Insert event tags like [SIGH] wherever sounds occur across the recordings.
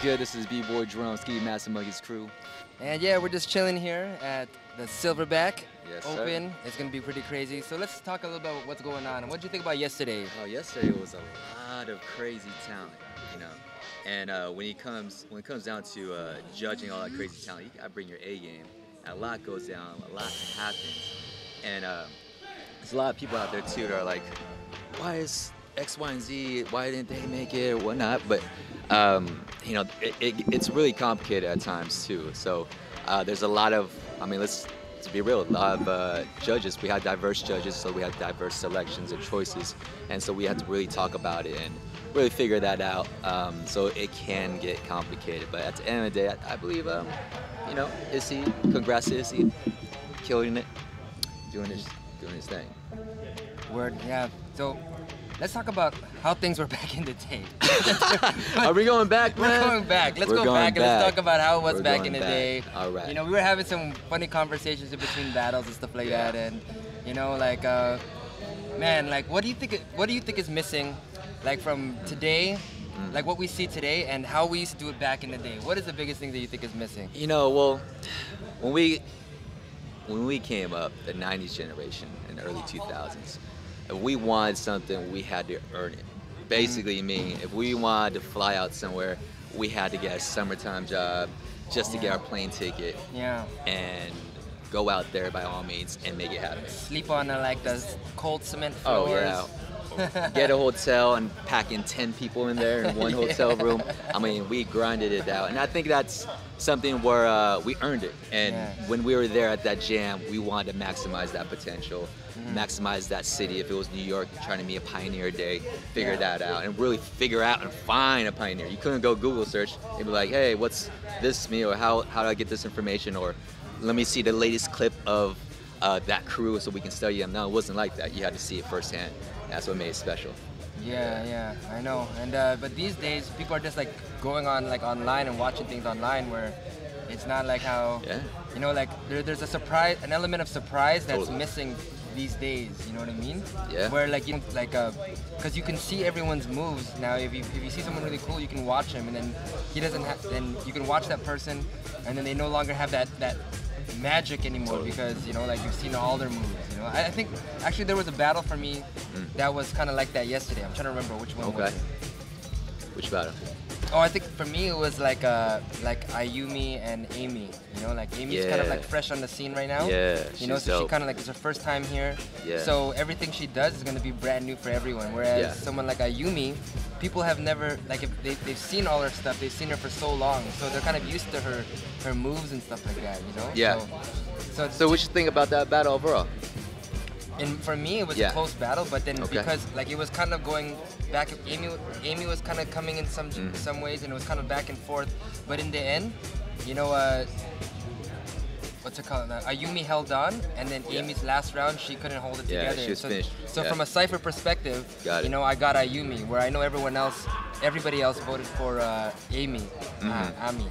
What's good? This is B-Boy Jeromeskee, Massive Monkees crew. And yeah, we're just chilling here at the Silverback Yes, sir. Open. It's gonna be pretty crazy. So let's talk a little bit about what's going on. What did you think about yesterday? Oh, yesterday was a lot of crazy talent, you know. And uh, when it comes when it comes down to uh, judging all that crazy talent, you gotta bring your A game. a lot goes down, a lot happens, and uh, there's a lot of people out there too that are like, why is X, Y, and Z? Why didn't they make it or whatnot? But um, you know, it, it, it's really complicated at times too. So uh, there's a lot of, I mean, let's to be real, a lot of uh, judges. We had diverse judges, so we had diverse selections and choices, and so we had to really talk about it and really figure that out. Um, so it can get complicated, but at the end of the day, I, I believe, um, you know, Issy, congrats to Issy, killing it, doing his doing his thing. Word, yeah. So let's talk about how things were [LAUGHS] back in the day. [LAUGHS] Are we going back, man? We're going back. Let's We're go going back, and let's talk about how it was We're back in the back. day. All right. You know, we were having some funny conversations in between battles and stuff like Yeah. that, and you know, like, uh, man, like, what do you think? What do you think is missing, like, from today? Mm. Like what we see today and how we used to do it back in the day. What is the biggest thing that you think is missing? You know, well, when we when we came up, the '90s generation and the early 2000s, if we wanted something, we had to earn it. Basically, meaning if we wanted to fly out somewhere, we had to get a summertime job just to get our plane ticket Yeah. and go out there by all means and make it happen. Sleep on uh, like the cold cement Oh floors. yeah. [LAUGHS] Get a hotel and pack in 10 people in there in one [LAUGHS] hotel room. I mean, we grinded it out. And I think that's something where uh, we earned it. And Yeah. when we were there at that jam, we wanted to maximize that potential, Mm-hmm. Maximize that city. If it was New York, trying to be a pioneer day, figure that out and really figure out and find a pioneer. You couldn't go Google search and be like, hey, what's this me? Or how, how do I get this information? Or let me see the latest clip of uh, that crew so we can study them. No, it wasn't like that. You had to see it firsthand. That's what made it special. Yeah, yeah, I know. And uh, but these days, people are just like going on like online and watching things online where it's not like how Yeah. you know like there, there's a surprise, an element of surprise that's Totally. missing these days. You know what I mean? Yeah. Where like you know, like uh, because you can see everyone's moves now. If you if you see someone really cool, you can watch him, and then he doesn't have. Then you can watch that person, and then they no longer have that that magic anymore Totally. because you know like you've seen all their moves. You know, I, I think actually there was a battle for me that was kind of like that yesterday. I'm trying to remember which one. Mm. Okay. Which battle? Oh, I think for me it was like uh like Ayumi and Amy. You know, like Amy's kind of like fresh on the scene right now. Yeah, You know, so she kind of like it's her first time here. Yeah. So everything she does is gonna be brand new for everyone. Whereas Yeah. someone like Ayumi, people have never like if they they've seen all her stuff, they've seen her for so long, so they're kind of used to her her moves and stuff like that. You know. Yeah. So, so, So what you think about that battle overall? And for me, it was Yeah. a close battle, but then Okay. because like it was kind of going back, Amy, Amy was kind of coming in some Mhm. some ways, and it was kind of back and forth. But in the end, you know, uh, what's it called? Uh, Ayumi held on, and then Yeah. Amy's last round, she couldn't hold it Yeah, together. she was so, finished. So Yeah. from a cipher perspective, Got you know, I got Ayumi, where I know everyone else, everybody else voted for uh, Amy, uh, Ami,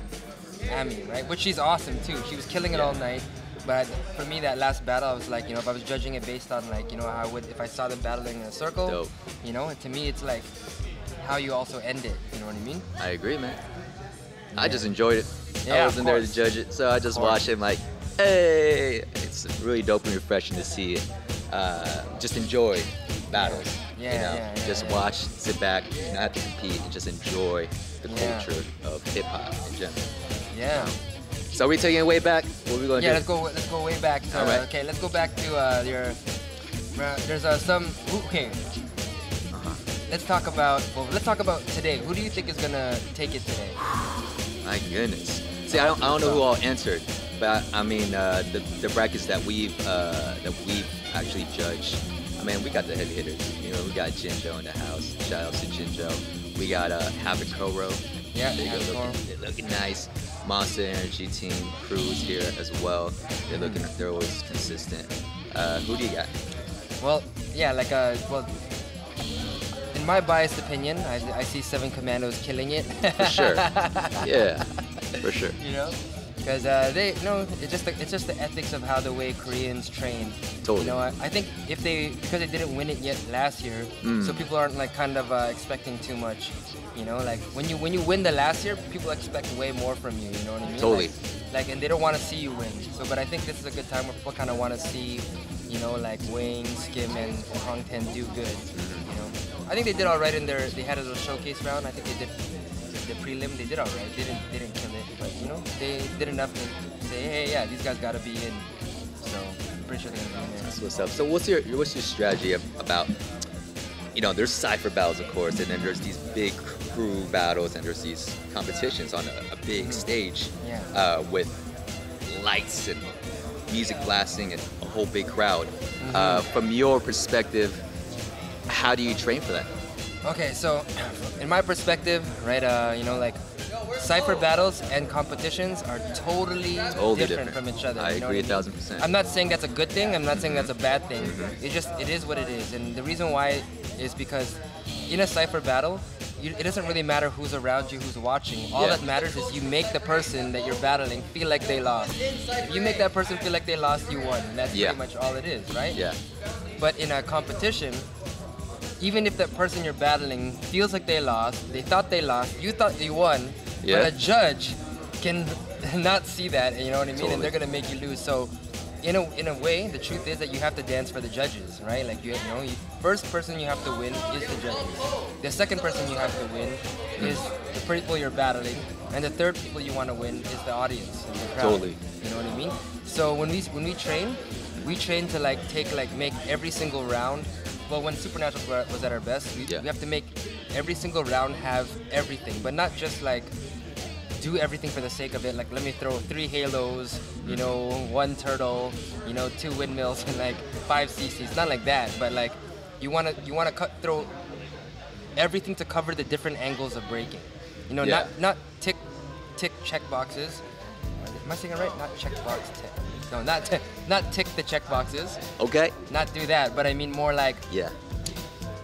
Ami, right? Which she's awesome too. She was killing it all night. But for me, that last battle, I was like, you know, if I was judging it based on like, you know, I would if I saw them battling in a circle, Dope. you know, to me, it's like how you also end it. You know what I mean? I agree, man. I just enjoyed it. Yeah, I wasn't there to judge it, so I just watched him like, hey, it's really dope and refreshing to see it. Uh, just enjoy battles. Yeah, you know, yeah, yeah, just yeah. watch, sit back, not have to compete, and just enjoy the Yeah. culture of hip hop in general. Yeah. So are we taking it way back? What are we gonna Yeah. do? Let's go. Let's go way back. To, All right. Okay. Let's go back to uh, your. Uh, there's uh, some. Okay. Uh-huh. Let's talk about. Well, let's talk about today. Who do you think is gonna take it today? My goodness. See, I don't, I don't know who all answered, but I mean, uh, the, the brackets that we've uh, that we've actually judged. I mean, we got the heavy hitters. You know, we got Jinjo in the house. Shout out to Jinjo. We got uh, Havikoro. Yeah, They Koro. looking, they're looking nice. Monster Energy Team crews here as well. They're looking. They're always consistent. Uh, who do you got? Well, yeah, like uh, well, in my biased opinion, I, I see Seven Commandos killing it. For sure. [LAUGHS] Yeah, for sure. you know, because uh, they no, it's just the, it's just the ethics of how the way Koreans train. Totally. You know, I, I think if they because they didn't win it yet last year, Mm. so people aren't like kind of uh, expecting too much. You know, like when you when you win the last year, people expect way more from you. You know what I mean? Totally. Like, like and they don't want to see you win. So, but I think this is a good time where people kind of want to see, you know, like Wayne, Skim, and Hong Ten do good. You know, I think they did all right in their. They had a little showcase round. I think they did the prelim. They did all right. They didn't they didn't kill it, but you know they did enough to say, hey, yeah, these guys gotta be in. So I'm pretty sure they're gonna be in. That's what's up. So what's your what's your strategy about? You know, there's cipher battles, of course, and then there's these big crew battles, and there's these competitions on a, a big stage Yeah. uh, with lights and music blasting and a whole big crowd. Mm-hmm. Uh, from your perspective, how do you train for that? Okay, so in my perspective, right, uh, you know, like cipher battles and competitions are totally, Totally different, different. from each other. I you know agree a thousand percent. I'm not saying that's a good thing. I'm not saying that's a bad thing. Mm-hmm. It just it is what it is, and the reason why is because in a cipher battle. You, it doesn't really matter who's around you, who's watching. All Yeah. that matters is you make the person that you're battling feel like they lost. If you make that person feel like they lost, you won. And that's Yeah. pretty much all it is, right? Yeah. But in a competition, even if that person you're battling feels like they lost, they thought they lost, you thought they won, Yeah. but a judge can [LAUGHS] not see that, you know what I mean? Totally. And they're gonna make you lose. So, in a in a way, the truth is that you have to dance for the judges, right? Like you, you know, you, first person you have to win is the judges. The second person you have to win is the people you're battling, and the third people you want to win is the audience, and the crowd. Totally. You know what I mean? So when we when we train, we train to like take like make every single round. Well, when Supernatural was at our best, we, Yeah. we have to make every single round have everything, but not just like do everything for the sake of it. Like let me throw three halos, you mm-hmm. know, one turtle, you know, two windmills, [LAUGHS] and like five CCs. Not like that, but like you wanna you wanna cut throw everything to cover the different angles of breaking. You know, Yeah. not not tick tick check boxes. Am I saying it right? Not check box tick. No, not tick, not tick the check boxes. Okay. Not do that, but I mean more like Yeah.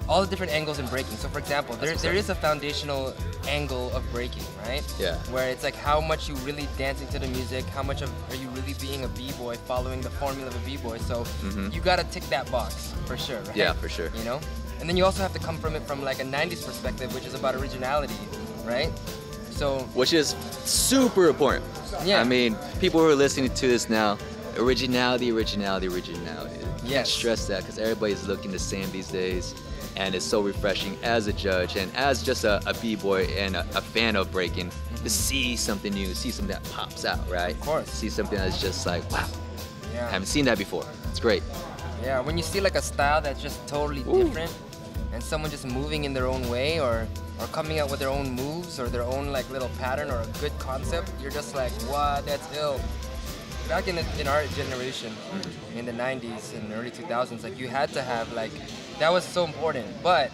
all the different angles in breaking. So for example, there, there is a foundational angle of breaking, right? Yeah. Where it's like how much you really dancing to the music, how much of are you really being a b-boy, following the formula of a b-boy. So Mhm. you gotta tick that box for sure, right? Yeah, for sure. You know? And then you also have to come from it from like a 90s perspective, which is about originality, right? So which is super important. Yeah. I mean, people who are listening to this now, originality, originality, originality. Yes. stress that because everybody's looking the same these days, and it's so refreshing as a judge and as just a, a b-boy and a, a fan of breaking to see something new, see something that pops out, right? Mm-hmm. Of course. See something that's just like, wow, I yeah. haven't seen that before. It's great. Yeah, when you see like a style that's just totally Ooh. different and someone just moving in their own way or or coming out with their own moves or their own like little pattern or a good concept, you're just like, what? That's ill. Back in the, in our generation, in the 90s and early 2000s, like you had to have like that was so important. But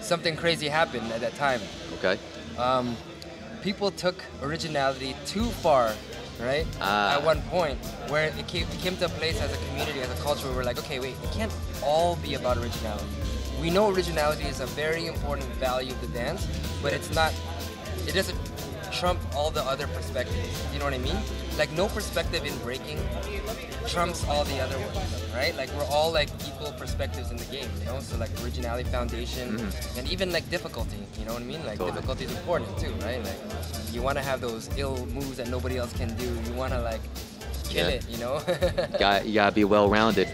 something crazy happened at that time. Okay. Um, people took originality too far, right? Ah. At one point, where it came, it came to a place as a community, as a culture, where we're like, okay, wait, it can't all be about originality. We know originality is a very important value of the dance, but it's not. It doesn't trump all the other perspectives. You know what I mean? Like no perspective in breaking trumps all the other ones, right? Like we're all like equal perspectives in the game, you know. So like originality, foundation, and even like difficulty. You know what I mean? Like Totally. difficulty is important too, right? Like you want to have those ill moves that nobody else can do. You want to like kill Yeah. it, you know? got, you gotta be well-rounded.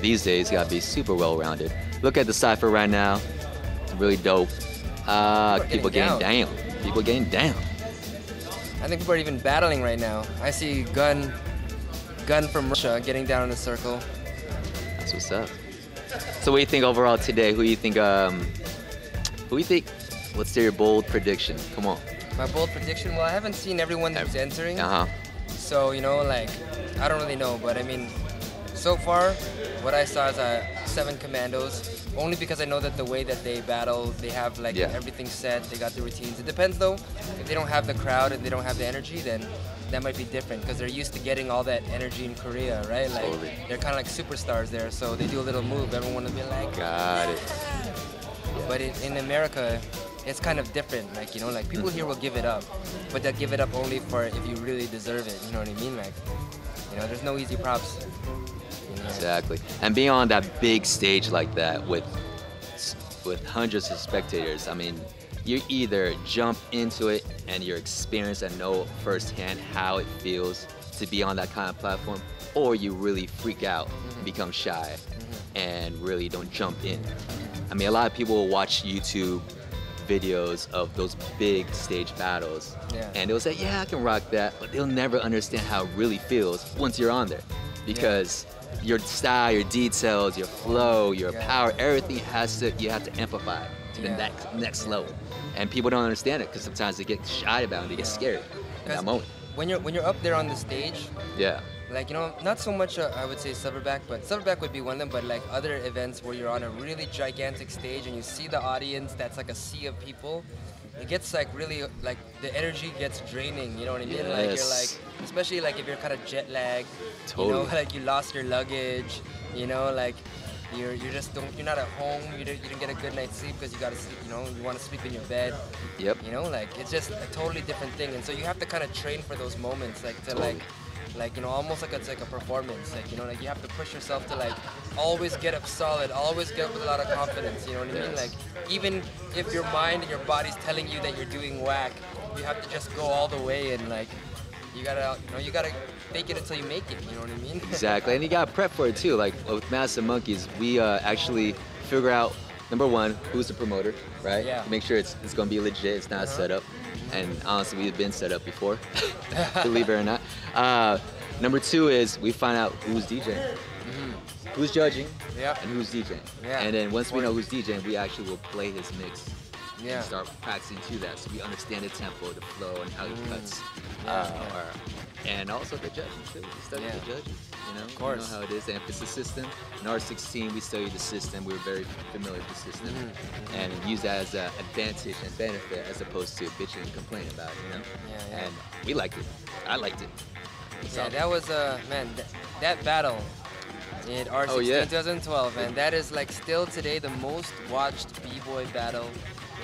These days, you gotta be super well-rounded. Look at the cipher right now. It's really dope. Uh, People getting down. People getting down. I think people are even battling right now. I see Gun, Gun from Russia getting down in the circle. That's what's up. So, what do you think overall today? Who do you think? Um, who do you think? Let's What's your bold prediction? Come on. My bold prediction. Well, I haven't seen everyone who's entering. Uh huh. So, you know, like, I don't really know, but I mean, so far, what I saw is uh, seven commandos. Only because I know that the way that they battle, they have like Yeah. everything set, they got the routines. It depends though. If they don't have the crowd and they don't have the energy, then that might be different because they're used to getting all that energy in Korea, right? Like, Totally. they're kind of like superstars there, so they do a little move, everyone will be like, Got it. Ah. but in, in America, it's kind of different. Like, you know, like people here will give it up, but they'll give it up only for if you really deserve it. You know what I mean? Like, you know, there's no easy props. You know? Exactly. And being on that big stage like that with with hundreds of spectators, I mean, you either jump into it and you're experienced and know firsthand how it feels to be on that kind of platform, or you really freak out, and become shy, and really don't jump in. I mean, a lot of people will watch YouTube videos of those big stage battles, Yeah. and they'll say, "Yeah, I can rock that," but they'll never understand how it really feels once you're on there, because your style, your details, your flow, your Yeah. power, everything has to you have to amplify to the Yeah. next next level, and people don't understand it because sometimes they get shy about it, they get scared in that moment. When you're when you're up there on the stage, Yeah. like you know, not so much uh, I would say Silverback, but Silverback would be one of them. But like other events where you're on a really gigantic stage and you see the audience, that's like a sea of people. It gets like really like the energy gets draining. You know what I mean? Like you're like, Yes. especially like if you're kind of jet lagged. You know, [LAUGHS] like you lost your luggage. You know, like. You're, you're just don't you're not at home you didn't, you didn't get a good night's sleep because you got to sleep you know you want to sleep in your bed Yep. you know like it's just a totally different thing and so you have to kind of train for those moments like to Totally. like like you know almost like it's like a performance like you know like you have to push yourself to like always get up solid always get up with a lot of confidence you know what i mean like even if your mind and your body's telling you that you're doing whack you have to just go all the way and like you gotta you know you gotta fake it until you make it you know what i mean [LAUGHS] Exactly, and you got to prep for it too. Like with Massive Monkees, we uh, actually figure out number one who's the promoter, right? Yeah. Make sure it's it's gonna be legit. It's not set up. And honestly, we've been set up before, [LAUGHS] [LAUGHS] believe it or not. Uh, number two is we find out who's DJing, who's judging, Yeah. and who's DJing. Yeah. And then once we know who's DJing, we actually will play his mix. Yeah. And start practicing to that, so we understand the tempo, the flow, and how he cuts. Mm. Yeah, uh, yeah. and also the judging too. We study Yeah. the judges. You know, Of course. You know how it is, the emphasis system. In R16, we studied the system. We were very familiar with the system, Mm-hmm. and use that as an advantage and benefit as opposed to bitching and complaining about it. You know. Yeah, yeah. And we liked it. I liked it. Yeah, that was uh man, th- that battle in R16 Oh, yeah. 2012, and that is like still today the most watched b-boy battle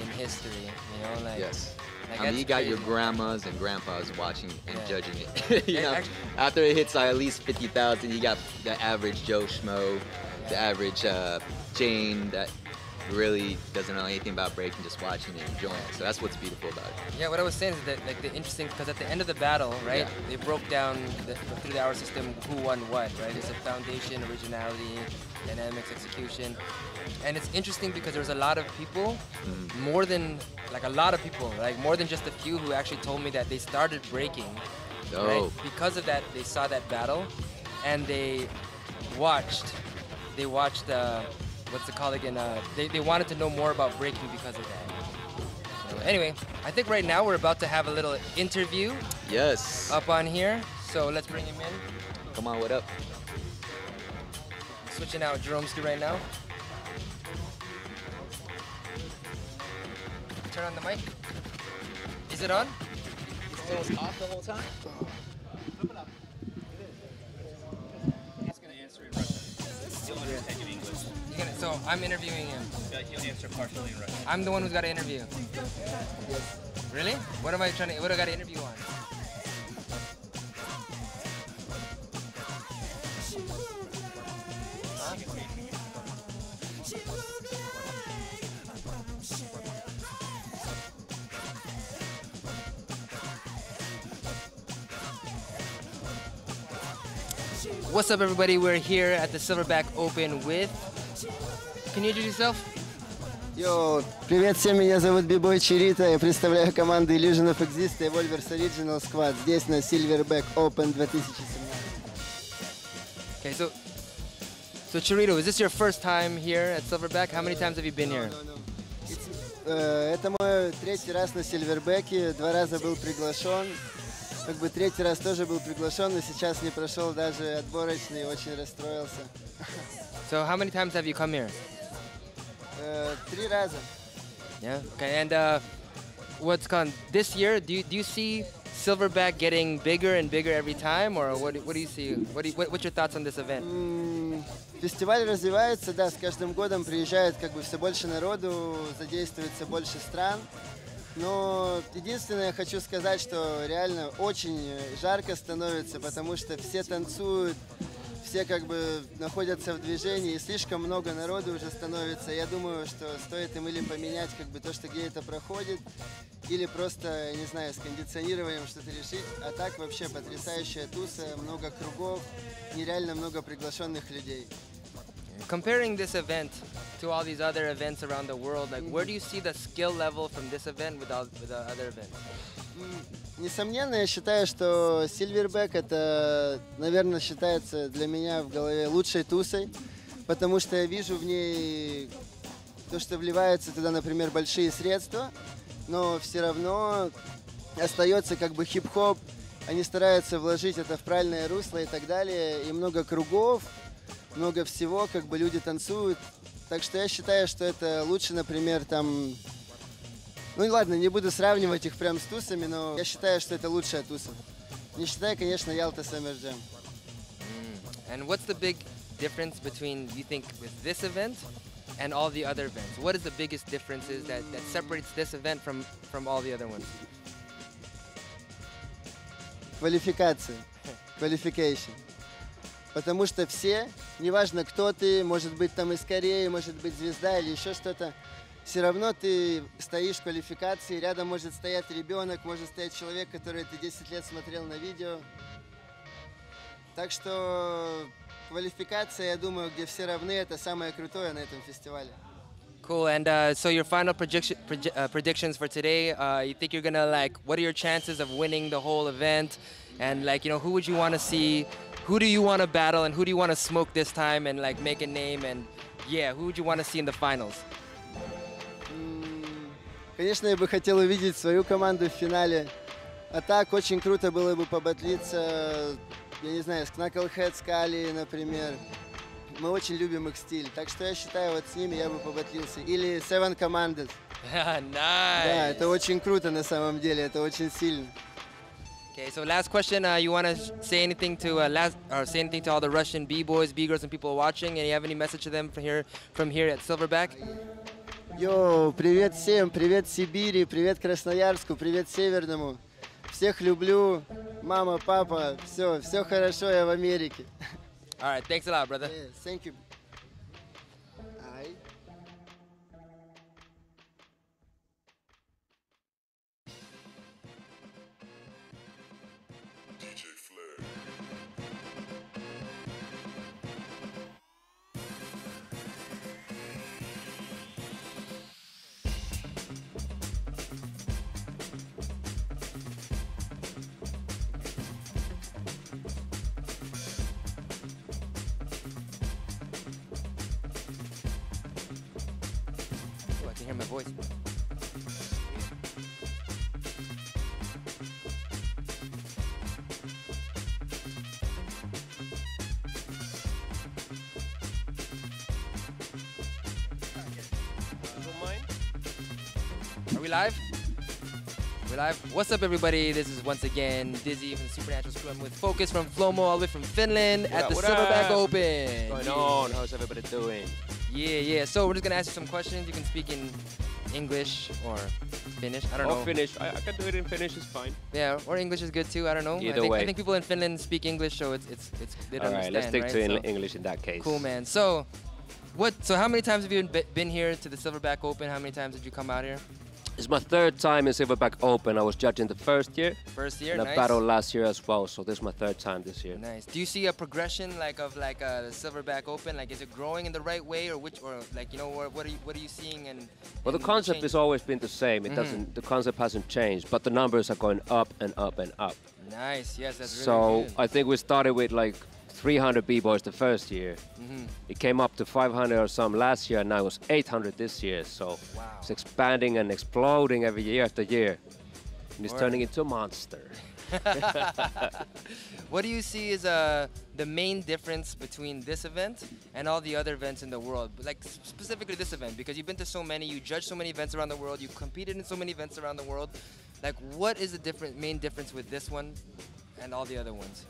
in history. You know, like Yes. Like, I mean, you got your grandmas and grandpas watching and Yeah. judging it. [LAUGHS] you know, actu- after it hits uh, at least 50,000, you got the average Joe Schmo, the average uh, Jane that really doesn't know anything about breaking, just watching and enjoying it. So that's what's beautiful about it. Yeah, what I was saying is that like the interesting because at the end of the battle, right, Yeah. they broke down the, through the hour system who won what, right? There's a foundation, originality, dynamics, execution, and it's interesting because there's a lot of people, Mm-hmm. more than like a lot of people, like more than just a few who actually told me that they started breaking, right? Oh. Because of that, they saw that battle, and they watched, they watched. Uh, what's it called again? Uh, they, they wanted to know more about breaking because of that. So anyway, I think right now we're about to have a little interview Yes. up on here. So let's bring him in. Come on, what up? Switching out Jeromeskee right now. Turn on the mic. Is it on? It was off the whole time? So I'm interviewing him. Yeah, he'll answer partially in Russian. I'm the one who's got to interview. Really? What am I trying to? What do I got to interview on? What's up, everybody? We're here at the Silverback Open with. Can you introduce yourself? Йоу, привет всем, меня зовут Бибой Чирита, я представляю команду Illusion of Exist и Wolvers Original Squad здесь на Silverback Open 2017. Okay, so so Chirito, is this your first time here at Silverback? How many times have you been here? Э, Это мой третий раз на Сильвербеке, два раза был приглашен. Как бы третий раз тоже был приглашен, но сейчас не прошел даже отборочный, очень расстроился. [LAUGHS] So how many times have you come here? Э, Три раза. Yeah. Okay, and uh, what's called this year? Do you do you see Silverback getting bigger and bigger every time, or what? What do you see? What, do you, what what's your thoughts on this event? Фестиваль развивается, да, с каждым годом приезжает как бы все больше народу, задействуется больше стран. Но единственное, я хочу сказать, что реально очень жарко становится, потому что все танцуют, все как бы находятся в движении, и слишком много народу уже становится. Я думаю, что стоит им или поменять как бы то, что где это проходит, или просто, не знаю, с кондиционированием что-то решить. А так вообще потрясающая туса, много кругов, нереально много приглашенных людей. Comparing this event to all these other events around the world, like where do you see the skill level from this event with, all, with the other events? Несомненно, я считаю, что Silverback это, наверное, считается для меня в голове лучшей тусой, потому что я вижу в ней то, что вливаются туда, например, большие средства, но все равно остается как бы хип-хоп, они стараются вложить это в правильное русло и так далее, и много кругов, много всего, как бы люди танцуют. Так что я считаю, что это лучше, например, там ну ладно, не буду сравнивать их прям с тусами, но я считаю, что это лучшая туса. Не считая, конечно, Ялта Summer Jam. And what's the big difference between you think with this event and all the other events? What is the biggest differences that, that separates this event from, from all the other ones? Квалификация. Qualification. Потому что все, неважно кто ты, может быть там из Кореи, может быть звезда или еще что-то, все равно ты стоишь в квалификации, рядом может стоять ребенок, может стоять человек, который ты 10 лет смотрел на видео. Так что квалификация, я думаю, где все равны, это самое крутое на этом фестивале. Cool. And uh, so your final prediction, uh, predictions for today, uh, you think you're gonna like, what are your chances of winning the whole event? And like, you know, who would you want to see? Who do you want to battle and who do you want to smoke this time and like make a name? And yeah, who would you want to see in the finals? Конечно, я бы хотел увидеть свою команду в финале. А так, очень круто было бы побатлиться, я не знаю, с Knucklehead, Скали, например. Мы очень любим их стиль. Так что я считаю, вот с ними я бы побатлился. Или Seven Commanders. [LAUGHS] nice. Да, это очень круто на самом деле, это очень сильно. Okay, so last question. Uh, you want to say anything to uh, last or say anything to all the Russian b boys, b girls, and people watching? And you have any message to them from here, from here at Silverback? Йоу, привет всем, привет Сибири, привет Красноярску, привет Северному. Всех люблю, мама, папа, все, все хорошо, я в Америке. All right, thanks a lot, brother. Yeah, thank you. Live. What's up, everybody? This is once again Dyzee from the Supernatural Crew. I'm with Focus from Flow Mo, all the way from Finland at the Silverback up? Open. going Yeah. on? How's everybody doing? Yeah, yeah. So we're just gonna ask you some questions. You can speak in English or Finnish. I don't Or know. Finnish. I, I can do it in Finnish. It's fine. Yeah, or English is good too. I don't know. I Either think, I think people in Finland speak English, so it's it's it's they don't All right, let's stick right? to in- So- English in that case. Cool, man. So, what? So how many times have you been, been here to the Silverback Open? How many times did you come out here? It's my third time in Silverback Open. I was judging the first year First year. and nice. I battled last year as well. So this is my third time this year. Nice. Do you see a progression like of like uh, the Silverback Open? Like, is it growing in the right way, or which, or like you know, what, what are you what are you seeing? And Well, the concept has always been the same. It Mhm. doesn't. The concept hasn't changed, but the numbers are going up and up and up. Nice. Yes, that's really so good. I think we started with like 300 b-boys the first year. Mhm. It came up to 500 or some last year, and now it's 800 this year. So Wow. it's expanding and exploding every year after year. And it's turning into a monster. [LAUGHS] what do you see as uh, the main difference between this event and all the other events in the world? Like specifically this event, because you've been to so many, you judge so many events around the world, you competed in so many events around the world. Like, what is the different main difference with this one and all the other ones?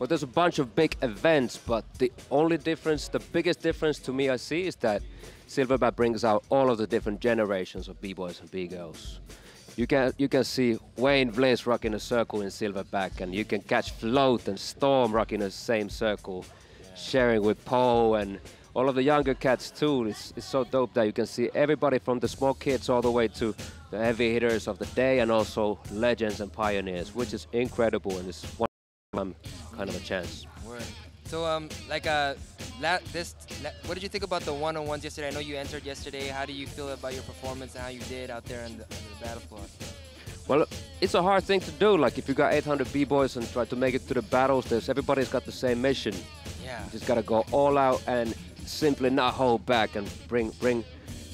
Well, there's a bunch of big events, but the only difference, the biggest difference to me I see is that Silverback brings out all of the different generations of b-boys and b-girls. You can you can see Wayne Blaze rocking a circle in Silverback, and you can catch Float and Storm rocking the same circle, sharing with Poe and all of the younger cats too. It's, it's so dope that you can see everybody from the small kids all the way to the heavy hitters of the day, and also legends and pioneers, which is incredible and it's one um, kind of a chance. Word. So, um, like, uh, la- this, la- what did you think about the one-on-ones yesterday? I know you entered yesterday. How do you feel about your performance and how you did out there on the, on the battle floor? Well, it's a hard thing to do. Like if you got 800 b-boys and try to make it to the battles, there's everybody's got the same mission. Yeah. You just gotta go all out and simply not hold back and bring bring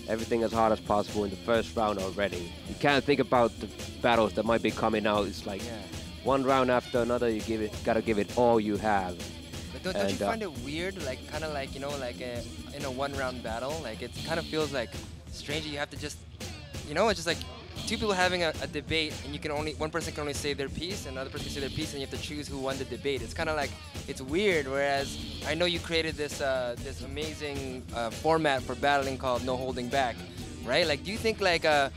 everything as hard as possible in the first round already. You can't think about the battles that might be coming out. It's like Yeah. One round after another. You give it, gotta give it all you have. But don't, don't you uh, find it weird, like kind of like you know, like a, in a one-round battle, like it kind of feels like strange. You have to just, you know, it's just like two people having a, a debate, and you can only one person can only say their piece, and another person can say their piece, and you have to choose who won the debate. It's kind of like it's weird. Whereas I know you created this uh, this amazing uh, format for battling called No Holding Back, right? Like, do you think like uh,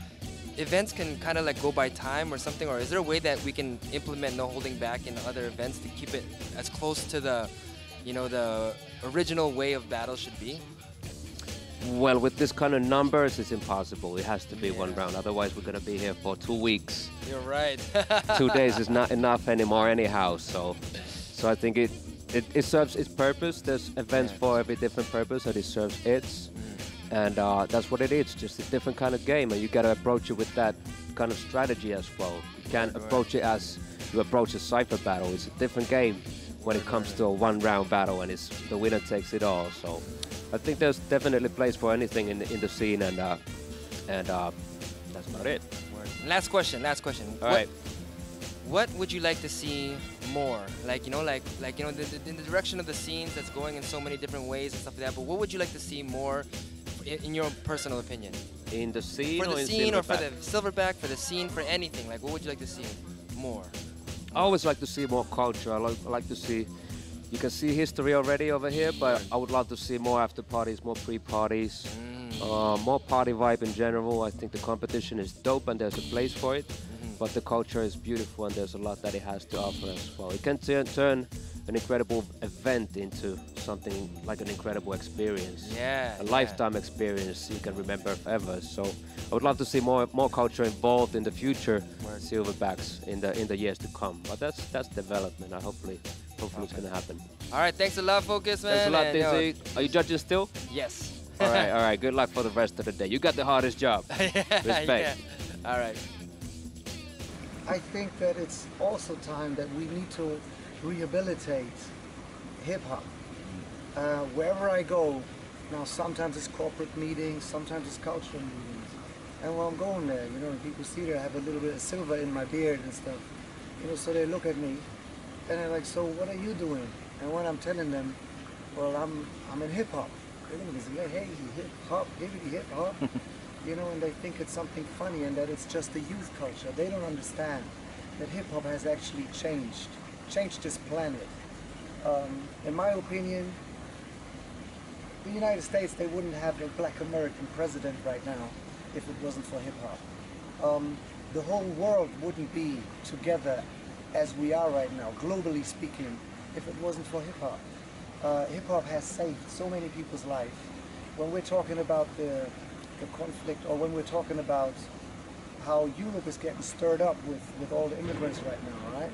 events can kind of like go by time or something, or is there a way that we can implement No Holding Back in other events to keep it as close to the you know, the original way of battle should be? Well, with this kind of numbers, it's impossible. It has to be one round. Otherwise, we're gonna be here for two weeks. You're right. [LAUGHS] two days is not enough anymore anyhow. So, so I think it, it, it serves its purpose. There's events Yeah. Mm. for every different purpose, and it serves its, and uh, that's what it is. Just a different kind of game, and you gotta approach it with that kind of strategy as well. You can't Right. approach it as you approach a cipher battle. It's a different game when it comes to a one-round battle, and it's the winner takes it all. So, I think there's definitely place for anything in the, in the scene, and uh, and uh, that's about it. last question. Last question. All what, right. What would you like to see more? Like you know, like like you know, the, the, in the direction of the scenes that's going in so many different ways and stuff like that. But what would you like to see more, in, your personal opinion? In the scene For or the in scene or for the silverback, for the scene, for anything. Like, what would you like to see more? I always like to see more culture. I like, like to see. You can see history already over here, but I would love to see more after parties, more pre-parties, uh, more party vibe in general. I think the competition is dope and there's a place for it, but the culture is beautiful and there's a lot that it has to offer as well. It can turn an incredible event into something like an incredible experience. Yeah, A yeah. lifetime experience you can remember forever. So I would love to see more more culture involved in the future Word. silverbacks in the in the years to come. But that's that's development. I hopefully hopefully it's gonna happen. All right, thanks a lot, Focus, man. Thanks a lot, and, yo, uh, Are you judging still? Yes. all right, [LAUGHS] all right. Good luck for the rest of the day. You got the hardest job. [LAUGHS] Respect. Yeah. All right. I think that it's also time that we need to rehabilitate hip hop. Uh, wherever I go, now sometimes it's corporate meetings, sometimes it's cultural meetings. And when I'm going there, you know, people see that I have a little bit of silver in my beard and stuff. You know, so they look at me and they're like, so what are you doing? And when I'm telling them, well, I'm I'm in hip hop. They look at me and say, hey, hip hop, hippity hip hop. [LAUGHS] you know, and they think it's something funny and that it's just a youth culture. They don't understand that hip hop has actually changed, changed this planet. Um, in my opinion, the United States, they wouldn't have a black American president right now if it wasn't for hip hop. Um, the whole world wouldn't be together as we are right now, globally speaking, if it wasn't for hip hop. Uh, hip hop has saved so many people's life. When we're talking about the, the conflict, or when we're talking about how Europe is getting stirred up with, with all the immigrants right now, right?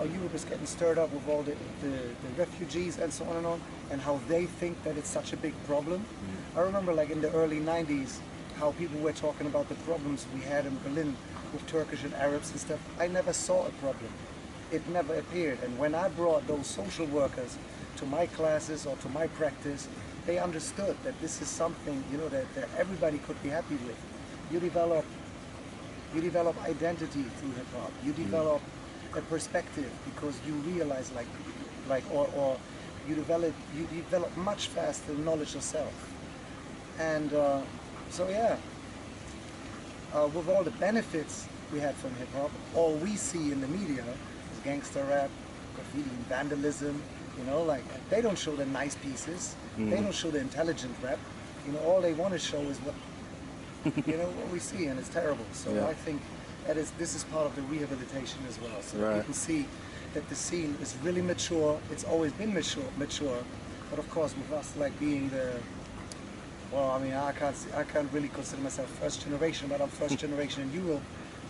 How Europe is getting stirred up with all the, the, the refugees and so on and on, and how they think that it's such a big problem. Mm. I remember like in the early 90s, how people were talking about the problems we had in Berlin with Turkish and Arabs and stuff. I never saw a problem. It never appeared. And when I brought those social workers to my classes or to my practice, they understood that this is something, you know, that, that everybody could be happy with. You develop you develop identity through hip hop. You mm. develop a perspective because you realize like like or, or you develop you develop much faster knowledge yourself. And uh, so yeah, uh, with all the benefits we had from hip hop, all we see in the media is gangster rap, graffiti, and vandalism. You know, like they don't show the nice pieces. They don't show the intelligent rap. You know, all they want to show is what [LAUGHS] you know what we see, and it's terrible. So Yeah. I think that is this is part of the rehabilitation as well. So Right. people see that the scene is really mature. It's always been mature, mature, but of course with us like being the well, I mean, I can't see, I can't really consider myself first generation, but I'm first [LAUGHS] generation in Europe.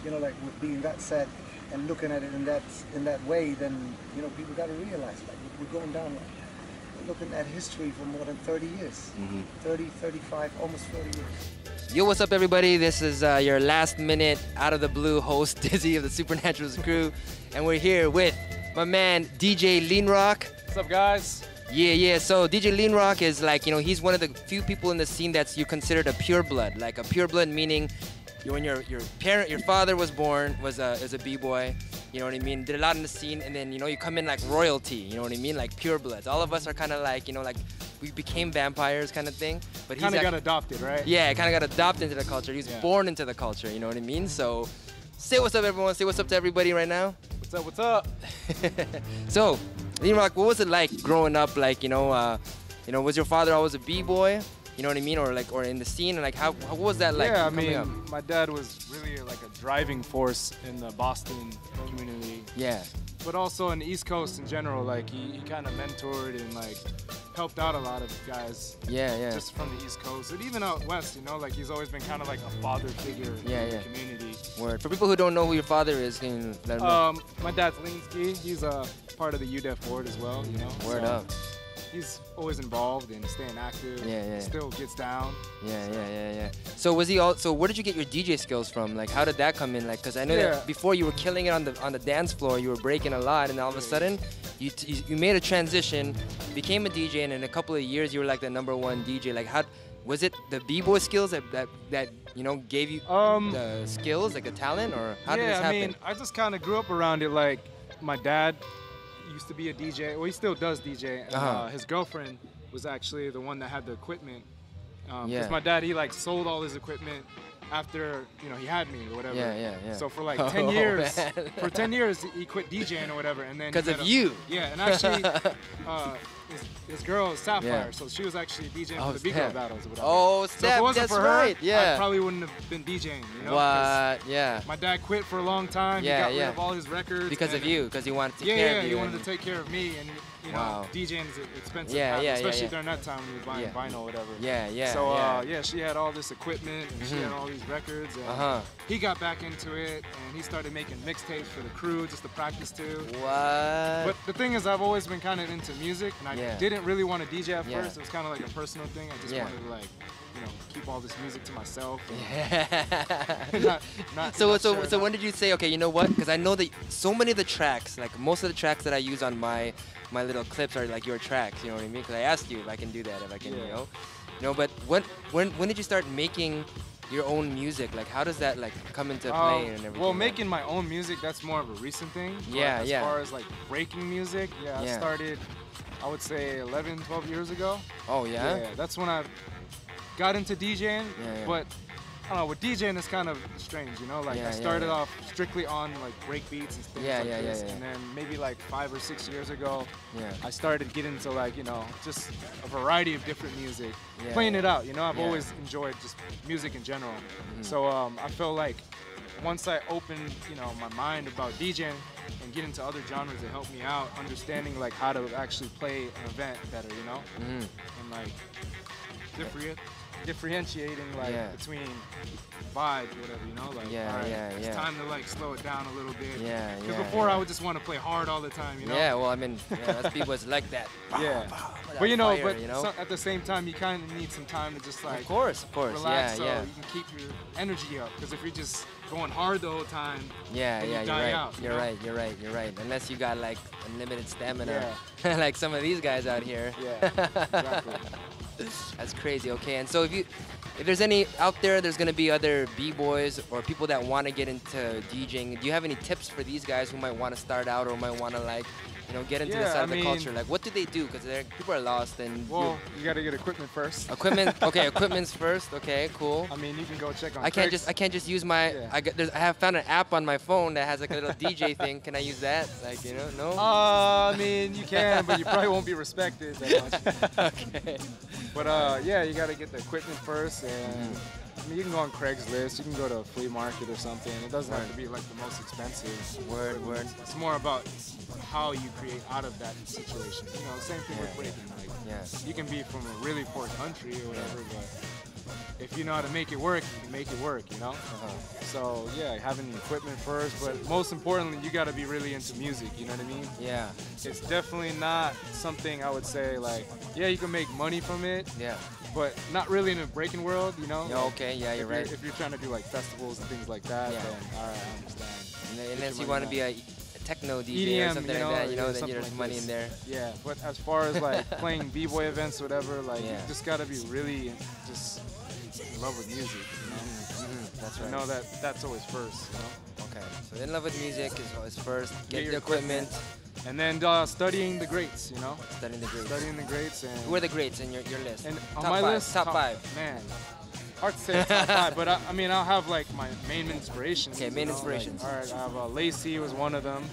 You know, like with being that said and looking at it in that in that way, then you know people got to realize like we're going down like, looking at history for more than 30 years. Mm-hmm. 30, 35, almost 40 years. Yo, what's up, everybody? This is uh, your last minute out of the blue host, [LAUGHS] Dyzee of the Supernaturals crew, and we're here with my man DJ Lean Rock. What's up, guys? Yeah, yeah. So DJ Lean Rock is like, you know, he's one of the few people in the scene that's you considered a pure blood. Like a pure blood meaning you- when your your parent, your father was born was a is a b-boy. You know what I mean? Did a lot in the scene, and then you know you come in like royalty. You know what I mean? Like pure bloods. All of us are kind of like you know like we became vampires kind of thing. But he's Kind of got adopted, right? yeah, kind of got adopted into the culture. He was Yeah. born into the culture. You know what I mean? So say what's up, everyone. Say what's up to everybody right now. What's up? What's up? [LAUGHS] So, Lean Rock, what was it like growing up? Like, you know, uh, you know, was your father always a b-boy? You know what I mean, or like, or in the scene, and like, how, how what was that like? yeah, I mean, up? my dad was really like a driving force in the Boston community, yeah, but also in the East Coast in general. Like he, he kind of mentored and like helped out a lot of guys yeah, yeah, just from the East Coast and even out west. You know, like he's always been kind of like a father figure Yeah, in yeah. the community. Word. For people who don't know who your father is, can you let them know? Um, my dad's Linsky. He's a part of the UDEF board as well. You know. Word so up. He's always involved and staying active. Yeah, yeah. Still gets down. Yeah, yeah, yeah, yeah. So was he all? So where did you get your DJ skills from? Like, how did that come in? Like, cause I know Yeah. that before you were killing it on the on the dance floor, you were breaking a lot, and all of a sudden, you t- you- made a transition, became a DJ, and in a couple of years, you were like the number one DJ. Like, how was it the b-boy skills that that, that you know gave you Um, the skills, like the talent, or how did this happen? I mean, I just kind of grew up around it. Like, my dad used to be a DJ. Well, he still does DJ. And, Uh-huh. uh, his girlfriend was actually the one that had the equipment. Because Yeah. my dad, he like sold all his equipment after you know he had me or whatever. Yeah, yeah, yeah. So for like [LAUGHS] Oh, 10 years, for 10 years he quit DJing or whatever, and then because of a- you. Yeah, and actually, [LAUGHS] uh, his, his girl is Sapphire, Yeah. so she was actually DJing Oh, for the Big Girl snap. battles or whatever. Oh, so if it wasn't that's for her, right, yeah. I probably wouldn't have been DJing. You know? what? Yeah. My dad quit for a long time. Yeah, he got yeah. rid of all his records Because of you, because he wanted to take Yeah, care yeah, of you. he wanted to take care of me, and you know, Wow. DJing is expensive. Yeah, time, yeah, especially yeah. during that time when you're buying vinyl or whatever. Yeah, yeah, So yeah. uh, yeah, she had all this equipment and she Mhm. had all these records. And Uh-huh. He got back into it and he started making mixtapes for the crew just to practice to. What? But the thing is, I've always been kind of into music, and I didn't really want to DJ at first. It was kind of like a personal thing. I just wanted to like, you know, keep all this music to myself. Yeah. [LAUGHS] not, not, so [LAUGHS] not so share so when did you say okay you know what because i know that so many of the tracks like most of the tracks that i use on my my little clips are like your tracks you know what i mean because i asked you if i can do that if i can you know you know but when when when did you start making your own music like how does that like come into play Um, and everything well, making my own music, that's more of a recent thing. But Yeah, as yeah. far as like breaking music, yeah, Yeah. I started, I would say 11, 12 years ago. oh yeah, Yeah, that's when I got into DJing. Yeah, yeah. But don't know, with DJing it's kind of strange, you know? Like Yeah, I started yeah. off strictly on like break beats and things Yeah, like yeah, yeah, this. yeah. And then maybe like five or six years ago, yeah I started getting into like, you know, just a variety of different music. Yeah, playing yeah. it out, you know? I've Yeah. always enjoyed just music in general. Mhm. So um, I feel like once I opened, you know, my mind about DJing and get into other genres that help me out, understanding like how to actually play an event better, you know, Mhm. and like different, differentiating like Yeah. between vibes, whatever, you know, like Yeah, right, yeah, it's yeah. time to like slow it down a little bit. Yeah, Because yeah, before. I would just want to play hard all the time, you know. yeah well i mean yeah, that's [LAUGHS] people's like that Yeah. But you know, fire, but you know? so- at the same time, you kind of need some time to just like of course of course relax yeah so yeah you can keep your energy up. Because if you're just going hard the whole time, Yeah, yeah, you're die right. out, you you're know? right. You're right. You're right. Unless you got like unlimited stamina, Yeah. [LAUGHS] like some of these guys out here. Yeah, [LAUGHS] exactly. That's crazy. Okay, and so if you, if there's any out there, there's gonna be other b-boys or people that want to get into DJing. Do you have any tips for these guys who might want to start out or might want to like, you know, get into Yeah, this side I of the mean- culture? Like, what do they do? Because people are lost and you- Well, you got to get equipment first. equipment. [LAUGHS] Okay, equipment's first. Okay, cool. I mean, you can go check on. I can't just I can't just use my Yeah. I got I have found an app on my phone that has like a little DJ [LAUGHS] thing. Can I use that? Like you know no. Uh, I mean, you can, but you probably won't be respected that much. [LAUGHS] okay. But uh, yeah, you got to get the equipment first, and I mean, you can go on Craigslist, you can go to a flea market or something. It doesn't have to be like the most expensive. Word, word. It's more about how you create out of that situation. You know, same thing with breaking. Like, Yeah. you can be from a really poor country or whatever, but if you know how to make it work, you can make it work, you know? Uh-huh. So, yeah, having the equipment first, but most importantly, you gotta be really into music, you know what I mean? Yeah. It's definitely not something I would say, like, yeah, you can make money from it, Yeah. but not really in the breaking world, you know? Yeah, okay, yeah, you're if right. If you're trying to do like festivals and things like that, Yeah. then all right, I understand. And then- Unless you want to be a, techno DJ EDM, or something you know, like that, you know, then there's like money this. in there. Yeah, but as far as like [LAUGHS] playing b-boy events or whatever, like Yeah. you just gotta be really just in love with music, you know? Mhm, That's I right. know that that's always first, you know? Okay. So in love with music is, is first. Get, your the equipment, And then uh, studying the greats, you know? studying the greats. Studying the greats and Who are the greats in your, your list? and on top my five, list, top, five. Man, hard to say top five, [LAUGHS] but I, I mean I'll have like my main inspirations. Okay, main know, like, inspirations. all right, I have uh, Lacey was one of them.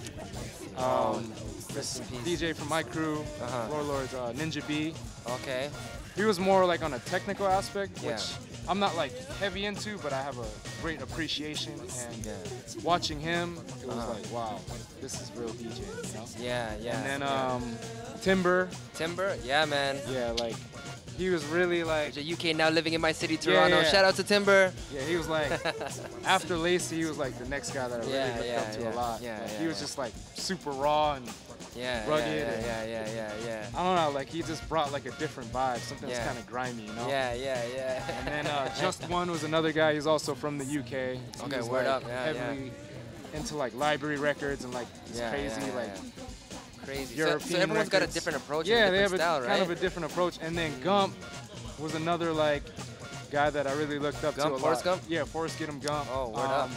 Um, this in peace. DJ from my crew, Uh-huh. Floor Lords, uh, Ninja B. Okay. He was more like on a technical aspect, Yeah. which I'm not like heavy into, but I have a great appreciation. And Yeah. watching him, it was Uh-huh. like, wow, this is real DJ, you know? Yeah, yeah. and then yeah. um, Timber, Timber, yeah, man. yeah, like he was really like, There's a UK now living in my city, Yeah, Toronto. yeah. Shout out to Timber. yeah, he was like, [LAUGHS] after Lacey, he was like the next guy that I really Yeah, looked yeah, up to yeah, a lot. yeah, Like, yeah, he was yeah. just like super raw and Yeah, Rugged yeah, yeah, yeah, yeah, yeah. I don't know, like he just brought like a different vibe, something that's kind of grimy, you know? Yeah, yeah, yeah. And then uh, [LAUGHS] Just One was another guy. He's also from the UK. He Okay, word like, up, yeah, yeah. heavily into like library records and like Yeah, crazy like crazy. European so everyone's got a different approach. Yeah, a they have different a style, kind of a different approach. And then Gump was another like guy that I really looked up Gump, to a Forrest lot. Gump? Yeah, Forrest Get 'em Gump. Oh, word up.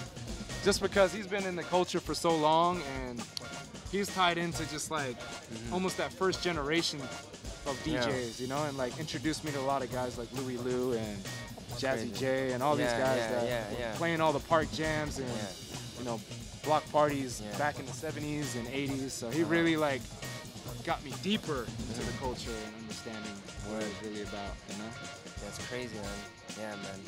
Just because he's been in the culture for so long and he's tied into just like almost that first generation of Mm-hmm. Yeah. DJs, you know, and like introduced me to a lot of guys like Louis Lou and Jazzy. J and all these guys yeah, that yeah, were yeah. playing all the park jams and Yeah. you know block parties Yeah. back in the 70s and 80s. So he Uh-huh. really like got me deeper into the culture and understanding what it's really about, you know. That's crazy, man. Yeah, man.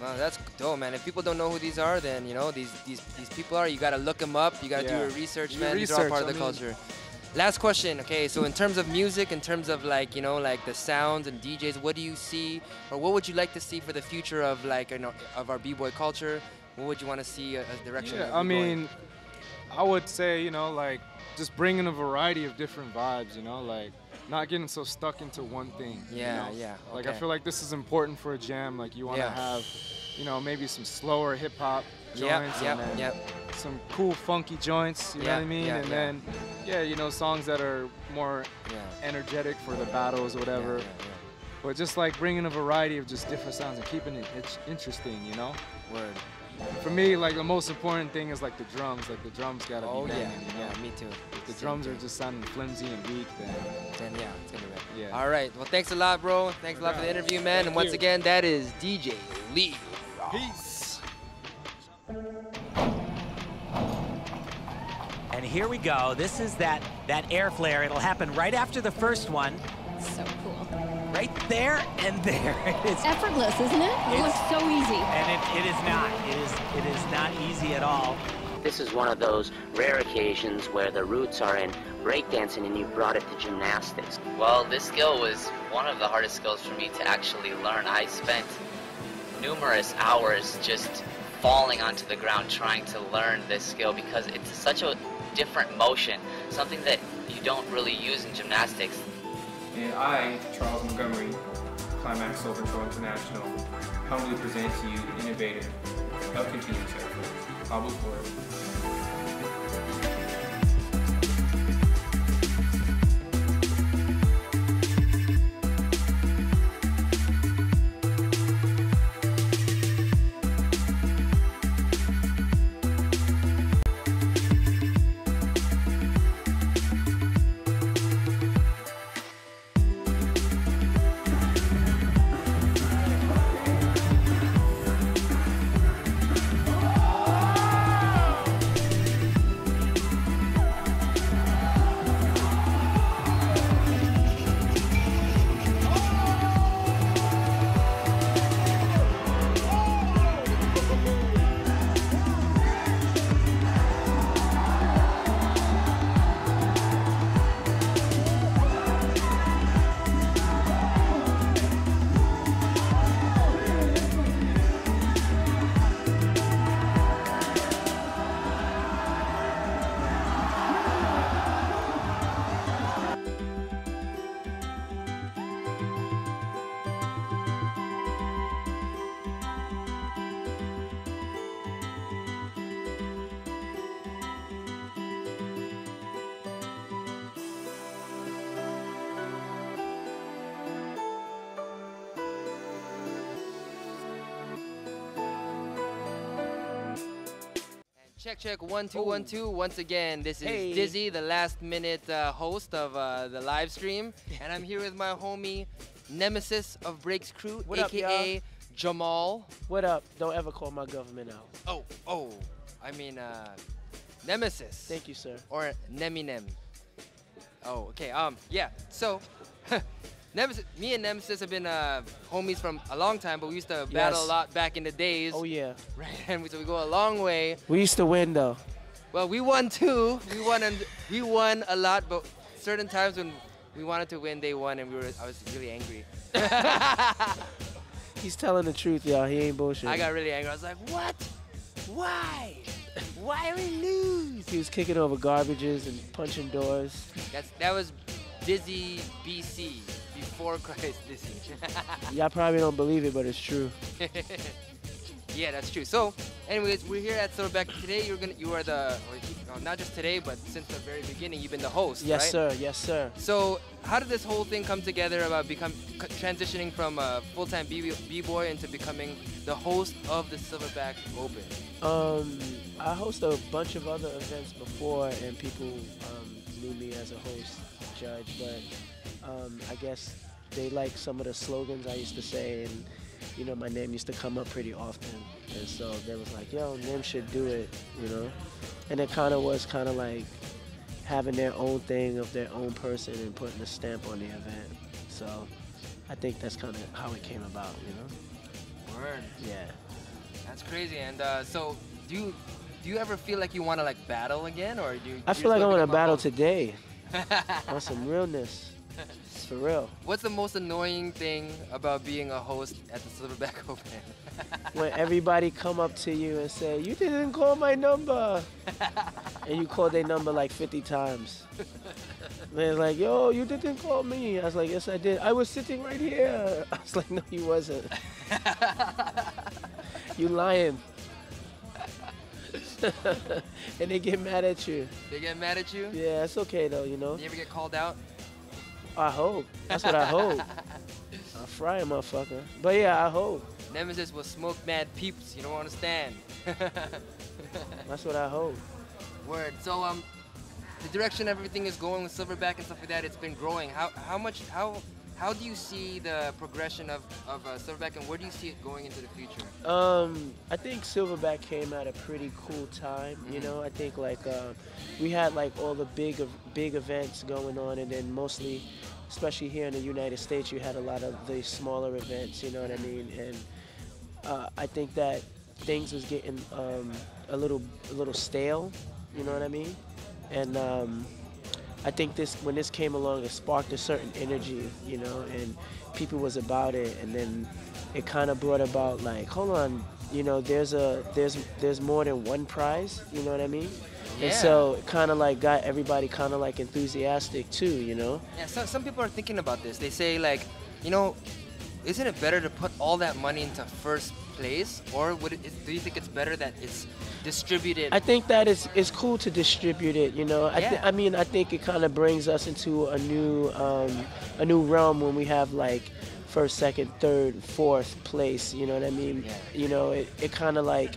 Wow, that's dope, man. If people don't know who these are, then you know these these these people are. You gotta look them up. You gotta do Yeah. your research, Do man. your These are all research, part of I the mean- culture. Last question. Okay, so in terms of music, in terms of like you know like the sounds and DJs, what do you see, or what would you like to see for the future of like you know of our b-boy culture? What would you want to see uh, as direction? Yeah, I mean, I would say, you know, like just bringing a variety of different vibes, you know, like not getting so stuck into one thing. you Yeah, know? yeah, Like I feel like this is important for a jam. Like you want to Yeah. have, you know, maybe some slower hip hop joints yep, and then yep. some cool funky joints. You know what I mean? and then, yeah, you know, songs that are more Yeah. energetic for the battles or whatever. But just like bringing a variety of just different sounds and keeping it it's interesting, you know. Word. For me, like the most important thing is like the drums. Like the drums gotta Oh be yeah, banging, you know? yeah. Me too. If the Same drums are just sounding flimsy and weak, then Then yeah, it's gonna be. Yeah. All right. Well, thanks a lot, bro. Thanks a lot for the interview, man. and once you. again, that is DJ Lee. peace. And here we go. This is that that air flare. It'll happen right after the first one. So cool. Right there and there. [LAUGHS] It's Effortless, isn't it? It It's- looks so easy. and it, it is not. It is it is not easy at all. This is one of those rare occasions where the roots are in breakdancing and you brought it to gymnastics. Well, this skill was one of the hardest skills for me to actually learn. I spent numerous hours just falling onto the ground trying to learn this skill because it's such a different motion, something that you don't really use in gymnastics. And I, Charles Montgomery, Climax Soul Control International, humbly present to you the innovative, of continuous effort, Pablo Flores. Check, one, two, one, two. Once again, this is Hey. Dyzee, the last minute uh, host of uh, the live stream. [LAUGHS] And I'm here with my homie, Nemesis of Breaks Crew, What aka y'all? Jamal. What up? Don't ever call my government out. Oh, oh, I mean, uh, Nemesis. Thank you, sir. Or Neminem. Oh, okay. Um, yeah. So, [LAUGHS] Nemesis, me and Nemesis have been uh, homies from a long time, but we used to battle Yes. a lot back in the days. Oh yeah. [LAUGHS] Right, and we, so we go a long way. We used to win though. Well, we won too. We won and we won a lot, but certain times when we wanted to win, they won, and we were. I was really angry. [LAUGHS] He's telling the truth, y'all. He ain't bullshit. I got really angry. I was like, "What? Why? Why we lose?" He was kicking over garbages and punching doors. That's that was Dyzee BC before Christ [LAUGHS] Dyzee. Y'all probably don't believe it, but it's true. [LAUGHS] yeah, that's true. So, anyways, we're here at Silverback today. You're gonna, you are the, no, not just today, but since the very beginning, you've been the host. Yes, right? sir. Yes, sir. So, how did this whole thing come together about become transitioning from a full-time b- b-boy into becoming the host of the Silverback Open? Um, I host a bunch of other events before, and people um, me as a host, judge. But um, I guess they like some of the slogans I used to say, and you know, my name used to come up pretty often. And so they was like, "Yo, Nim should do it," you know. And it kind of was kind of like having their own thing of their own person and putting a stamp on the event. So I think that's kind of how it came about, you know. Word. Yeah. That's crazy. And uh, so, do you do you ever feel like you want to like battle again, or do you? I feel like I [LAUGHS] want to battle today on some realness. It's for real. What's the most annoying thing about being a host at the Silverback [LAUGHS] Open? When everybody come up to you and say, "You didn't call my number," [LAUGHS] and you call their number like 50 times. They're like, "Yo, you didn't call me." I was like, "Yes, I did. I was sitting right here." I was like, "No, you wasn't. you lying." [LAUGHS] and they get mad at you. they get mad at you? Yeah, it's okay though, you know. You ever get called out? I hope. That's what I hope. I'll fry a motherfucker. But yeah, I hope. Nemesis will smoke mad peeps. You don't understand. [LAUGHS] That's what I hope. Word. So um, the direction everything is going with Silverback and stuff like that, it's been growing. How how much how how do you see the progression of of uh, Silverback and where do you see it going into the future? Um, I think Silverback came at a pretty cool time. You Mhm. know, I think like uh, we had like all the big big events going on, and then mostly, especially here in the United States, you had a lot of the smaller events. You know what I mean? And uh, I think that things was getting um, a little a little stale. You know what I mean? And um, I think this when this came along, it sparked a certain energy, you know, and people was about it, and then it kind of brought about like, hold on, you know, there's a there's there's more than one prize, you know what I mean? Yeah. And so it kind of like got everybody kind of like enthusiastic too, you know? Yeah, so, some people are thinking about this. They say like, you know, isn't it better to put all that money into first place, or would it, do you think it's better that it's distributed? I think that it's it's cool to distribute it. You know, I Yeah. I mean, I think it kind of brings us into a new um, a new realm when we have like first, second, third, fourth place. You know what I mean? You know, it, it kind of like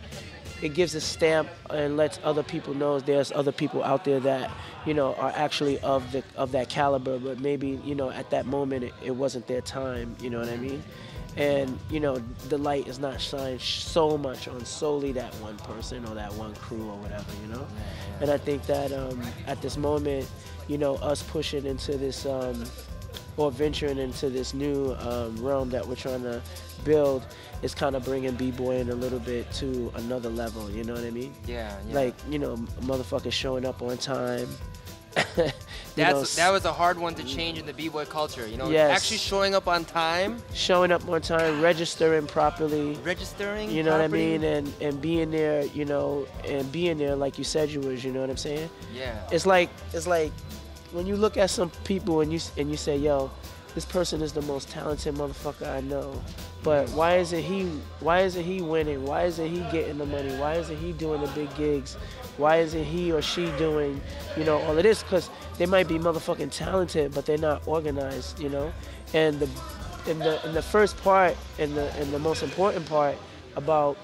it gives a stamp and lets other people know there's other people out there that you know are actually of the of that caliber, but maybe you know at that moment it, it wasn't their time. You know what I mean? And you know the light is not shined so much on solely that one person or that one crew or whatever. You know, and I think that um, at this moment, you know, us pushing into this um, or venturing into this new um, realm that we're trying to build is kind of bringing b-boying a little bit to another level. You know what I mean? Yeah, yeah. Like you know, motherfuckers showing up on time. [LAUGHS] That's that was a hard one to change in the b-boy culture. You know, Yes. actually showing up on time, showing up on time, registering properly. registering. You know what I mean? And and being there, you know, and being there like you said you was, you know what I'm saying? Yeah. It's like it's like when you look at some people and you and you say, "Yo, this person is the most talented motherfucker I know." But why isn't he why isn't he winning? Why isn't he getting the money? Why isn't he doing the big gigs? Why isn't he or she doing, you know, all of this? Because they might be motherfucking talented, but they're not organized, you know. And the in the in the first part and the and the most important part about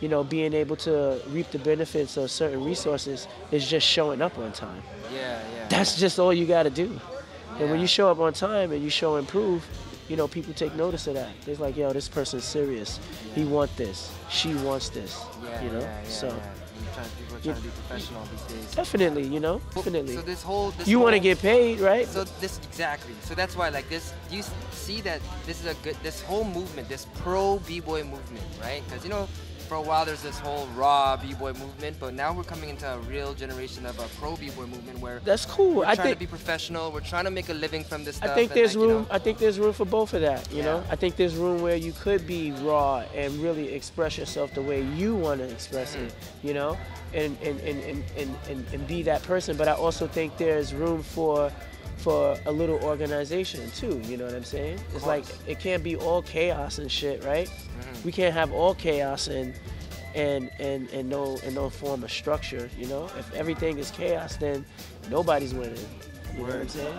you know, being able to reap the benefits of certain resources is just showing up on time. Yeah, yeah. That's just all you got to do. And when you show up on time and you show improve, you know, people take notice of that. They're like, yo, this person's serious. He want this. She wants this. Yeah, you know? yeah, yeah, so yeah. Trying- people are Yeah. trying to be professional these days. definitely, you know, definitely. So this whole this you want to get paid, right? So this exactly. So that's why like this. You see that this is a good this whole movement, this pro b-boy movement, right? Because you know, for a while there's this whole raw b-boy movement, but now we're coming into a real generation of a pro b-boy movement where That's cool. We're I trying think- to be professional. We're trying to make a living from this stuff. I think there's like, you know, room. I think there's room for both of that. You know, I think there's room where you could be raw and really express yourself the way you want to express it. Mm-hmm. You know, and and, and, and, and and and be that person. But I also think there's room for for a little organization too. You know what I'm saying? It's like it can't be all chaos and shit, right? Mm-hmm. We can't have all chaos and and and and no and no form of structure. You know, if everything is chaos, then nobody's winning. You know what I'm Word. saying?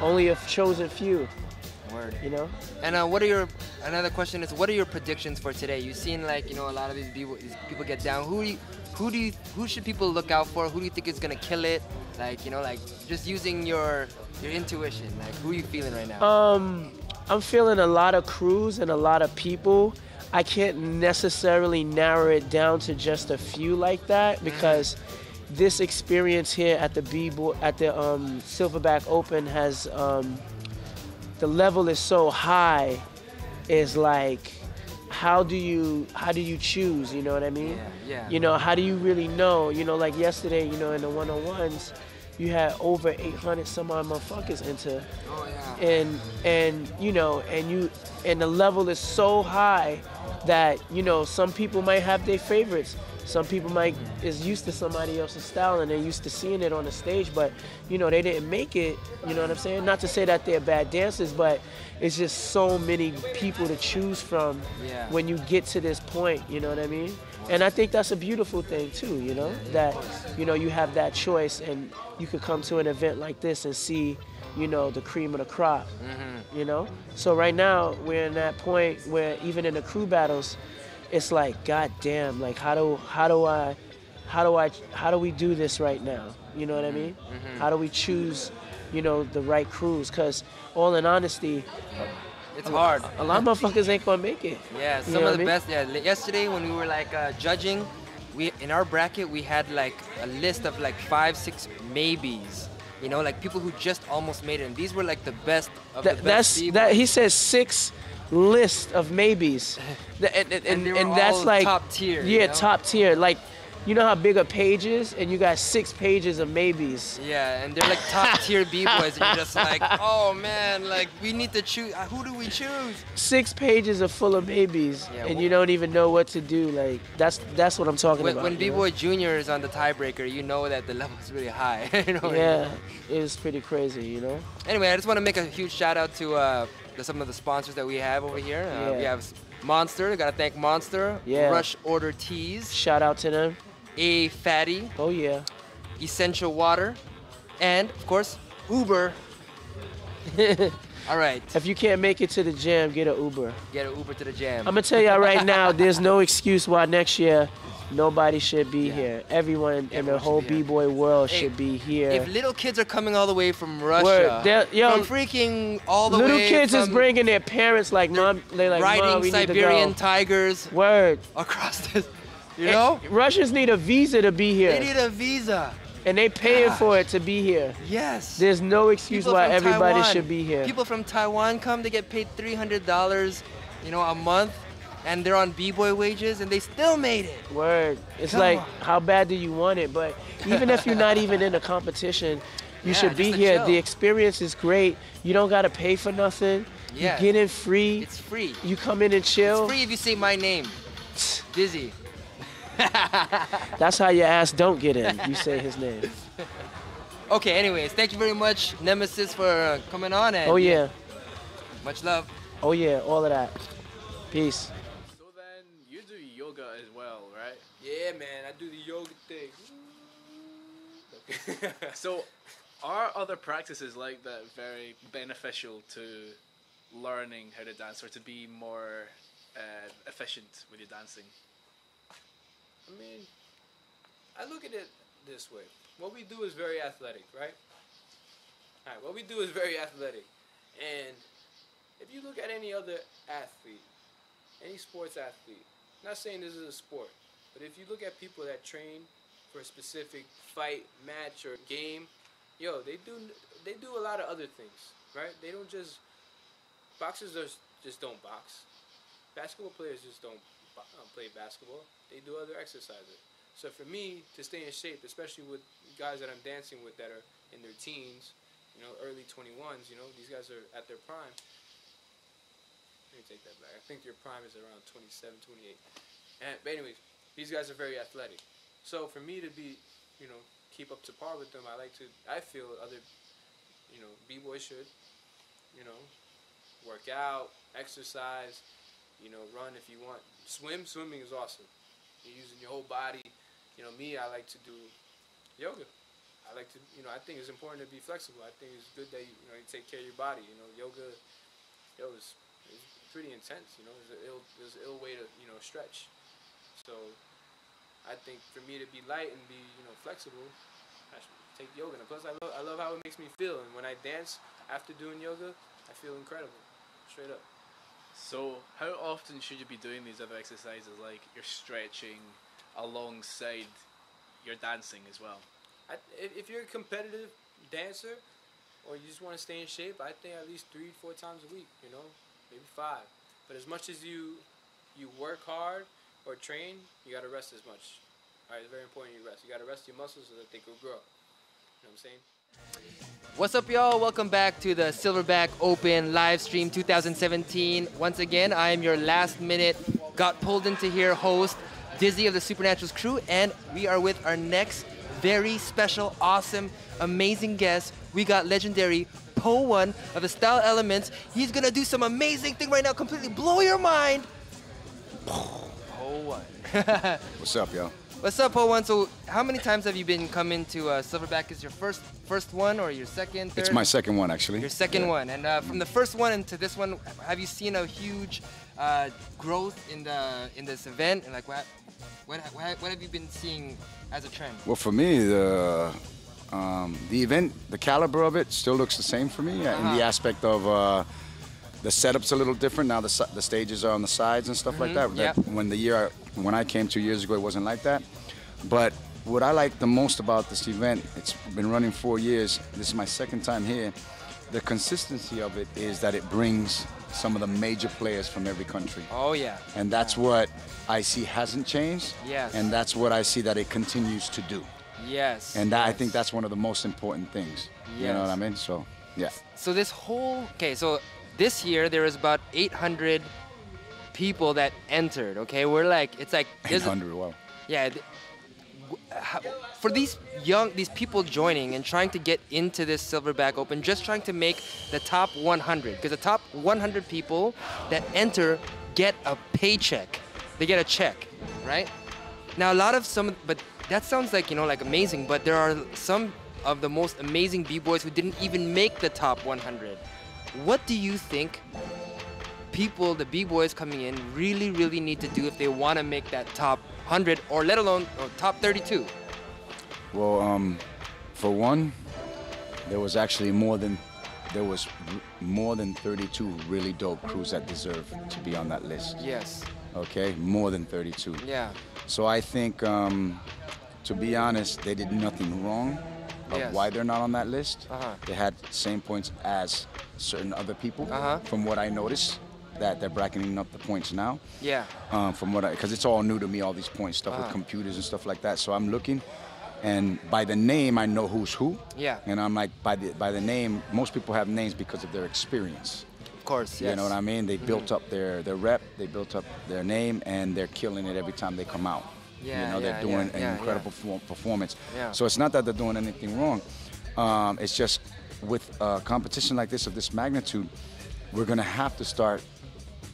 Only a chosen few. Word. You know? And uh, what are your another question is what are your predictions for today? You've seen like you know a lot of these people these people get down. Who do you, who do you who should people look out for? Who do you think is gonna kill it? Like you know like just using your your intuition. Like who are you feeling right now? Um, I'm feeling a lot of crews and a lot of people. I can't necessarily narrow it down to just a few like that because this experience here at the B at the um, Silverback Open has um, the level is so high. Is like, how do you how do you choose? You know what I mean? Yeah, yeah. You know, how do you really know? You know, like yesterday, you know, in the one on ones, you had over 800 some odd motherfuckers enter Oh yeah. and and you know and you and the level is so high that you know some people might have their favorites some people might mm-hmm. is used to somebody else's style and they're used to seeing it on the stage but you know they didn't make it you know what i'm saying not to say that they're bad dancers but it's just so many people to choose from Yeah. when you get to this point you know what i mean? And i think that's a beautiful thing too you know? That you know you have that choice and you could come to an event like this and see you know the cream of the crop Mm-hmm. you know? So right now we're in that point where even in the crew battles it's like god damn like how do how do i how do i how do we do this right now? You know what i mean? Mhm. how do we choose you know the right crews because all in honesty It's hard. a lot of motherfuckers ain't gonna make it Yeah, You some know of the I mean? best. Yeah, yesterday when we were like uh, judging, we in our bracket we had like a list of like five, six maybes. You know, like people who just almost made it. And these were like the best of That, the best. that's people. that he says six list of maybes [LAUGHS] and, and, And and that's like top tier, you yeah know? top tier like you know how big a page is and you got six pages of maybes Yeah, and they're like top [LAUGHS] tier b boys, and you're just like, oh man, like we need to choose. Uh, who do we choose? six pages are full of maybes Yeah, and wh- you don't even know what to do like that's that's what i'm talking When, about when b know? boy junior is on the tiebreaker, you know that the level is really high. [LAUGHS] you know? yeah it was pretty crazy you know Anyway, I just want to make a huge shout out to uh, the, some of the sponsors that we have over here. Uh, We have Monster. Gotta thank Monster. Yeah. Rush Order Tees. shout out to them A Fatty. oh yeah Essential Water, and of course Uber. [LAUGHS] All right, if you can't make it to the gym get an uber get an Uber to the jam. i'm gonna tell y'all right now [LAUGHS] there's no excuse why next year nobody should be here everyone in the whole b-boy world Hey, should be here If little kids are coming all the way from Russia. Yo, from freaking all the little way kids is bringing their parents like mom they like riding mom we need to Siberian tigers word across this. You know, russians need a visa to be here they need a visa. and they paying for it to be here Yes. there's no excuse People why everybody Taiwan- should be here People from Taiwan come, they get paid three hundred dollars, you know, a month, and they're on b-boy wages, and they still made it. Word. It's Come like, on. how bad do you want it? But even if you're not even in a competition, [LAUGHS] you Yeah, should be here. chill. The experience is great. You don't gotta pay for nothing. Yeah. You get in free. It's free. You come in and chill. It's free if you say my name, Dyzee. That's how your ass don't get in. You say his name. [LAUGHS] Okay. Anyways, thank you very much, Nemesis, for uh, coming on. And Oh yeah. Much love. Oh yeah. All of that. Peace. So then you do yoga as well, right? Yeah, man, I do the yoga thing. [LAUGHS] so are other practices like that very beneficial to learning how to dance or to be more uh, efficient with your dancing? I mean, I look at it this way. What we do is very athletic, right? All right, what we do is very athletic. And if you look at any other athlete, any sports athlete, not saying this is a sport, but if you look at people that train for a specific fight, match, or game, yo, they do they do a lot of other things, right? They don't just boxers just just don't box. Basketball players just don't uh, play basketball. They do other exercises. So for me to stay in shape, especially with guys that I'm dancing with that are in their teens, you know, early 21s, you know, these guys are at their prime. Let me take that back. I think your prime is around 27, 28. And, but anyways, these guys are very athletic. So for me to be, you know, keep up to par with them, I like to, I feel other, you know, b-boys should, you know, work out, exercise, you know, run if you want. Swim, swimming is awesome. You're using your whole body. You know, me, I like to do yoga. I like to, you know, I think it's important to be flexible. I think it's good that you, you know you take care of your body. You know, yoga, yo, is pretty intense. You know, it's an ill, it's an ill way to, you know, stretch. So, I think for me to be light and be, you know, flexible, I should take yoga. And plus, I love, I love how it makes me feel. And when I dance after doing yoga, I feel incredible, straight up. So, how often should you be doing these other exercises, like you're stretching alongside your dancing as well? I, if, you're a competitive dancer or you just want to stay in shape, I think at least three, four times a week, you know, maybe five. But as much as you you work hard or train, you got to rest as much. All right, it's very important you rest. You got to rest your muscles so that they can grow. You know what I'm saying? What's up, y'all? Welcome back to the Silverback Open live stream 2017. Once again, I am your last minute, got pulled into here host, Dyzee of the Supernaturals crew, and we are with our next very special, awesome, amazing guest. We got legendary Poe One of the Style Elements. He's gonna do some amazing thing right now, completely blow your mind. Poe One. [LAUGHS] What's up, yo? What's up, Poe One? So, how many times have you been coming to uh, Silverback? Is your first first one or your second? Third? It's my second one, actually. Your second Yeah. one, and uh, from the first one into this one, have you seen a huge uh, growth in the in this event? And like, what, what, what, have you been seeing as a trend? Well, for me, the um, the event, the caliber of it still looks the same for me uh, in the Uh-huh. aspect of uh, the setup's a little different now. The the stages are on the sides and stuff like that. Mhm, That yep. When the year I- when I came two years ago, it wasn't like that. But what I like the most about this event, it's been running four years. This is my second time here. The consistency of it is that it brings some of the major players from every country. Oh yeah. And that's what I see hasn't changed. Yes. And that's what I see that it continues to do. Yes. And that, I think that's one of the most important things. Yes. You know what I mean? So, yeah. So this whole okay, so this year there was about 800 people that entered. Okay, we're like it's like there's a- 800, wow. Yeah. how- For these young, these people joining and trying to get into this Silverback Open, just trying to make the top 100, because the top 100 people that enter get a paycheck. They get a check, right? Now a lot of some, but that sounds like you know like amazing, but there are some of the most amazing b-boys who didn't even make the top 100. What do you think people, the b-boys coming in, really, really need to do if they want to make that top 100 or let alone or top 32? Well, um, for one, there was actually more than there was more than 32 really dope crews that deserve to be on that list. Yes. Okay, more than 32. Yeah. So I think, um, to be honest, they did nothing wrong of Yes. why they're not on that list. Uh-huh. They had same points as certain other people. Uh-huh. From what I noticed, that they're bracketing up the points now. Yeah. Um, from what I, because it's all new to me, all these points stuff Uh-huh. with computers and stuff like that. So I'm looking, and by the name, I know who's who. Yeah. And I'm like, by the by the name, most people have names because of their experience. Of course, Yes. You know what I mean? They built up their, their rep, they built up their name, and they're killing it every time they come out. Yeah, you know, they're doing yeah, an yeah, incredible perform- performance. Yeah. So it's not that they're doing anything wrong. Um, it's just with a competition like this of this magnitude, we're gonna have to start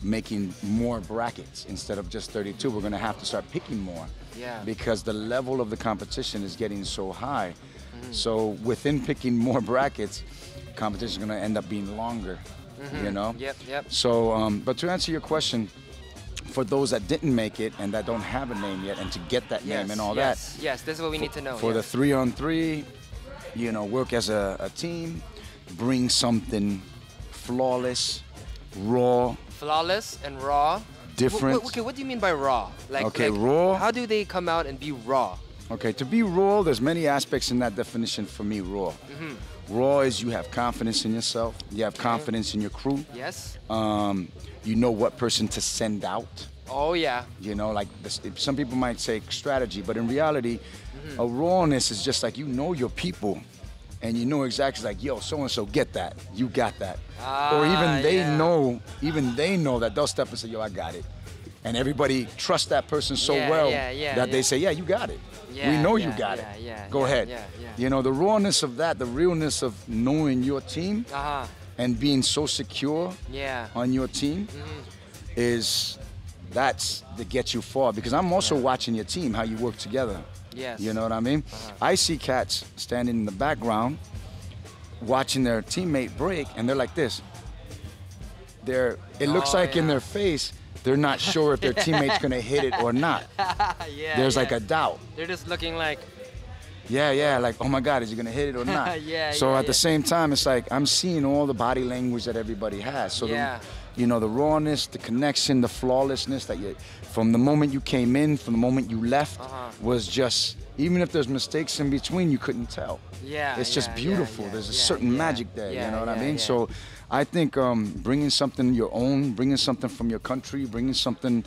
making more brackets instead of just 32. We're gonna have to start picking more Yeah. because the level of the competition is getting so high. Mm-hmm. So within picking more brackets, competition is gonna end up being longer. You Mhm. You know. Yep, yep. So, um, but to answer your question, for those that didn't make it and that don't have a name yet, and to get that name and all yes, that. yes, this is what we need to know, For the three on three, you know, work as a, a team, bring something flawless, raw, Flawless and raw. Different. Okay, what do you mean by raw? Like, Okay, like, raw. How do they come out and be raw? Okay, to be raw, there's many aspects in that definition for me, raw. Mm -hmm. Raw is you have confidence in yourself, you have confidence in your crew. Yes. Um, you know what person to send out. Oh yeah. You know, like this, some people might say strategy, but in reality, Mhm. a rawness is just like you know your people, and you know exactly like, yo, so and so get that, you got that, ah, or even they yeah. know, even they know that they'll step and say, yo, I got it, and everybody trusts that person so Yeah, well yeah, that they say, yeah, you got it. we know you got it. yeah, Go ahead. yeah, yeah. You know the rawness of that, the realness of knowing your team Uh-huh. And being so secure Yeah. on your team is that's to get you far because I'm also watching your team how you work together. Yes. You know what I mean? Uh-huh. I see cats standing in the background watching their teammate break and they're like this. They're it looks Oh, like in their face they're not sure if their [LAUGHS] teammate's gonna hit it or not. [LAUGHS] yeah. There's yeah. like a doubt. They're just looking like. Yeah, yeah, like, oh my God, is he gonna hit it or [LAUGHS] not? Yeah, So yeah, at the same time, it's like I'm seeing all the body language that everybody has. So Yeah. the, you know, the rawness, the connection, the flawlessness that you, from the moment you came in, from the moment you left, Uh-huh. was just. Even if there's mistakes in between, you couldn't tell. Yeah, It's just yeah, yeah, beautiful. yeah, there's a certain yeah, magic there. yeah, you know what I mean? yeah. So, I think um, bringing something your own, bringing something from your country, bringing something,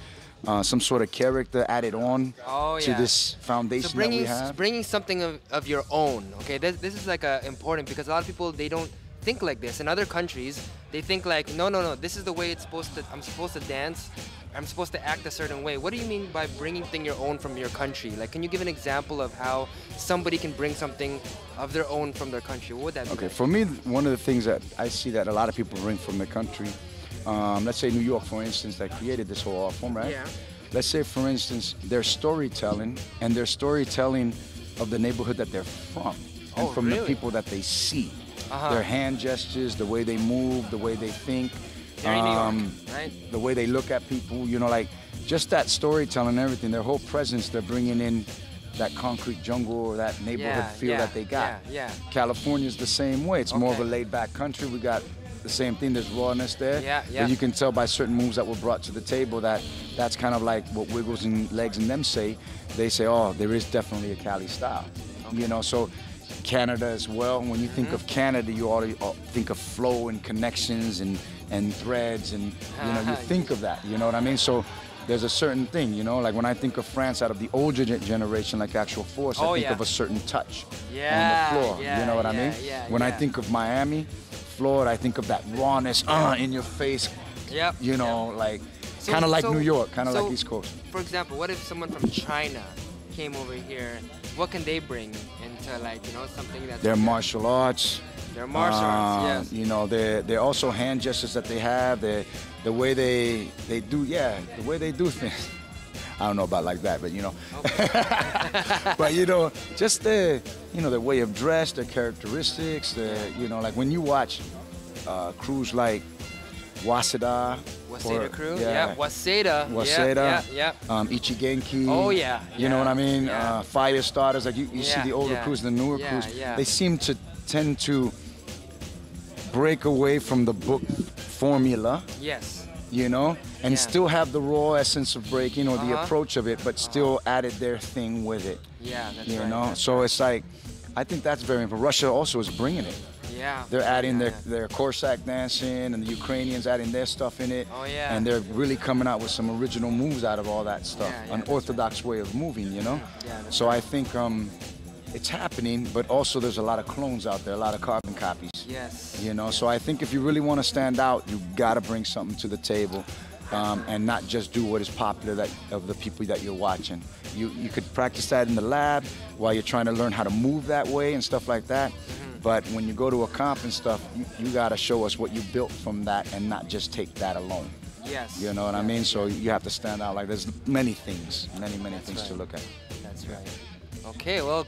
uh, some sort of character added on Oh, to yeah. this foundation so bringing that we have. bringing something of, of your own. Okay, this, this is like uh, important because a lot of people they don't think like this. In other countries, they think like, no, no, no. This is the way it's supposed to. I'm supposed to dance. I'm supposed to act a certain way. What do you mean by bringing thing your own from your country? Like, can you give an example of how somebody can bring something of their own from their country? What would that be? Okay, for me, one of the things that I see that a lot of people bring from the country, um, let's say New York, for instance, that created this whole art form, right? Yeah. Let's say, for instance, their storytelling and their storytelling of the neighborhood that they're from and Oh, from the people that they see. Uh-huh. Their hand gestures, the way they move, the way they think, New York, um, right? the way they look at people, you know, like just that storytelling and everything, their whole presence, they're bringing in that concrete jungle or that neighborhood Yeah, feel yeah, that they got. yeah, yeah. California's the same way. It's more of a laid back country. We got the same thing. There's rawness there. Yeah, yeah. But you can tell by certain moves that were brought to the table that that's kind of like what Wiggles and Legs and them say. They say, oh, there is definitely a Cali style. You know, so Canada as well. When you think Mm-hmm. of Canada, you already uh, think of flow and connections and, and threads and, you know, you think of that. You know what I mean? So there's a certain thing, you know, like when I think of France out of the older generation, like Aktuel Force, Oh, I think yeah. of a certain touch Yeah, on the floor. yeah, you know what I mean? when I think of Miami, Florida, I think of that rawness, uh, in your face. Yep. You know, like So- kind of like so- New York, kind of so, like East Coast. For example, what if someone from China came over here? What can they bring into like you know something that's Their martial arts. Their martial arts, um, yes. You know, they're, they're also hand gestures that they have. They, the way they they do, yeah, the way they do [LAUGHS] things. I don't know about like that, but you know. [LAUGHS] but you know, just the you know the way of dress, their characteristics, the you know like when you watch uh, crews like Waseda. Waseda or- crew, yeah, Waseda, yeah, Waseda, yeah, yeah. Um, Ichigenki. Oh, yeah, You know what I mean? yeah. Uh, fire starters, like you, you see the older crews, the newer yeah, crews. yeah. They seem to tend to break away from the book formula Yes. You know, and Yeah. still have the raw essence of breaking or the Uh-huh. approach of it, but still added their thing with it. Yeah, that's you right, know, so it's like, I think that's very important. Russia also is bringing it. Yeah. They're adding yeah, their, their Cossack dancing, and the Ukrainians adding their stuff in it. Oh, yeah. And they're really coming out with some original moves out of all that stuff. Yeah, yeah, An orthodox way of moving, you know. Yeah, so I think um, it's happening, but also there's a lot of clones out there, a lot of carbon copies. Yes. You know, so I think if you really want to stand out, you gotta bring something to the table, um, and not just do what is popular that of the people that you're watching. You you could practice that in the lab while you're trying to learn how to move that way and stuff like that. But when you go to a comp and stuff, you, you gotta show us what you built from that, and not just take that alone. Yes. You know what I mean? So you have to stand out. Like there's many things, many many That's things to look at. That's right. Okay, well,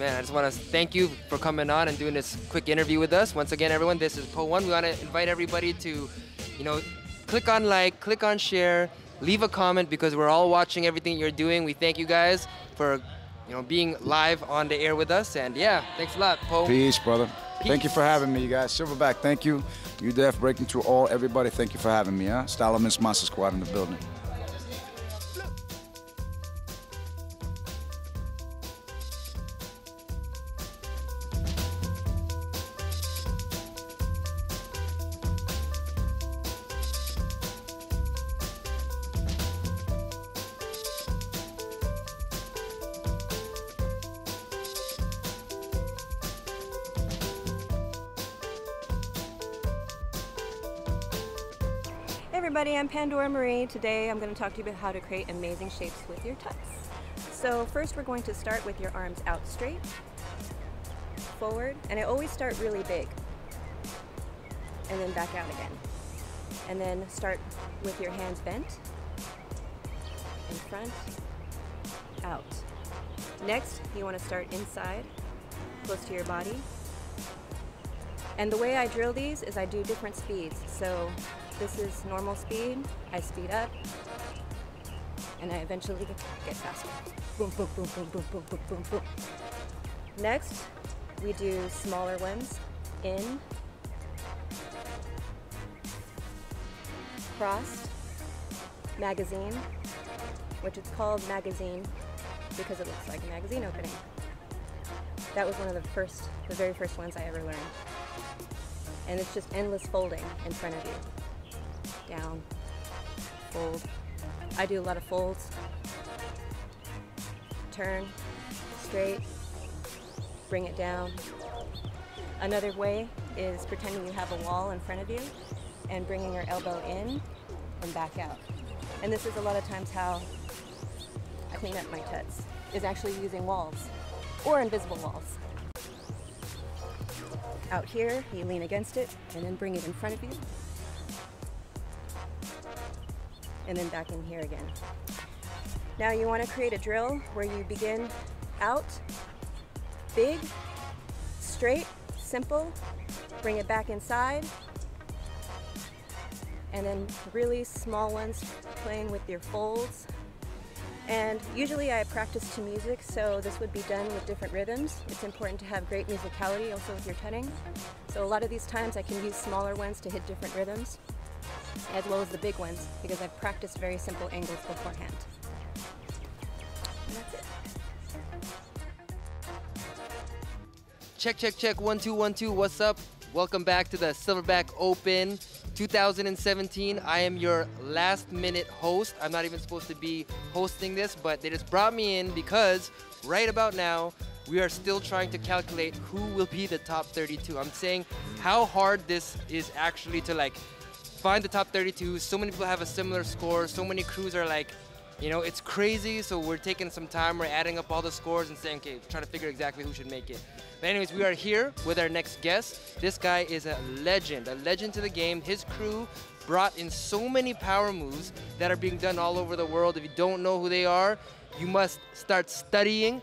man, I just want to thank you for coming on and doing this quick interview with us. Once again, everyone, this is Poe One. We want to invite everybody to, you know, click on like, click on share, leave a comment because we're all watching everything you're doing. We thank you guys for, you know, being live on the air with us. And yeah, thanks a lot, Poe. Peace, brother. Thank you for having me, you guys. Silverback, thank you. UDEF, Breaking Through All, everybody, thank you for having me, huh? Stylomans Monster Squad in the building. Everybody, I'm Pandora Marie. Today I'm going to talk to you about how to create amazing shapes with your tuts. So first we're going to start with your arms out straight, forward, and I always start really big, and then back out again. And then start with your hands bent, in front, out. Next, you want to start inside, close to your body. And the way I drill these is I do different speeds. So this is normal speed, I speed up, and I eventually get faster. Boom, boom, boom, boom, boom, boom, boom, boom, boom. Next, we do smaller ones. In, crossed, magazine, which is called magazine because it looks like a magazine opening. That was one of the first, the very first ones I ever learned. And it's just endless folding in front of you. Down, fold. I do a lot of folds. Turn, straight, bring it down. Another way is pretending you have a wall in front of you and bringing your elbow in and back out. And this is a lot of times how I clean up my tuts, is actually using walls or invisible walls. Out here, you lean against it and then bring it in front of you. And then back in here again. Now you want to create a drill where you begin out, big, straight, simple, bring it back inside, and then really small ones playing with your folds. And usually I practice to music, so this would be done with different rhythms. It's important to have great musicality also with your tutting. So a lot of these times I can use smaller ones to hit different rhythms, as well as the big ones, because I've practiced very simple angles beforehand. And that's it. Check, check, check. One, two, one, two. What's up? Welcome back to the Silverback Open 2017. I am your last minute host. I'm not even supposed to be hosting this, but they just brought me in because right about now, we are still trying to calculate who will be the top 32. I'm saying how hard this is actually to like find the top 32. So many people have a similar score. So many crews are like, you know, it's crazy. So we're taking some time. We're adding up all the scores and saying, okay, trying to figure exactly who should make it. But anyways, we are here with our next guest. This guy is a legend, a legend to the game. His crew brought in so many power moves that are being done all over the world. If you don't know who they are, you must start studying.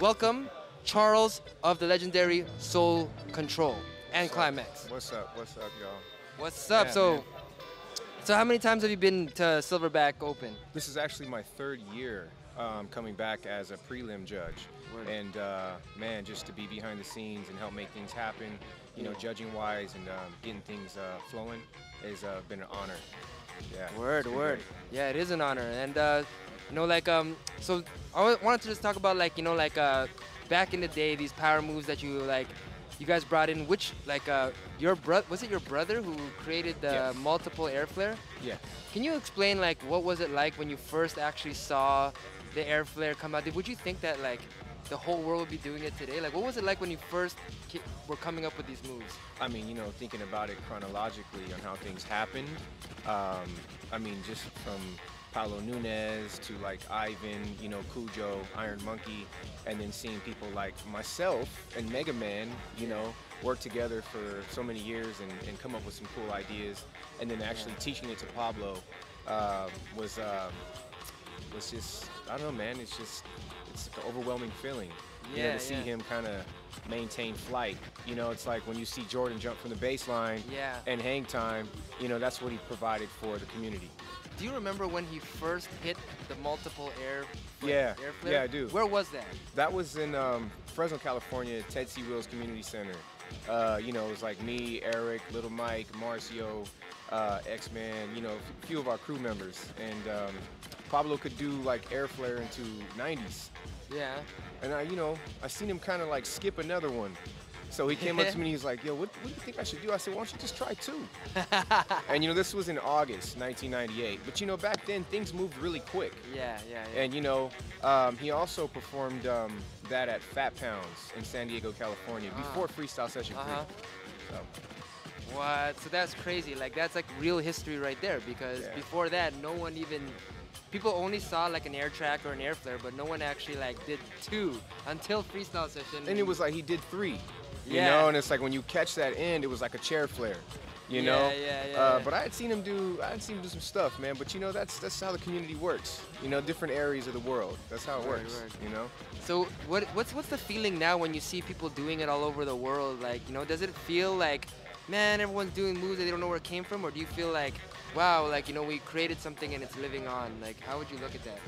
Welcome, Charles of the legendary Soul Control and Climax. What's up? What's up, y'all? What's up? Yeah, so, man. So how many times have you been to Silverback Open? This is actually my third year um, coming back as a prelim judge. And uh, man, just to be behind the scenes and help make things happen, you know, judging wise and um, getting things uh, flowing has uh, been an honor. Yeah. Word, word. great. Yeah, it is an honor. And uh, you know, like um, so I wanted to just talk about like you know like uh, back in the day, these power moves that you like, you guys brought in. Which like uh, your brother was it your brother who created the Yes. multiple air flare? Yeah. Can you explain like what was it like when you first actually saw the air flare come out? Did, would you think that like the whole world would be doing it today? Like what was it like when you first ki- were coming up with these moves? I mean, you know, thinking about it chronologically on how things happened. Um, I mean, just from Paulo Nunez to like Ivan, you know, Cujo, Iron Monkey, and then seeing people like myself and Mega Man, you know, work together for so many years and, and come up with some cool ideas, and then actually teaching it to Pablo um, was um, was just I don't know, man. It's just it's an overwhelming feeling. You know, Yeah, to see yeah. him kind of maintain flight. You know, it's like when you see Jordan jump from the baseline Yeah. and hang time. You know, that's what he provided for the community. Do you remember when he first hit the multiple air? fl- Yeah, air flare? yeah, I do. Where was that? That was in um, Fresno, California, Ted C. Wills Community Center. Uh, you know, it was like me, Eric, Little Mike, Marcio, uh, X-Man, you know, a few of our crew members. And um, Pablo could do like air flare into 90s. Yeah. And I, you know, I seen him kind of like skip another one. So he came up to me and [LAUGHS] he was like, yo, what, what do you think I should do? I said, why don't you just try two? [LAUGHS] and you know, this was in August 1998. But you know, back then things moved really quick. Yeah, yeah, yeah. And you know, um, he also performed um, that at Fat Pounds in San Diego, California, Ah. before Freestyle Session Uh-huh. 3. So, What? So that's crazy. Like that's like real history right there because Yeah. before that, no one even. People only saw like an air track or an air flare, but no one actually like did two until freestyle session. and it was like he did three. You Yeah. know, and it's like when you catch that end, it was like a chair flare. You Yeah, know, yeah, yeah, Uh, yeah. but I had seen him do, I had seen him do some stuff, man. But you know, that's that's how the community works. You know, different areas of the world. That's how it Word, works. word. You know. So what what's what's the feeling now when you see people doing it all over the world? Like you know, does it feel like, man, everyone's doing moves that they don't know where it came from, or do you feel like, wow, like you know, we created something and it's living on? Like how would you look at that?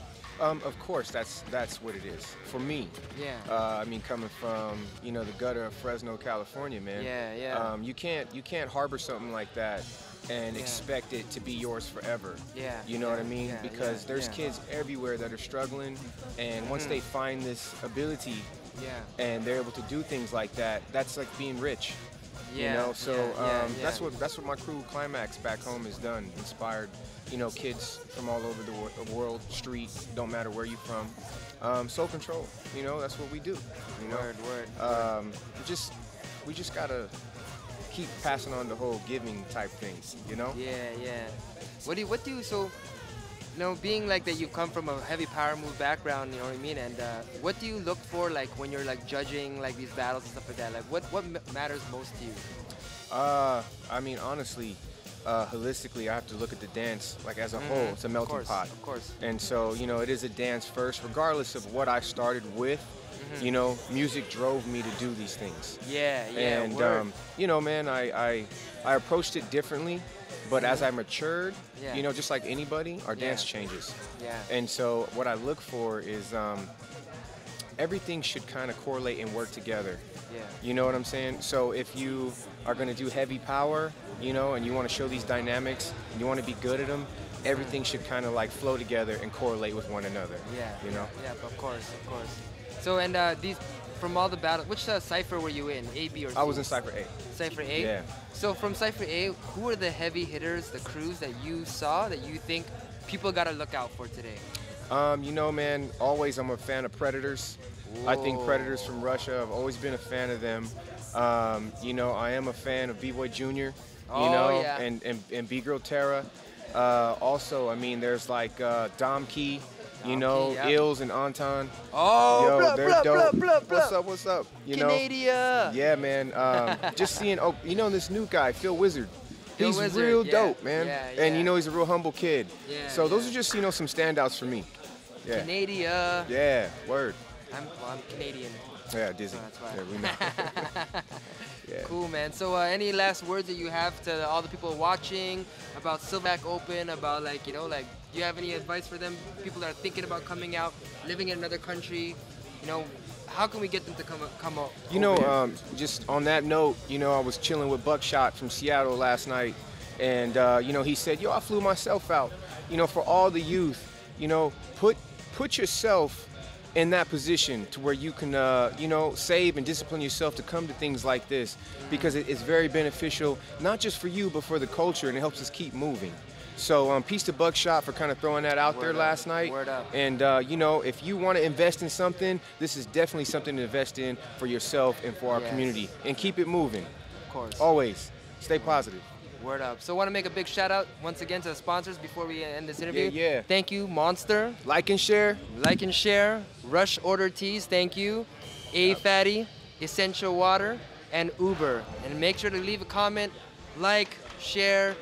Um, of course, that's that's what it is for me. Yeah. Uh, I mean, coming from you know the gutter of Fresno, California, man. Yeah, yeah. Um, you can't you can't harbor something like that and Yeah. expect it to be yours forever. Yeah, You know what I mean? yeah, because yeah, there's yeah. kids everywhere that are struggling, and once Mhm. they find this ability Yeah. and they're able to do things like that, that's like being rich. Yeah, You know, so yeah, yeah, um, that's what that's what my crew Climax back home has done. Inspired, you know, kids from all over the, wor- the world, street, don't matter where you're from. Um, soul control, you know, that's what we do. You know, Word, word, Um, just we just gotta keep passing on the whole giving type thing. You know. Yeah, yeah. What do you, what do you, so, you know, being like that you come from a heavy power move background, you know what I mean? And uh, what do you look for like when you're like judging like these battles and stuff like that? Like what, what matters most to you? Uh, I mean, honestly, uh, holistically, I have to look at the dance like as a Mhm, whole. It's a melting course, pot. of course. And so, you know, it is a dance first, regardless of what I started with. Mhm. You know, music drove me to do these things. Yeah, yeah, And um, you know, man, I, I I approached it differently, but as I matured, Yeah. you know, just like anybody, our Yeah. dance changes. Yeah. And so, what I look for is um, everything should kind of correlate and work together. Yeah. You know what I'm saying? So if you are going to do heavy power, you know, and you want to show these dynamics, and you want to be good at them, everything should kind of like flow together and correlate with one another. Yeah. You know? Yeah, of course, of course. So, and uh, these, from all the battles, which uh, cipher were you in? A, B, or C? I was in Cypher A. Cypher A? Yeah. So from Cypher A, who are the heavy hitters, the crews that you saw that you think people gotta look out for today? Um, you know, man, always I'm a fan of Predators. I think Predators from Russia, I've always been a fan of them. Um, you know, I am a fan of B-Boy Jr., you Oh, know, yeah. and, and, and B-Girl Terra. Uh, also, I mean, there's like uh, Dom Key, you know, yeah. Ills and Anton. Oh, Yo, blah, they're blah, dope. blah, blah, What's up, what's up? You Canada. know? Yeah, man. Um, [LAUGHS] just seeing, oh, you know, this new guy, Phil Wizard. Phil he's Wizard, real yeah, dope, man. yeah, And you know, he's a real humble kid. Yeah, so those are just, you know, some standouts for me. Yeah. Canada. Yeah, word. I'm, well, I'm Canadian. Yeah, Dyzee. So that's why. Yeah, we know. [LAUGHS] yeah. Cool, man. So, uh, any last words that you have to all the people watching about Silverback Open? About like, you know, like, do you have any advice for them? People that are thinking about coming out, living in another country. You know, how can we get them to come come out? You know, um, just on that note, you know, I was chilling with Buckshot from Seattle last night, and uh, you know, he said, "Yo, I flew myself out." You know, for all the youth, you know, put put yourself in that position to where you can, uh, you know, save and discipline yourself to come to things like this, because it's very beneficial, not just for you, but for the culture, and it helps us keep moving. So, um, peace to Buckshot for kind of throwing that out there up, last night. word up. And uh, you know, if you want to invest in something, this is definitely something to invest in for yourself and for our Yes. community. And keep it moving. Of course. Always. Stay positive. Word up. So, I want to make a big shout out once again to the sponsors before we end this interview. Yeah, yeah. Thank you, Monster. Like and share. Like and share. Rush Order Tees. Thank you. A Fatty, Essential Water, and Uber. And make sure to leave a comment, like, share,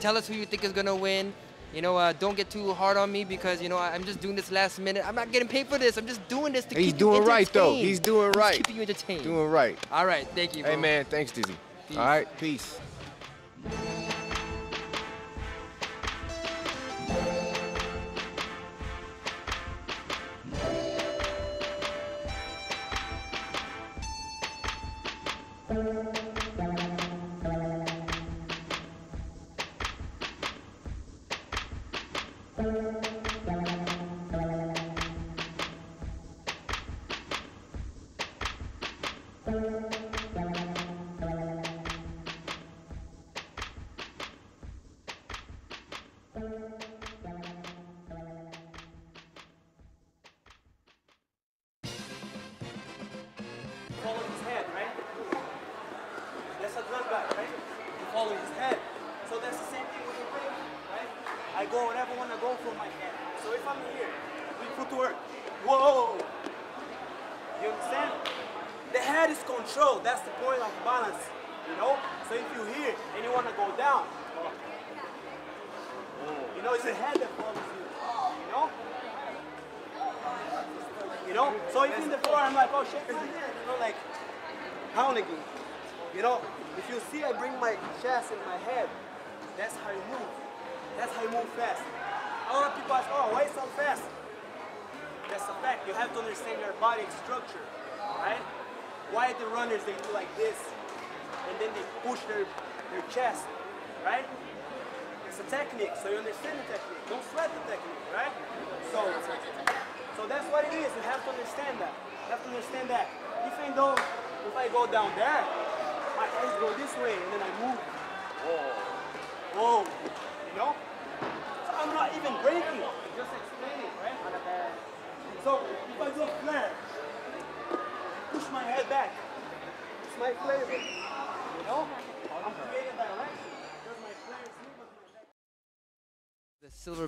tell us who you think is gonna win. You know, uh, don't get too hard on me because you know I'm just doing this last minute. I'm not getting paid for this. I'm just doing this to He's keep you doing right though. entertained. He's doing right. keeping you entertained. Doing right. All right, thank you. Hey man, thanks Dyzee. Peace. All right, peace. Follow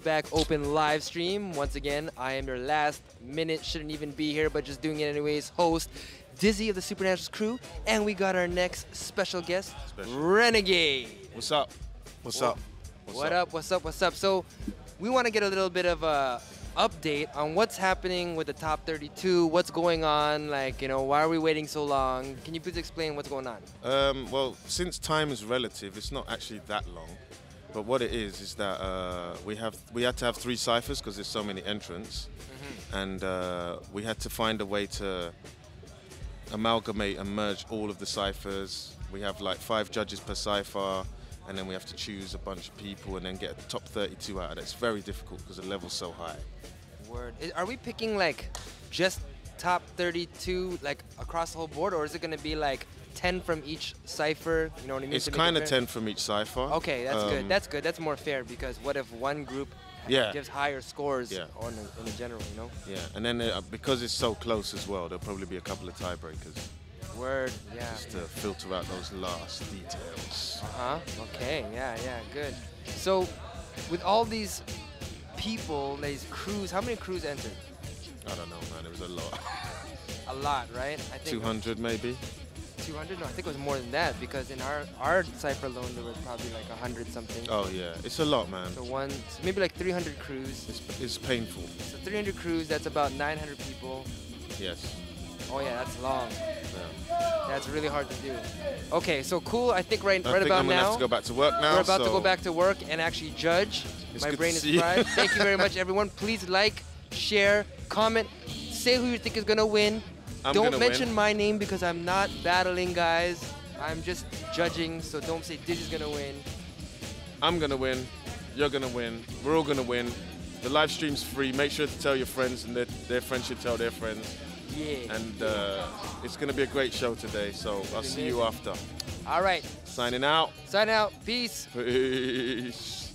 The Silverback Open live stream. Once again, I am your last minute, shouldn't even be here, but just doing it anyways. Host Dyzee of the Supernaturals crew, and we got our next special guest, Renegade. What's up? What's up? What's what up? What's up? What's up? So, we want to get a little bit of a update on what's happening with the top 32. What's going on? Like, you know, why are we waiting so long? Can you please explain what's going on? Um, well, since time is relative, it's not actually that long. But what it is is that uh, we have we had to have three ciphers because there's so many entrants, and uh, we had to find a way to amalgamate and merge all of the ciphers. We have like five judges per cipher, and then we have to choose a bunch of people and then get a top 32 out of it. It's very difficult because the level's so high. Word. Are we picking like just top 32 like across the whole board, or is it going to be like 10 from each cipher? You know what I mean? It's to make it kind of fair? 10 from each cipher. Okay, that's Um, good. That's good. That's more fair because what if one group Yeah. gives higher scores Yeah. on a, in a general, you know? Yeah, and then uh, because it's so close as well, there'll probably be a couple of tiebreakers. Word, yeah. Just to filter out those last details. Uh huh. Okay. Yeah. Yeah. Good. So, with all these people, these crews, how many crews entered? I don't know, man. It was a lot. A lot, right? I think 200 maybe. 200? No, I think it was more than that because in our our cipher alone there was probably like 100 something. Oh yeah, it's a lot, man. So one, so maybe like 300 crews. It's, it's painful. So 300 crews, that's about 900 people. Yes. Oh yeah, that's long. Yeah. That's really hard to do. Okay, so cool. I think right, I right think about I'm gonna now. have to go back to work now, We're about to go back to work and actually judge. It's My brain is fried. [LAUGHS] Thank you very much, everyone. Please like, share, comment, say who you think is gonna win. I'm don't mention win. my name because I'm not battling, guys. I'm just judging, so don't say Dyzee's gonna win. I'm gonna win. You're gonna win. We're all gonna win. The live stream's free. Make sure to tell your friends, and their, their friends should tell their friends. Yeah. And uh, it's gonna be a great show today. So I'll see you after. All right. Signing out. Sign out. Peace. Peace.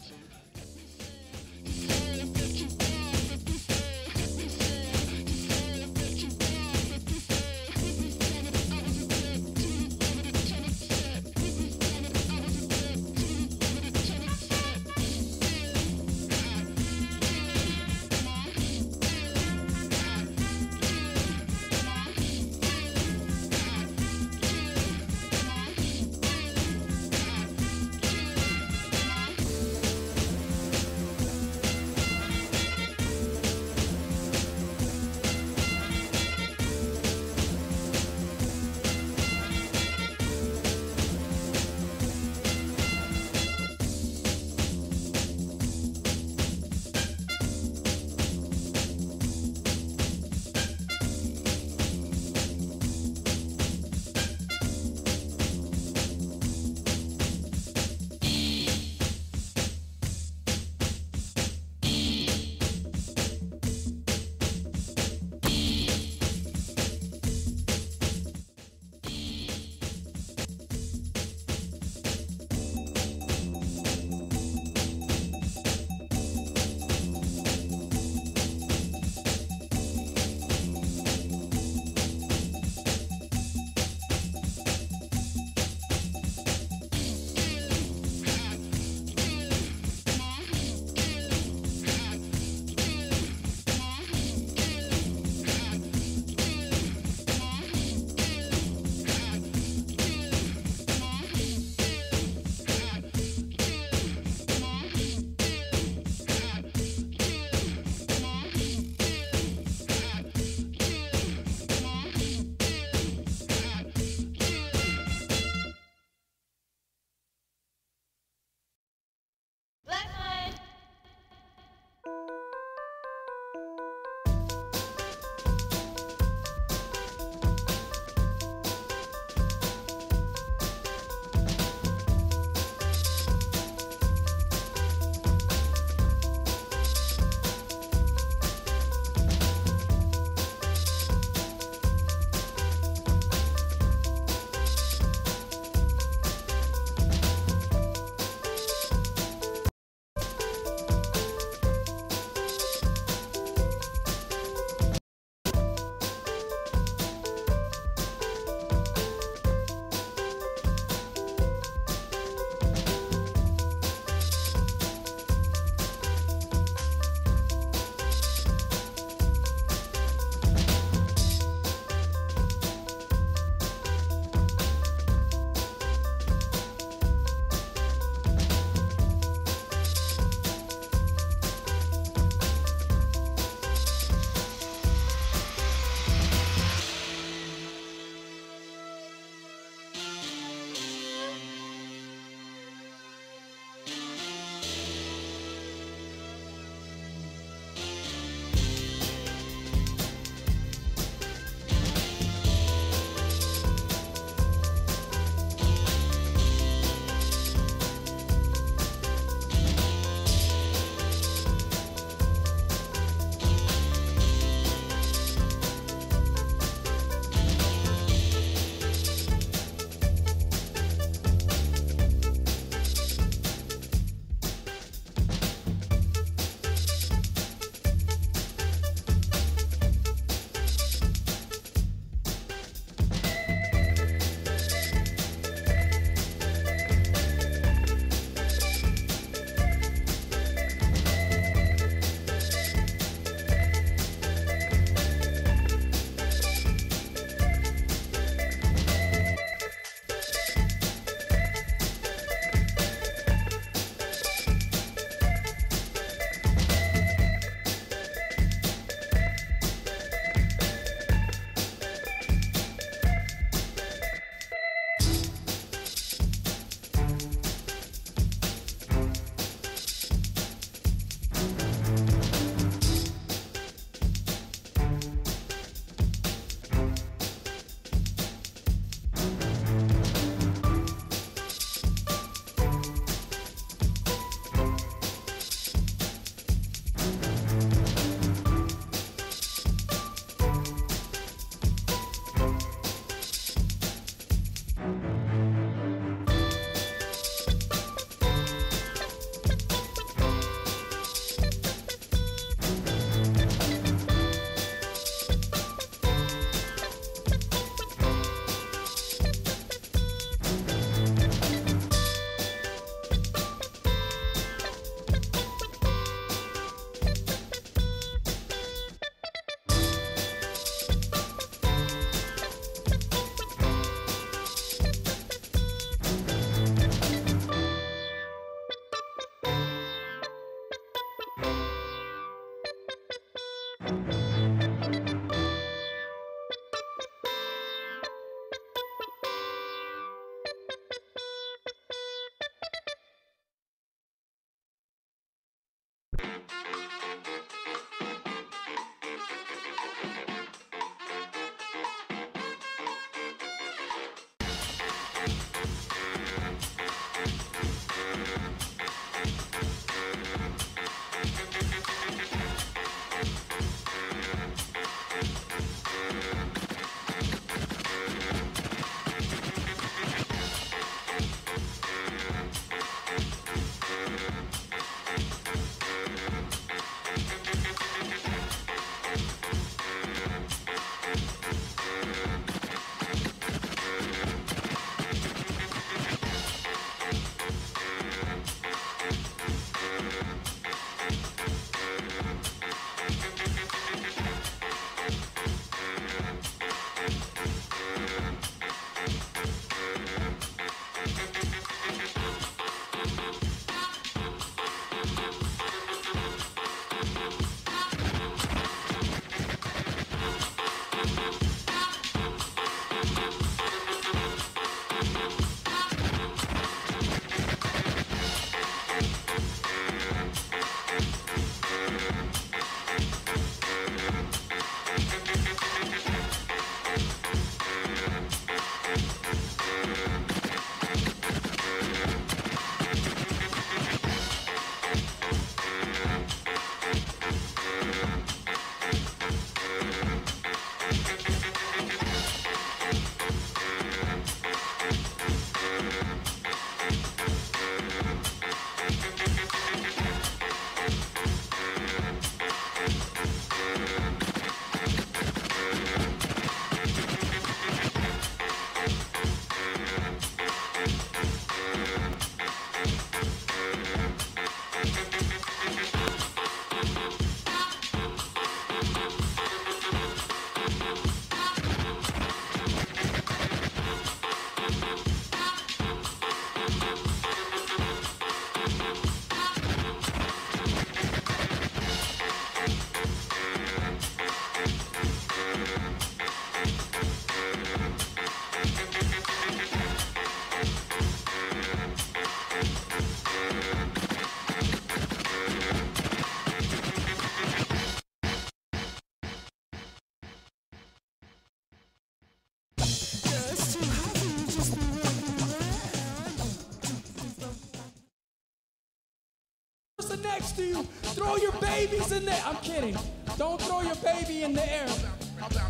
Next to you, throw your babies in there. I'm kidding. Don't throw your baby in the air.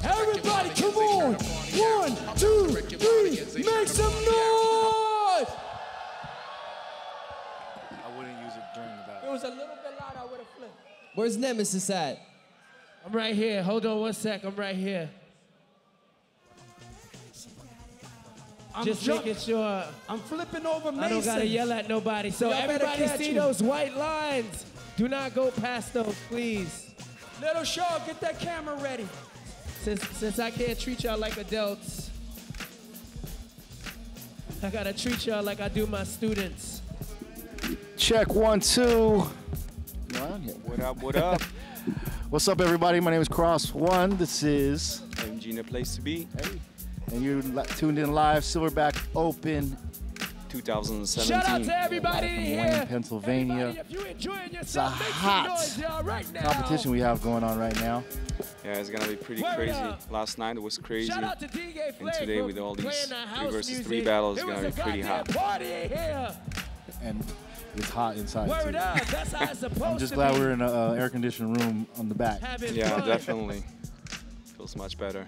Everybody, come on. One, two, three, make some noise. I wouldn't use it during the battle. it was a little bit louder, I would have flipped. Where's Nemesis at? I'm right here. Hold on one sec. I'm right here. I'm Just ju- making sure. I'm flipping over Mason. I don't gotta yell at nobody. So Y'all everybody catch see him. those white lines. Do not go past those, please. Little Shaw, get that camera ready. Since since I can't treat y'all like adults, I gotta treat y'all like I do my students. Check one, two. What up, what up? [LAUGHS] What's up, everybody? My name is Cross One. This is MG, the place to be. Hey. And you're li- tuned in live, Silverback Open 2017. Shout out to everybody from in here. Pennsylvania. If you enjoying It's a yourself, make some hot noise, y'all, right now. competition we have going on right now. Yeah, it's gonna be pretty crazy. Last night it was crazy. Shout out to DJ And today with all these playing that three house versus three battles, it's gonna be pretty hot. Party here. And it's hot inside. Word too. up. That's how it's [LAUGHS] supposed I'm just to glad be. we're in an uh, air conditioned room on the back. Having Yeah, fun. definitely. Feels much better.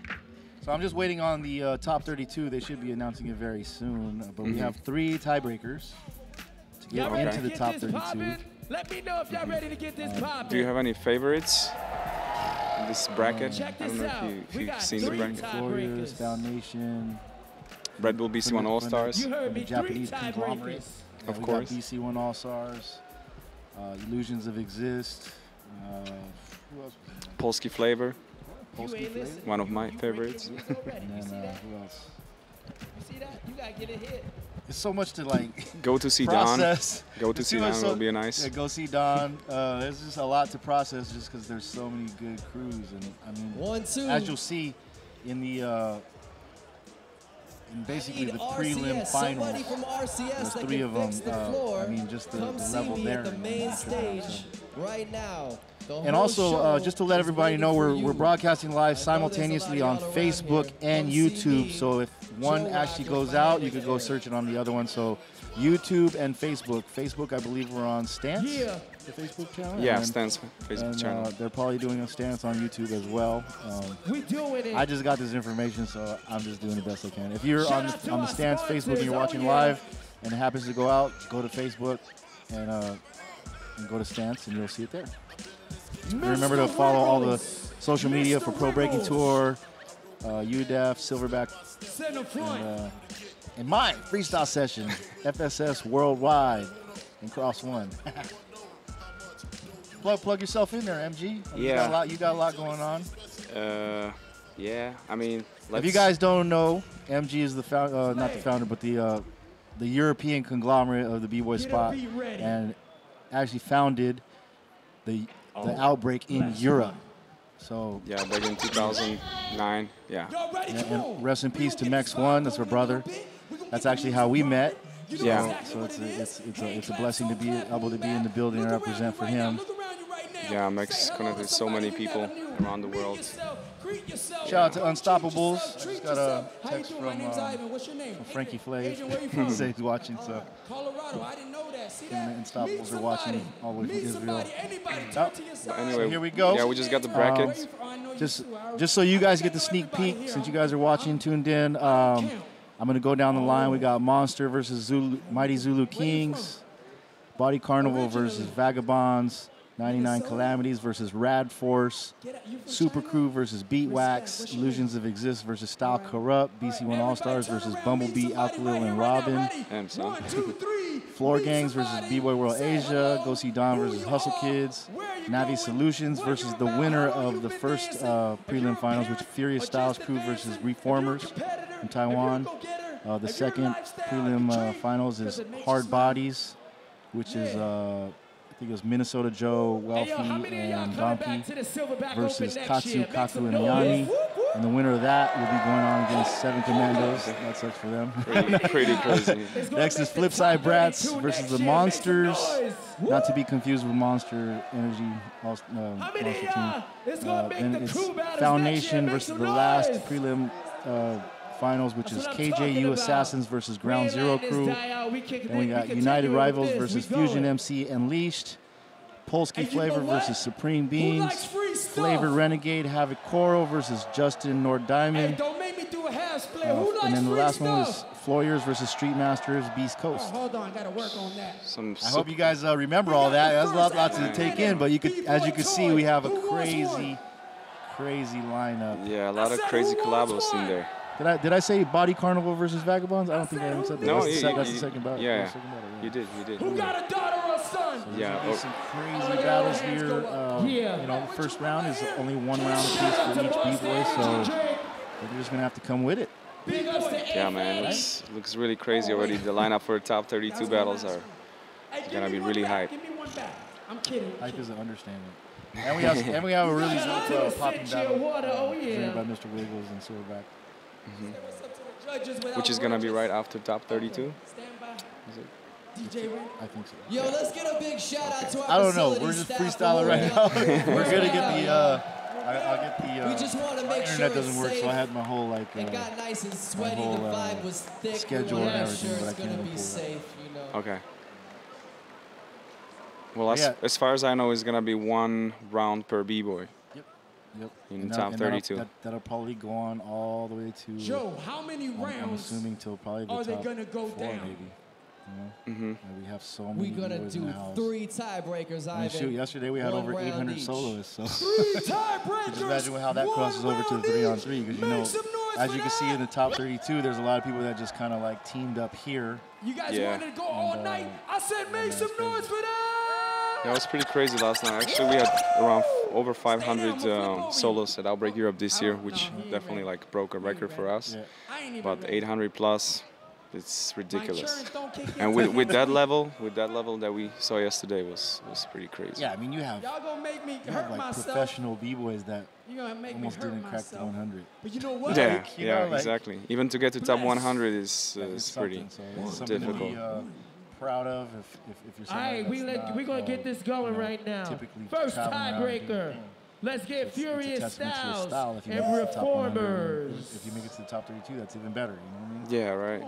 So I'm just waiting on the uh, top 32. They should be announcing it very soon. But we Mhm. have three tiebreakers to get Y'all into to the top this 32. Poppin'? Let me know if y'all ready to get this popping. Do you have any favorites in this bracket? Check I don't know out. if, you, if We you've got seen the bracket. Warriors, Foundation. Red Bull BC One All Stars. You heard from the me, three Japanese conglomerate. Yeah, Of we course. got BC One All Stars. Uh, Illusions of Exist. Uh, who else? Polski Flavor. Polski Flavor. One of my favorites. And then uh, who else? You see that? You gotta get it hit. It's so much to like [LAUGHS] Go to see Don. Go to [LAUGHS] It's see Don. So, It'll be nice. Yeah, go see Don. Uh, there's just a lot to process just because there's so many good crews, and I mean, One, two. as you'll see in the uh, in basically the prelim RCS, finals. somebody from RCS there's three of them. the uh. I mean, just the, the level there. the main each of stage right now. And also, uh, just to let everybody know, we're, we're broadcasting live simultaneously on Facebook and YouTube. So if one actually goes out, you could go search it on the other one. So YouTube and Facebook. Facebook, I believe we're on Stance, Yeah. the Facebook channel. Yeah, and- Stance Facebook and, channel. Uh, they're probably doing a Stance on YouTube as well. Um, We doing it. I just got this information, so I'm just doing the best I can. If you're Shout on the, on the Stance Facebook and you're Oh, watching yeah. live and it happens to go out, go to Facebook and, uh, and go to Stance and you'll see it there. And remember to follow all the social media for Pro Breaking Tour, uh, UDEF, Silverback, Send them and, uh, and mine, freestyle session, [LAUGHS] FSS Worldwide, and Cross One. [LAUGHS] plug, plug yourself in there, MG. You got, Yeah. a lot, you got a lot going on. Uh, yeah, I mean, let's, If you guys don't know, MG is the found, uh, not the founder, but the uh, the European conglomerate of the B-boy spot, and actually founded the the outbreak in Europe. So yeah, back in 2009, yeah. and, and rest in peace to Mex One. That's our brother. That's actually how we met. Yeah. So, so it's a, it's it's a, it's a blessing to be able to be in the building and represent for him. Yeah, Mex connected so many people around the world. Shout out to Unstoppables. Just got a text from, My name's Ivan. What's your name? from Frankie Flay. where you [LAUGHS] Flav. from? Say he's watching. So Colorado. I didn't know that. See that? and Unstoppables are watching all the way from Israel. Anybody, Oh, turn to your side. anyway, here we go. yeah, we just got the Um, brackets. just just so you guys get the sneak peek, since you guys are watching, tuned in. Um, I'm gonna go down the line. We got Monster versus Zulu, Mighty Zulu Kings, Body Carnival versus Vagabonds, 99 Calamities versus Rad Force, Super Crew versus Beat Wax, Illusions of Exist versus Style Corrupt, BC1 All Stars versus Bumblebee, Alkalil, and Robin. Damn, son. Floor Gangs versus B-Boy World Asia, Go See Don versus Hustle Kids, Navi Solutions versus the winner of the first uh, prelim finals, which Furious Styles Crew versus Reformers from Taiwan. Uh, the second prelim uh, finals is Hard Bodies, which is uh, I think it was Minnesota Joe, Wealthy, and Donkey versus Katsu, Kaku, and Miani. And the winner of that will be going on against Seven Commandos. That sucks for them. Pretty- pretty crazy. [LAUGHS] Next is Flipside Brats versus the Monsters. Not to be confused with Monster Energy All- uh, Monster Team. Uh, then it's Foundation versus the last prelim uh, finals, which is KJU Assassins versus Ground Zero Crew. Then we got United Rivals versus Fusion MC Unleashed. Polsky Flavor versus Supreme Beings. Flavor Renegade Havikoro versus Justin Nord Diamond. Don't make me do a half split. Uh, Who likes and then the free last one stuff? was Floyers versus Street Masters Beast Oh, Coast. hold on, gotta work on that. Some I hope you guys uh, remember all that. That's a lot, lot to take in, but you could, as you can see, we have a crazy, crazy lineup. Yeah, a lot of crazy collabos in there. Did I did I say Body Carnival versus Vagabonds? I don't think I even said that. No, that's, the, you- that's you- the second battle. yeah, that's second battle, you did, you did. Who got a daughter or a son? Yeah, There's oh, some crazy battles here. Um, Yeah. You know, the first round is only one round apiece for each b-boy, so they're just gonna have to come with it. Big ups to yeah, man, looks, looks really crazy already. The lineup for the top 32 battles are gonna be really hype. I'm kidding. Hype is an understatement. And we have and we have a really Shout out to dope uh, popping battle Water, oh, uh, yeah. by Mr. Wiggles and Silverback. Which is gonna be right after top 32. Is it? DJ Ray. I think so. Yo, let's get a big shout out to our I don't know. We're just staff freestyling right now. [LAUGHS] We're gonna get the. Uh, I, I'll get the. Uh, We just wanna make internet sure doesn't it's work, so. I had my whole like. Uh, It got nice and sweaty. whole, the uh, vibe was thick. Schedule wanna and everything, sure but I it's can't gonna be pull safe. You know. Okay. Well, as, Yeah. as far as I know, it's gonna be one round per b-boy. Yep. Yep. In And the top and that'll- 32. That, that'll probably go on all the way to. Joe, how many I'm- I'm, rounds assuming till probably the are they top gonna go four, down? maybe. You know? Mm-hmm. And we have so many. We many gonna do three tiebreakers, I mean, shoot, yesterday we had One over 800 each. soloists. So Three [LAUGHS] just tiebreakers. imagine how that crosses over to the three on three because you know, as you can see in the top 32, there's a lot of people that just kind of like teamed up here. You guys Yeah. wanted to go all And, uh, night. I said make some noise for that. Yeah, it was pretty crazy last night. Actually, we had around f- over 500 um, solos at Outbreak Europe this year, which definitely like broke a record for us. But 800 plus, it's ridiculous. And with, with that level, with that level that we saw yesterday was was pretty crazy. Yeah, I mean, you have, Y'all make me you hurt have like myself. professional b-boys that You gonna make almost me hurt didn't crack the 100. But you know what? Yeah, you yeah, know, like- exactly. Even to get to top 100 is, Yeah, is pretty so it's to difficult. be uh, proud of if, if, if you're All somebody we let, we're gonna uh, get this going you know, right now. typically First traveling around doing tiebreaker. Let's get It's- it's Furious testament to your Styles style. If you and make it to the top 100, Reformers. If you make it to the top 32, that's even better. You know what I mean? Yeah, right.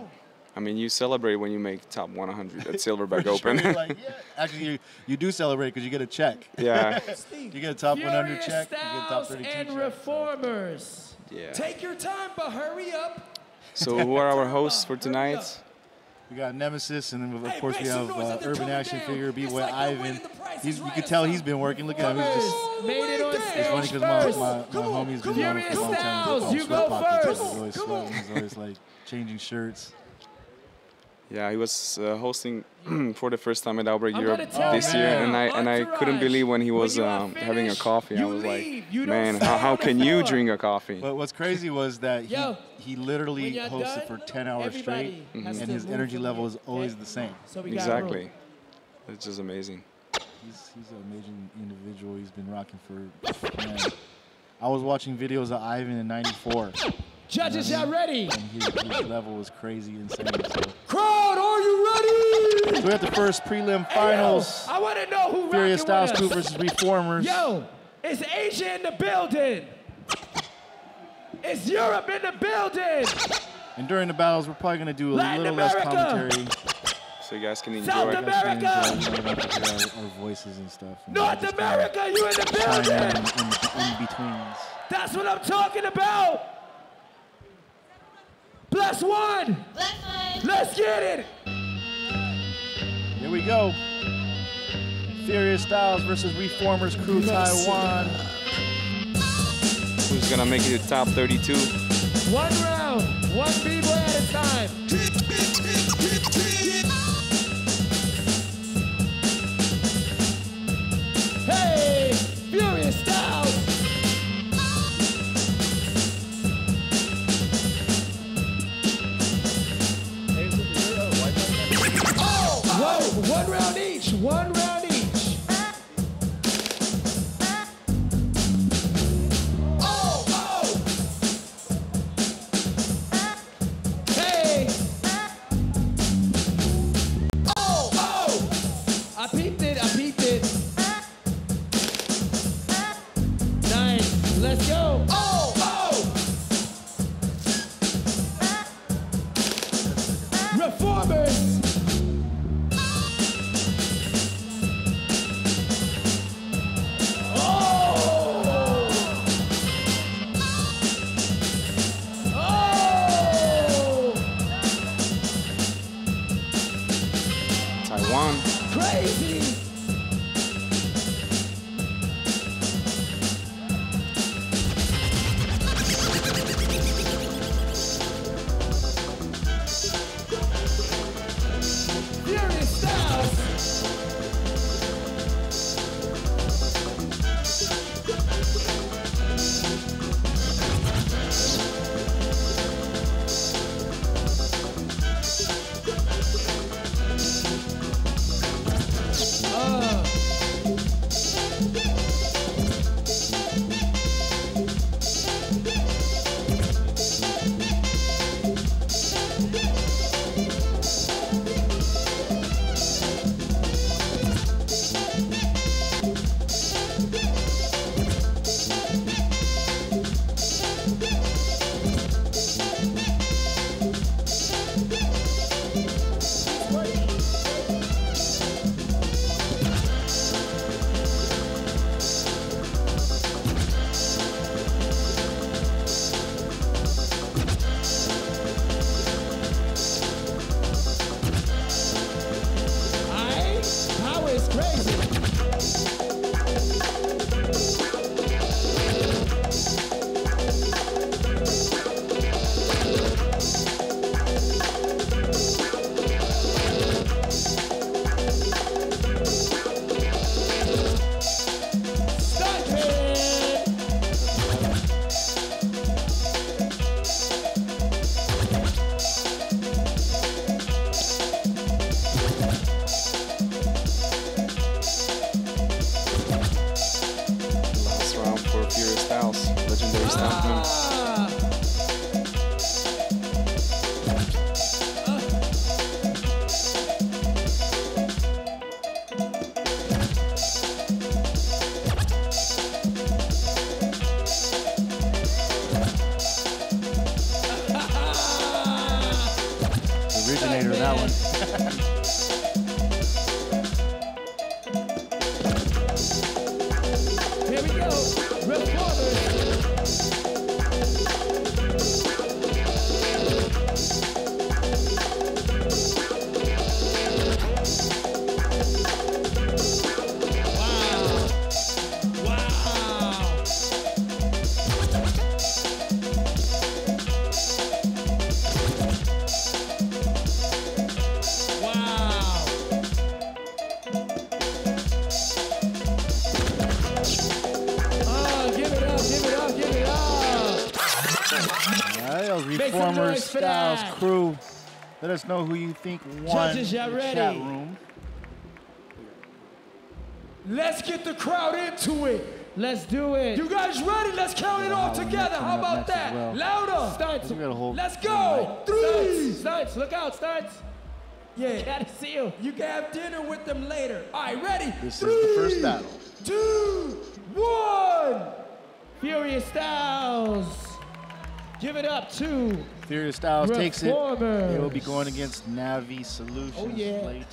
I mean, you celebrate when you make top 100 at Silverback [LAUGHS] For sure, Open. like, yeah. Actually, you, you do celebrate because you get a check. [LAUGHS] Yeah. [LAUGHS] you get a top 100 Furious check. You get a top Styles 32 and check. Reformers. Yeah. Take your time, but hurry up. So who are our hosts for tonight? We got Nemesis, and then of course we have uh, Urban Action Figure, B-Boy Ivan. He's, you can tell he's been working. Look at him. He's just. Made it on It's funny because my, my, my homie's been known for a long time. Styles, He's you go first. He's always sweating. He's always like changing shirts. Yeah, he was uh, hosting [CLEARS THROAT] for the first time at Outbreak I'm Europe this year, and I and I couldn't believe when he was you are um, having a coffee. I was leave. like, man, how, how can you drink a coffee? But what's crazy was that he Yo, he literally hosted done, for 10 hours everybody straight, has and his energy level here, is always the same. So we exactly. room. It's just amazing. He's he's an amazing individual. He's been rocking for man. I was watching videos of Ivan in '94. Judges, y'all ready? And his, his level was crazy, insane. So. Crowd, are you ready? So we have the first prelim finals. I want to know who Furious rocking Styles with Crew us. versus Reformers. Yo, it's Asia in the building? Is Europe in the building? And during the battles, we're probably gonna do a Latin little less commentary. So you guys can enjoy. South. America. You know, we don't have to hear our, our voices and stuff. and North America, you in the building? in, in, in betweens. That's what I'm talking about. Bless one. Let's get it. Here we go. Furious Styles versus Reformers Crew Taiwan. Who's gonna make it to top 32? One round, one b-boy at a time. One round each, one round Styles that. crew. Let us know who you think won Judges, y'all in the ready? chat room. Let's get the crowd into it. Let's do it. You guys ready? Let's count it all Halloween together. How about that? well. Louder. Stunts. We got a whole Let's go. right? Three. Stunts. Look out, Stunts. Yeah. Gotta see you. You can have dinner with them later. All right, ready? This Three, is the first battle. Two, one. Furious Styles. Give it up to Furious Styles takes it. They will be going against Navi Solutions Oh, yeah. later.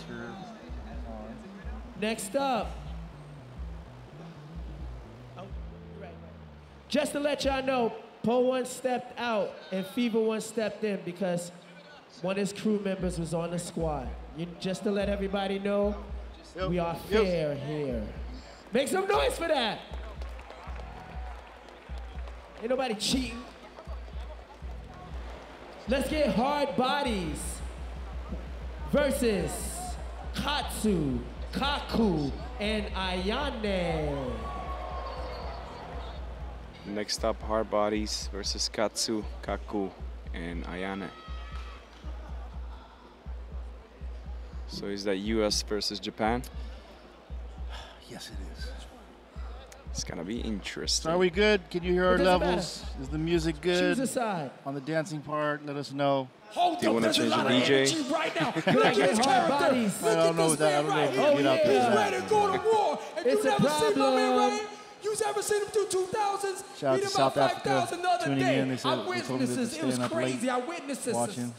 Next up. Just to let y'all know, Poe One stepped out and Fever one stepped in because one of his crew members was on the squad. You, just to let everybody know, we are fair here. Make some noise for that. Ain't nobody cheating. Let's get hard bodies versus Katsu, Kaku, and Ayane. Next up, Hard Bodies versus Katsu, Kaku, and Ayane. So is that US versus Japan? [SIGHS] Yes, it is. It's gonna be interesting. Are we good? Can you hear our It doesn't levels? Is the music good? Choose a side. On the dancing part, let us know. Hold Do you wanna change the DJ? right now. Can Look I at get his hard character. bodies? Look I don't at know this that. I man don't know right if here. we get out there. He's for ready that. to go to war. And It's you a never seen my man, problem. right? You've ever seen him do 2000s? Shout out to South Africa 5,000 the other tuning day. in. They said- I they told me that witnesses. they're It was staying up crazy. late I witnesses. watching.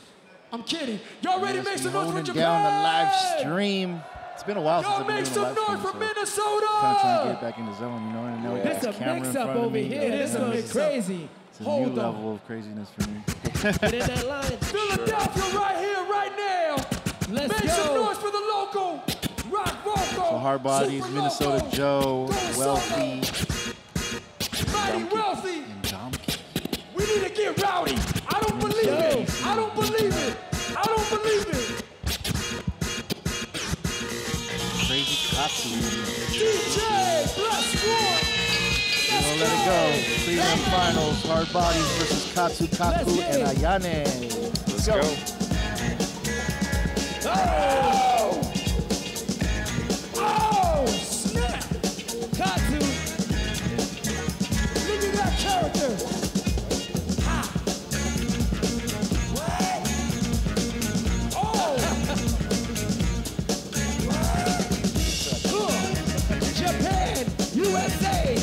I'm kidding. Y'all ready to make Yes, some noise for holding Japan? down the live stream. It's been a while since Y'all I've been make doing a some live noise stream. for so Minnesota. Kind of trying to get back in the zone, you know. And now we got This this a camera in mix front up of over me. here. This Yeah. one is crazy. It's a Hold new on. level of craziness for me. [LAUGHS] Get in that line. Philadelphia right here, right now. Let's Make go. some noise for the local. Rock vocal. So hard bodies, Super Minnesota Loco, Joe, Go Wealthy, Mighty Wealthy. and Domke. We need to get rowdy. I don't believe it. I don't believe it. I don't believe it. DJ Bless One. Gonna let it go. Prelim finals, hard bodies versus and Ayane. Let's go. Oh! Oh, USA.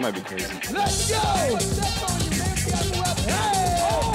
Might be crazy. Let's go!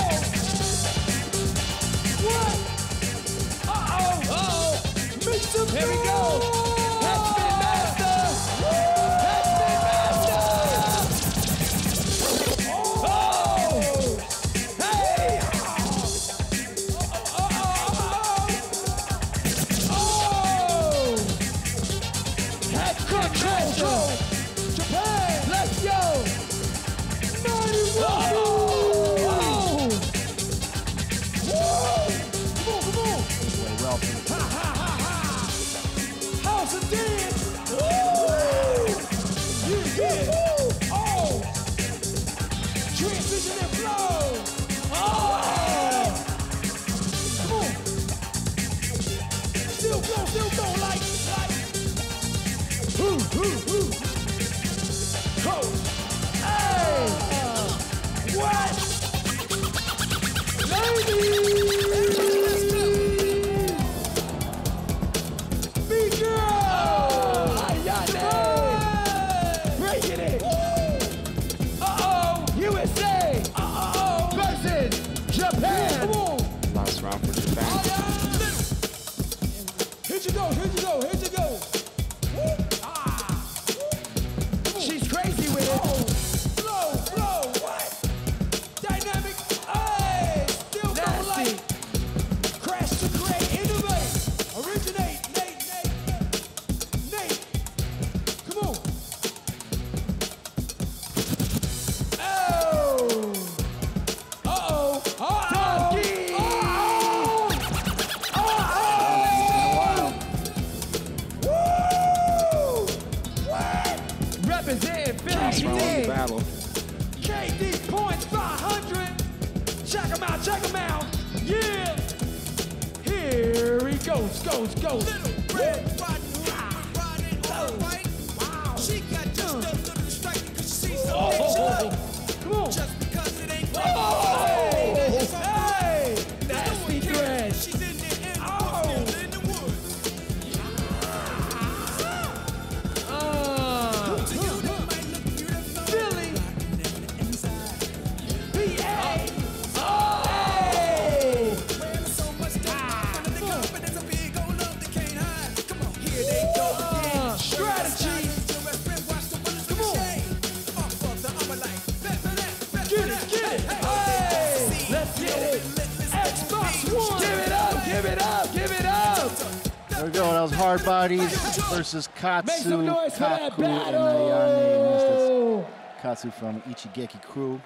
Hard versus Katsu, Make some noise for that Kaku, and battle. Ayane. Katsu from Ichigeki Crew.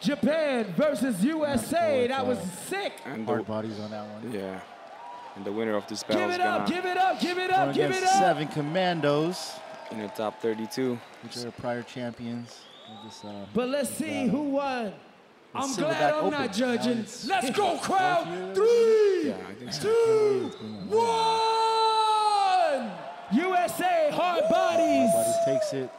Japan versus USA. with, That was uh, sick. And Hard the, bodies on that one. yeah. And the winner of this battle Give is it up, gonna give it up, give it up, give it up. Seven Commandos, in the top 32. which are prior champions this. Uh, But let's see who won. the I'm Silverback glad I'm Open. not judging. Let's go, crowd. years. Three, Yeah, I think so. two, one. USA Hard Bodies Bodies. takes it.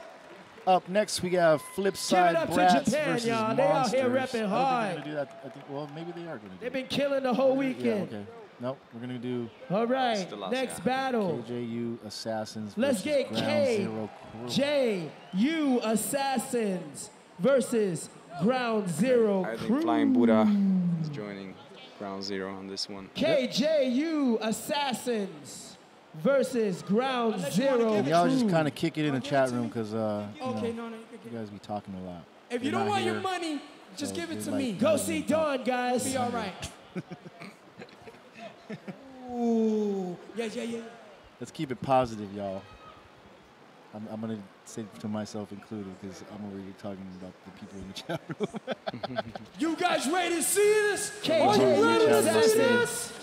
Up next, we have Flipside up to Brats Japan, versus y'all. They out here Monsters. repping I don't think hard. they're gonna do that. I think, well, maybe they are going to do They've been killing the whole Yeah, weekend. okay. Nope, we're going to do All right, It's the last next guy. battle. KJU Assassins Let's get Ground K, Zero Crew. J, U Assassins versus Ground Zero I think Crew. Flying Buddha is joining Ground Zero on this one. KJU Assassins versus Ground Zero And y'all just kind of kick it in the chat room because uh, you, Okay, know, no, no. you guys be talking a lot. If you You're don't not want your money, just So give it to like- me. Go see Dawn, guys. Be all right. [LAUGHS] Ooh, yeah, yeah, yeah. Let's keep it positive, y'all. I'm, I'm gonna say to myself included because I'm already talking about the people in the chat room. [LAUGHS] You guys ready to see this? KJ Are you ready to see Assassins. this?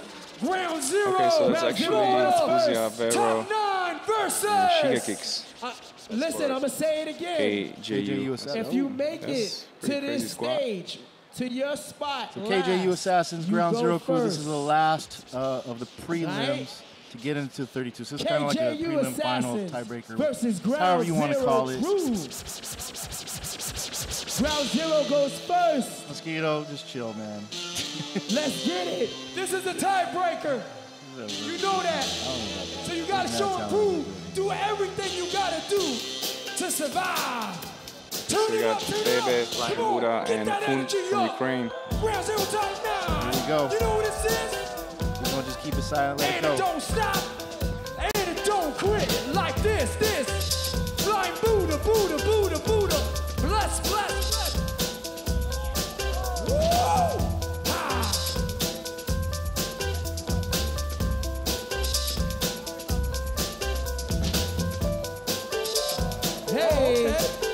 Ground zero. Okay, so it's actually zero. Vero, Top nine versus. and Uh, listen, I'm gonna say it again. KJU. If you make That's it to this squad. stage, to your spot, So KJU Assassins, you Ground Zero Crew. This is the last uh, of the prelims Right. to get into 32. So it's kind of like a KJU prelim final Assassins tiebreaker. versus Ground however you want to Zero call it. Crew. Ground Zero goes first. Mosquito, just chill, man. [LAUGHS] Let's get it. This is a tiebreaker. You know that. So you gotta show and prove. Do everything you gotta do to survive. So we got Bebe, Lion Buddha, and Kun from Ukraine. Ground zero time now. Here we go. You know what this is? We're gonna just keep it silent, let it And it go. don't stop. And it don't quit. Like this, this. Flying Buddha, Buddha, Buddha, Buddha. Okay.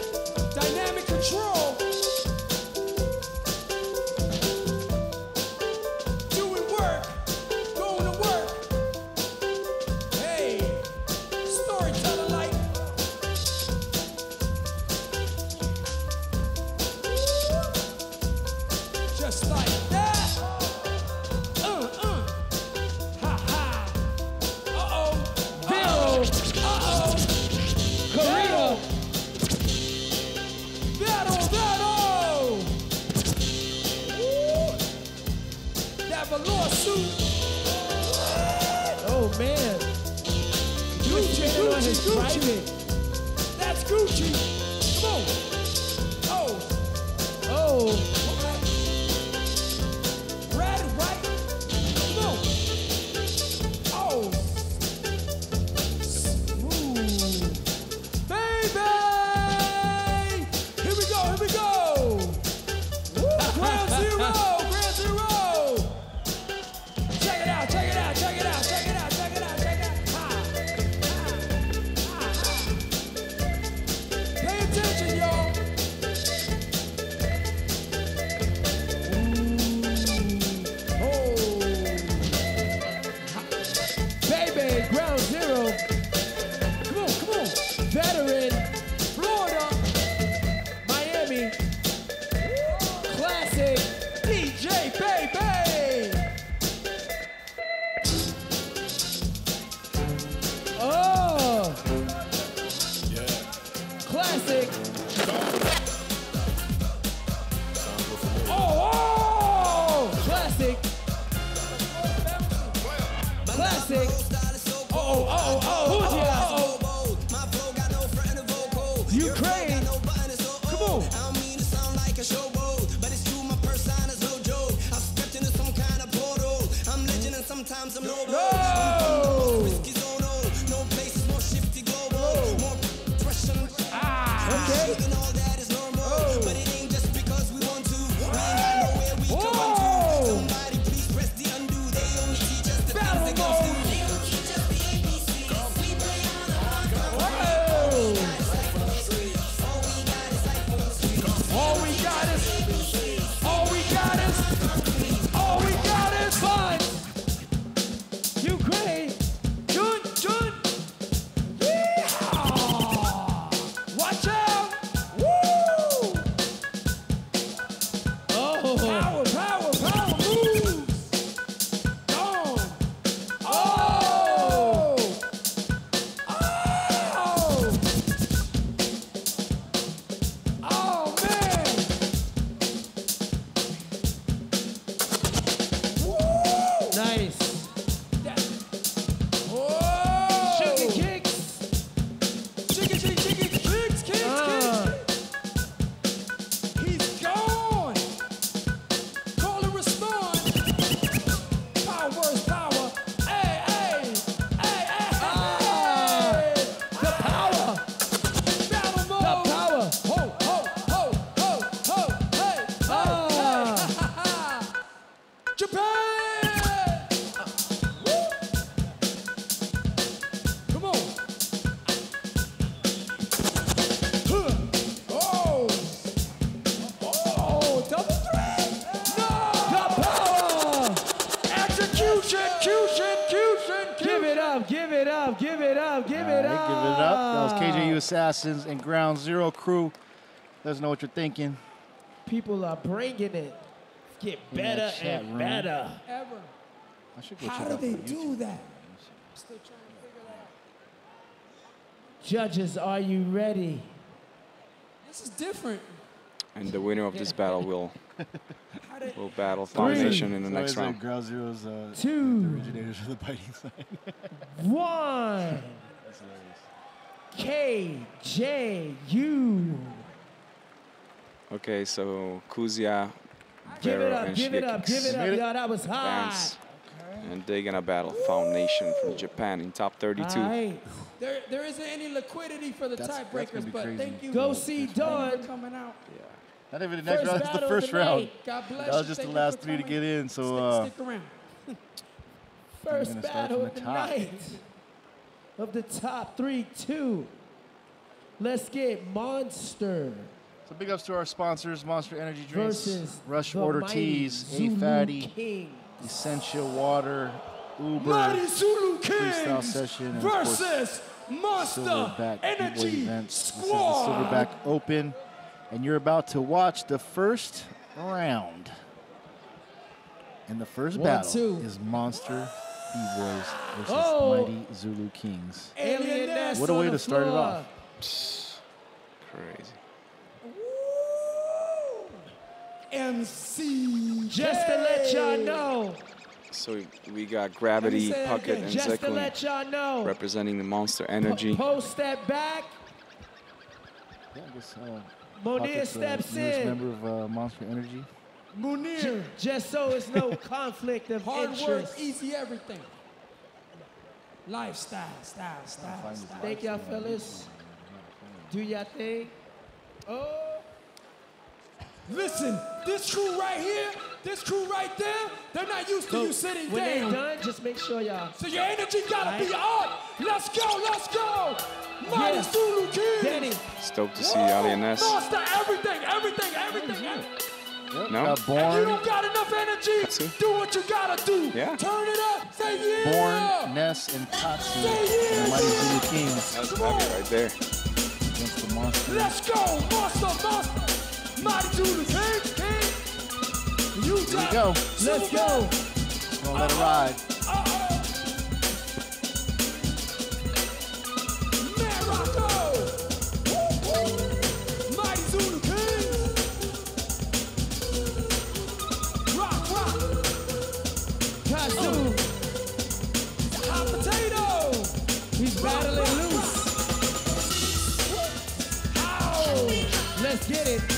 Gucci, Assassins and Ground Zero crew. Let us know what you're thinking. People are bringing it. Get In better and room. better. Ever. I should go How do they do that? Still trying to figure that out. Judges, are you ready? This is different. And the winner of this battle will [LAUGHS] will battle Three. Foundation in the So next round. Ground Zero's uh, Two. the originators of the biting side. One. That's hilarious. KJU. Okay, so Kuzia, Give it Vero, up, and give it up, give it up, Shigekix. y'all. That was hot. Vance. And they're gonna battle Foundation from Japan in top 32. Aight. There, there isn't any liquidity for the That's- that's tiebreakers, but crazy. thank you. Go see Thank you Dawn. coming out. Not even the next First round, it's the first the round. night. God bless That was just the last for three to get in. So Stick, uh, stick around. [LAUGHS] First gonna start battle from of the the top. night of the top three, two. Let's get Monster So big ups to our sponsors, Monster Energy Drinks, versus Rush Order Tees, A Fatty, King. Essential Water, Uber, Mighty Zulu Freestyle Session, and of course, versus Monster Silverback Energy Events. This is the Squad. Silverback Open, and you're about to watch the first round. And the first One, battle two. is Monster B-Boys versus Oh. Mighty Zulu Kings. Alien Ness What a way to start it floor. off. Crazy. MC. Just to let y'all know. So we got Gravity, Puckett, and Just to Zeklin let y'all know. representing the Monster Energy. Post step back. Yeah, I guess, uh, Munir Pocket's, uh, steps newest in. member of uh, Monster Energy. Munir. Just so it's no [LAUGHS] conflict of Hard work, interest. easy everything. Lifestyle, style, style, style. Thank y'all, fellas. Do y'all thing. Oh. Listen, this crew right here, this crew right there, they're not used to So, you sitting when they down. done, just make sure y'all. So your energy gotta Alright. be up. Let's go, let's go. Mighty Yeah. Zulu Kings. Danny. Stoked to see Alien Ness. Monster, everything, everything, everything. everything. No? Uh, If you Born, don't got enough energy, do what you gotta do. Yeah. Turn it up. Say yeah. Born, Ness, and Tatsu, Say and Mighty yeah. Zulu Kings That's heavy right there. against the Monster. Let's go, monster, monster. Mighty Zulu Kings, Kings. You Here we go. Let's go. Just gonna let it ride. Get it.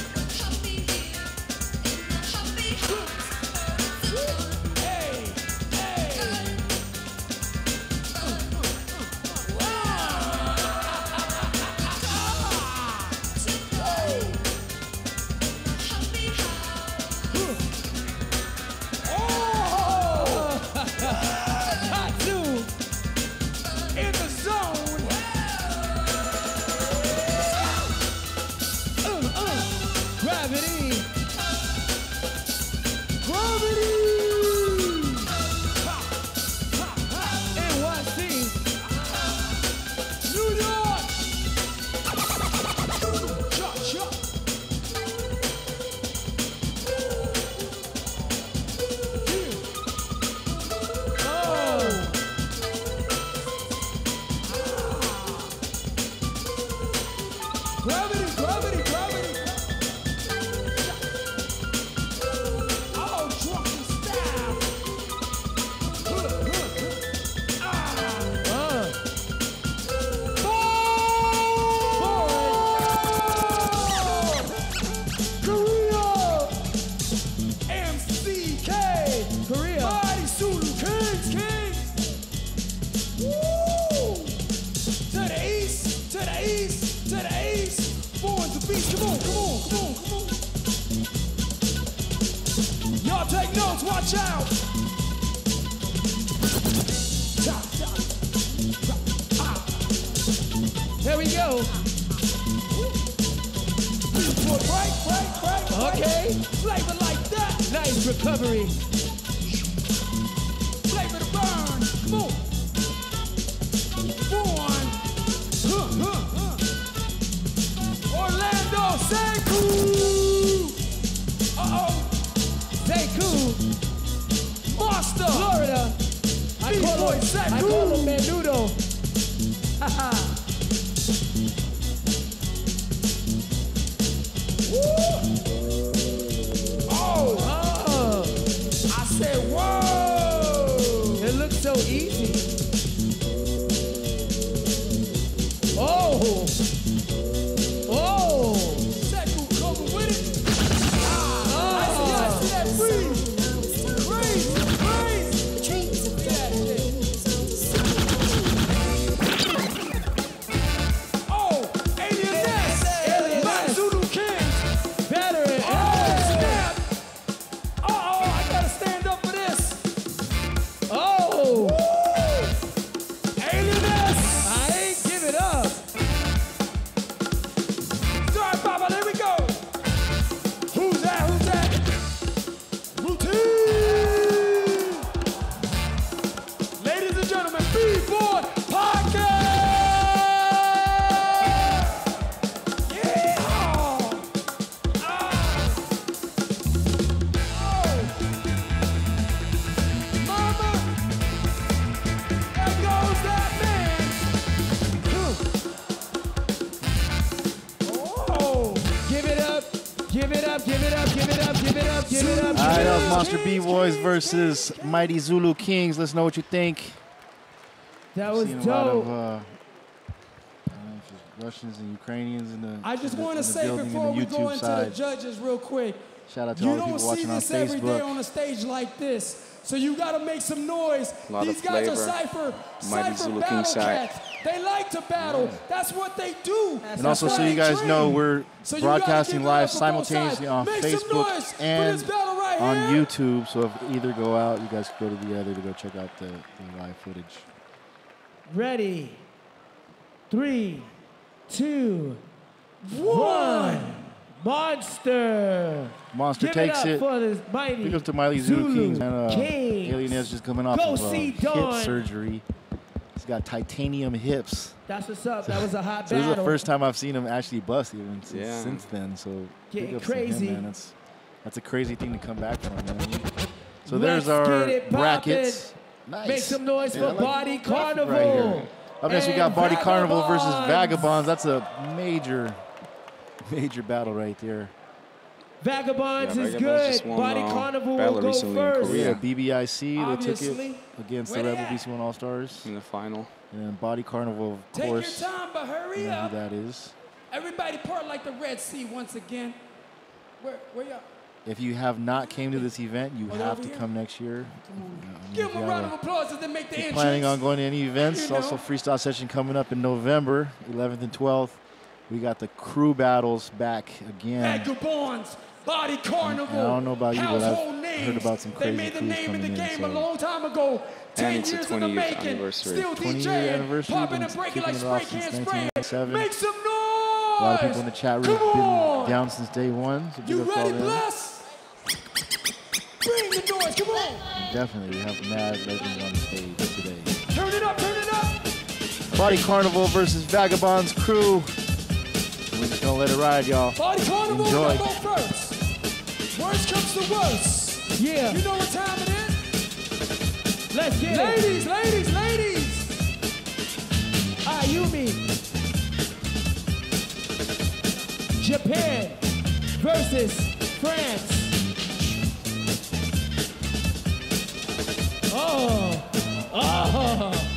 Monster Boys versus Mighty Zulu Kings. Let's know what you think. That was Seen a lot of dope. uh, I don't know if it's Russians and Ukrainians in the. I just want to say before we go into side. the judges real quick, Shout out to you all the don't people see watching on this every day Facebook. on a stage like this. So you got to make some noise. A lot These of guys are flavor. cipher, Mighty cipher Zulu battle King cats. They like to battle. That's what they do. And also, so you guys know, we're So broadcasting give it up live simultaneously on Make some Facebook noise for and this battle right on. YouTube. So if either go out, you guys can go to the other to go check out the, the live footage. Ready. Three, two, one. Monster. Monster Give takes it. it. Up for this mighty Big up to Mighty Zulu, Zulu Kings. Man, uh, Kings. Alien is just coming off Go of uh, hip Dawn. surgery. He's got titanium hips. That's what's up. That [LAUGHS] was a hot So this is the first time I've seen him actually bust even since, Yeah. since then. So Getting big ups crazy. To him, man. That's that's a crazy thing to come back from, man. So Let's there's our brackets. Nice. Make some noise Yeah, for like Body Carnival. right here. Up next, we got and Body Carnival versus Vagabonds. Vagabonds. That's a major, major battle right there. Vagabonds Yeah, is Vagabonds good. won, Body uh, Carnival battle will go recently in first. Korea. Yeah, BBIC, they took Obviously. it against Where the they Rebel at? BC1 All Stars. in the final. And then Body Carnival, of Take course. your time, but You know up. who that is. Everybody part like the Red Sea once again. Where, where y'all? If you have not came to this event, you they're have to here? come next year. Give them you a round of applause as they make the You're entrance. planning on going to any events. You know. Also, freestyle session coming up in November, 11th and 12th. We got the crew battles back again. Vagabonds, Body Carnival. And I don't know about you, but I've household heard about some They crazy made the crews name of the coming in, game a long time ago. Ten it's a years in 20 the year making. anniversary. Still 20 year anniversary, popping been and breaking like spray since spray. 1997. Make some noise. A lot of people in the chat room have been down since day one. So You big up to all ready, them. Bless? Bring the noise. Come on. Definitely, we have mad legends on the stage today. Turn it up. Turn it up. Body Carnival versus Vagabonds crew. We're just gonna let it ride, y'all. Body Carnival Enjoy. go first. Worst comes to worst. Yeah. You know what time it is? Let's get it. Ladies, ladies, ladies. Ah, Ayumi. Japan versus France. Oh, oh.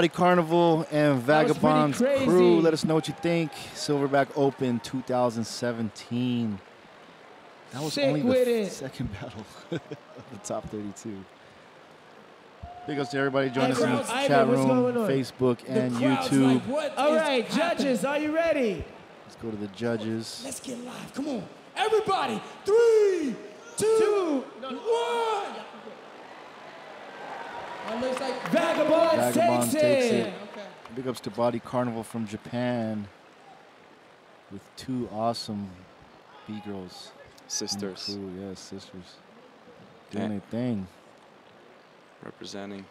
Up. Body Carnival and That was pretty Vagabond's crew. Let us know what you think. Silverback Open 2017. That was Sick only with the it. second [LAUGHS] battle of the top 32. Big ups to everybody joining us in the Ivan, chat room. Facebook, The and YouTube. like, what All happening? judges, are you ready? Let's go to the judges. Let's get live. Come on. Everybody. Three, two, one. It like Vagabond Vagabond takes takes it. it. Big ups to Body Carnival from Japan with two awesome B girls. Sisters. Crew. Yes, sisters. Doing Yeah. a thing. Representing.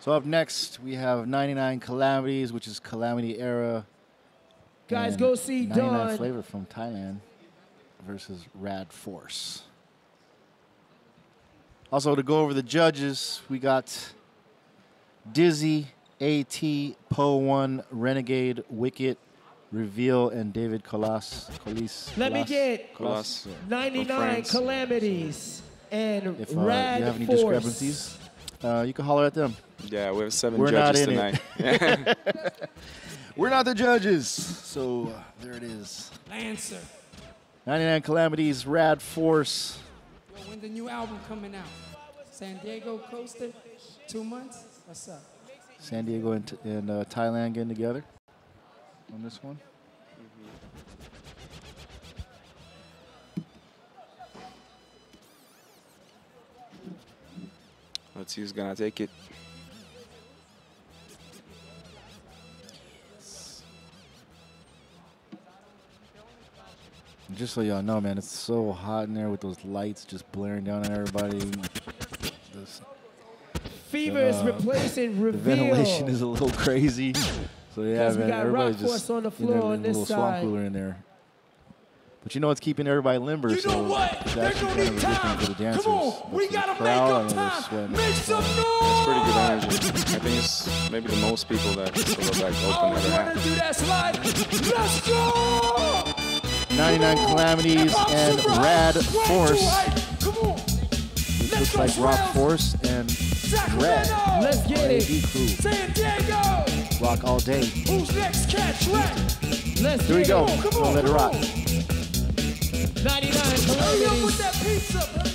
So up next, we have 99 Calamities, which is Calamity Era. Guys, go see 99 Dawn. Flavor from Thailand versus Rad Force. Also, to go over the judges, we got Dyzee, AT, Poe One, Renegade, Wicket, Reveal, and David Colas. Colis. Let me Colas- get Colas. 99 calamities and If uh, rad you have any force. discrepancies, uh, you can holler at them. Yeah, we have seven We're not judges in tonight. it. [LAUGHS] [LAUGHS] We're not the judges. So uh, there it is. Lancer. 99 Calamities, Rad Force. Yo, when the new album coming out? San Diego Coaster? Two months? What's up? San Diego and, t- and uh, Thailand getting together on this one. Let's see who's gonna take it. Just so y'all know, man, it's so hot in there with those lights just blaring down on everybody. This- Fever is uh, replacing The ventilation is a little crazy. So yeah, 'Cause we man, got everybody's Rock just on the in there floor on in a this little swamp side. cooler in there. But you know what's keeping everybody limber? You so know what? It's They're gonna kind of need time. for the dancers. Come on, But we for the gotta make crowd, I up time. Make some That's pretty good energy. I think it's maybe the most people that Silverback Open ever had. Do that slide. Let's go! 99 Calamities and Rad Force. This looks like Rock Force and Red. Let's get it. Crew. San Diego! Rock all day. Who's next? Catch right. Let's Here we get go. it. We're gonna let it rock. 99 Hurry up with that pizza, brother.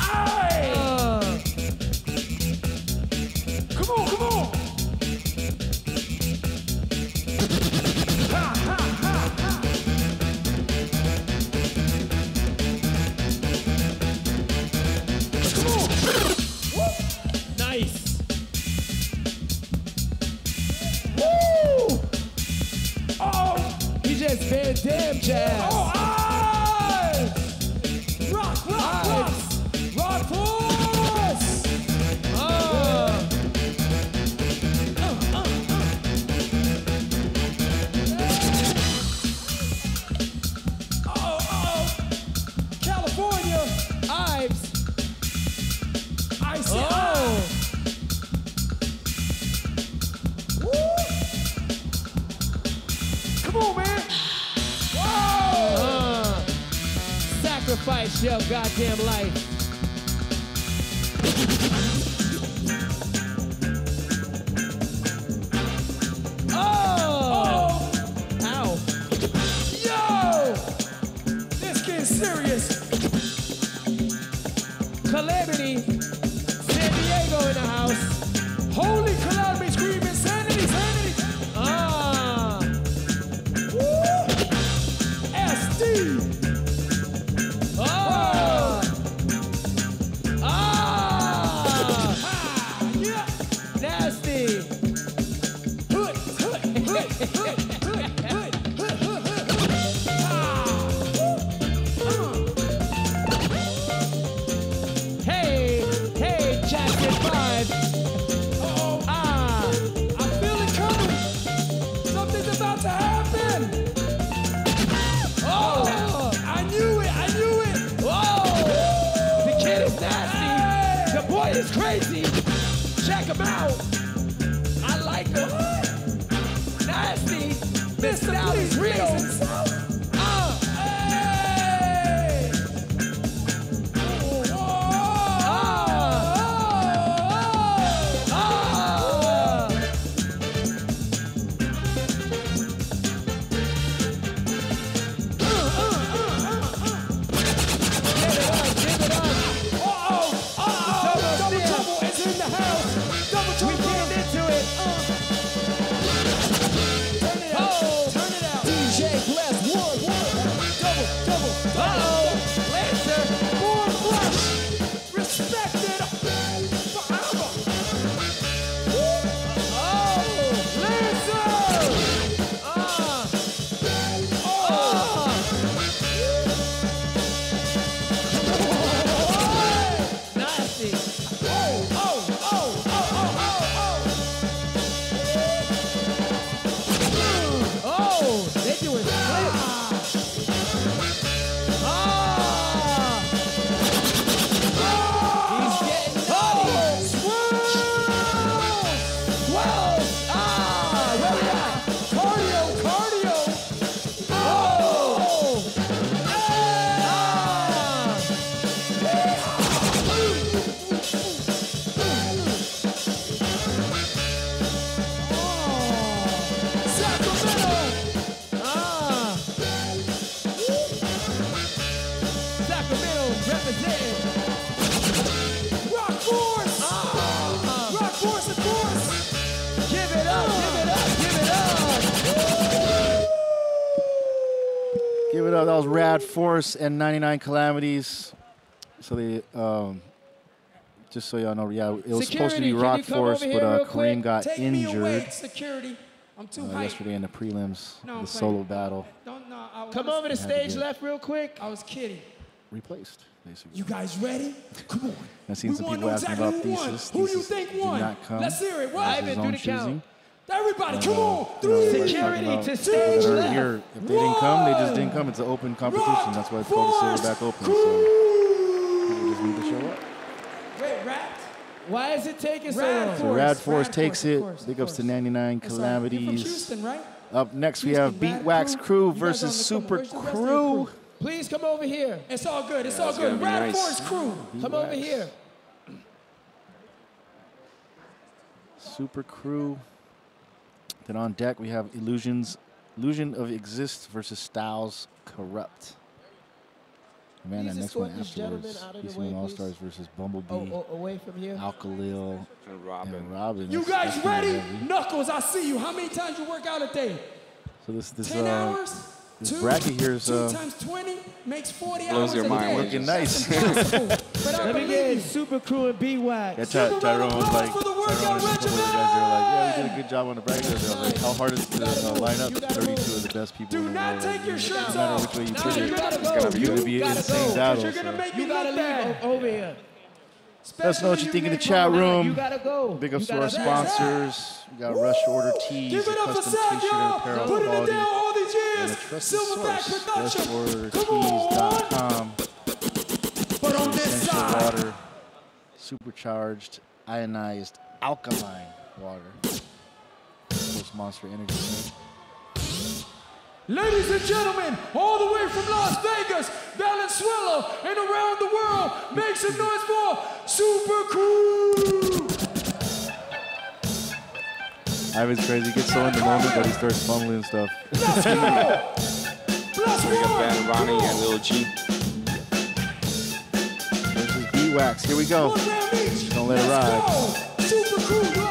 Uh, Come on, come on! Van Dam jazz. Oh, your goddamn life. Force and 99 Calamities. So they, um, just so y'all know, yeah, it was supposed to be Rock Force, but uh, real quick? Kareem got Take me away, injured security. I'm too uh, yesterday in the prelims, No, I'm the playing. solo battle. Don't know. I Come over to Had to stage left real quick. I was kidding. Replaced, basically. You guys ready? Come on. I've seen We some people asking exactly about who. Thesis. Who do you think did won? not come. Let's hear it. It What? was Ivan, his do own the count. Choosing. Everybody, Uh, come on. you Three. Security to that stage are left. here. If they didn't come, they just didn't come. It's an open competition. That's why it's called the Silverback Open. So people just need to show up. Wait, rap. Why is it taking so Rad long? So Rad Force Rad takes Force, it. course, Big ups to course. 99 That's right. You're from Calamities. Houston, right? Up next, we have Rad Beat Wax Crew. Crew You guys versus on the- come on, Super where's the rest of your Crew. Please come over here. It's all good. It's Yeah, all it's good. Rad nice. Force crew. Come over here. Super Crew. Then on deck, we have Illusions, Illusion of Exist versus Styles Corrupt. Man, Please that next one these gentlemen afterwards, out of the PC way, One All. Stars versus Bumblebee, Oh, oh, away from here. Alkalil, And Robin. and Robin. You guys ready? heavy. Knuckles, I see you. How many times you work out a day? So this this Ten uh, hours? This Two? bracket here is uh, 20 Blows your mind looking nice. impossible. Let me get you. Super Crew and B Wax. Yeah, Ty- Tyrone was like, for the Tyrone workout was a couple of the guys. They were like, yeah, we did a good job on the bracket. They were like, how hard is it to uh, line up 32 of the best people Do in the not world? take your No matter which way you No, put it, it's gonna be, You gonna be an insane go. battle. You're gonna make me You gotta leave over here. Let us know what you think in the chat room. go. Big ups to our sponsors. We got Rush Order Tees, Give it up for custom t-shirt and apparel Putting it quality. down all these And a trusted Silverback source, rushordertees.com. But on this Essential side, water, supercharged, ionized, alkaline water. Most Monster Energy drink. Ladies and gentlemen, all the way from Las Vegas, Valenzuela, and around the world, make some noise for Super Crew. Ivan's crazy. He gets so in the moment that he starts fumbling and stuff. Let's go. Plus We got one. Van Ronnie and Lil G. Versus B-Wax. Here we go. One round each. Don't let it Let's ride. go. Super Crew,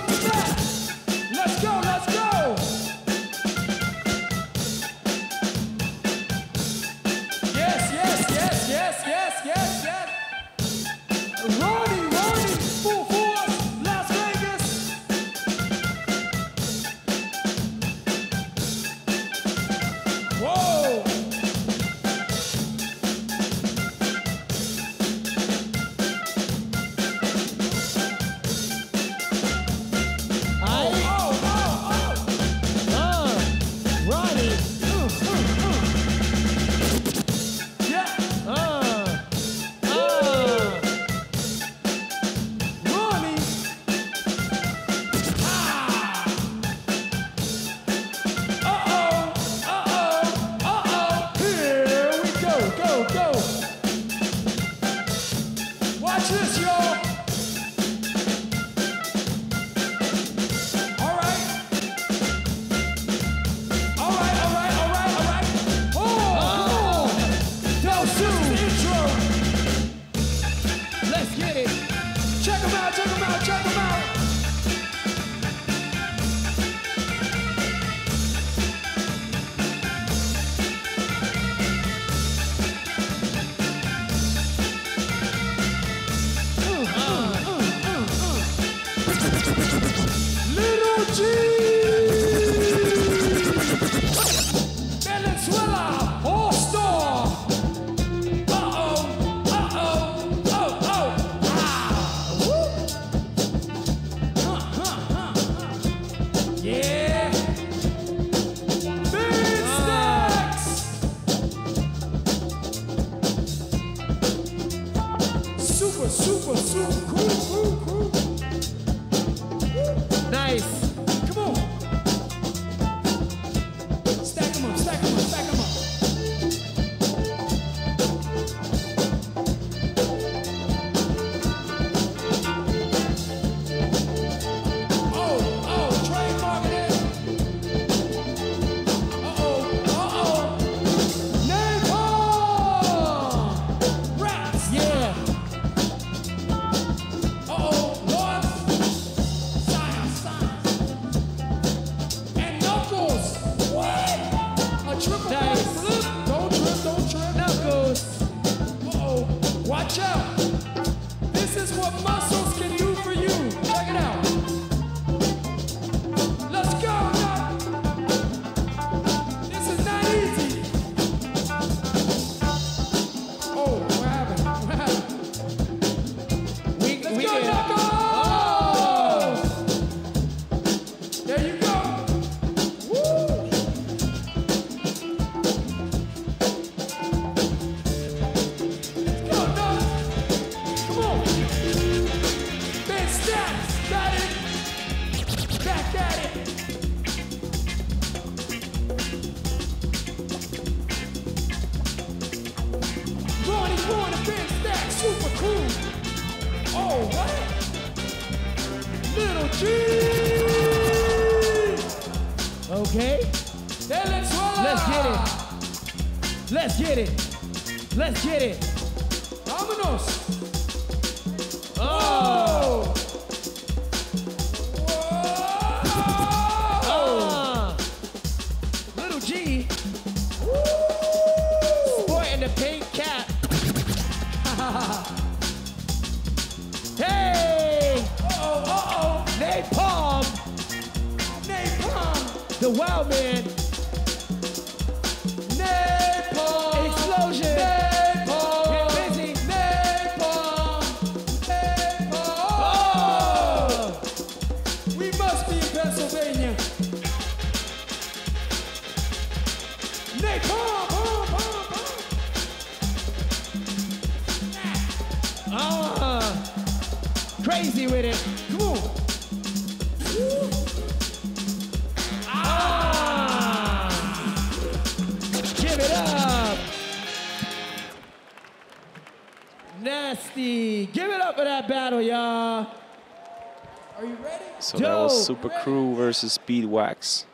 Super Crew versus Speed Wax.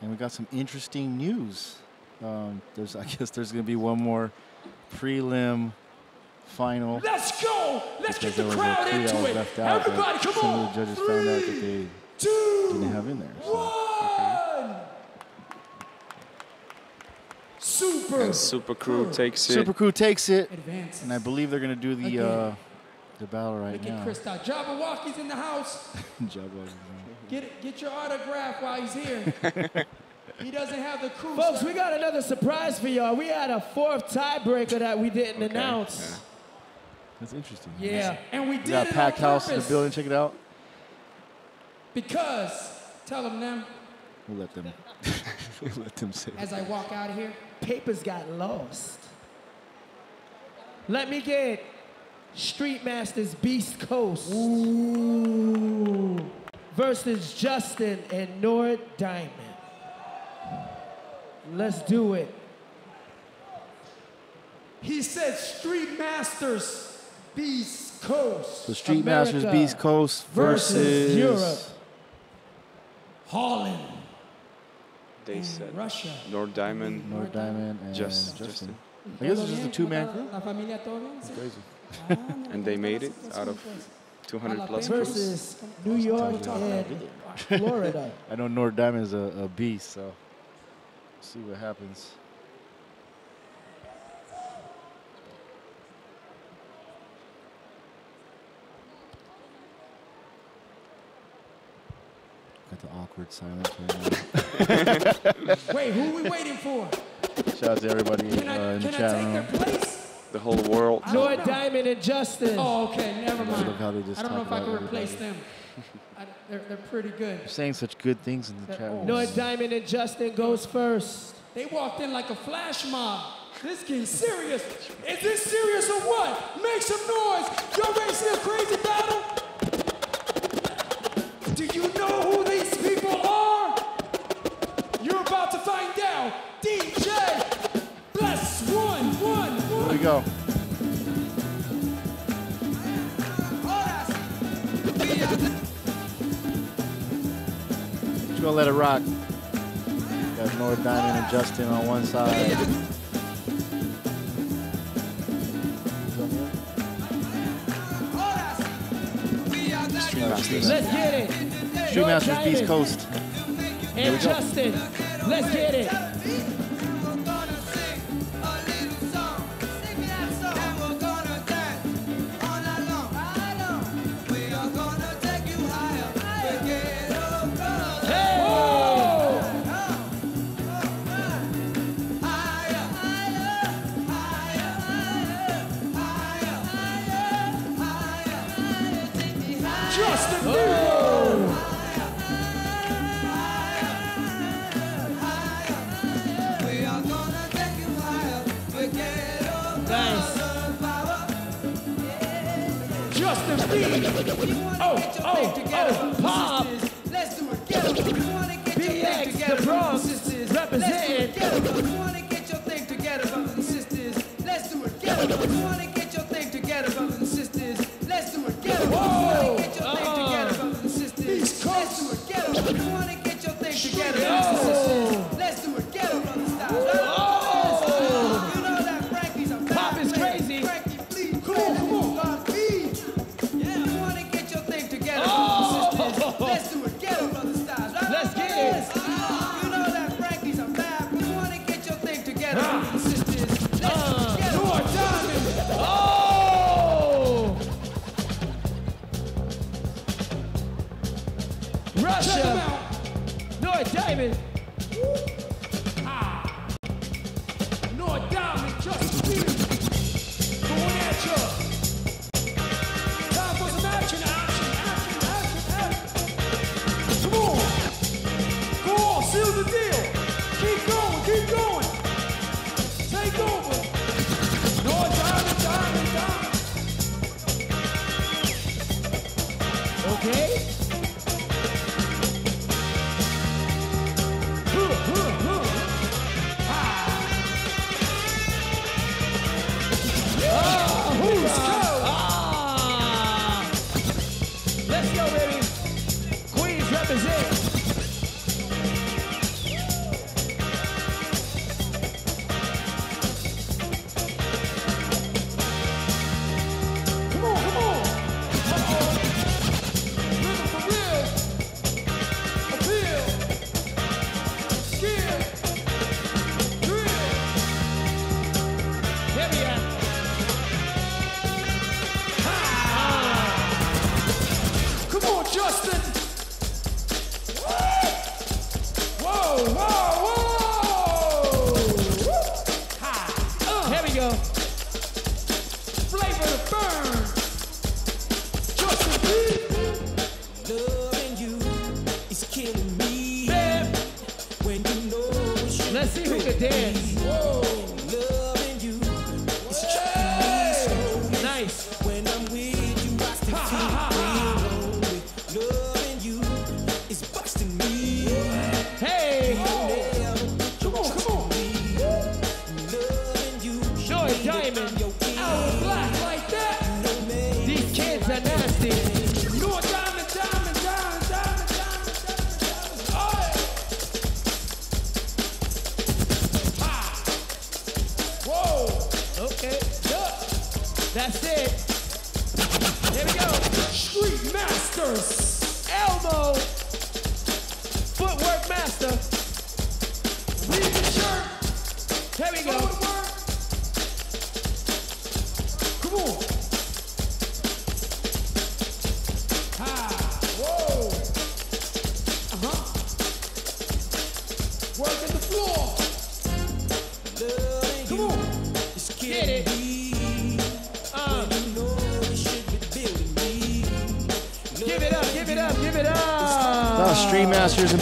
And we got some interesting news. Um, there's, I guess, there's going to be one more prelim final. Let's go. Let's because get the there was a crowd that into was it. left out Everybody, come some on. of the judges found out that they two, didn't have in there. So. One. Super. And Super Crew takes it. Super Crew takes it, Advances. and I believe they're going to do the Again. uh, the battle right Look at now. Krista. Jabberwocky's in the house. [LAUGHS] Jabba. Get it, get your autograph while he's here. [LAUGHS] he doesn't have the crew. Folks, stuff. we got another surprise for y'all. We had a fourth tiebreaker that we didn't announce. That's interesting. Yeah. And we We did got a it packed on house in the building. Check it out. Because, tell them now, We'll let them. [LAUGHS] we'll let them say. as I walk out of here, Papers got lost. Let me get Street Masters Beast Coast versus Justin and Nord Diamond. Let's do it. he said Street Masters, Beast Coast. So Street Masters Beast Coast versus versus, Europe. Holland. They said Russia. Nord Diamond, Nord Diamond and Just- Justin. Justin. I guess it's just a two-man crew. La familia todo? It's crazy. [LAUGHS] and they made it out of 200 plus crews. Versus New York and Florida. [LAUGHS] I know Nord Diamond is a, a beast, so see what happens. Got the awkward silence right now. [LAUGHS] Wait, who are we waiting for? Shout out to everybody Can I, uh, in the can I chat take room. Their? The whole world. Oh, Nord Diamond and Justin. Oh, okay, never mind. love how they just I don't know if I about can replace them. I, they're, they're pretty good. You're saying such good things in the chat room. Nord Diamond and Justin goes first. They walked in like a flash mob. This getting serious. Is this serious or what? Make some noise. Y'all ready to see a crazy battle? Do you know who these people are? You're about to find out. DJ, we go. Just gonna let it rock. Got Nord Diamond and Justin on one side. Street Masters. Let's get it. Street Masters Beast Coast. And. Justin. Let's get it.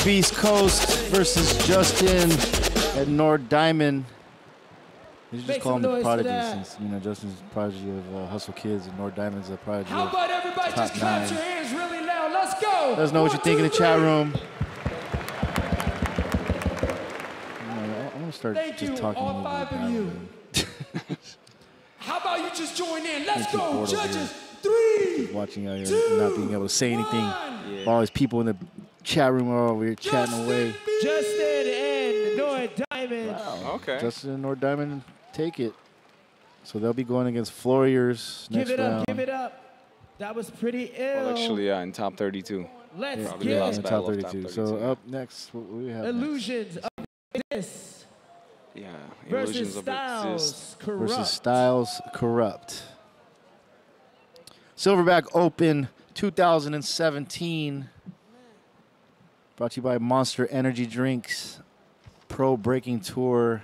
Masters and Coast versus Justin at Nord Diamond. You should Make just call him the prodigy since you know Justin's a prodigy of uh, Hustle Kids and Nord Diamond's a prodigy How about everybody just clap your hands really loud? Let's go. Let us know what you One, think in the two, chat room. I'm gonna start Thank just you, talking all a little five bit of you. [LAUGHS] How about you just join in? Let's go, Portal judges. here. Three. Watching out here, and not being able to say anything. All these people in the chat room are over here chatting away. Justin and Nord Diamond. Wow. Okay. Justin and Nord Diamond take it. So they'll be going against Floriers next Give it up, round. give it up. That was pretty ill. Well, actually, yeah, in top 32. Let's Yeah, get the it. in top of top 32. 32. So up next, what we have? next? Illusions of this Yeah, versus illusions of Styles exist. corrupt. versus Styles Corrupt. Silverback Open 2017. Brought to you by Monster Energy Drinks, Pro Breaking Tour,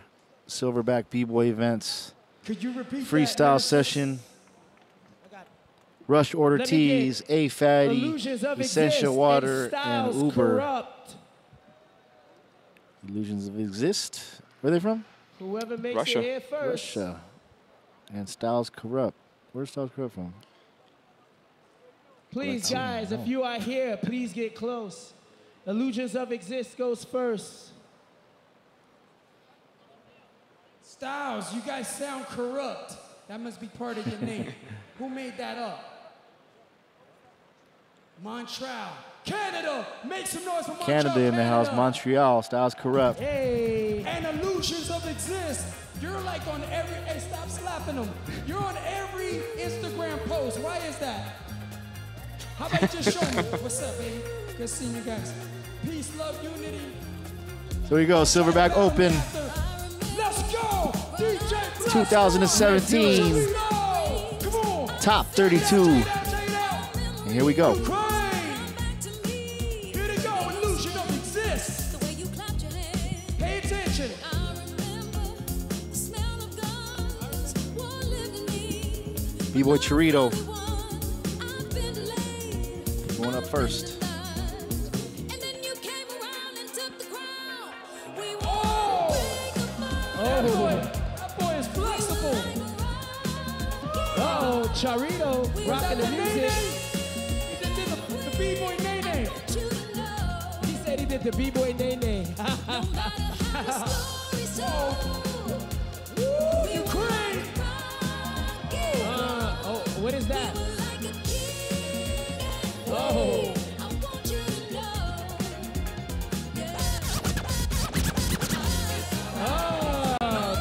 Silverback B-Boy Events, Could you repeat that? Freestyle Session, Rush Order Let me Tees, A Fatty, Illusions of Essential exist Water, and, and Uber. corrupt. Illusions of Exist. Where are they from? Whoever makes Russia. it here first. Russia. And Styles Corrupt. Where's Styles Corrupt from? Please, guys, if you are here, please get close. Illusions of exist goes first. Styles, you guys sound corrupt. That must be part of your [LAUGHS] name. Who made that up? Montreal. Canada. Make some noise for Montreal. Canada in the house. Montreal. Styles Corrupt. Hey. And illusions of exist. You're like on every. Hey, stop slapping them. You're on every Instagram post. Why is that? How about you just show me? [LAUGHS] What's up, baby? Good seeing you guys. Peace, love, unity. So here we go. Silverback Open Let's go. DJ 2017. Come on. Top 32. And here we go. Here they go. Illusion of exist. Pay attention. B-Boy Chorito. Going up first. Oh, That boy is flexible. oh, Charito rocking the music. He just did the, the B-boy Nene. He said he did the B-boy Nene. Woo, Ukraine. Uh, oh, what is that? Oh. Oh,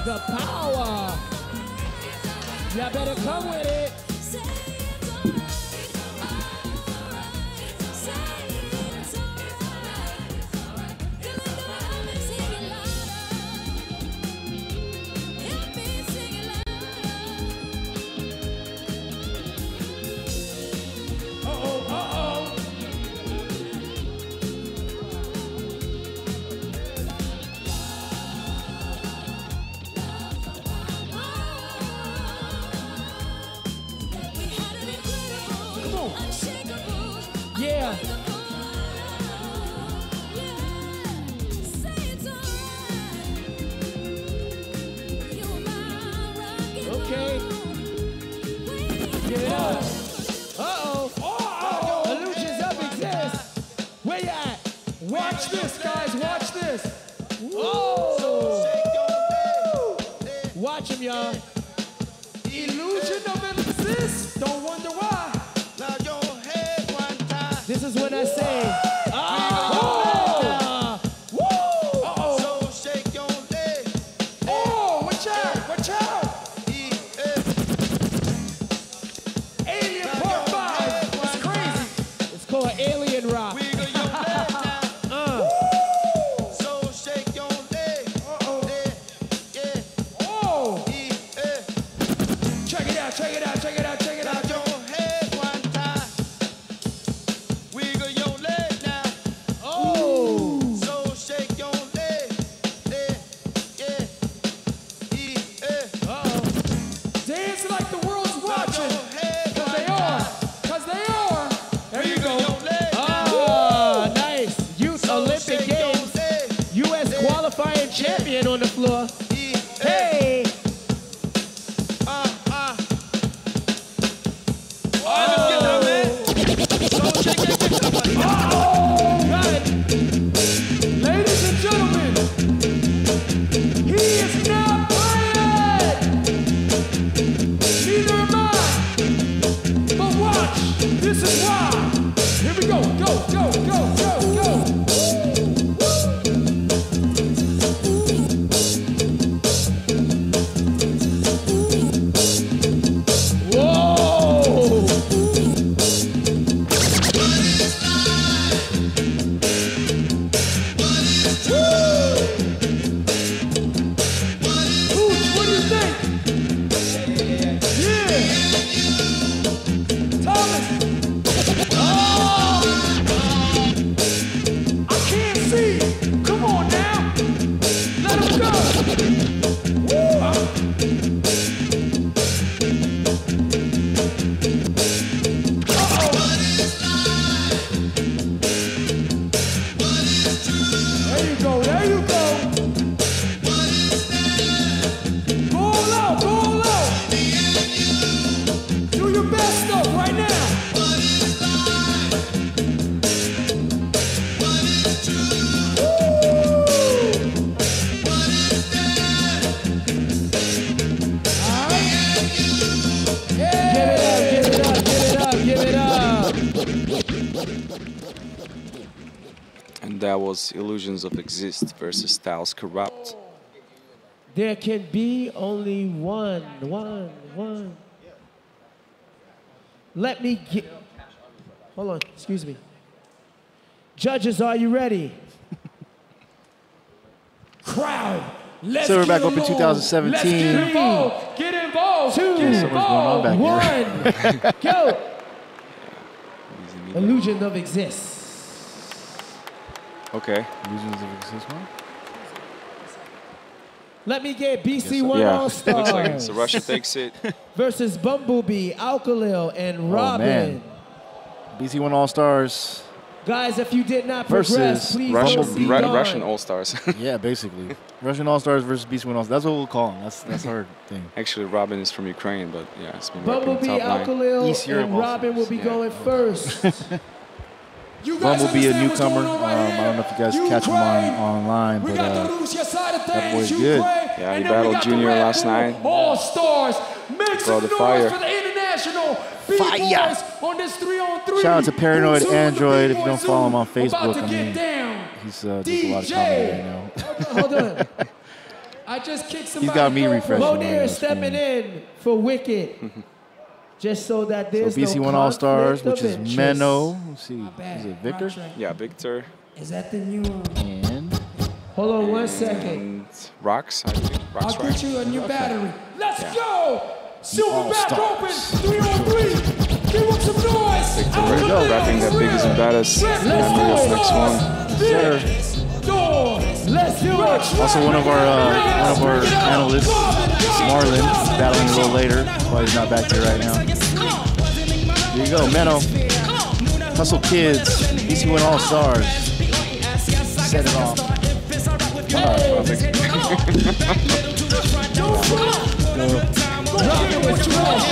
the power. Y'all better come with it. Was Illusions of Exist versus Styles Corrupt. There can be only one, one, one. Let me get. Hold on, excuse me. Judges, are you ready? [LAUGHS] Crowd, let's So we're back up in 2017. Let's get involved. Get involved. Two, get Something's going on involved. back here. One, [LAUGHS] go. Illusion of exists. Okay. Illusions of Exist one? Let me get BC1 Yeah, All looks like it. Stars [LAUGHS] So Russia takes it. [LAUGHS] versus Bumblebee, Alkolil, and Oh, Robin. man. BC1 All Stars Guys, if you did not progress, versus please Russian, don't Ru- Russian All Stars. [LAUGHS] yeah, basically. Russian All Stars versus BC1 All Stars. That's what we'll call them. That's that's our thing. Actually, Robin is from Ukraine, but yeah, it's been rapping Bumblebee, top line. Alkolil, and Robin will be going first. Bumblebee, a newcomer. Um, I don't know if you guys catch him on online, but uh, that boy's good. Yeah, he battled Junior last night. All stars, make Brought some the noise fire. for the international B-boys on this three-on-three. Shout out to Paranoid Two of the Android. If you don't follow him on Facebook, I mean, down. he's uh, does a lot of comedy right now. Hold on. [LAUGHS] I just kicked He's somebody. got me refreshing. on Monier this stepping in for Wicked. [LAUGHS] Just so that there's So there's BC1 All Stars, which is interest. Menno. Let's see. Is it Victor? Yeah, Victor Is that the new one? And Hold on one second. Rocks. I think. I'll Rocks get right. you a new battery. Let's Yeah. go! Silver All back open, three on three. Give up some noise. Victor Ra- rapping that biggest and baddest. Memory of next one. Sir. Also, one of our uh, one of our analysts, Marlon, battling a little later. Why he's not back here right now. Here you go, Menno. Hustle Kids, BC1 All Stars. Set it off. Robin was trash.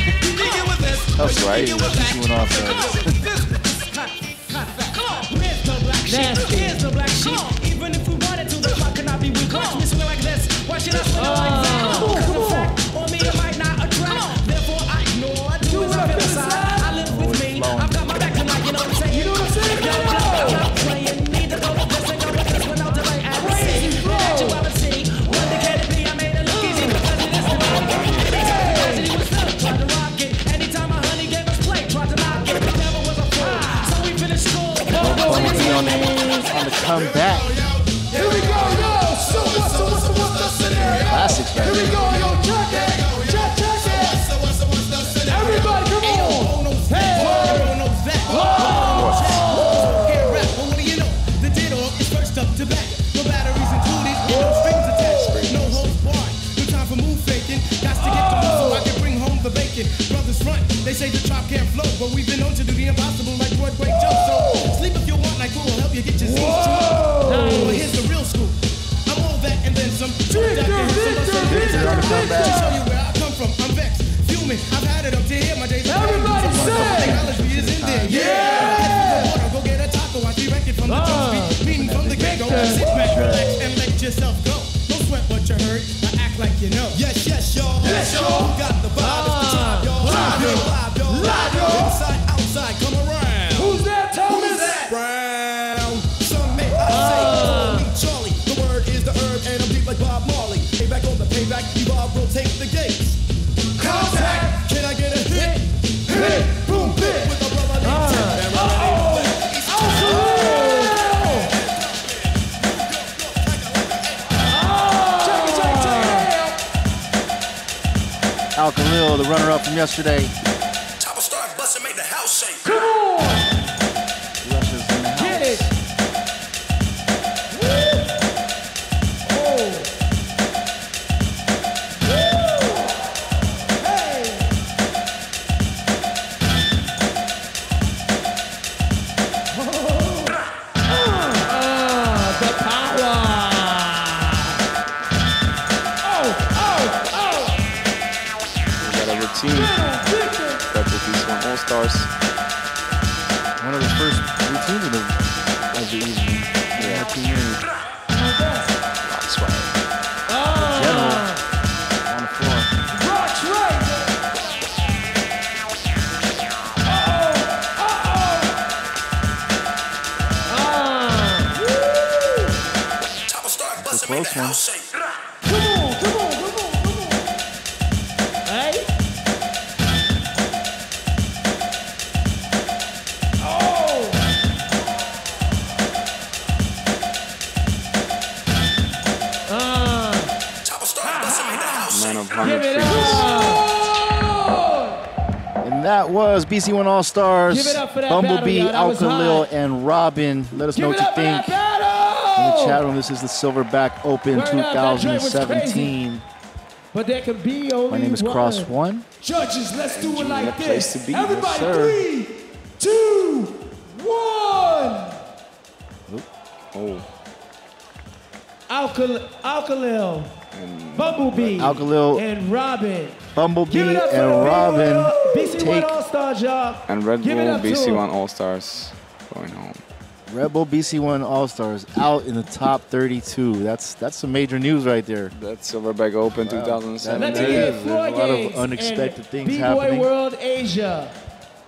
That's right. One All Stars. Nasty. On the Victor, To Victor. show you where I come from, I'm vexed, fuming. I've had it up to here, my days are Everybody So say. Technology is in there. Yeah. Go get a taco, I direct it from the jump meaning from the get-go. Sit back, relax, and let yourself go. Don't sweat what you heard, I act like you know. Yes, yes. Yes, the runner-up from yesterday. BC One All Stars. Give it up for that Bumblebee, battle, y'all. That Al was Khalil, hot. and Robin. Let us Give know what you up for that think. In the chat room, this is the Silverback Open Word up, that joint was 2017. But there can be only My name is. Cross One. Judges, let's do it like this. to be, yes, Everybody, sir. three, two, one. Oh. Alkal- Alkolil, Bumblebee, Alkolil, and Robin. Bumblebee, Give it up and Robin take All And Red Give Bull BC1 All Stars going home. Red Bull BC1 All Stars out in the top 32. That's that's some major news right there. That's Silverback Open Wow. 2017. Let me There's a lot of unexpected and things B-Boy happening. World Asia.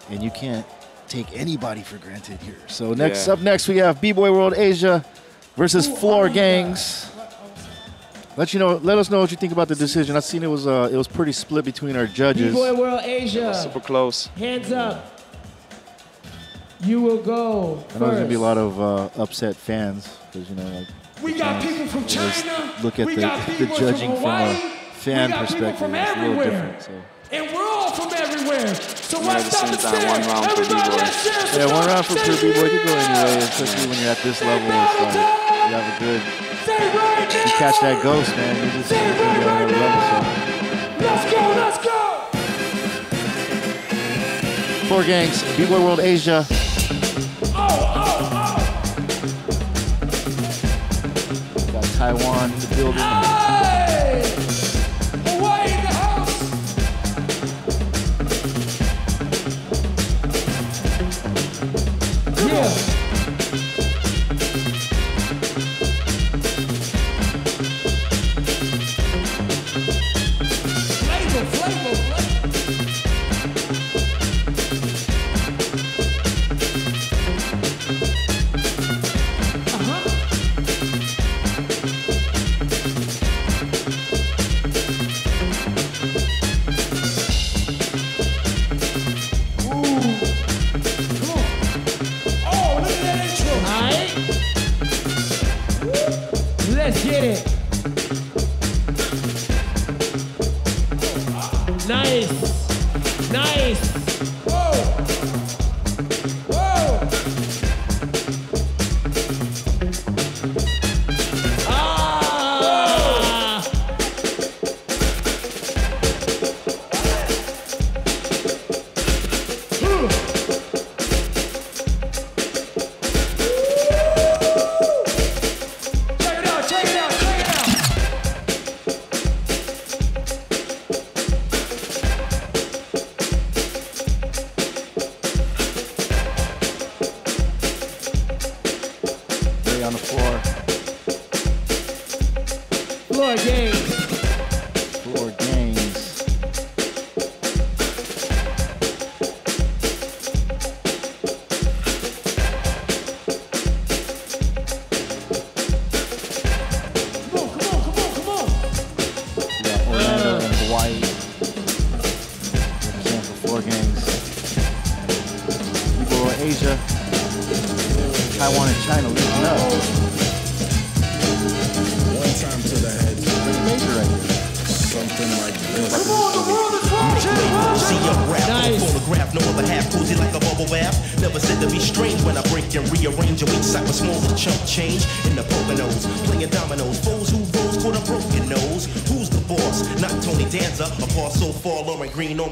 and you can't take anybody for granted here. So next Yeah. up next we have B-Boy World Asia versus Floor Gangs let you know. Let us know what you think about the decision. I seen it was uh, it was pretty split between our judges. Boy World Asia, super close. Hands up. You will go. First. I know there's gonna be a lot of uh, upset fans because you know like. We got fans, people from China. Look at we the, got the judging from, Hawaii. from a fan we got perspective. People from everywhere. So. And we're all from everywhere. So yeah, why stop the time, one round for B-Boy. Yeah, one round for Pure B-Boy. You go anyway, especially when you're at this level. It's like you have a good you catch that ghost, man, you just right, right. Let's go, let's go. Floor Gangs, B-Boy World Asia. Oh, oh, oh. Got Taiwan the building. Hey! Yeah.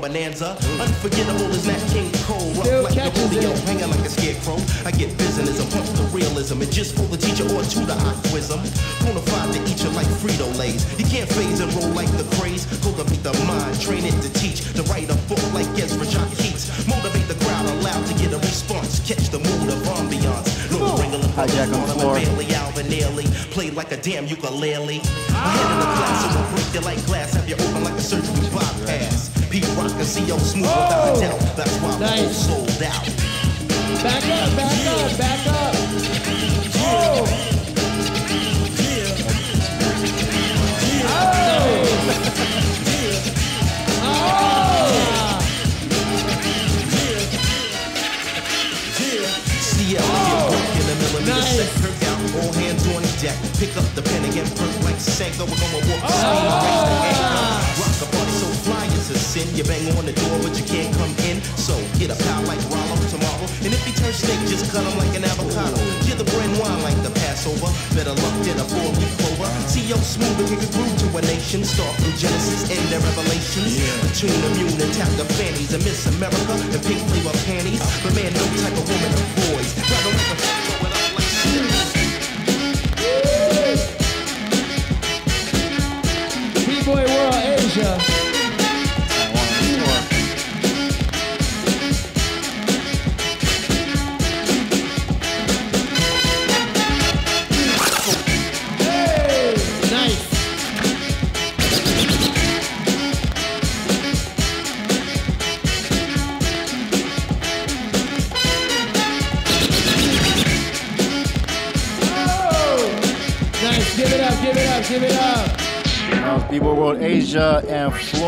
bonanza. start from Genesis and the Revelations. Yeah. Between the Moon and Tap the Fannies and Miss America and Pink Flavor Pants.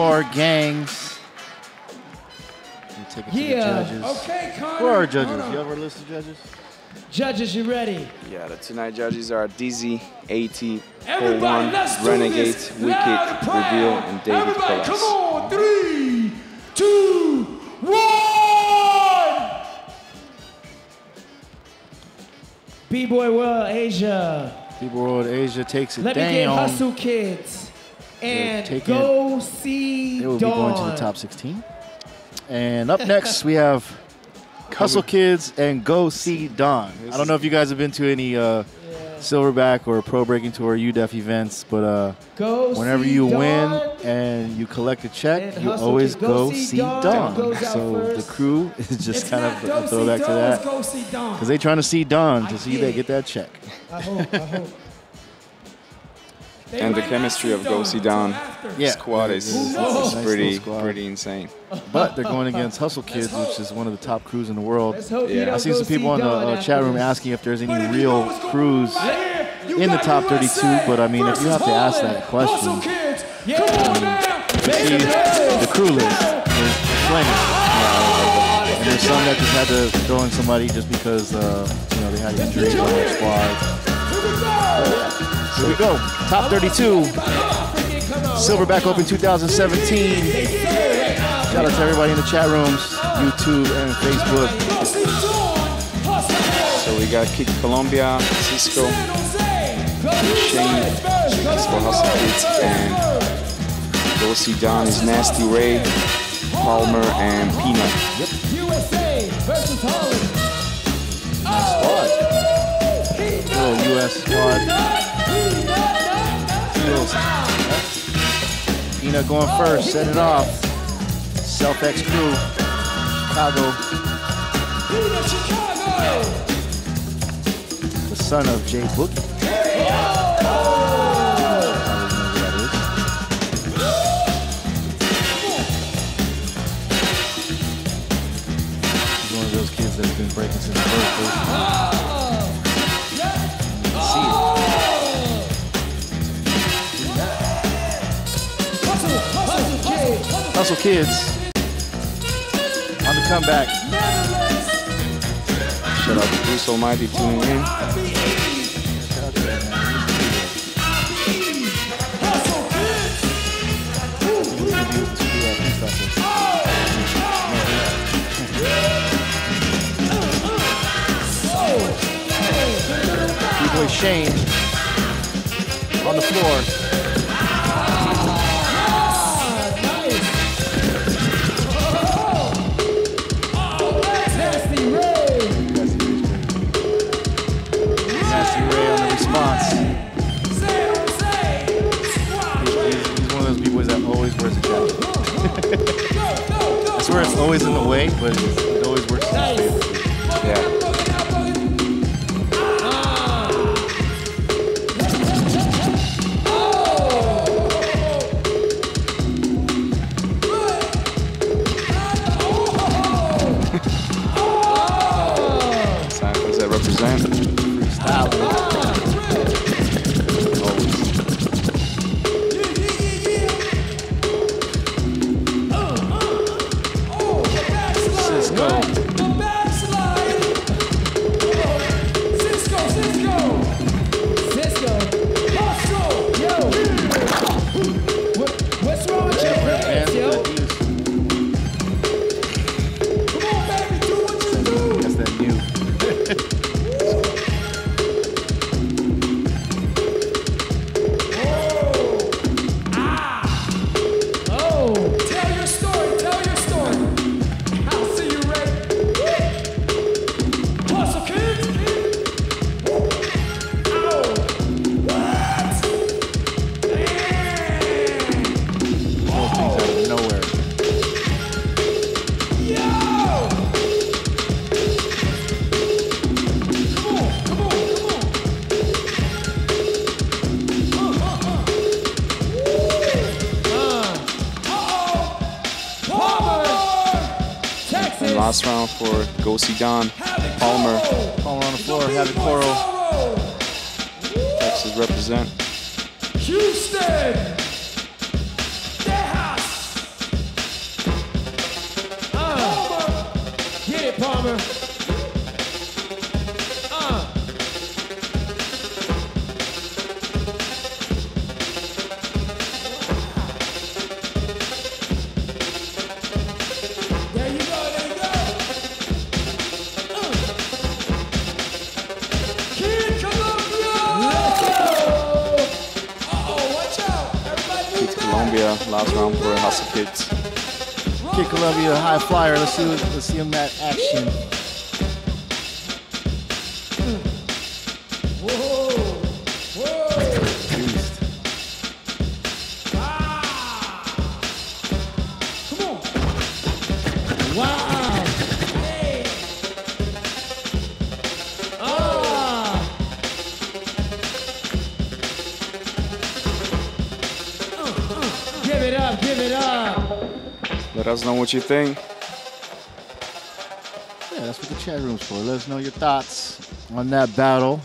more gangs. Take it yeah. to the judges. Okay, Connor. Where are judges? Connor. You have our list of judges? Judges, you ready? Yeah, the tonight judges are Dyzee, AT, Everybody, 4 Renegades, Wicked, Reveal, and David Everybody, Palace. come on. Three, two, one. B-Boy World Asia. B-Boy World Asia takes it Let down. Let me get Hustle Kids. And go see will Dawn. be going to the top 16. And up next, we have Hustle Kids and Go See Dawn. I don't know if you guys have been to any uh, Silverback or Pro Breaking Tour UDEF events, but uh, Go whenever you win and you collect a check, And you always Go go See see Dawn Dawn. goes So the crew [LAUGHS] is just It's kind of a throwback to that. it's go see Dawn. Because they're trying to see Dawn to I see get they get that check. I hope, I hope. They And the chemistry of Go Dawn See Down. Yeah. squad is, It's- is nice pretty squad. pretty insane. But they're going against Hustle Kids, which is one of the top crews in the world. Let's hope you Yeah. I see go some people see in the uh, chat room this. asking if there's any But if you real know what's going crews right here, you in the got top 32, but I mean, if you have to ask that question, Hustle Kids, Yeah. come on now. see the crew list is plenty. And there's some that just had to throw in somebody just because, uh, you know, they had injuries on their squad. Here we go. Top 32. Silverback Open 2017. Shout out to everybody in the chat rooms, YouTube and Facebook. So we got Kid Colombia, Cisco, Shane, that's for Hustle Kids, and Go See Don is Nasty Ray, Palmer, and Peanut. USA versus Holland. Little oh, US squad. Peanut going first, set it off. Self X crew, Chicago. The son of Jay Boogie. He's one of those kids that's been breaking since first Hustle Kids on the comeback. Shout out to Bruce Almighty tuning in. Shane on the floor. In See Don, Palmer, Palmer on the floor, Havikoro. Flyer. Let's see, what, let's see him at action. Wow. Hey. Ah. Give it up, give it up. Let us know what you think. Yeah, what the chat room's for. Let us know your thoughts on that battle.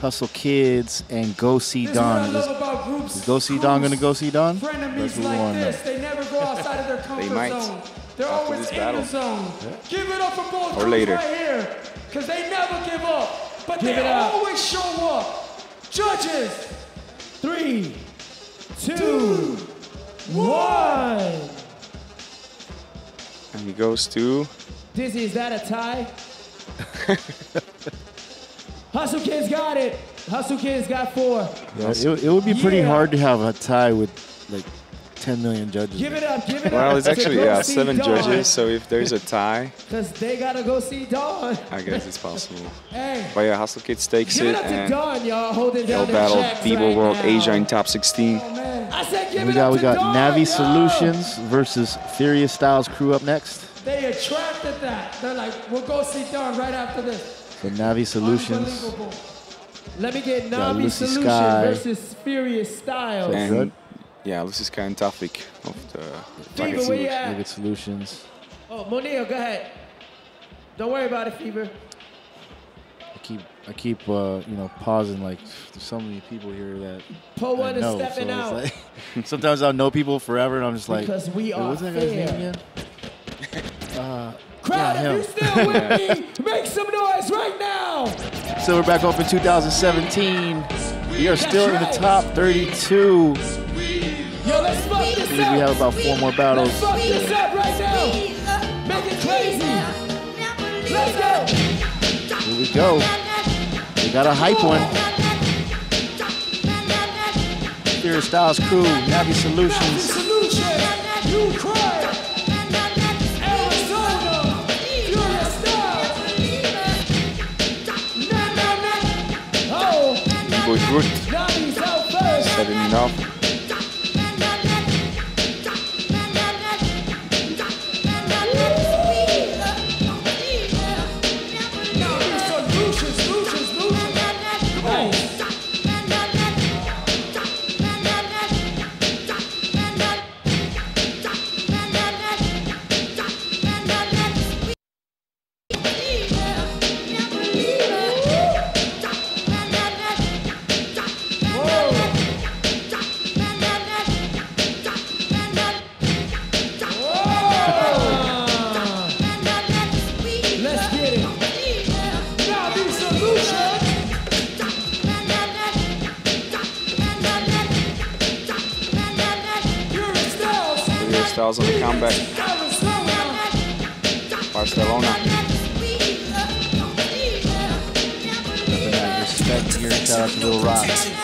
Hustle Kids and Go See This is what I Don. Is, is Go See Don gonna go see Don? Frenemies That's what like want this, they never go outside of their [LAUGHS] comfort might zone. They're after always this in battle. the zone. Give it up for both Or later. right here, because they never give up, but Give they it up. always show up. Judges, goes to Dyzee, is that a tie? Hustle Kids got it. Hustle Kids got four. Yeah, it, it would be pretty Yeah. hard to have a tie with like 10 million judges. Give it up, give it up. Well, it's actually yeah, seven Dawn, judges. So if there's a tie, Cause they gotta go see Dawn. I guess it's possible. Hey, But yeah, Hustle Kids takes give it it up to and Dawn, y'all, holding they'll down their battle checks right World now. Asia in top 16. I said give we it got up we to got Dawn, Navi yo. Solutions versus Furious Styles crew up next. They attracted that. They're like, we'll go see Don right after this. So Navi Solutions. Unbelievable. Let me get Got Navi Lucy Solution Sky. versus Furious Styles. And yeah, this is kind of Tafik of the Fever, where you at? Solutions. Oh, Monil, go ahead. Don't worry about it, Fever. I keep I keep uh, you know pausing like there's so many people here that Pull I one is know, stepping so out. like- [LAUGHS] sometimes I'll know people forever and I'm just like Because we "Wait, are what's that guy's name again? [LAUGHS] Uh, Crowd, yeah, if you're him. still with [LAUGHS] me, make some noise right now. Silverback Open 2017. We are still in the top 32. Yo, let's fuck I this believe we up. have about four more battles. Let's fuck this up right now. Make it crazy. Let's go. Here we go. We got a hype one. Furious Styles Crew, Navi Solutions. Solution, Ukraine, Arizona, Oh, Bebo Groot Navi's comeback. Barcelona. Nothing respect here. Shout out to Little Rock.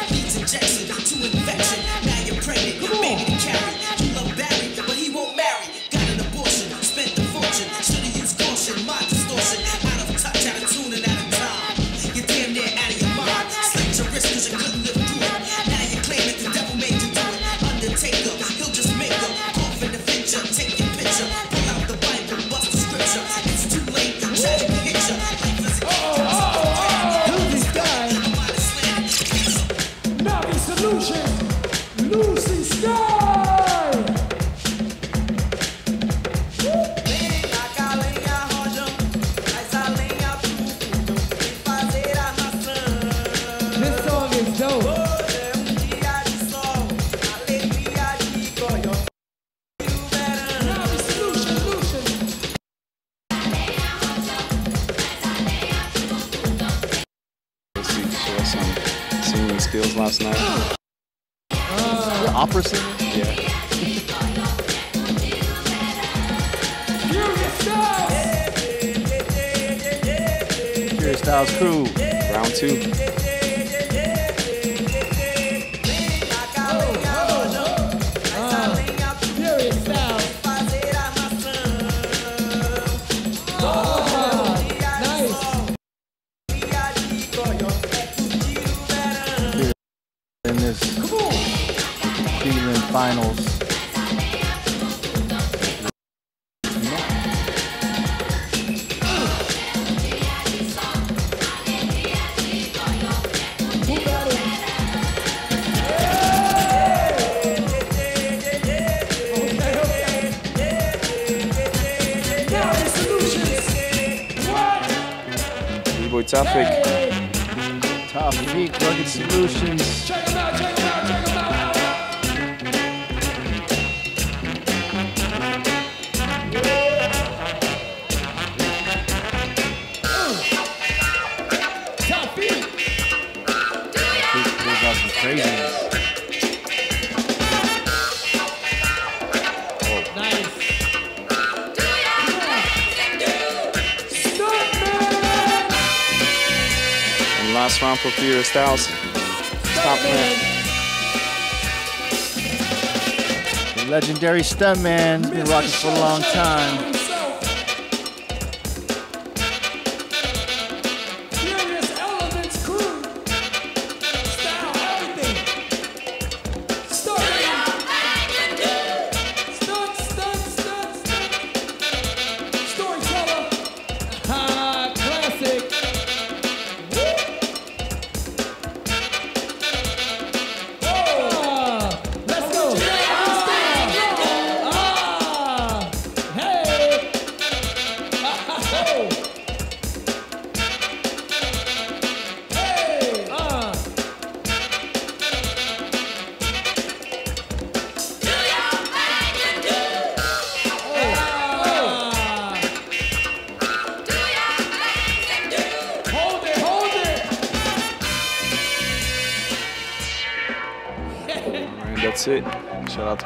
Styles. Stop man. Legendary stuntman has been rocking for a long time.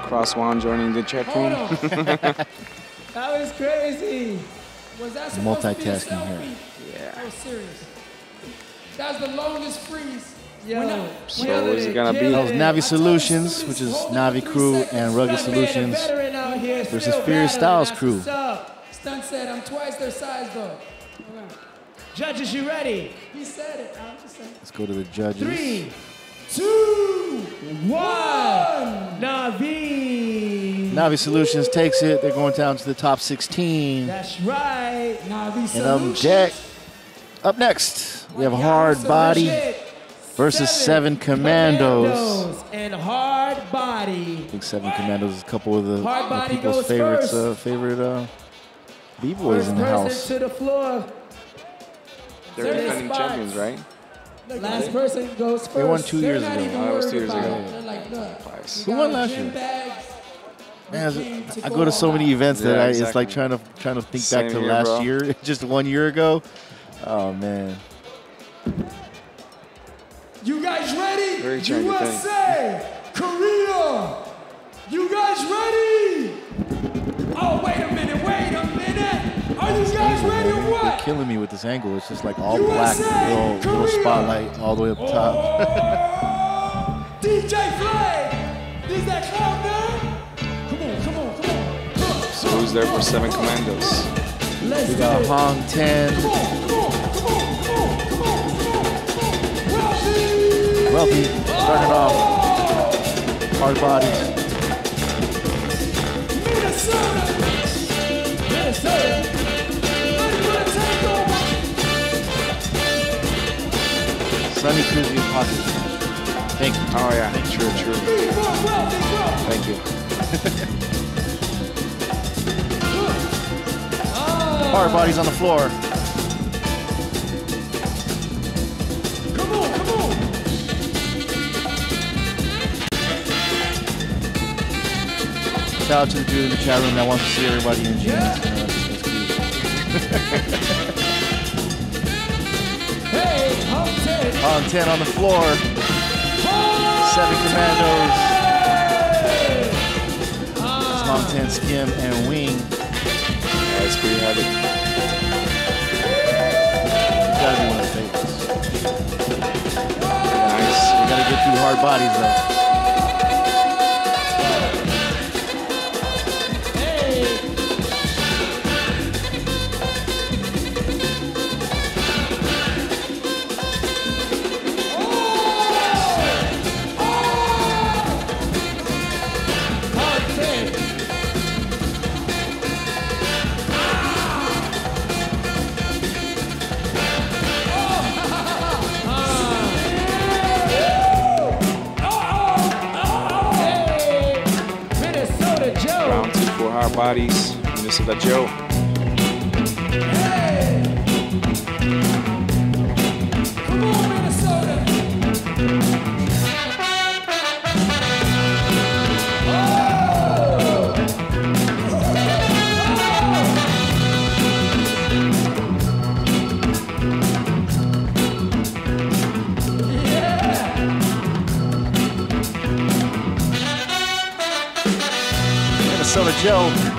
Shout Cross One joining the chat room. [LAUGHS] That was crazy. Was that supposed to be a Multitasking here. Yeah. That was serious. That was the longest freeze. Yo, When I- So when I- is it gonna be? That was Navi Solutions, which is Navi Crew and Rugged Solutions versus Furious Styles Crew. Stunt said I'm twice their size though. Judges, you ready? He said it. I'm just saying. Let's go to the judges. Three, two, one. Navi. Navi Solutions takes it. They're going down to the top 16. That's right. Navi And um, Jack. Up next, we have Hard Body versus Seven Commandos. and hard body. I think Seven Commandos is a couple of the, the people's favorites, uh, favorite uh, b-boys First in the house. to the floor. They're defending champions, right? Last person goes first. They won two They're years ago. even Oh, that was two years ago. about it. They're like, Who won last year? bags. Man, I- go go to so many out. events that Yeah, I, it's like trying to trying to think Same back to here, last bro. year, [LAUGHS] just one year ago. Oh man, You guys ready? Very trying to think. USA, Korea. You guys ready? Oh, wait a minute, wait a minute. Are you guys ready or what? they're killing me with this angle. It's just like all USA, black, little, little spotlight all the way up Oh. [LAUGHS] top. DJ Flay, is that countdown? Come who's there for Seven Commandos? we got Hong Ten, Wealthy, starting off. Hard bodies. Sunny Krizzy Pocket. Thank you. Oh yeah, true, true. Thank you. [LAUGHS] Hard bodies on the floor. Shout out to the dude in the chat room that wants to see everybody in jeans. You know, that's, [LAUGHS] that's cute. Hey, Hong 10. Hong 10 on the floor. Seven Commandos. Hong 10 Skim and Wing. Yeah, it's pretty heavy. Gotta be one of the favorites. Nice. We gotta get through hard bodies though. Bodies, Minnesota Joe. Minnesota Joe.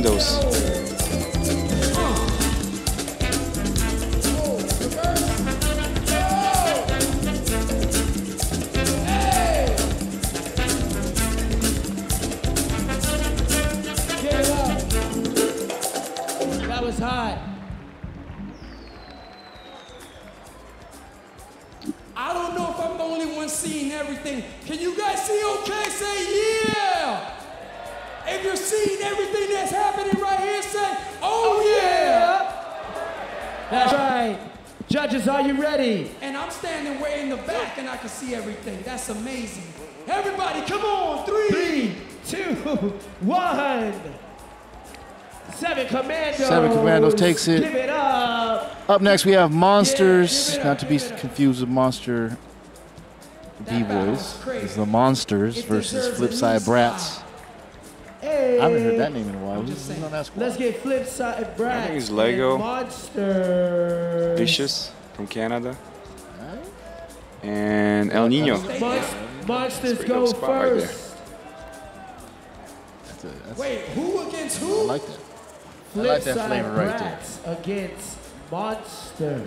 Seven takes it. Give it up. Up next, we have Monsters, not to be confused with Monster B-Boys. It's the Monsters versus Flipside Brats. Hey. I haven't heard that name in a while. Who's who's on that squad? Let's get Flipside Brats. I think it's Lego. Monsters. Vicious from Canada. And El Nino. Monsters go dope spot right first. That's a, that's Wait, who against who? I like that. I like that flavor right there. Brats against Monster.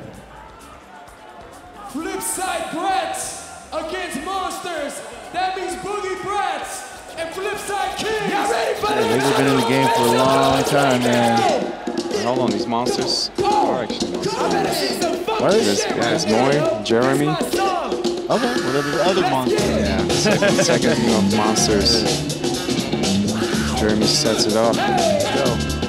Flipside Brats against Monsters. That means Boogie Brats and Flipside Kings. Y'all ready for Yeah, they've been in the game for a long time, man. And hold on, these monsters are actually monsters. What is There's, yeah, Moy, Jeremy. Okay, whatever the other monster. Yeah, second, second team of monsters. Jeremy sets it up. He's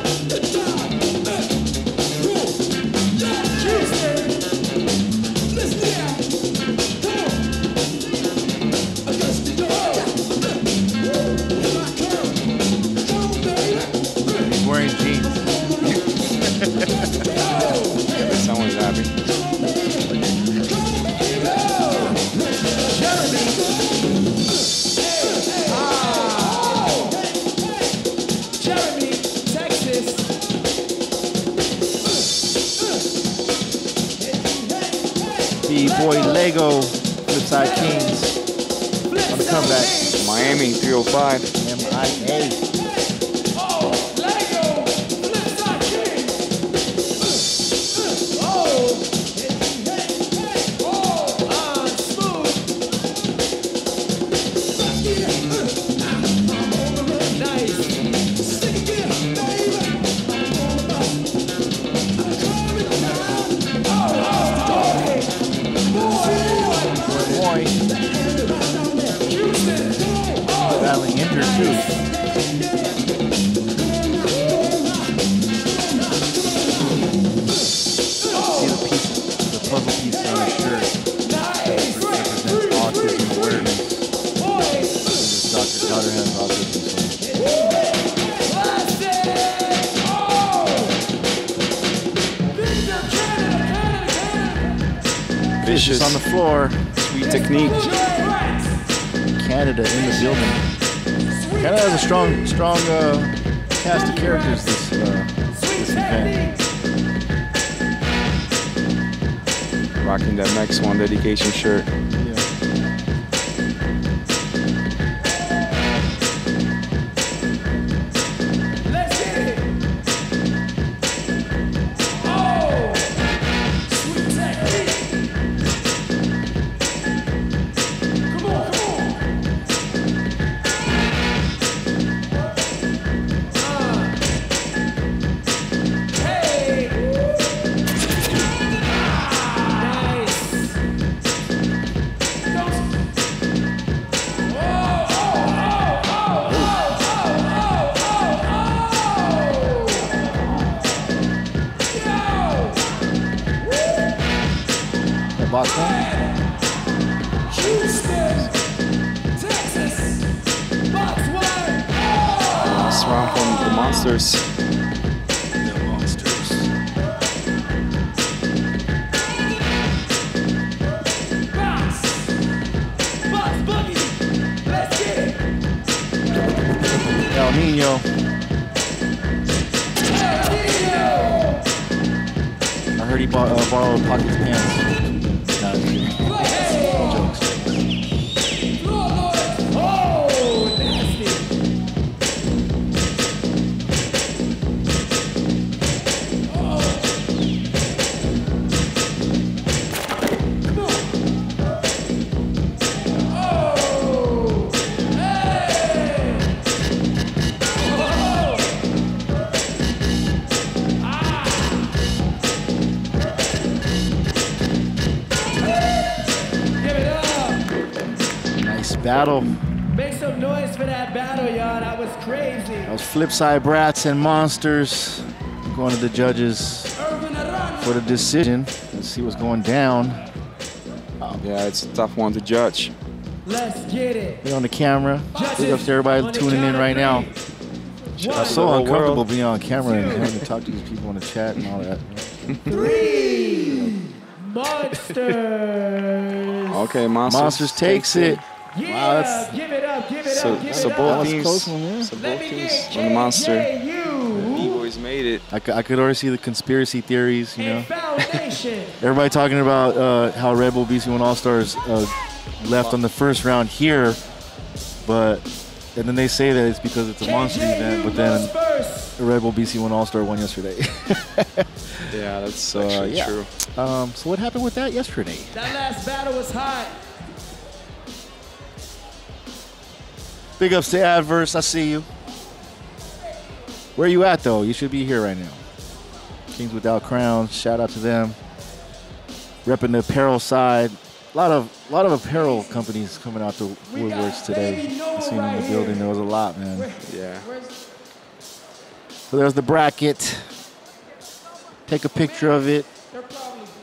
Lego, Flipside Kings. On the comeback. Miami 305. Yeah, strong, uh, cast of characters this uh, this event. Rocking that Max One dedication shirt. Battle. Make some noise for that battle, y'all. That was crazy. That was Flipside Brats and Monsters going to the judges for the decision. Let's see what's going down. Oh, yeah, it's a tough one to judge. Let's get it. Be on the camera. Big up to everybody tuning in right now. It's out to so uncomfortable world. being on camera and having to talk to these people in the chat and all that. Three monsters. Okay, Monsters, Monsters takes it. Yeah, Wow, that's give it up, give it So, up, give so it both was teams, close one, yeah. so both teams on the Monster. The B-Boys made it. I, cou- I could already see the conspiracy theories, you know. [LAUGHS] Everybody talking about uh, how Red Bull BC1 All Stars uh, left on the first round here, but and then they say that it's because it's a monster event, but then the Red Bull BC1 All Star won yesterday. [LAUGHS] Yeah, that's So, uh, actually yeah. true. Um, so what happened with that yesterday? That last battle was hot. Big ups to Adverse. I see you. Where are you at though? You should be here right now. Kings Without Crowns. Shout out to them. Repping the apparel side. A lot of a lot of apparel companies coming out to woodworks today. I seen in the building. There was a lot, man. Yeah. So there's the bracket. Take a picture of it.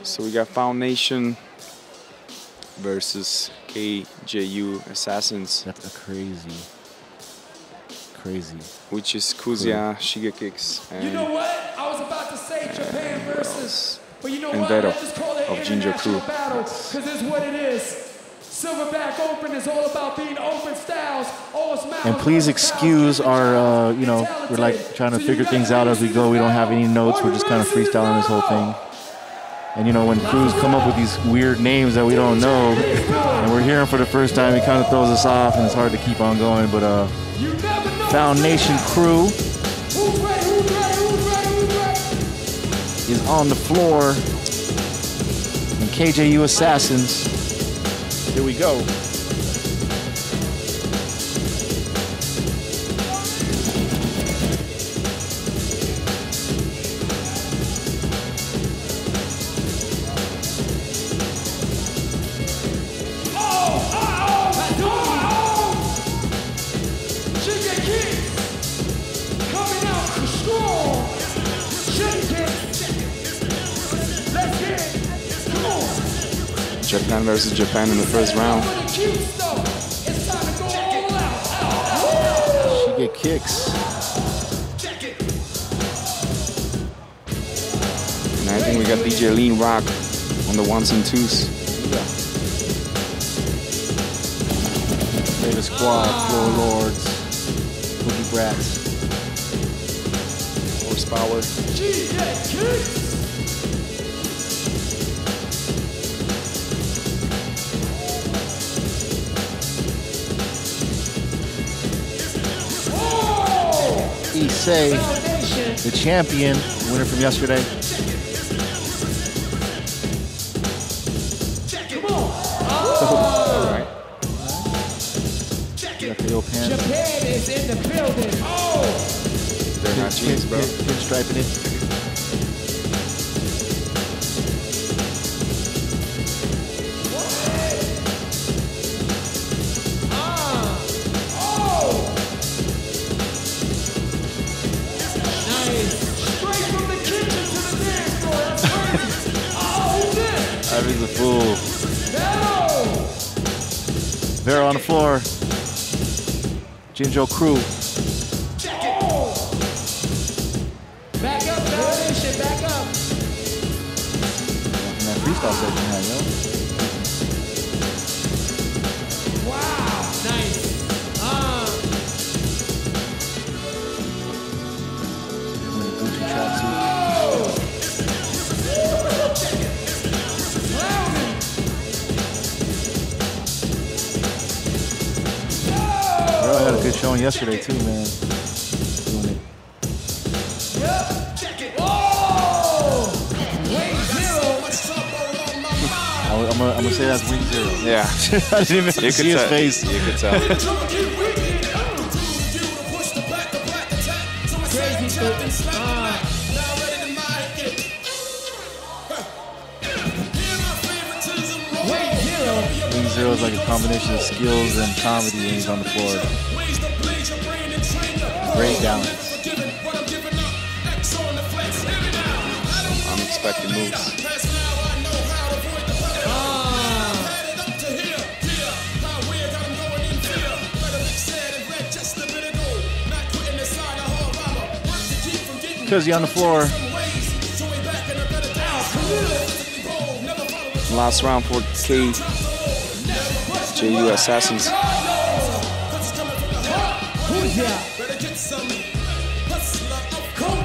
So we got Foundation versus KJU Assassins. That's a crazy, crazy. Which is Kuzia, Shigekix, and You know what? I was about to say Japan versus, but you know And what? Vero Let's just call it of Ginger international Crew. battle, because it's what it is. Silverback Open is all about being open styles. All smiles. And please excuse our, uh, you know, we're like trying to figure things out as we go. We don't have any notes. We're just kind of freestyling this whole thing. And you know, when crews come up with these weird names that we don't know, and we're hearing for the first time, it kind of throws us off, and it's hard to keep on going. But uh, Foundation crew is on the floor. And KJU Assassins. Here we go. Versus Japan in the first round. For the cute stuff. It's time to go all out. She get kicks. And I think we got DJ Lean Rock on the ones and twos. Flavor Squad, Floor Lords, Boogie Brats. Horsepower. Issei, the champion, winner from yesterday. Got the old pants. Japan is in the building. Oh. They're not jeans, bro. Pinstriping it. Jinjo crew. Yesterday too, man. Doing it. Whoa. Wait, zero. I, am gonna, I'm gonna say that's wing zero. Yeah. [LAUGHS] I didn't even You see could his tell. face. You could tell. Crazy fool. Wait, zero. Wing zero is like a combination of skills and comedy when he's on the floor. Great balance. I'm expecting moves. Cause on the floor. Last round for K. JU Assassins.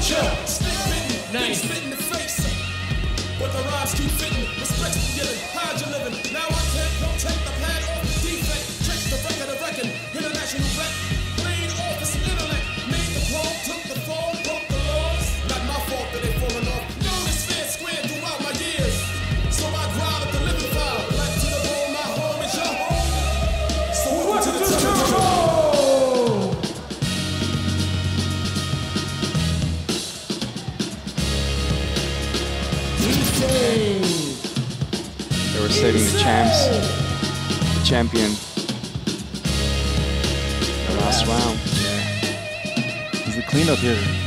Nice. But the rhymes keep fitting, how'd you living? Now I can't protect the the champion. The last round. He's the cleanup hitter.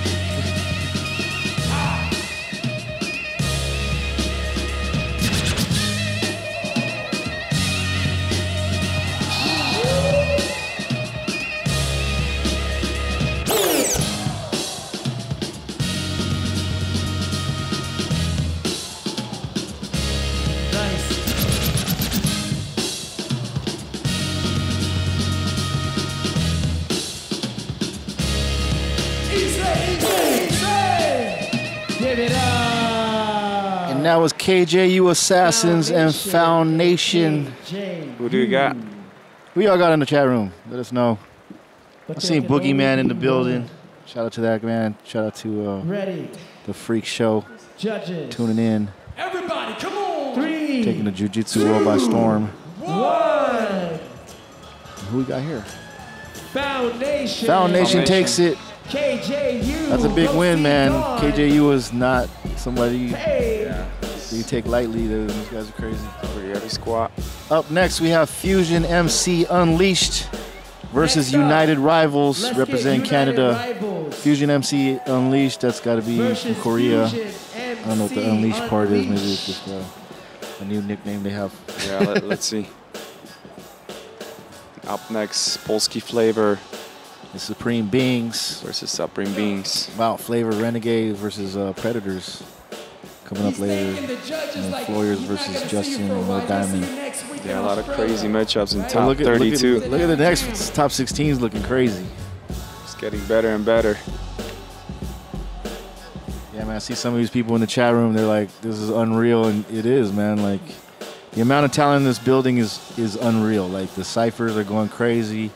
KJU Assassins and Foundation. Who do you got? Who y'all got in the chat room? Let us know. But I seen there can Boogeyman in the building. Shout out to that man. Shout out to uh, Ready. the Freak Show. Judges. Tuning in, Everybody, come on. Three. taking the Jiu-Jitsu world by storm. One. Who we got here? Foundation. Foundation takes it. KJU. That's a big Go win, man. Dawn. KJU is not somebody you, Hey. you take lightly. Those guys are crazy. Pretty heavy squat. Up next, we have Fusion MC Unleashed versus United Rivals let's representing United Canada. Rivals. Fusion MC Unleashed, that's got to be from Korea. I don't know what the MC Unleashed part is. Maybe it's just uh, a new nickname they have. Yeah, let, let's see. [LAUGHS] Up next, Polski Flavor. The Supreme Beings versus Supreme Beings. Wow, Flavor Renegade versus uh, Predators coming up later. And then Floyers versus Justin and Mo Diamond. Yeah, a lot of crazy matchups in But top look at, look at- 32. Look at, the next top 16 is looking crazy. It's getting better and better. Yeah, man, I see some of these people in the chat room. They're like, "This is unreal," and it is, man. Like, the amount of talent in this building is is unreal. Like, the ciphers are going crazy.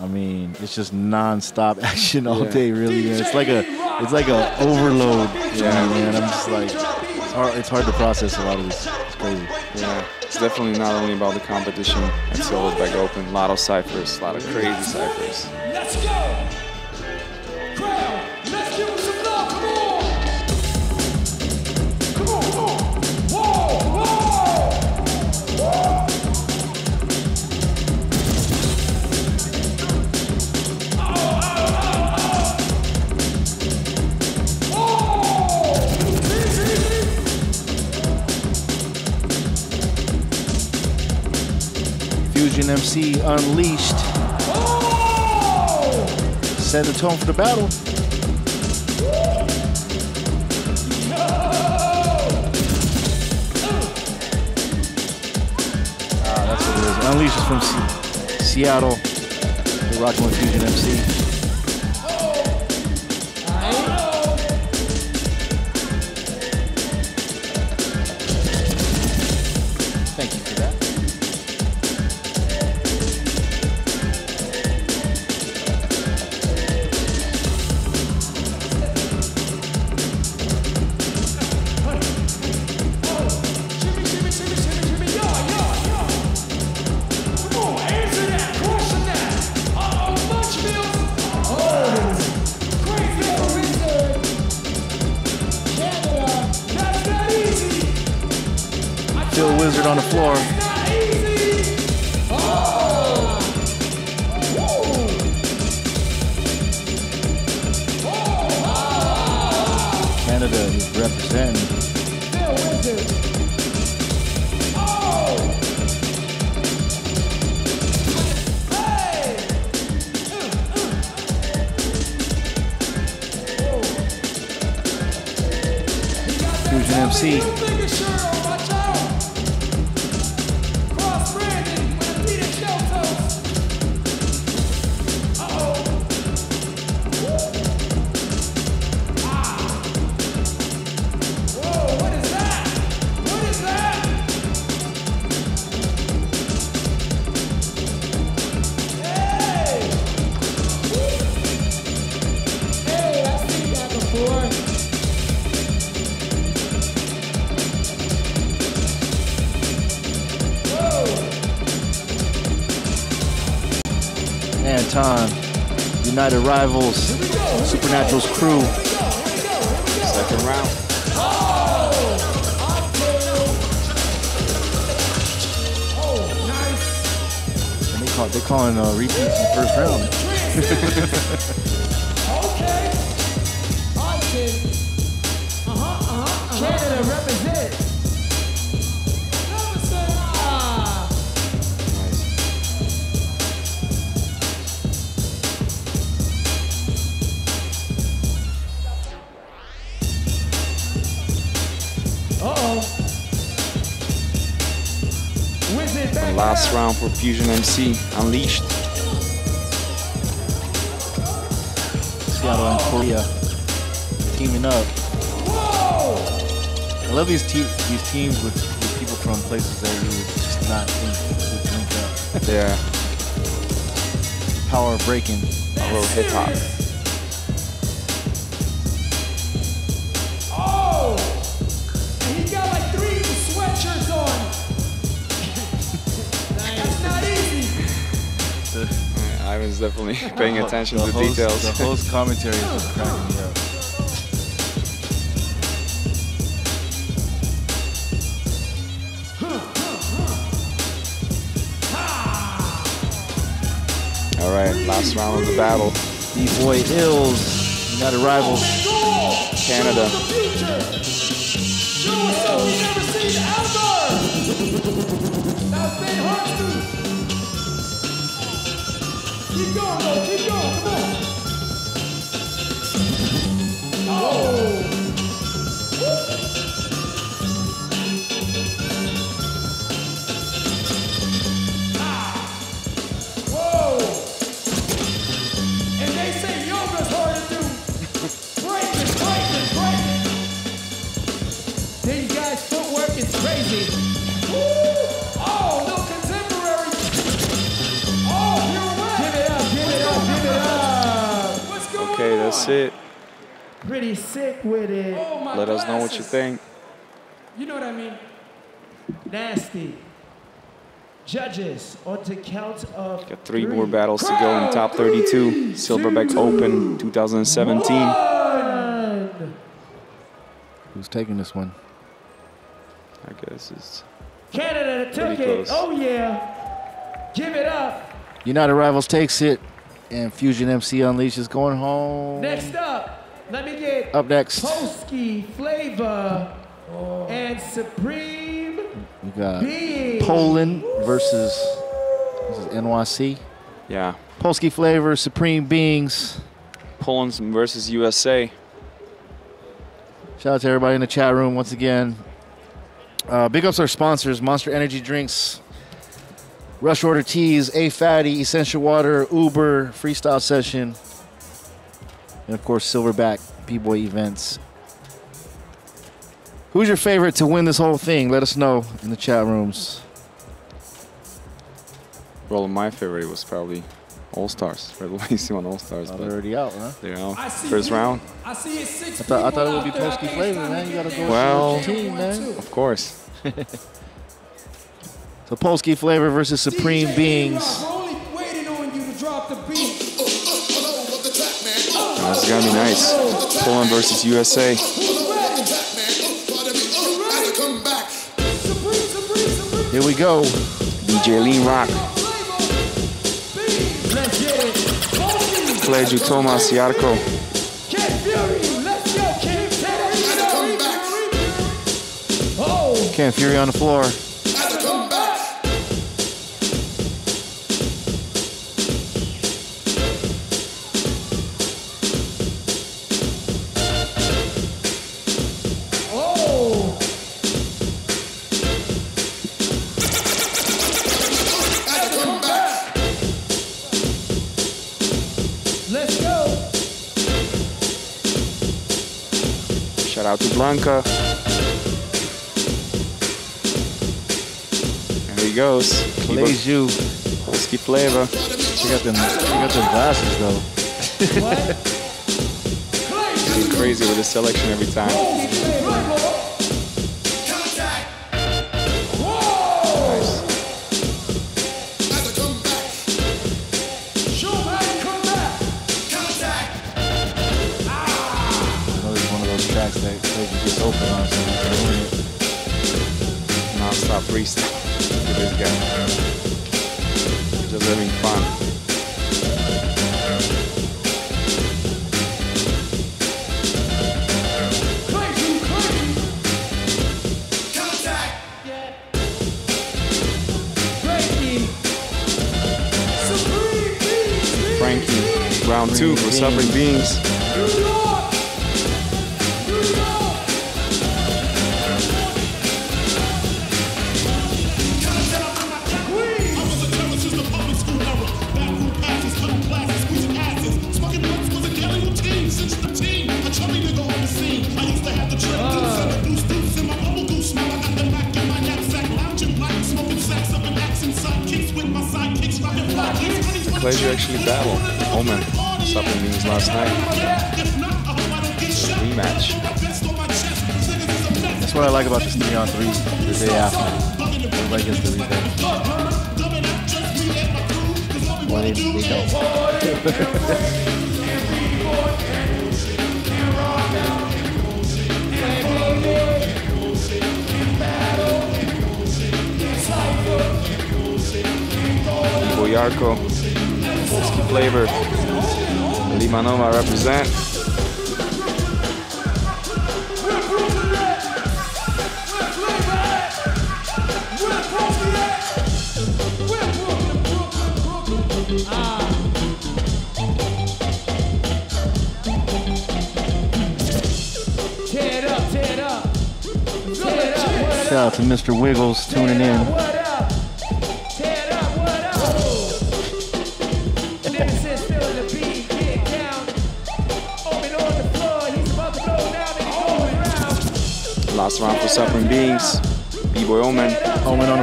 I mean, it's just non-stop [LAUGHS] action all Yeah. day, really. Man. It's like a, it's like a overload. Yeah. Yeah, man. I'm just like, it's hard, it's hard to process a lot of this. It's crazy. Yeah, it's definitely not only about the competition at Silverback Open. A lot of ciphers, a lot of crazy ciphers. Let's go. Crowd, Fusion MC Unleashed. Set the tone for the battle. Ah, that's what it is. Unleashed is from Se- Seattle. They're Fusion MC. Rivals, Supernatural's crew. Fusion MC Unleashed. Seattle and Korea teaming up. I love these te- these teams with, with people from places that you would just not think would link up. Yeah. Power of breaking. A little hip hop. Definitely [LAUGHS] paying attention The to the host- details. The host [LAUGHS] commentary is just cracking me up. All right, last round of the battle. B-Boy Ills, United Rivals. Canada. Show us something we never seen ever. That's Ben Hartman. Keep Oh. Pretty sick with it. Oh, my Let us know what you think. You know what I mean? Nasty. Judges on to count of Got three more battles to go in top 32. Silverback Open 2017. one. Who's taking this one? I guess it's Canada took Pretty it. Oh yeah. Give it up. United Rivals takes it, and Fusion MC Unleashed is going home. Next up, let Up next. Polski Flavor and Supreme We got Being. Poland versus this is NYC. Yeah. Polski Flavor, Supreme Beings. Poland versus USA. Shout out to everybody in the chat room once again. Uh, big ups our sponsors: Monster Energy Drinks, Rush Order Tees, A Fatty, Essential Water, Uber, Freestyle Session, and of course Silverback B-Boy Events. Who's your favorite to win this whole thing? Let us know in the chat rooms. Well, my favorite was probably All Stars. Rebel Basic on All Stars. they're already out, huh? They're out. First round. I see it's six I thought, I thought it would be out Polski Flavor, man. You gotta get go it. Well, team, man. Of course. [LAUGHS] So Polski Flavor versus Supreme DJ Beings. That's gonna be nice. Poland versus USA. Here we go. DJ Lean Rock. Let's get it. Pleju Tomas Yarko. Kid Fury, let's go, Kid Fury. Ken Fury on the floor. Shout to Blanka. There he goes. Keep up- Pleju. Polski flavor. She got them. She got them glasses though. He's crazy with his selection every time. Suffering Beings.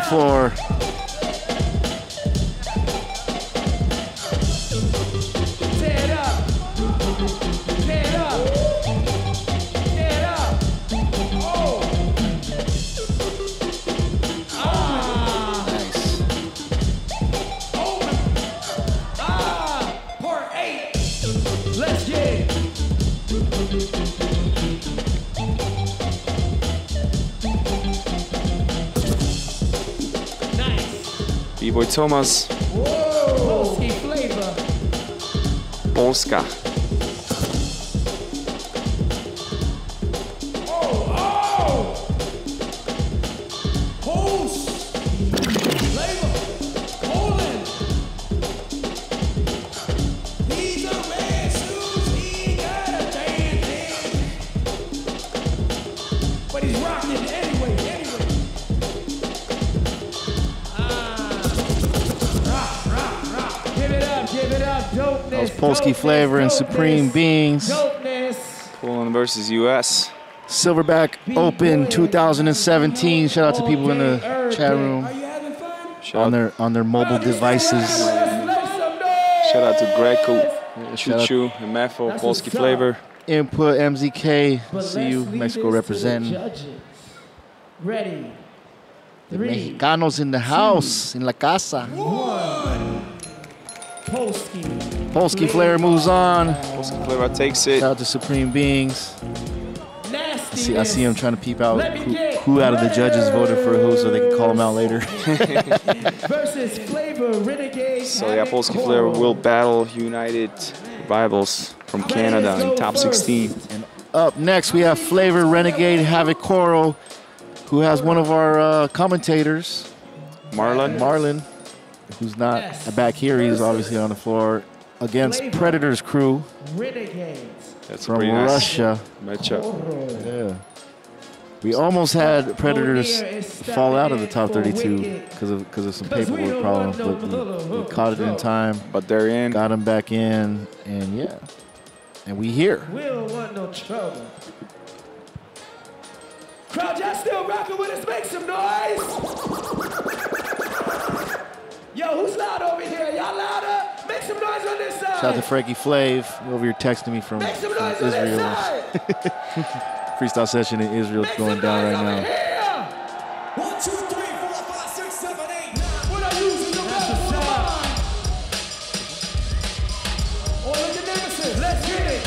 Floor. B-Boy Thomas. Polski flavor. Polska. That was Polski Flavor and Supreme Beings. Dopeness. Poland versus US. Silverback Open 2017. Shout out to people in the chat room on their on their mobile devices. Shout out to Greco, shout out- Chuchu, and Mefo, Polski Flavor. Input MZK. See you, Mexico this to the representing. judges. Ready. The Three. Mexicanos in the house, in la casa. Polski. Polski Flair moves on. Polski Flair takes it. Shout out to Supreme Beings. I see, I see him trying to peep out who, who out of the judges voted for who so they can call him out later. [LAUGHS] Versus Flavor Renegade. So yeah, Polski Flair will battle United Rivals from Canada in top 16. And Up next, we have Flavor Renegade Havikoro, who has one of our uh, commentators, Marlon. Marlon, who's not back here. He's obviously on the floor against Predators crew Renegades. That's from nice Russia. matchup. Yeah. We almost had Predators fall out of the top 32 because of because of some paperwork problems, but we, we caught it in time. But they're in. Got them back in, and yeah, and we here. We don't want no trouble. Crowd, y'all still rocking with us? Make some noise. Yo, who's loud over here? Y'all louder? Make some noise on this side. Shout out to Frankie Flav over here texting me from, Make some from noise on this Israel. side. [LAUGHS] Freestyle session in Israel is going down right now. One, two, three, four, five, six, seven, eight, nine. What I use in the rap on the mind. Look at Nemesis. Let's get it.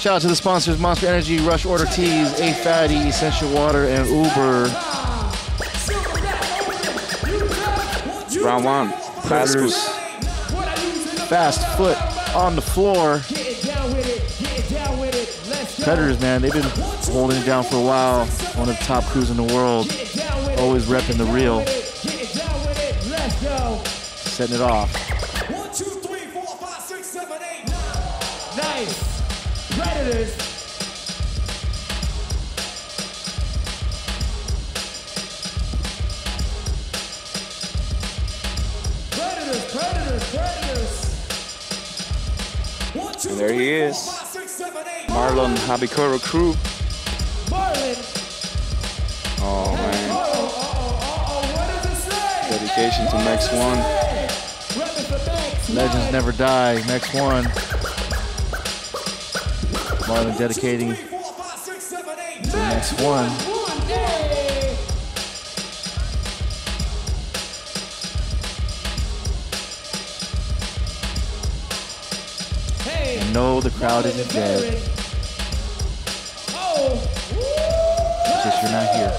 Shout out to the sponsors Monster Energy, Rush Order Tees, A Fatty, Essential Water, and Uber. Round one. Fast foot. Predators. Fast foot on the floor. Predators, man, they've been holding it down for a while. One of the top crews in the world. Always repping the real. Setting it off. One, two, three, four, five, six, seven, eight, nine. Nice. Predators. Predators, And there he is. Marlon Havikoro crew. Oh man. Dedication to Max One. Max. Legends never die. Next one. Marlon dedicating to next one. No, the crowd isn't dead. Just you're not here.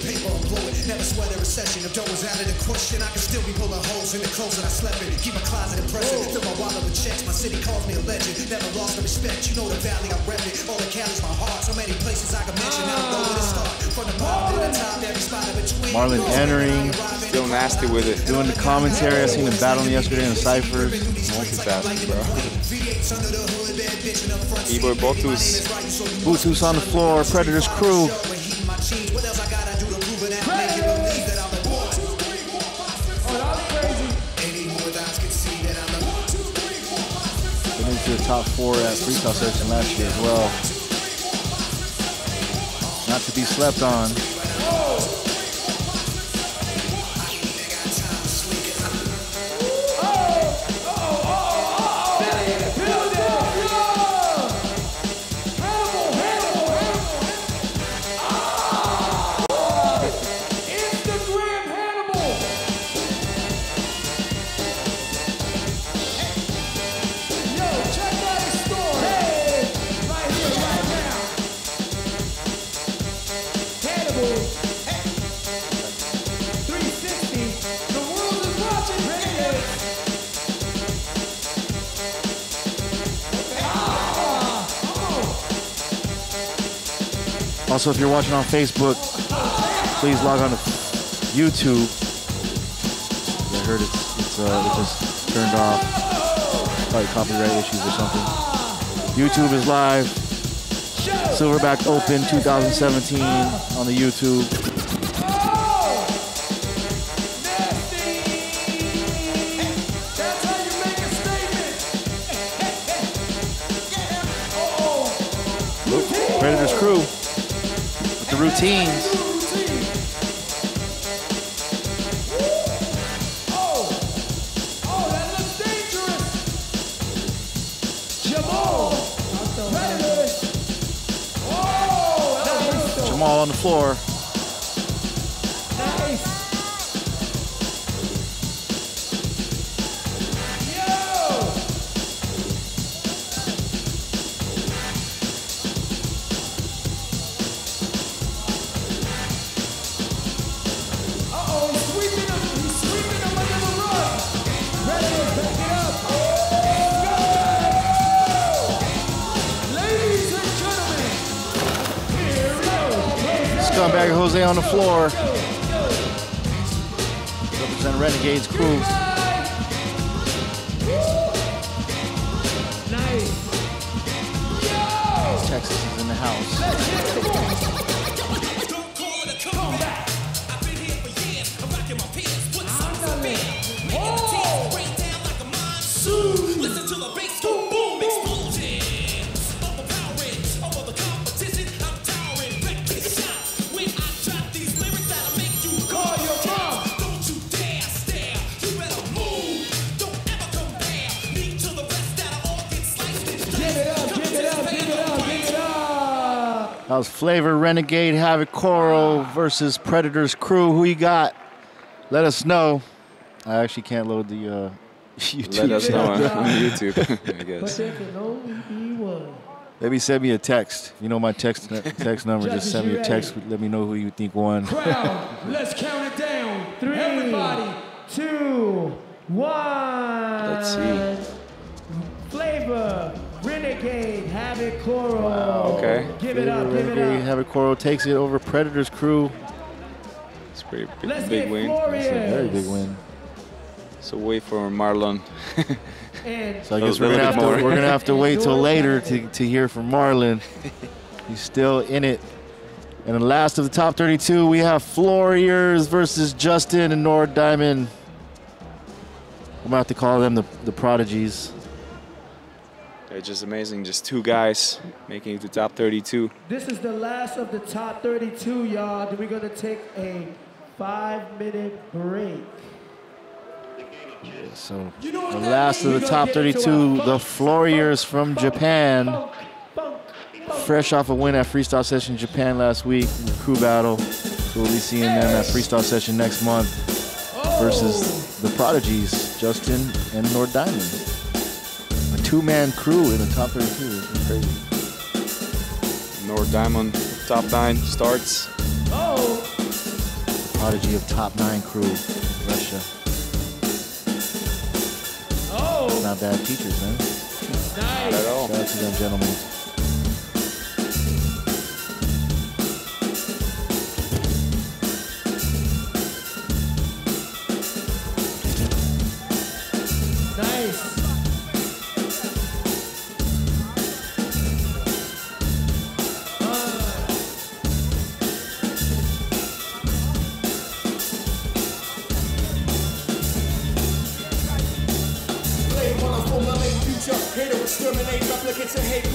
[LAUGHS] Never sweat a recession. If dough was out of the question, I could still be pulling holes in the clothes that I slept in. Keep my closet impressive. Fill my wallet with checks. My city calls me a legend. Never lost the respect. You know the valley I rep it. All the Cali's my heart. So many places I could mention. I don't know where to start. From the bottom to the top, every spot in between. Marlon entering. Still nasty with it. Doing the commentary. I seen him battling yesterday in the ciphers. Multitasking, bro. E-boy Botus. Bootus on the floor. Predators crew. The top four at freestyle session last year as well. Not to be slept on. Also, if you're watching on Facebook, please log on to YouTube. I heard it's, it's uh, it just turned off. Probably copyright issues or something. YouTube is live. Silverback Open 2017 on the YouTube. Routines. Jamal on the floor. Jose on the floor. Represent Renegades crew. Renegade Havikoro versus Predators crew. Who you got? Let us know. I actually can't load the uh, [LAUGHS] YouTube. Let us know on, on YouTube, [LAUGHS] I guess. there can only be one. Maybe send me a text. You know my text [LAUGHS] text number. Just send me a text. Let me know who you think won. Crowd, let's count it down. Three, Everybody. two, one. Let's see. Havikoro. Okay. Give it up, Flavor give it Renegade up. Havikoro takes it over Predators crew. It's a pretty big, Let's big get win. glorious. It's a very big win. So wait for Marlon. So I [LAUGHS] guess we're gonna have to we're gonna have to wait till later to, to hear from Marlon. [LAUGHS] He's still in it. And the last of the top 32, we have Floorriorz versus Justin and Nord Diamond. I'm about to call them the, the prodigies. They're just amazing. Just two guys making it to top 32. This is the last of the top 32, y'all. We're gonna take a five minute break. So the last of the top 32, the Floorriorz from Japan. Fresh off a win at Freestyle Session Japan last week, in crew battle. So we'll be seeing them at Freestyle Session next month versus oh! the Prodigies, Justin and Nord Diamond. A two-man crew in the top 32. It's crazy. Nord Diamond, top nine starts. Oh. Prodigy of top nine crew, Russia. Oh. Not bad teachers, man. Nice. at all. Shout out to them gentlemen. Nice.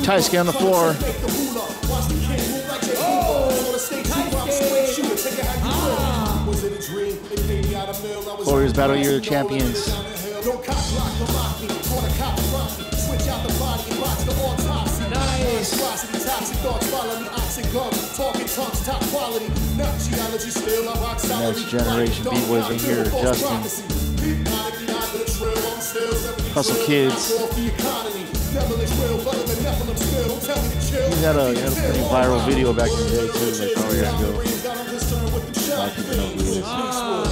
Taisuke on the floor. Warriors Battle Year champions. Next generation B-boys are here. Justin. Hustle Kids. He had a, he had a pretty viral video back in the day too, like four years ago. A lot of people know who he is. Ah.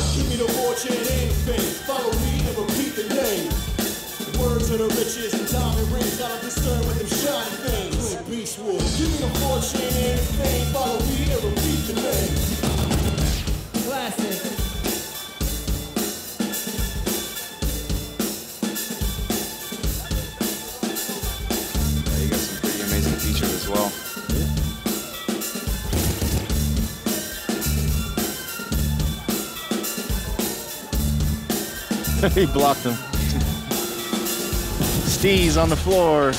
Words are the riches and diamond rings got discern with them shiny things. Beastwood, give me the fortune and fame. Follow me and repeat the name. Classic. [LAUGHS] he blocked him. Steez on the floor.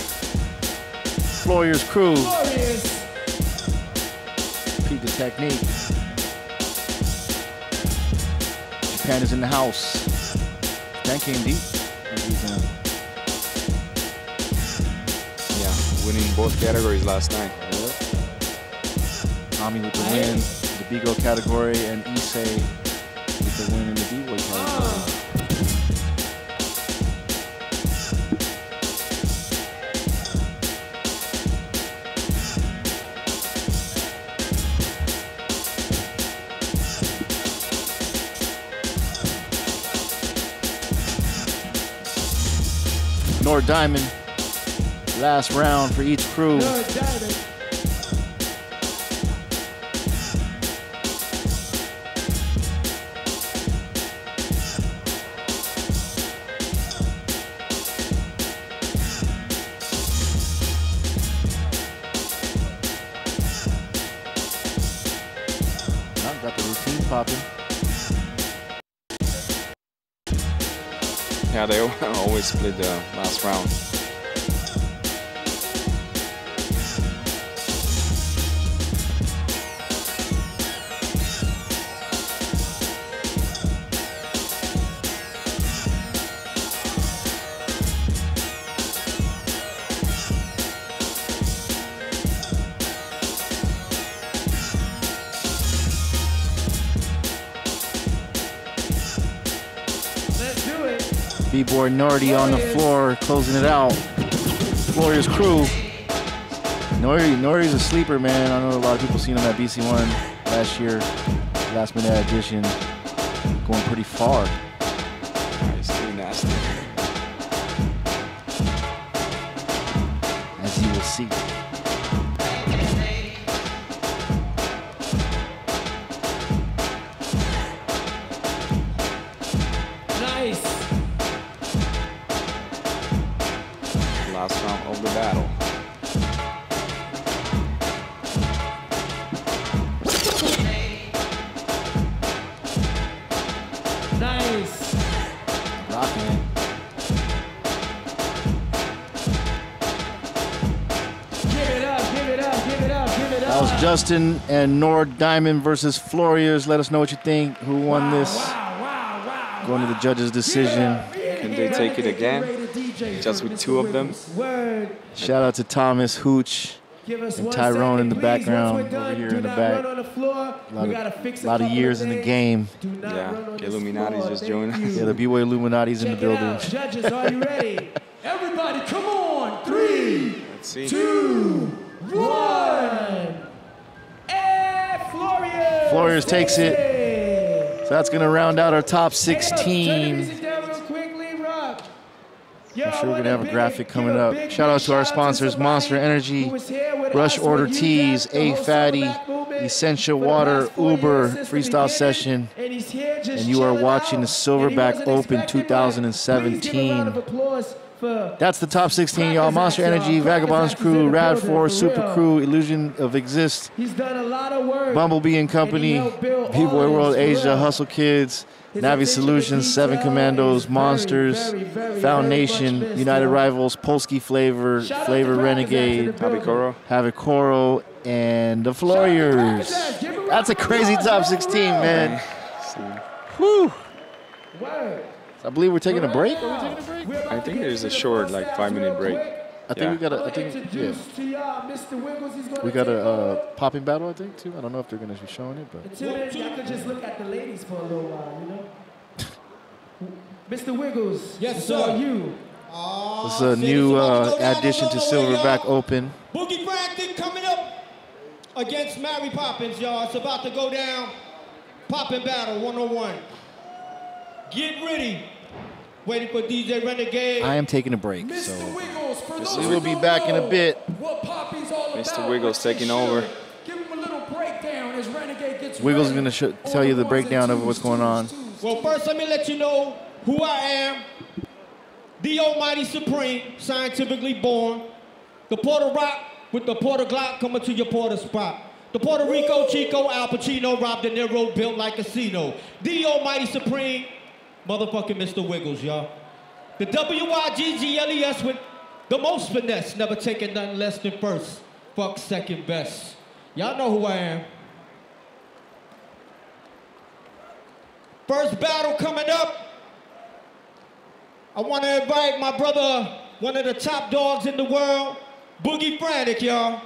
Floyer's crew. Repeat the technique. Japan is in the house. Japan came deep. Uh, yeah, winning both categories last night. Ami with the win, the Bigo category, and Issei with the win Diamond, last round for each crew. [LAUGHS] Split the last round. B-boy Nordy on the floor, closing it out. Warriors crew. Nordy, Nordy's a sleeper, man. I know a lot of people seen him at BC1 last year, last minute addition, going pretty far. Justin and Nord Diamond versus Floorriorz. Let us know what you think. Who won this? Going to the judge's decision. Can they take it again? Just with two of them? Shout out to Thomas Hooch Give us and one Tyrone in the please. Background over here in the back. run on the floor. A lot of, a lot of years of in the game. Yeah, Illuminati's just joining us. Yeah, the B-Boy Illuminati's in the building. out. Judges, are you ready? Everybody, come on. Three, Let's see. two, one. And Florian. Takes it. So that's going to round out our top 16. music down real quickly, Rob. I'm sure we're going to have a graphic coming up. Shout out to our sponsors, Monster Energy, Rush Order Tees, A Fatty, Essential Water, Uber, Freestyle Session. And he's here just And you are watching the. Silverback And he wasn't Open expecting that. Please give a round 2017. Of applause for That's the top 16, y'all. Monster Energy, Vagabonds Crew, Rad 4, Super Crew, Illusion of Exist, He's done a lot of work. Bumblebee and Company, helped build B-Boy World Asia, world. Hustle Kids, His Navi Solutions, Seven Commandos, is very, Monsters, very, very, Found very Nation, much missed, United. Rivals, Polski Flavor, Shout Flavor Renegade, Act in the building. Havikoro. Havikoro, and the Floorriorz. That's a crazy top 16, man. Whew. Word. I believe we're taking a break. Are we taking a break? I think there's a short, like five minute break. I think Yeah. we got a. I think yeah. Introduce to y'all Mr. Wiggles. He's gonna We got a uh, popping battle, I think, too. I don't know if they're going to be showing it, but Until then, y'all could just look at the ladies for a little while, you know? [LAUGHS] Mr. Wiggles, Yes, it's sir. all you. this is a new uh, addition to Silverback Open. Boogie Bragdon coming up against Mary Poppins, y'all. It's about to go down. Popping Battle 101. Get ready. Waiting for DJ Renegade. I am taking a break, so Wiggles, for those we will be don't back in a bit. What Poppy's all about. Mr. Wiggles taking over. Give him a little breakdown as Renegade gets Wiggles is going to sh- tell you the breakdown of what's going on. Well, first, let me let you know who I am. The Almighty Supreme, scientifically born. The Puerto Rock with the Puerto Glock coming to your Puerto spot. The Puerto Rico Chico Al Pacino, Rob De Niro, built like a casino. The Almighty Supreme, motherfucking Mr. Wiggles, y'all. The W-I-G-G-L-E-S with the most finesse, never taking nothing less than first. Fuck second best. Y'all know who I am. First battle coming up. I want to invite my brother, one of the top dogs in the world, Boogie Frantic, y'all.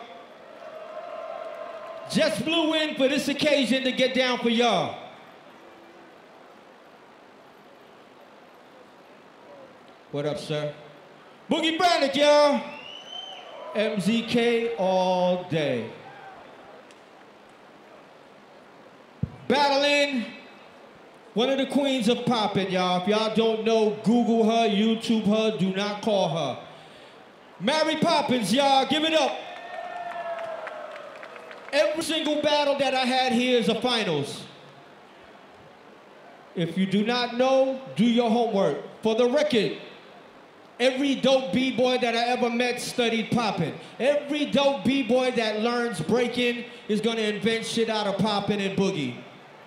Just flew in for this occasion to get down for y'all. What up, sir? Boogie Frantic, y'all. MZK all day. Battling one of the queens of poppin', y'all. If y'all don't know, Google her, YouTube her, do not call her. Mary Poppins, y'all, give it up. Every single battle that I had here is a finals. If you do not know, do your homework. For the record, every dope B-boy that I ever met studied popping. Every dope B-boy that learns breaking is gonna invent shit out of popping and boogie.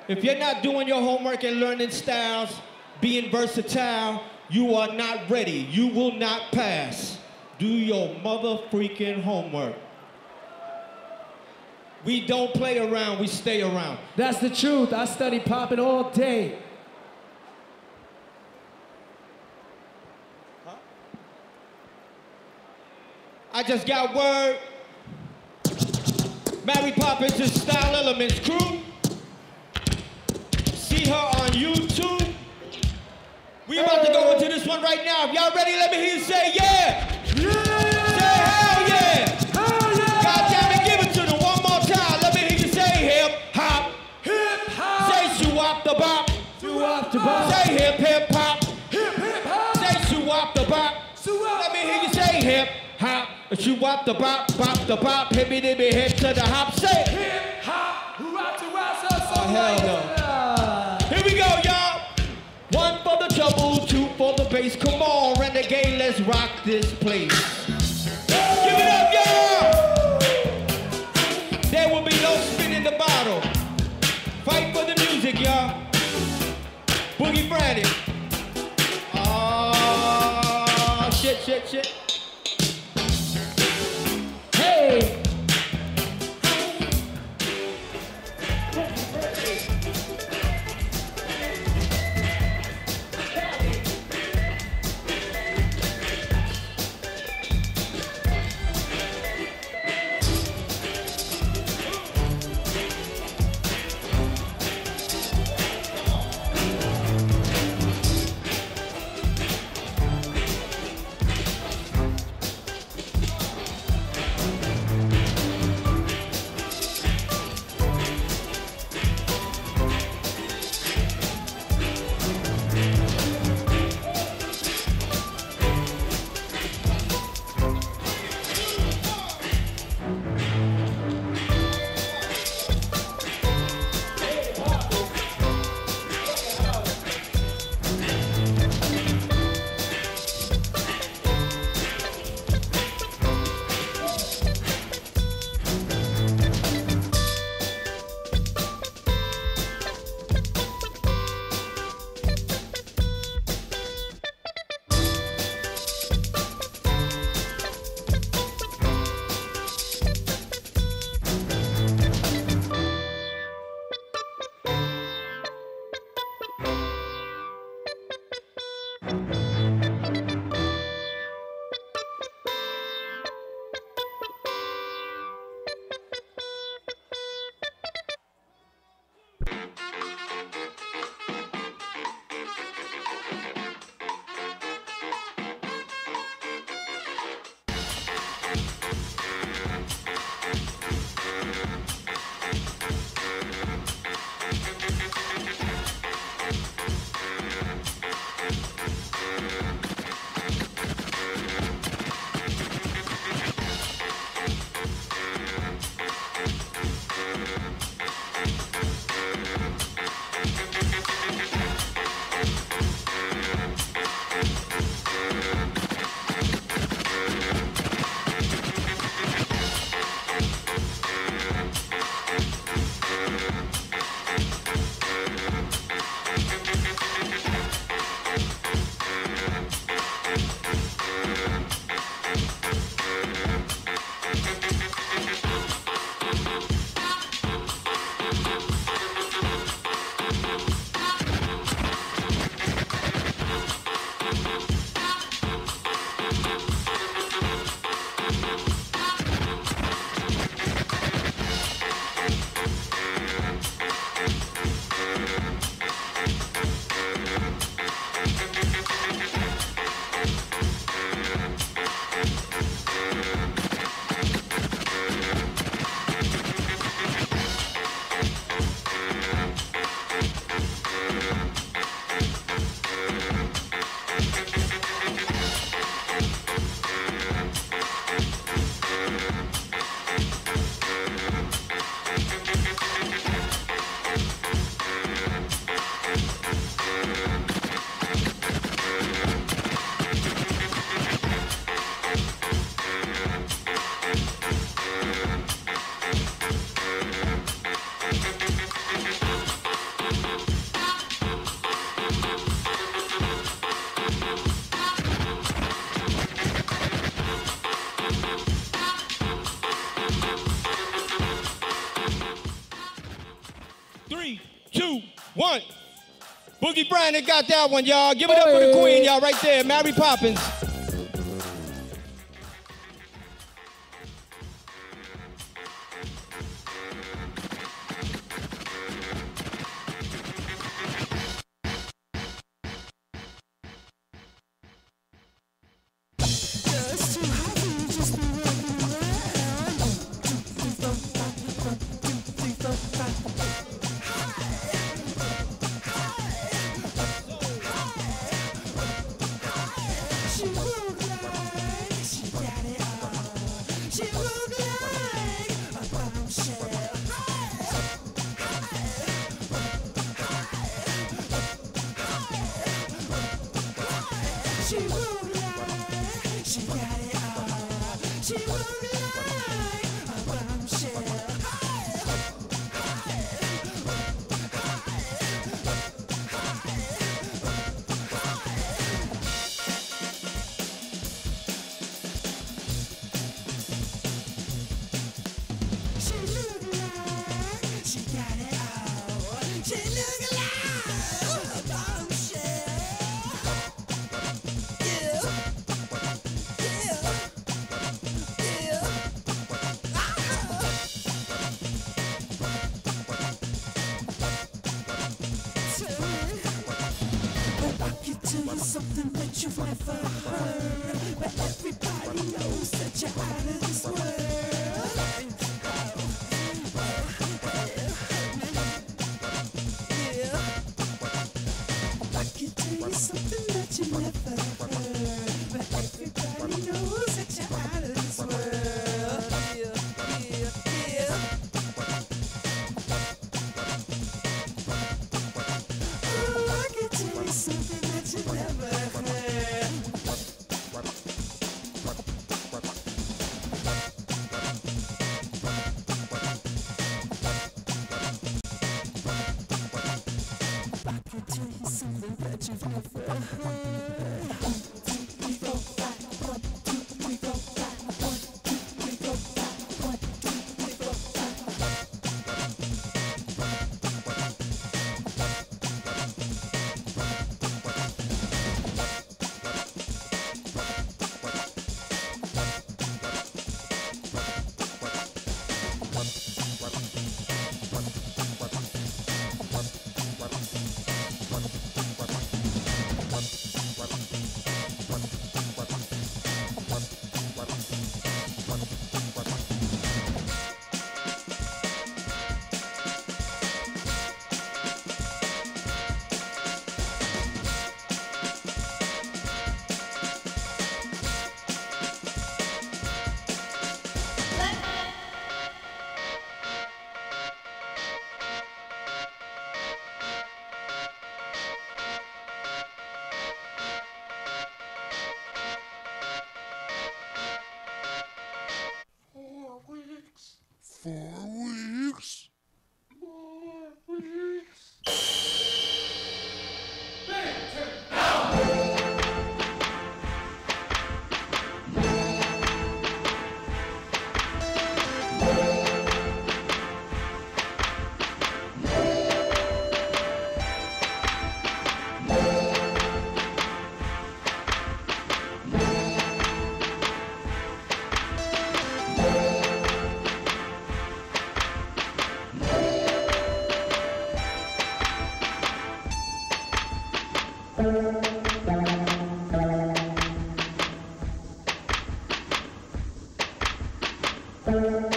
If you're not doing your homework and learning styles, being versatile, you are not ready. You will not pass. Do your mother freaking homework. We don't play around, we stay around. That's the truth. I study popping all day. I just got word. Mary Poppins is Style Elements crew. See her on YouTube. We about to go into this one right now. If y'all ready, let me hear you say yeah. Say hell yeah. Hell yeah. God damn it, give it to them one more time. Let me hear you say hip hop. Hip hop. Say shoo wop the bop. Shoo wop the bop. Say hip hip hop. Hip hip hop. Say shoo wop the bop. Let me hear you say hip hop. Shoo wop the bop, bop the bop. Hip me dibby hip to the hop. Say hip hop. Who out to us? Oh hell no. Here we go, y'all. One for the trouble, two for the bass. Come on, renegade, let's rock this place. Give it up, y'all! There will be no spin in the bottle. Fight for the music, y'all. Boogie Friday. Ah, shit, shit, shit. that got that one, y'all. Give it up for the queen, y'all, right there, Mary Poppins. Thank you.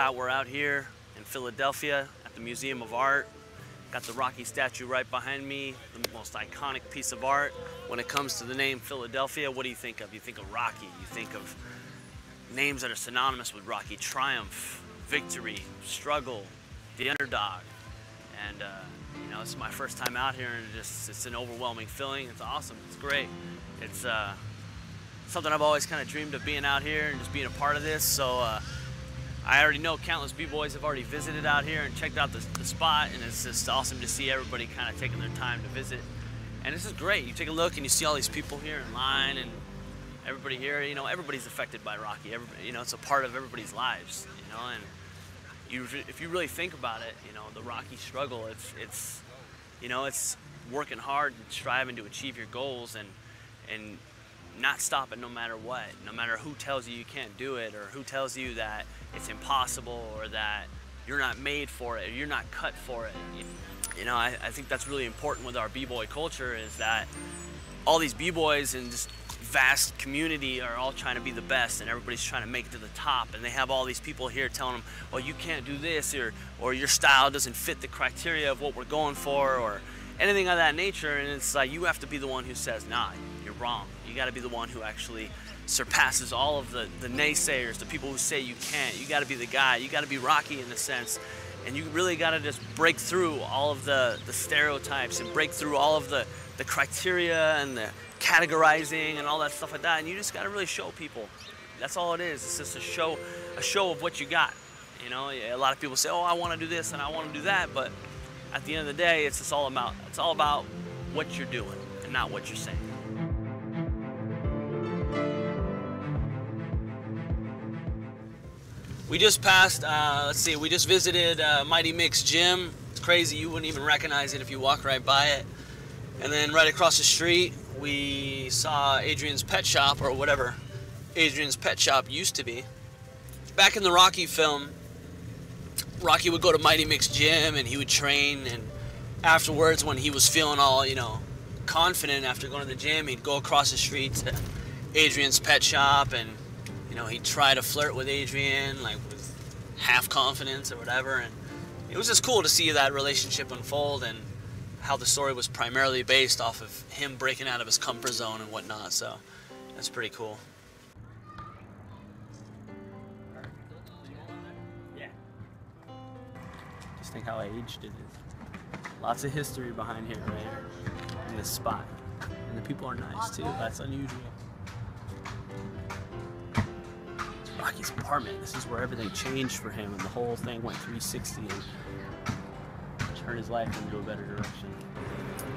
Out, we're out here in Philadelphia at the Museum of Art. Got the Rocky statue right behind me, the most iconic piece of art. When it comes to the name Philadelphia, what do you think of? You think of Rocky, you think of names that are synonymous with Rocky, triumph, victory, struggle, the underdog. And uh, you know, this is my first time out here and it just it's an overwhelming feeling. It's awesome, it's great. It's uh, something I've always kind of dreamed of being out here and just being a part of this. So uh, I already know countless b-boys have already visited out here and checked out the, the spot, and it's just awesome to see everybody kind of taking their time to visit. And this is great. You take a look and you see all these people here in line, and everybody here. You know, everybody's affected by Rocky. Everybody, you know, it's a part of everybody's lives. You know, and you, if you really think about it, you know, the Rocky struggle. It's it's, you know, it's working hard and striving to achieve your goals and and not stopping no matter what, no matter who tells you you can't do it or who tells you that it's impossible or that you're not made for it or you're not cut for it. You know, I, I think that's really important with our b-boy culture is that all these b-boys and this vast community are all trying to be the best and everybody's trying to make it to the top and they have all these people here telling them, well, you can't do this or, or your style doesn't fit the criteria of what we're going for or anything of that nature and it's like you have to be the one who says, nah, you're wrong. You got to be the one who actually surpasses all of the, the naysayers, the people who say you can't. You got to be the guy. You got to be Rocky in a sense. And you really got to just break through all of the, the stereotypes and break through all of the, the criteria and the categorizing and all that stuff like that. And you just got to really show people. That's all it is. It's just a show, a show of what you got. You know, a lot of people say, "Oh, I want to do this and I want to do that," but at the end of the day, it's just all about it's all about what you're doing and not what you're saying. We just passed, uh, let's see, we just visited uh, Mighty Mick's Gym. It's crazy, you wouldn't even recognize it if you walk right by it. And then right across the street, we saw Adrian's Pet Shop, or whatever Adrian's Pet Shop used to be. Back in the Rocky film, Rocky would go to Mighty Mick's Gym and he would train, and afterwards, when he was feeling all, you know, confident after going to the gym, he'd go across the street to Adrian's Pet Shop and you know, he'd try to flirt with Adrian, like with half confidence or whatever. And it was just cool to see that relationship unfold and how the story was primarily based off of him breaking out of his comfort zone and whatnot. So that's pretty cool. Yeah. Just think how aged it is. Lots of history behind here, right in this spot. And the people are nice too. That's unusual. Rocky's apartment. This is where everything changed for him, and the whole thing went 360 and turned his life into a better direction.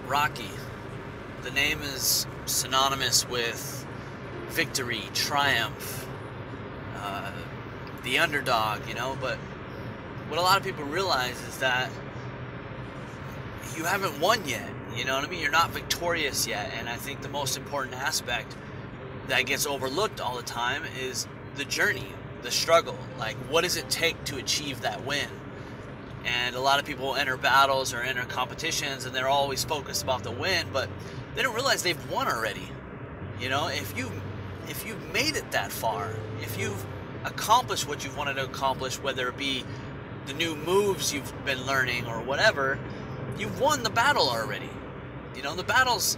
Rocky. The name is synonymous with victory, triumph, uh, the underdog, you know. But what a lot of people realize is that you haven't won yet. You know what I mean? You're not victorious yet, and I think the most important aspect that gets overlooked all the time is the journey, the struggle. Like, what does it take to achieve that win? And a lot of people enter battles or enter competitions and they're always focused about the win, but they don't realize they've won already. You know, if you if you've made it that far, if you've accomplished what you've wanted to accomplish, whether it be the new moves you've been learning or whatever, you've won the battle already. You know, the battle's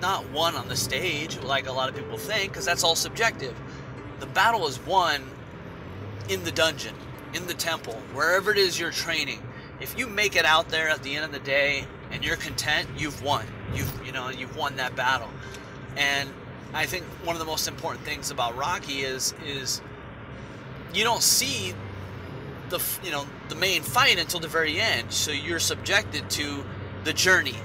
not won on the stage like a lot of people think, because that's all subjective the battle is won in the dungeon, in the temple, wherever it is you're training. If you make it out there at the end of the day and you're content, you've won. You've you know you've won that battle. And I think one of the most important things about Rocky is is you don't see the you know the main fight until the very end. So you're subjected to the journey,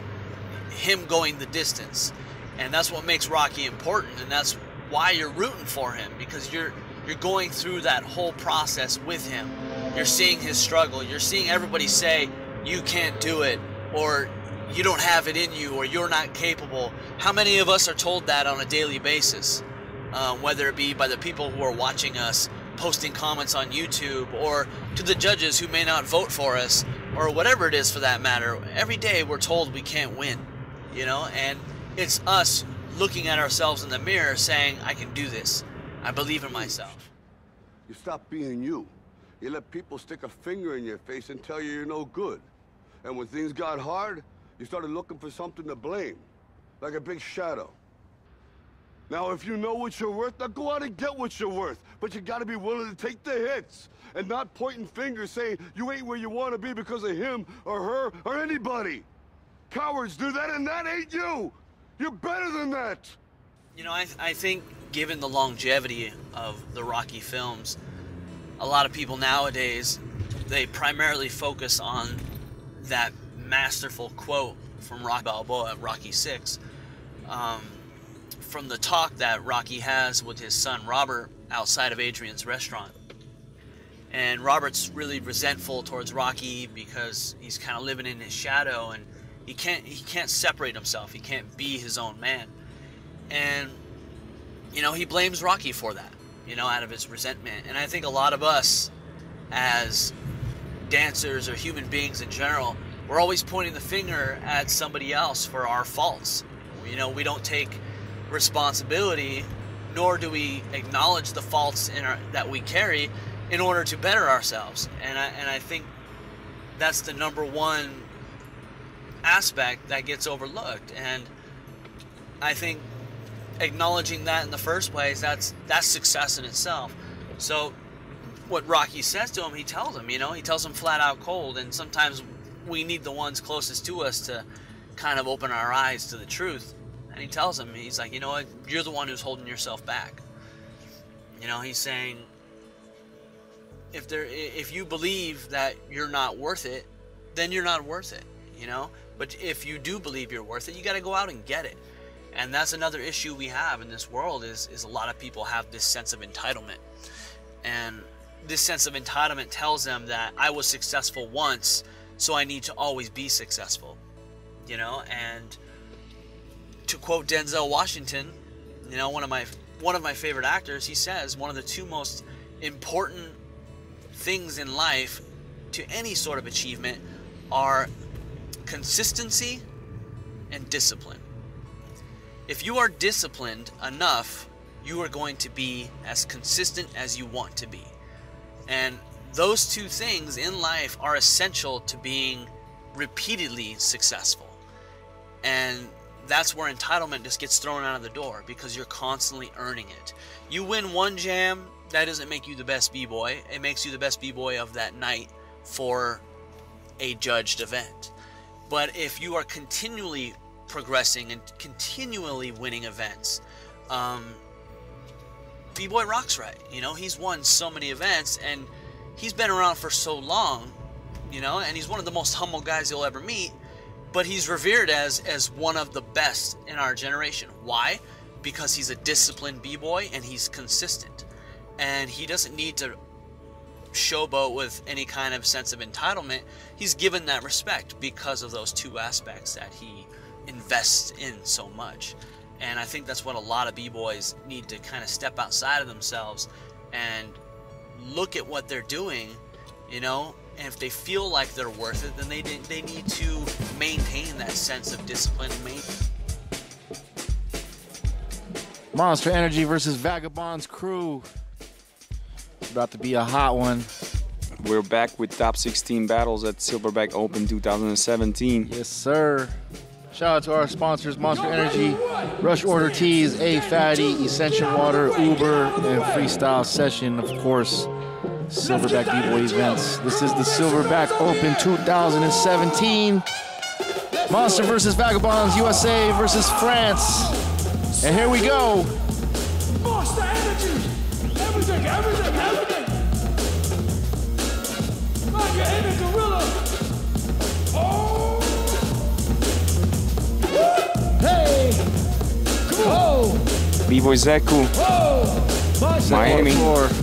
him going the distance, and that's what makes Rocky important. And that's why you're rooting for him because you're you're going through that whole process with him. You're seeing his struggle. You're seeing everybody say you can't do it or you don't have it in you or you're not capable. How many of us are told that on a daily basis? Um, whether it be by the people who are watching us, posting comments on YouTube, or to the judges who may not vote for us, or whatever it is for that matter. Every day we're told we can't win, you know, and it's us looking at ourselves in the mirror saying, I can do this. I believe in myself. You stop being you. You let people stick a finger in your face and tell you you're no good. And when things got hard, you started looking for something to blame, like a big shadow. Now, if you know what you're worth, now go out and get what you're worth. But you gotta be willing to take the hits and not pointing fingers saying you ain't where you wanna be because of him or her or anybody. Cowards do that and that ain't you. You're better than that. You know, I, I think given the longevity of the Rocky films, a lot of people nowadays, they primarily focus on that masterful quote from Rocky Balboa Rocky 6. Um, from the talk that Rocky has with his son Robert outside of Adrian's restaurant. And Robert's really resentful towards Rocky because he's kind of living in his shadow and he can't he can't separate himself. He can't be his own man. And you know, he blames Rocky for that, you know, out of his resentment. And I think a lot of us as dancers or human beings in general, we're always pointing the finger at somebody else for our faults. You know, we don't take responsibility, nor do we acknowledge the faults in our, that we carry in order to better ourselves. And I, and I think that's the number one aspect that gets overlooked. And I think acknowledging that in the first place, that's that's success in itself. So what Rocky says to him, he tells him, you know, he tells him flat out cold. And sometimes we need the ones closest to us to kind of open our eyes to the truth. And he tells him, he's like, you know what, you're the one who's holding yourself back. You know, he's saying, if there, if you believe that you're not worth it, then you're not worth it. You know, but if you do believe you're worth it, you got to go out and get it. And that's another issue we have in this world is is a lot of people have this sense of entitlement, and this sense of entitlement tells them that I was successful once, so I need to always be successful. You know, and to quote Denzel Washington, you know, one of my one of my favorite actors, he says one of the two most important things in life to any sort of achievement are consistency and discipline. If you are disciplined enough, you are going to be as consistent as you want to be. And those two things in life are essential to being repeatedly successful. And that's where entitlement just gets thrown out of the door because you're constantly earning it. You win one jam, that doesn't make you the best b-boy. It makes you the best b-boy of that night for a judged event. But if you are continually progressing and continually winning events, um, B-Boy Roxrite. You know, he's won so many events and he's been around for so long, you know, and he's one of the most humble guys you'll ever meet, but he's revered as as one of the best in our generation. Why? Because he's a disciplined B-Boy and he's consistent. And he doesn't need to showboat with any kind of sense of entitlement. He's given that respect because of those two aspects that he invests in so much. And I think that's what a lot of b-boys need to kind of step outside of themselves and look at what they're doing, you know, and if they feel like they're worth it, then they they need to maintain that sense of discipline. Monster Energy versus Vagabonds Crew. About to be a hot one. We're back with top 16 battles at Silverback Open 2017. Yes, sir. Shout out to our sponsors, Monster Energy, Rush Order Tees, A Fatty, Essentia Water, Uber, and Freestyle Session, of course. Silverback B-Boy events. This is the Silverback Open 2017. Monster versus Vagabonds, USA versus France. And here we go. Monster! Everything, everything, everything! Man, you're in a gorilla! Oh! Hey! Come on! B-Boy Zeku, Whoa! Monster Miami. Supposed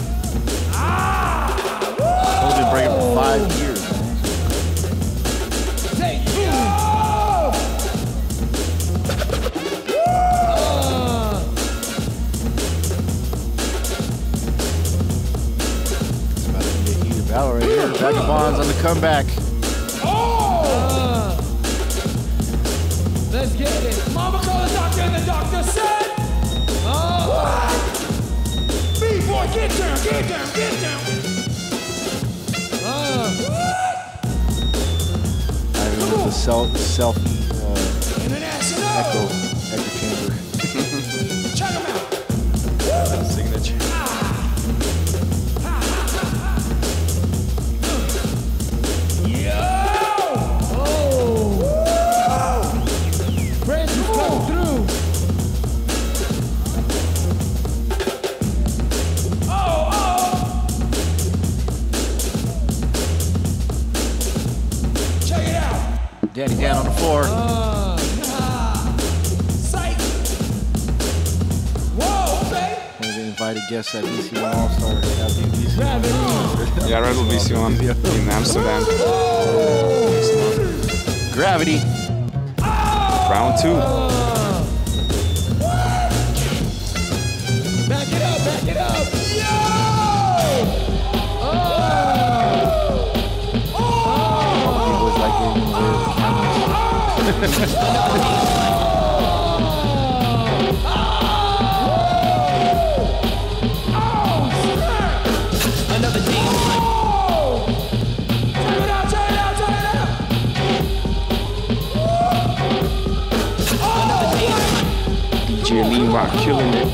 to break it for five years. Valor right here. Vagabonds on the comeback. Oh! Uh, let's get it. Mama the doctor and the doctor said, Oh! B4, get down, get down, get down. I the self, self, uh, oh! echo, echo chamber. [LAUGHS] Dany Dann on the floor. Uh. One of the invited guests at BC1 All Star. BC1. Yeah, Red Bull BC1 in Amsterdam. Gravity. Round two. Lean Rock killing it.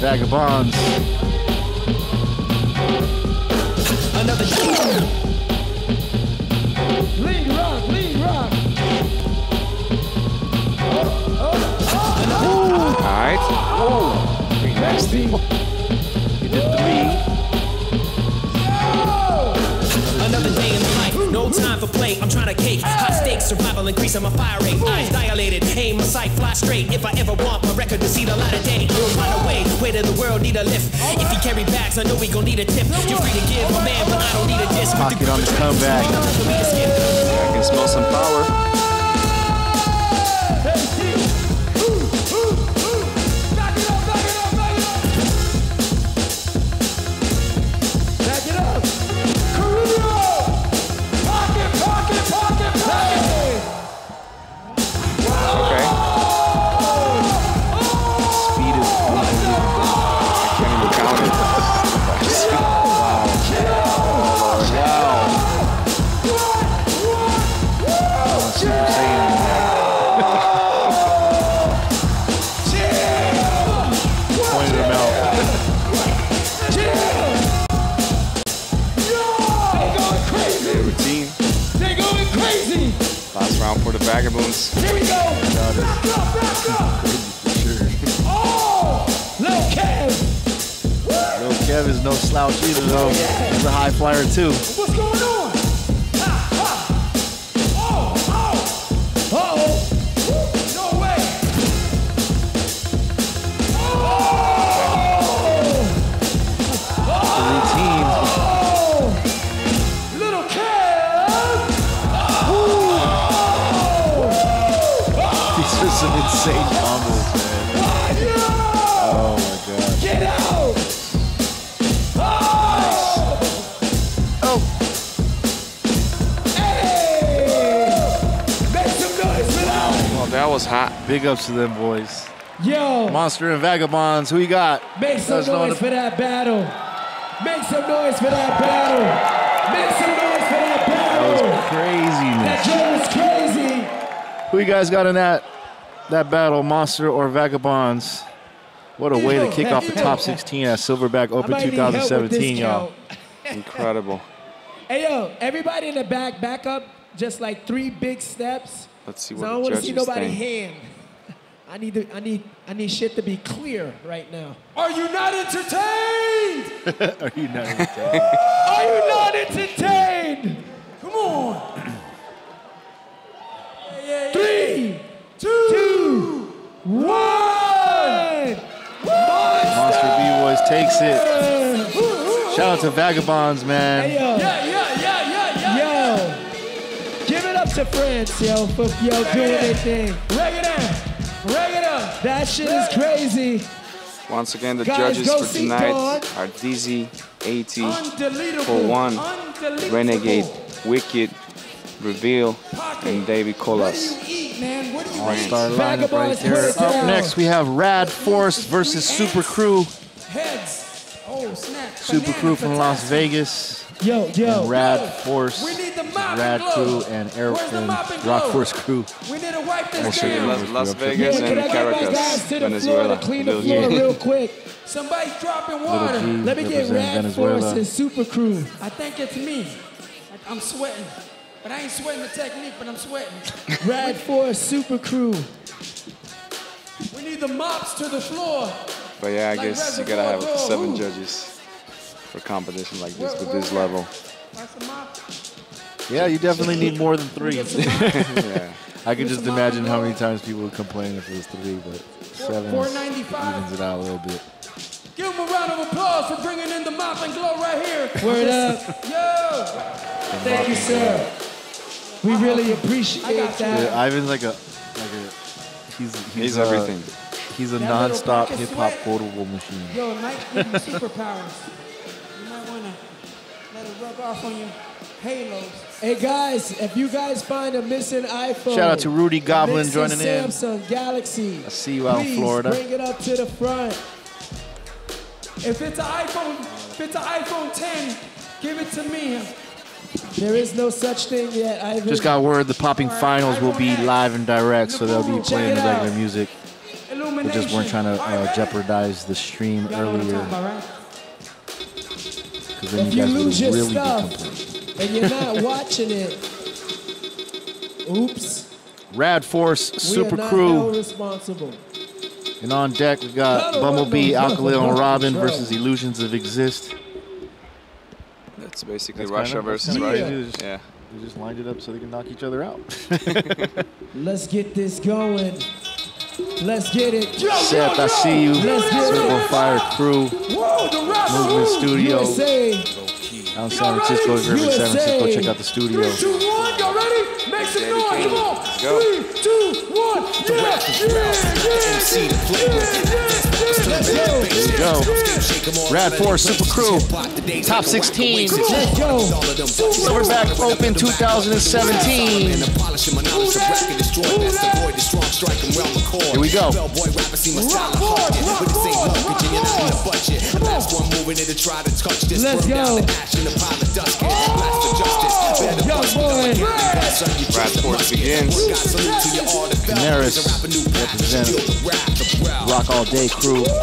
Vagabonds. Pretty nasty. You did three. Another day in the life, no time for play. I'm trying to cake. High stakes, survival increasing my fire rate. Eyes dilated, aim my sight, fly straight. If I ever want my record to see the light of day, we'll find a way. Weight of the world need a lift. If he carry bags, I know we gon' need a tip. You're free to give, my man, but I don't need a disc. Pocket on the comeback. I can smell some power. Big ups to them boys. Yo. Monster and Vagabonds, who you got? Make some Let us noise for that battle. Make some noise for that battle. Make some noise for that battle. That Craziness. joint was crazy. Who you guys got in that that battle, Monster or Vagabonds? What a way to kick off the top 16 at Silverback Open might need help with this 2017, y'all. Incredible. [LAUGHS] Hey yo, everybody in the back, back up just like three big steps. Let's see So what I don't want to see judges nobody hand. I need to, I need I need shit to be clear right now. Are you not entertained? [LAUGHS] Are you not entertained? [LAUGHS] Are you not entertained? Come on. Three, two, one. Monster B-Boys takes it. Shout out to Vagabonds, man. Hey yo, Yeah, yeah, yeah, yeah, yeah. yo, give it up to France, yo, for yo doing their thing. Reg it in. Reg it up. That shit is crazy. Once again, the Guys, judges for tonight Dawn. are Dyzee, AT, Undeletable. for one, Undeletable. Renegade, Wicked, Reveal, and David Colas. Eat, man. What do you All-star lineup right Vagabonds, there. Up next, we have Rad Force versus Super Crew. Heads. Oh, snap. Super Banana Crew from Las potassium. Vegas. Yo, yo. And Rad Force. We need the versus Rad Crew and Air and Rock Force Crew. We need to wipe this Also, down. Las, Las Vegas Yeah, and I get my Caracas, to the floor Venezuela. to clean the Lil floor real quick? Somebody's dropping Little water. G Let me get Rad Venezuela. Force and Super Crew. I think it's me. I- I'm sweating. But I ain't sweating the technique, but I'm sweating. [LAUGHS] Rad Force Super Crew. We need the mops to the floor. But yeah, I Like guess you gotta have Reservoir seven Ooh. judges for competition like this with this level. Yeah, you definitely need more than three. [LAUGHS] Yeah. I can just imagine how many times people would complain if it was three, but seven evens it out a little bit. Give them a round of applause for bringing in the mop and glow right here. Word up. [LAUGHS] Yo. Thank you, sir. We really appreciate Yeah, that. Ivan's like a, like a, he's he's, He's uh, everything. He's a That little non-stop hip hop sweat. quotable machine. Yo, Nike give superpowers. Let off on your halos. Hey guys, if you guys find a missing iPhone, Shout out to Rudy Goblin missing joining in. Samsung Galaxy. I see you out in Florida. Bring it up to the front. If it's an iPhone, if it's an iPhone 10, give it to me. There is no such thing yet, Ivan. Just got word the popping finals will be live and direct, so they'll be playing the regular music. We just weren't trying to uh, jeopardize the stream earlier, because then If you you guys lose your really stuff and you're not [LAUGHS] watching it, oops. Rad Force we Super are not Crew, responsible. and on deck we got Battle Bumblebee, Royale, Alkolil, and [LAUGHS] Robin Royale. versus Illusions of Exist. That's basically That's Russia kind of- versus Russia. what they do. Yeah. They just lined it up so they can knock each other out. [LAUGHS] Let's get this going. Let's get it. Seth, I see you. Let's get Circle it. Fire Crew, Whoa, the rap Movement Studio. USA. Out in San Francisco, if you're ever in San Francisco, check out the studio. Three, two, one, y'all ready? Make some noise, come on. Three, two, one, yeah, There we go. Rad 4 Super Crew, top 16. Let's go. Silverback Open 2017. Here we go. Let's go. Young boy. Rad Force begins. Canaris represent Rock All Day Crew,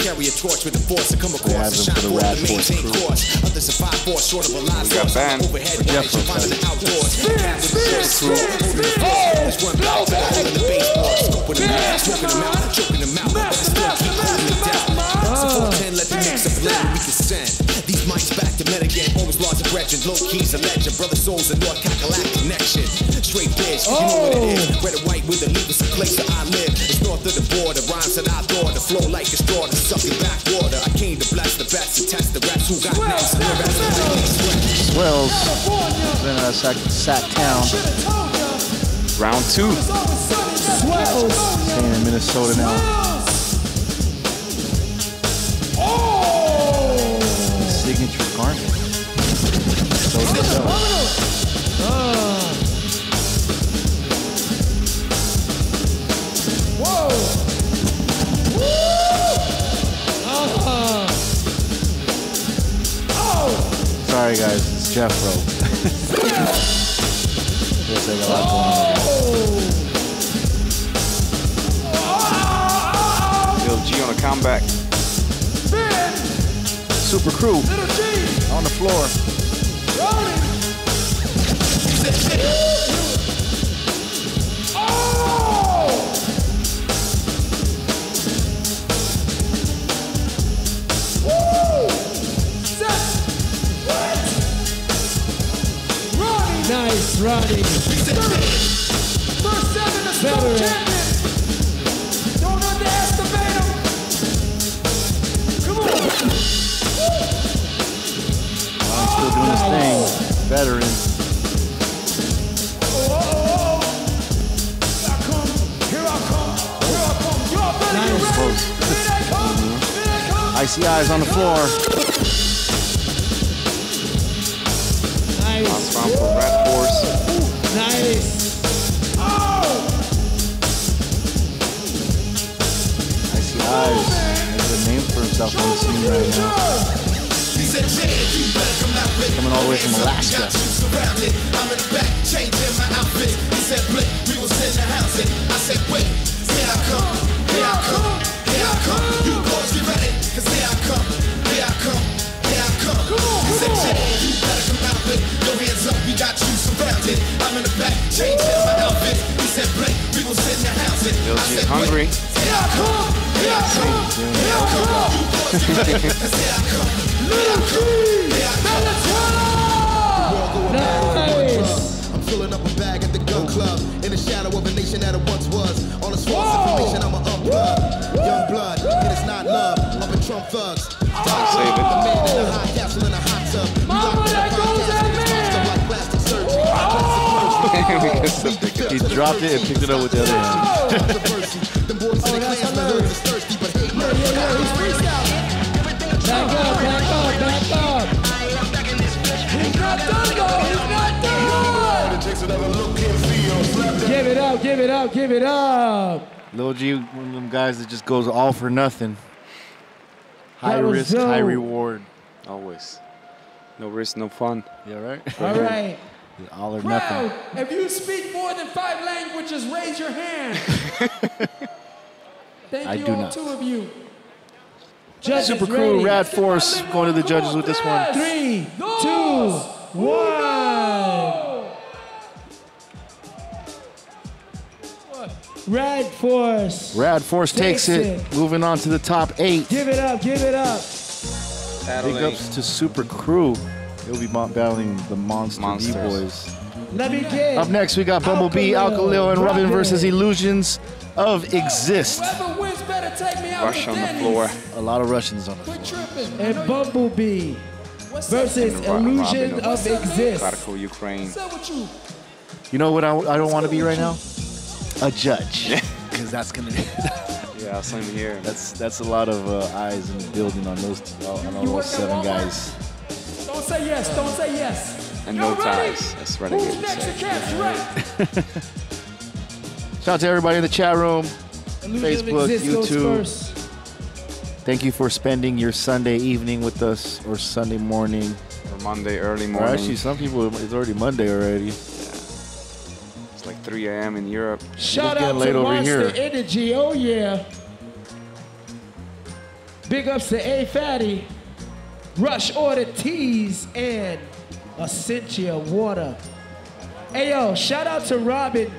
I carry a torch with the force to come They across have and them for shine the forth Rad to Force maintain crew. course. Others are five four short of a line We got source. banned. Overhead For Jeff watch, you find in the outdoors. Crew. There's one ball in the baseball, scoping them out, smoking them out, choking them out. But I still keep holding it down. Support 10, let the mix a blend we can send. These mics back to men again, always lost a brethren. Low keys a legend, brother souls and North Cackalack connection. Straight bitch, you know what it is. Red and white with the leave us a place that I live. It's north of the border, rhymes that I thought to flow like a straw to suck it back water. I came to bless the best and test the rest who got next. And the rest of the Swells, representing out of Sac, Sac Town, Round two. Swells. staying in Minnesota now. Oh, Signature garment. So dope. Whoa. Sorry guys, it's Jeff Bro. Feels like a lot going on. Lil G on a comeback. Super Crew on the floor. Nice running. First seven Veteran. Don't underestimate him. Come on. Well, he's still doing his thing. Oh. Veteran. Oh, oh, oh. Here I come. Here I come. Here I come. Nice. Icy eyes on the floor. A name for himself on the scene right now. Coming all the way from Alaska. I said, hungry. Here I come, come. I'm filling up a bag at the gun club in the shadow of a nation that it once was. All this false information, I'm a unplug. Young blood, it is not love. Up in Trump thugs. Save it. In the high castle in a hot tub. Mama, that goes. He dropped it and picked it up with the other hand. [LAUGHS] up, give it up, give it up. Lil G, one of them guys that just goes all for nothing. High That was risk, high reward. Always. No risk, no fun. Yeah, right? All right. All or Crowd, nothing. if you speak more than five languages, raise your hand. [LAUGHS] Thank I you do all not. two of you. Judges Super crew, ready. Rad Force, going to the judges with this one. Three, two, one. Rad Force. Rad Force takes Takes it. it. Moving on to the top eight. Give it up, give it up. Big ups to Super Crew. He'll be battling the Monster Monsters. B-Boys. Let me get. Up next, we got Bumblebee, Alkolil, and Robin versus Illusions of Exist. Wins better take me out Rush to on the floor. A lot of Russians on the floor. And Bumblebee versus And Ro- Illusion Robin of Exist. Ukraine. What's up with you? You know what I, I don't want to be right now? A judge. [LAUGHS] Because that's going to be... [LAUGHS] Yeah, same here. That's that's a lot of uh, eyes in the building on those on all those seven guys. Don't say yes. Don't say yes. And no ties. That's Who's renegade. next to catch right? Shout out to everybody in the chat room, Illusion Facebook, of YouTube. Thank you for spending your Sunday evening with us or Sunday morning. Or Monday early Or morning. actually, some people, it's already Monday already. It's 3 a.m. in Europe. Shout out late to over Monster here. Energy. Oh yeah. Big ups to A Fatty, Rush Order Tees, and Essentia Water. Hey yo, shout out to Robin.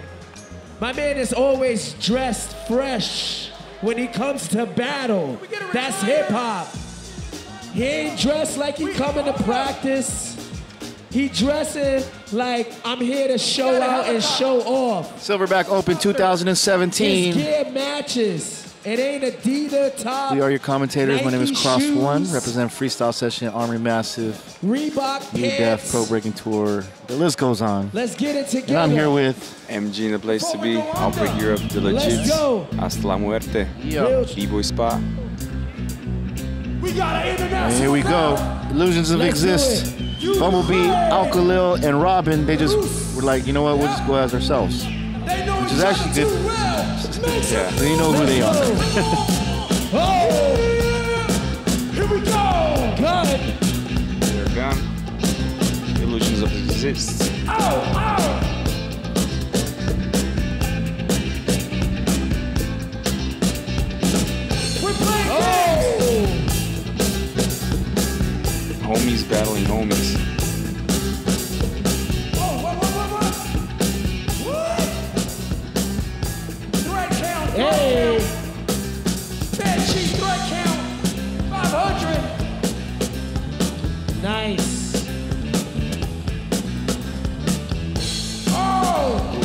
My man is always dressed fresh when he comes to battle. That's hip hop. He ain't dressed like he coming to practice. He dressing like I'm here to show out and show off. Silverback Open His 2017. gear matches. It ain't Adidas top. We are your commentators. My name is Cross shoes, One, represent Freestyle Session, Army Massive, Reebok New Def pants. Pro Breaking Tour. The list goes on. Let's get it together. And I'm here with MG in the place to be. Outbreak Europe, the Let's legit. go. Hasta la muerte. Yeah. B-Boy Spa. We got an international. here we go. Illusions of Let's Exist. Bumblebee, Alkolil, and Robin, they just were like, you know what, we'll just go as ourselves. Which is actually too good. well. Yeah. So you know who they are. Oh, Here we go. God. They're gone. Illusions of Exist. Ow, ow. We're playing Oh. oh. oh. Homies battling homies. Oh, Hey. Bad sheet threat count. 500. Nice. Oh,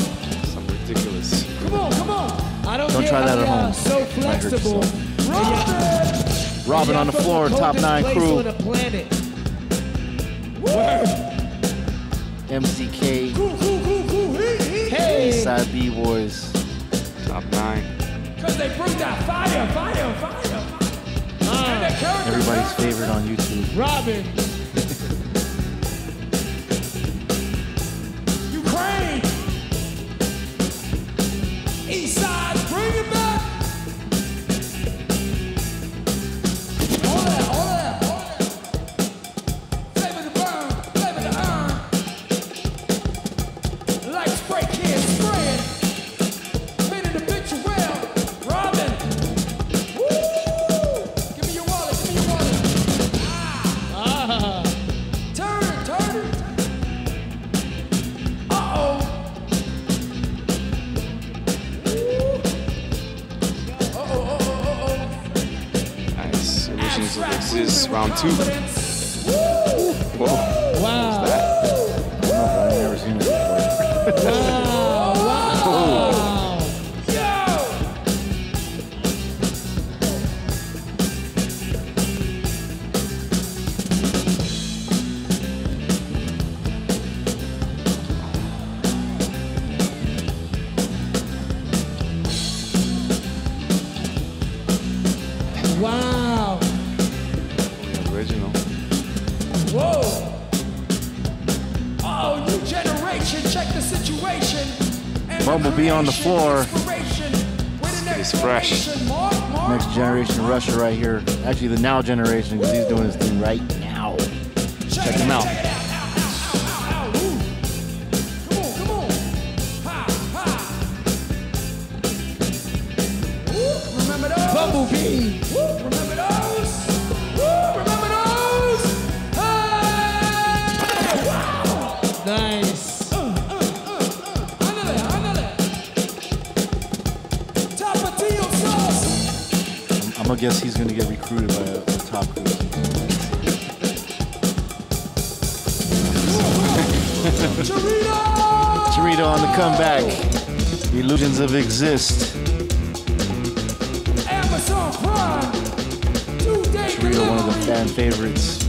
Some ridiculous. come on, come on. I don't, Don't get try that at y'all home. So flexible. Robin. Robin on the floor, top coldest nine place crew. He, he. Hey. Side B Boys. Top nine. Cause they bring that fire, fire, fire, fire. and the character Everybody's favorite on YouTube. Robin. On the floor. It's fresh. Next generation Russia right here. Actually, the now generation because he's doing his thing right now. Check him out. Exist. Amazon Prime. One of the fan favorites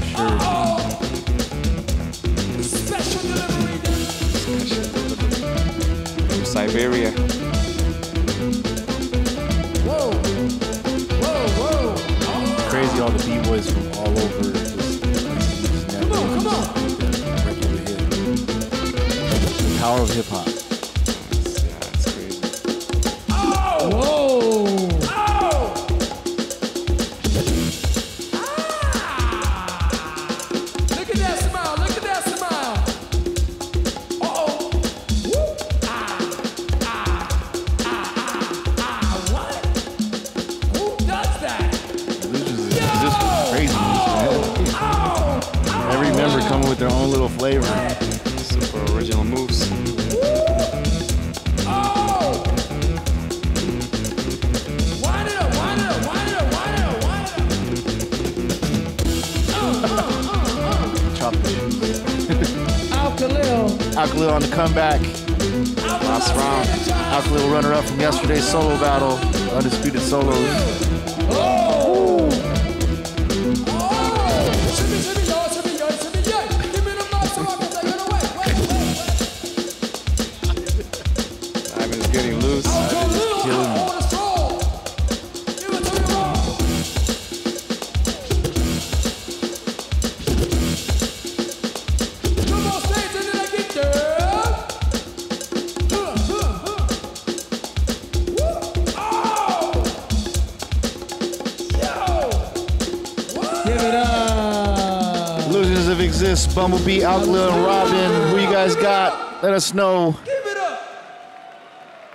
Bumblebee, and Robin. Who you guys got? Let us know.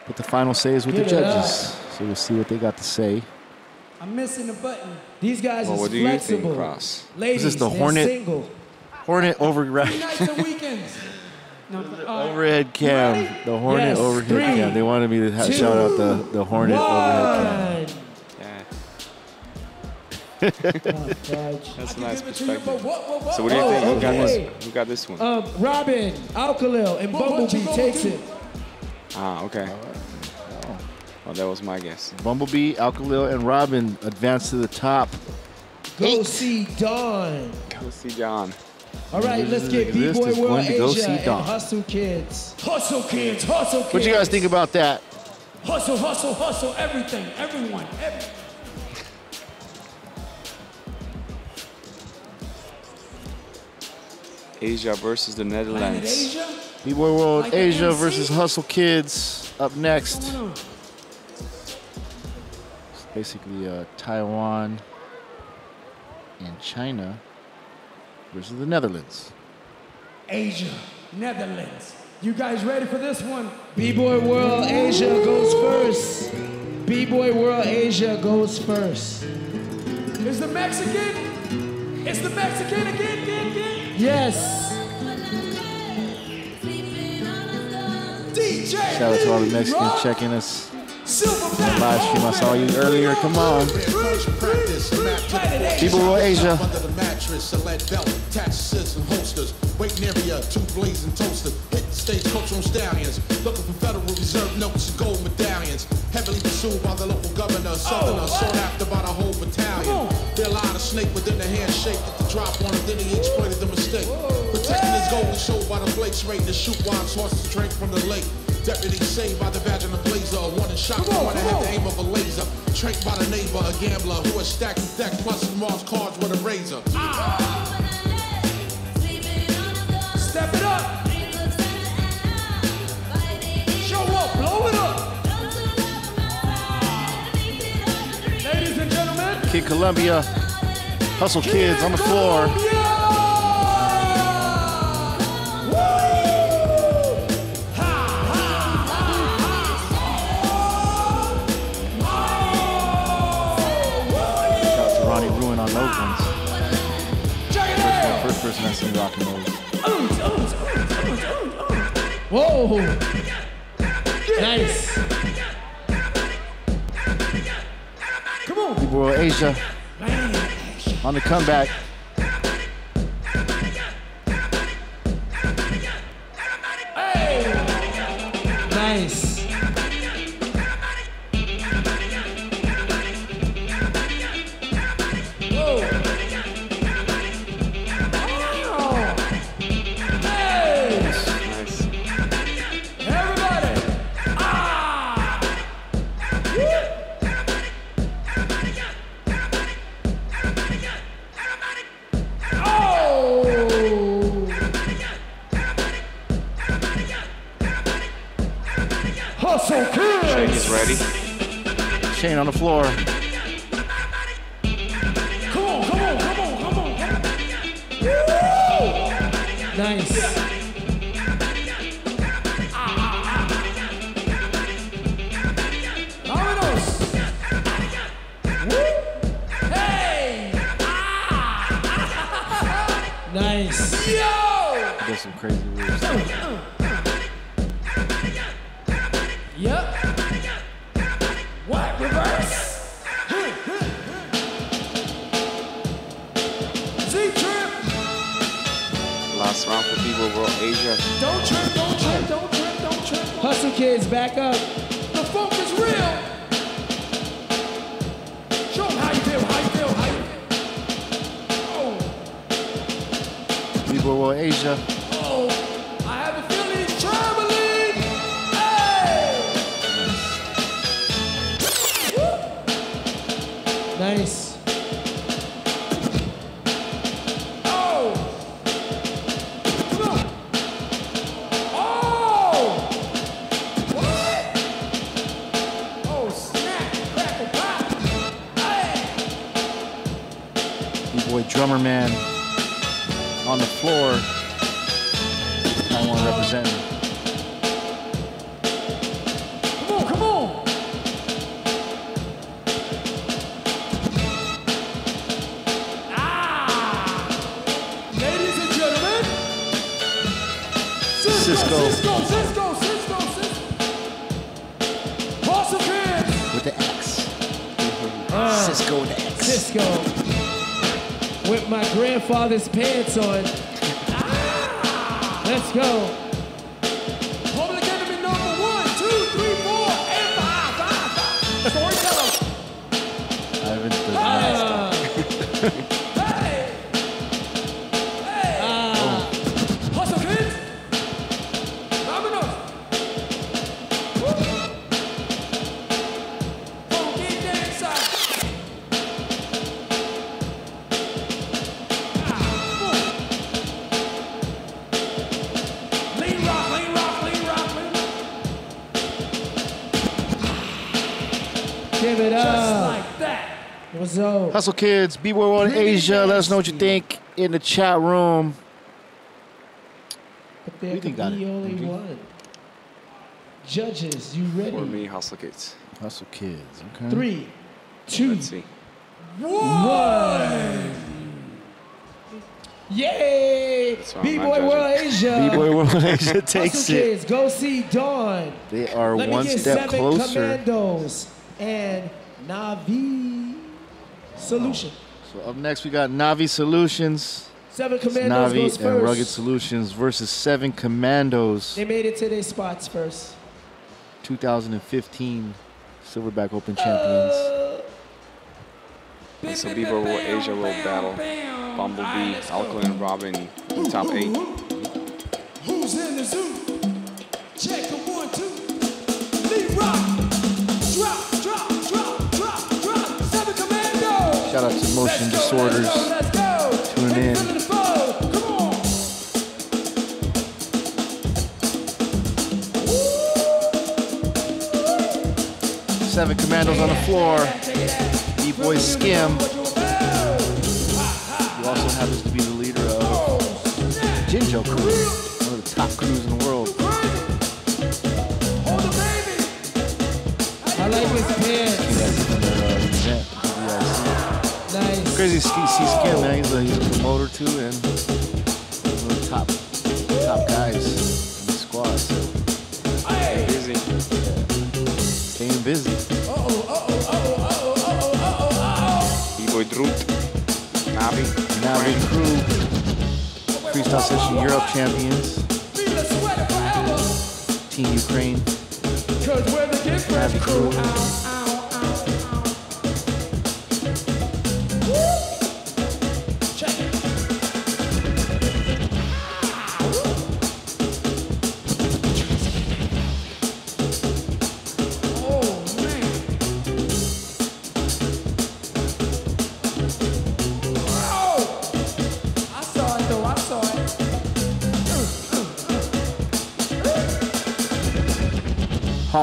But the final say is with the Give it judges. So we'll see what they got to say. I'm missing the button. These guys Well, is what do you think, flexible. Cross? Ladies, Is this the Hornet? single. Hornet over Nights. No, uh, [LAUGHS] overhead cam. The Hornet Yes, overhead three, cam. They wanted me to ha- two, shout out the, the Hornet overhead cam. One. Yeah. That's a nice give it to you, but perspective. So what do you Oh, think? Who got this? Who got this one? Um, Robin, Alkolil, and What- what you Bumblebee takes it. Ah, okay. Well, that was my guess. Bumblebee, Alkolil, and Robin advance to the top. Go see Dawn. Go see John. All right, let's get Exist B-Boy World going to go Asia and Hustle Kids. Hustle kids, hustle kids. What you guys think about that? Hustle, hustle, hustle, everything, everyone, every. Asia versus the Netherlands. B-Boy World Like Asia versus Hustle Kids up next. It's basically uh, Taiwan and China versus the Netherlands. Asia, Netherlands. You guys ready for this one? B-Boy World Asia goes first. B-Boy World Asia goes first. Is the Mexican? Is the Mexican again, again, again? Yes. DJ. Shout out to all the Mexicans checking us live stream. I saw you earlier. Come on. B-Boy World Asia. Under the mattress, a lead belt, attached scissors holsters. Waiting area, two blazing toasters. Hit the stage, cultural stallions. Looking for Federal Reserve notes and gold medallions. Heavily pursued by the local governor, southerner, sought after by the whole battalion. They allowed a snake within the handshake that the drop on him, then he exploited the mistake. Protecting his gold was showed by the flakes rate to shoot wise horses drink from the lake. Deputy saved by the badge and the blazer. A one in shot, one that had the aim of a laser. Trained by the neighbor, a gambler who was stacking deck plus his Mars cards with a razor. Step it up. Show up, blow it up. Ladies and gentlemen, Kid Colombia. Hustle Kids on the floor. Shout Ronnie Ruin ones. First, first person I seen rocking those. Whoa. Nice. Come on. B-Boy World Asia on the comeback. Nice. Grandfather's pants on. Hustle Kids, B-Boy World Asia. Let us know what you think in the chat room. But there Who you could think got be it? only MG? one. Judges, you ready? For me, Hustle Kids. Hustle Kids, okay. Three, two, Let's see. one. Yay! That's why I'm not B-Boy. World Asia. B-Boy World Asia takes Hustle it. Kids, go see Dawn. They are Let one me get step seven closer. Commandos and Navi Solution. So up next we got Navi Solutions. Seven It's Commandos Navi goes and Rugged. Solutions versus Seven Commandos. They made it to their spots first. 2015 Silverback Open champions. And so B-Boy World Asia will battle Bumblebee, Alkolil, and Robin in the top eight. Who's in Shout out to Motion Let's go, Disorders. Let's go, let's go. Tuning in. To the foe. Come on. Seven Commandos on the floor. B-Boy Skim. Who also happens to be the leader of Jinjo Crew, one of the top crews in the world. I like his pants. Crazy to see see man. He's a, he's a promoter too, and one of the top top guys in the squad. So busy. Staying busy. B-Boy Droot, Navi, Navi Crew, Freestyle Session Europe champions. Team Ukraine. Cause we're the different Navi crew.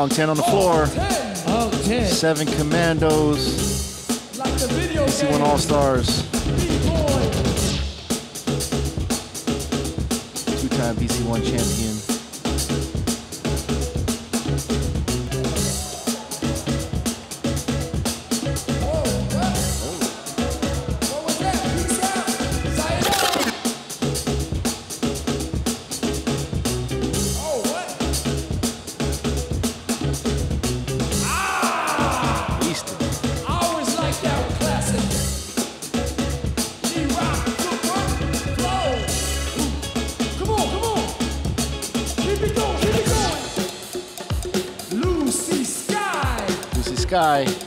It. 10 on the floor. Hong 10. Seven Commandos. Like the video BC1. All Stars. Two time BC1 champion. Lucy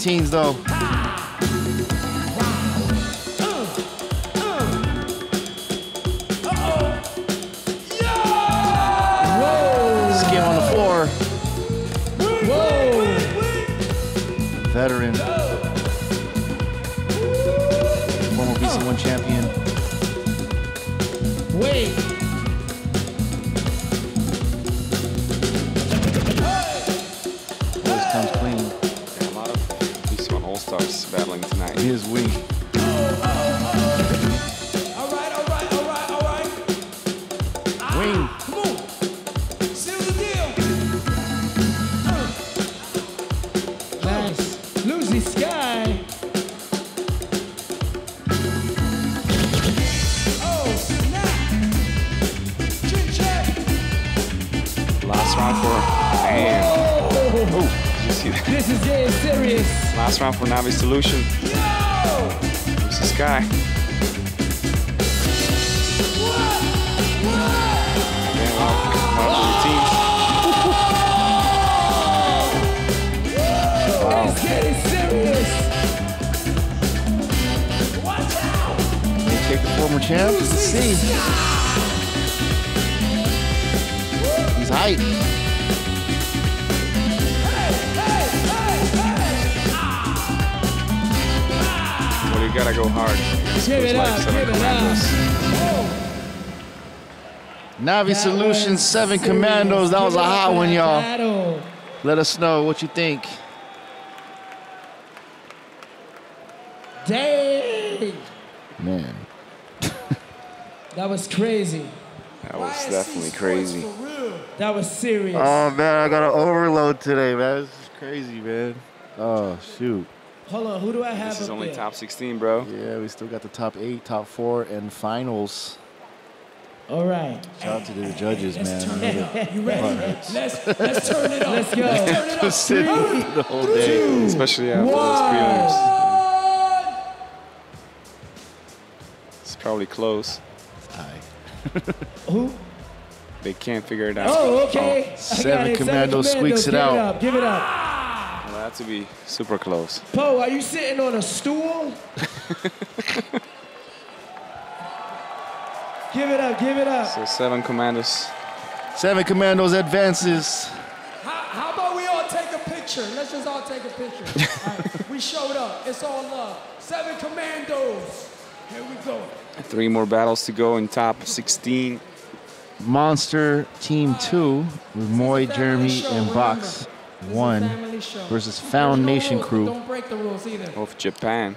routines though. Solution. Navi Solutions, Seven Commandos. That was a hot one, y'all. Let us know what you think. Dang. Man. [LAUGHS] That was crazy. That was definitely crazy. That was serious. Oh man, I got an overload today, man. This is crazy, man. Oh shoot. Hold on, who do I have This is up only there? top 16, bro. Yeah, we still got the top eight, top four, and finals. All right. Shout out to the judges, man. turn it up. You ready? Alright. Let's let's turn it up. Let's go. Let's turn it up. Sit the whole day. Especially after those prelims. It's probably close. Who? They can't figure it out. Oh, okay. Oh, I got Seven it. Commando squeaks it Give out. It up. Give it up. Well, that to be super close. Poe, are you sitting on a stool? [LAUGHS] give it up. Give it up. So seven commandos. Seven Commandos advances. How, how about we all take a picture? Let's just all take a picture. All right, [LAUGHS] we showed up. It's all love. Seven commandos. Here we go. Three more battles to go in top 16. Monster Team 2 with Moy, Jeremy, and Box 1 versus Foundation Crew. Don't break the rules either. of Japan.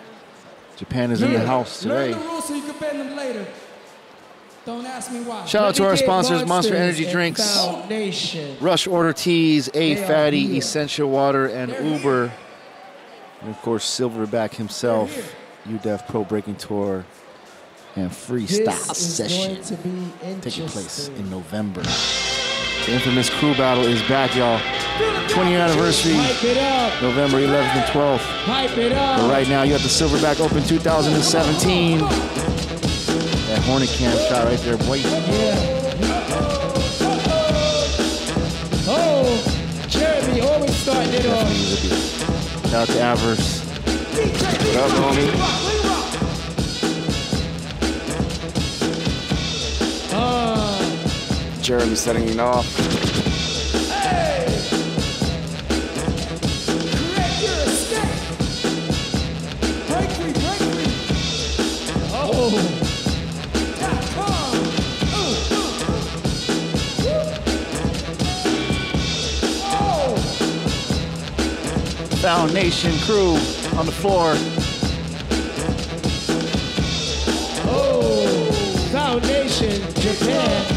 Japan is in the house Learn today. the rules so you can bend them later. Don't ask me why. Shout out to our sponsors, Monster Energy Drinks, Foundation. Rush Order Tees, A They Fatty. Essentia Water, and Uber. And of course, Silverback himself, UDEF Pro Breaking Tour, and Freestyle Session going to be taking place in November. The infamous crew battle is back, y'all. 20th anniversary, Hype it up. November 11th and 12th. Hype it up. But right now, you have the Silverback Open 2017. That Hornet Cam shot right there, boy. Yeah. Oh, Jeremy always starting it off. Shout out to Avers. What up, homie? Ah, Jeremy setting it off. Break free, break free. oh. Foundation crew on the floor. Oh, Foundation Japan.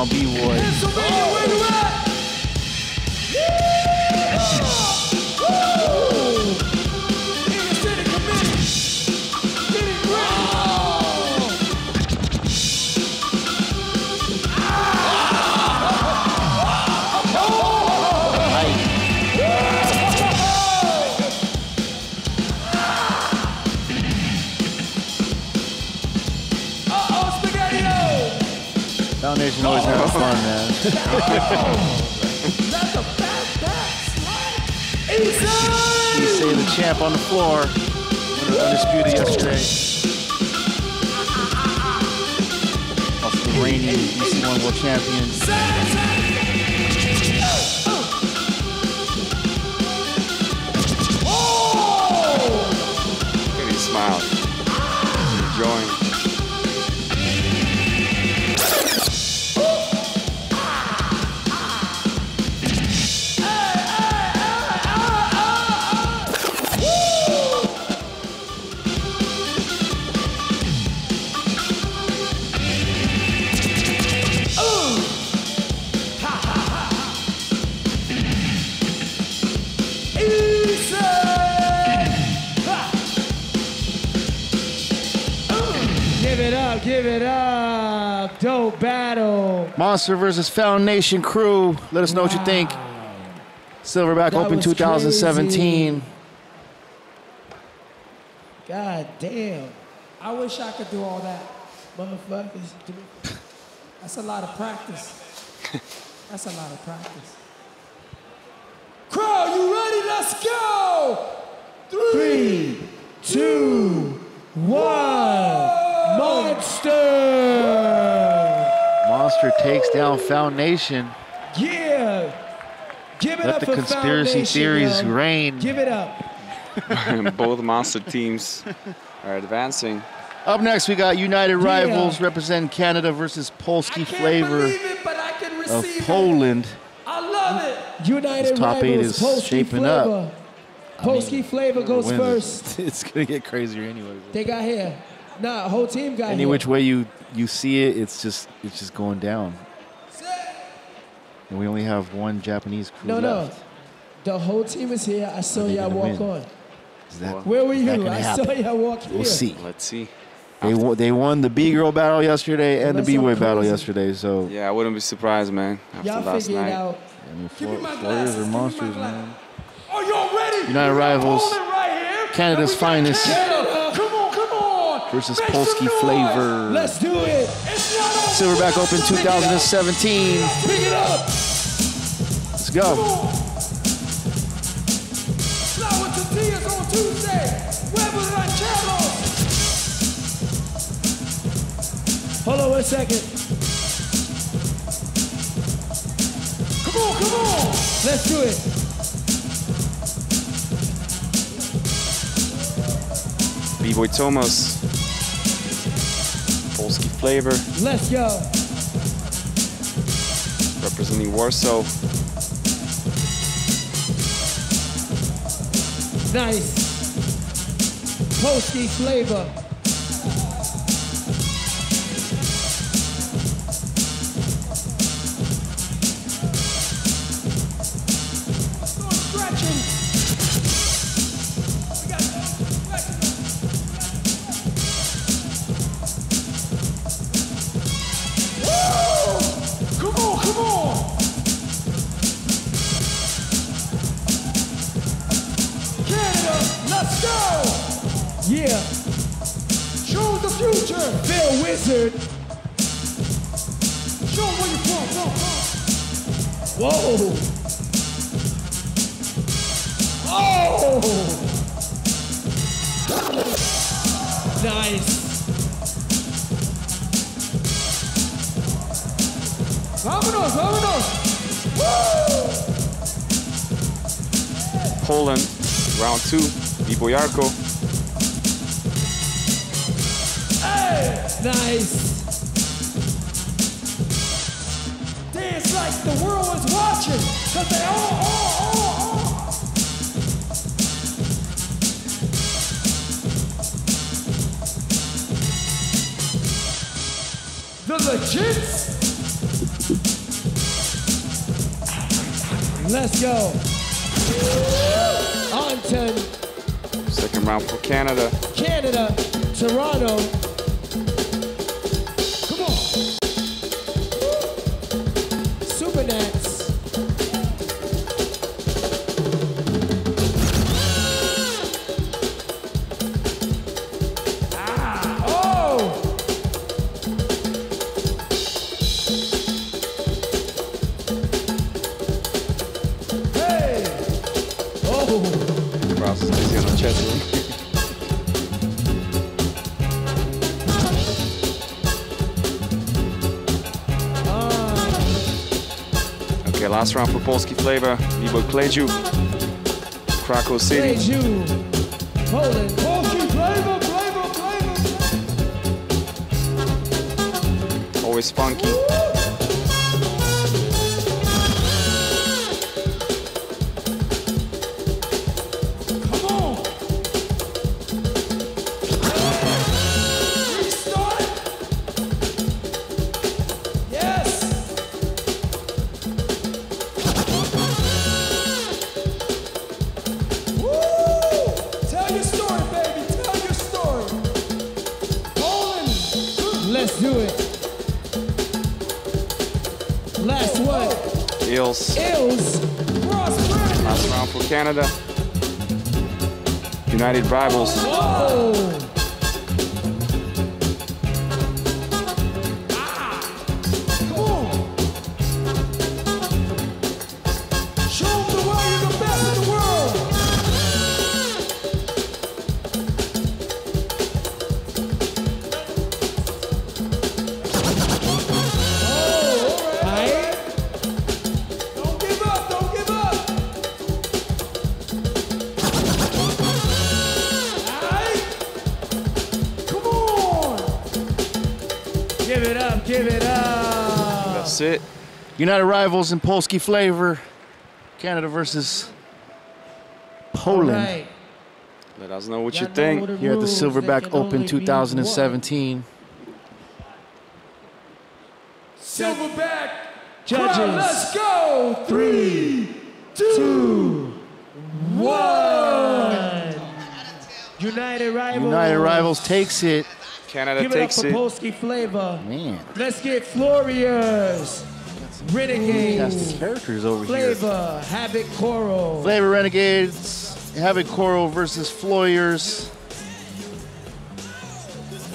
Hometown B-boy. Floor. Monster versus Foundation crew. Let us know what you think. Silverback That Open was 2017. God damn. I wish I could do all that. Motherfuckers. That's a lot of practice. That's a lot of practice. Crowd, you ready? Let's go! Three, two, one. Monster! Monster takes down Foundation. Yeah. Give it Let up the for conspiracy theories yo. reign. Give it up. [LAUGHS] Both monster teams are advancing. Up next, we got United Yeah. Rivals representing Canada versus Polski Flavor but I can of receive it. Poland. I love it. United This top eight Rivals, is Polski shaping up. Flavor. Polski Flavor goes Wins. first. [LAUGHS] It's gonna get crazier anyway. They got here. Nah, whole team got Any here. which way you you see it, it's just it's just going down. And we only have one Japanese crew No, no. The whole team is here. I saw Are y'all walk win? on. Is that, Where were is that you? gonna I happen? saw y'all walk here. We'll see. Let's see. They won, they won the B girl battle yesterday and the B so boy battle yesterday. So Yeah, I wouldn't be surprised, man. After Y'all last figure it night. out. I mean, Give me Flo- my Flares glasses. are Give me my monsters, glasses. man. Are y'all ready? United Rivals, right here. Canada's And we got finest Canada. Come on, come on. Versus Make Polski some noise. Flavor. Let's do it. It's not over. Silverback Open 2017. Pick it up. Let's go. Flower tortillas on Tuesday. Huevos rancheros. Hold on one second. Come on, come on. Let's do it. B-Boy Thomas. Polski Flavor Let's go. representing Warsaw. Nice. Polski flavor. Yeah. Show the future. Phil Wizard. Show where you from. From, from. Whoa. Oh. Nice. Vámonos, vámonos. Woo! Poland, round two, B-Boy Nice. Dance like the world is watching, cause they all, all, all, all. The legits. Let's go. On to Second round for Canada. Canada, Toronto. Okay, last round for Polski flavor. B-Boy Kleju. Krakow City. Jew. Poland. Polski flavor, flavor, flavor. Always funky. Canada. United Rivals. Whoa. United Rivals and Polski Flavor. Canada versus Poland. Alright. Let us know what you Y'all think. what the Here at the Silverback Open be 2017. Silverback. Judges. Crowd, let's go. Three, two, one. United Rivals. United Rivals takes it. Canada Give it up takes for it. Polski flavor. Man, Let's get Floorriorz. Renegades. characters over here. Flavor. Havikoro. Flavor Renegades. Havikoro versus Floorriorz.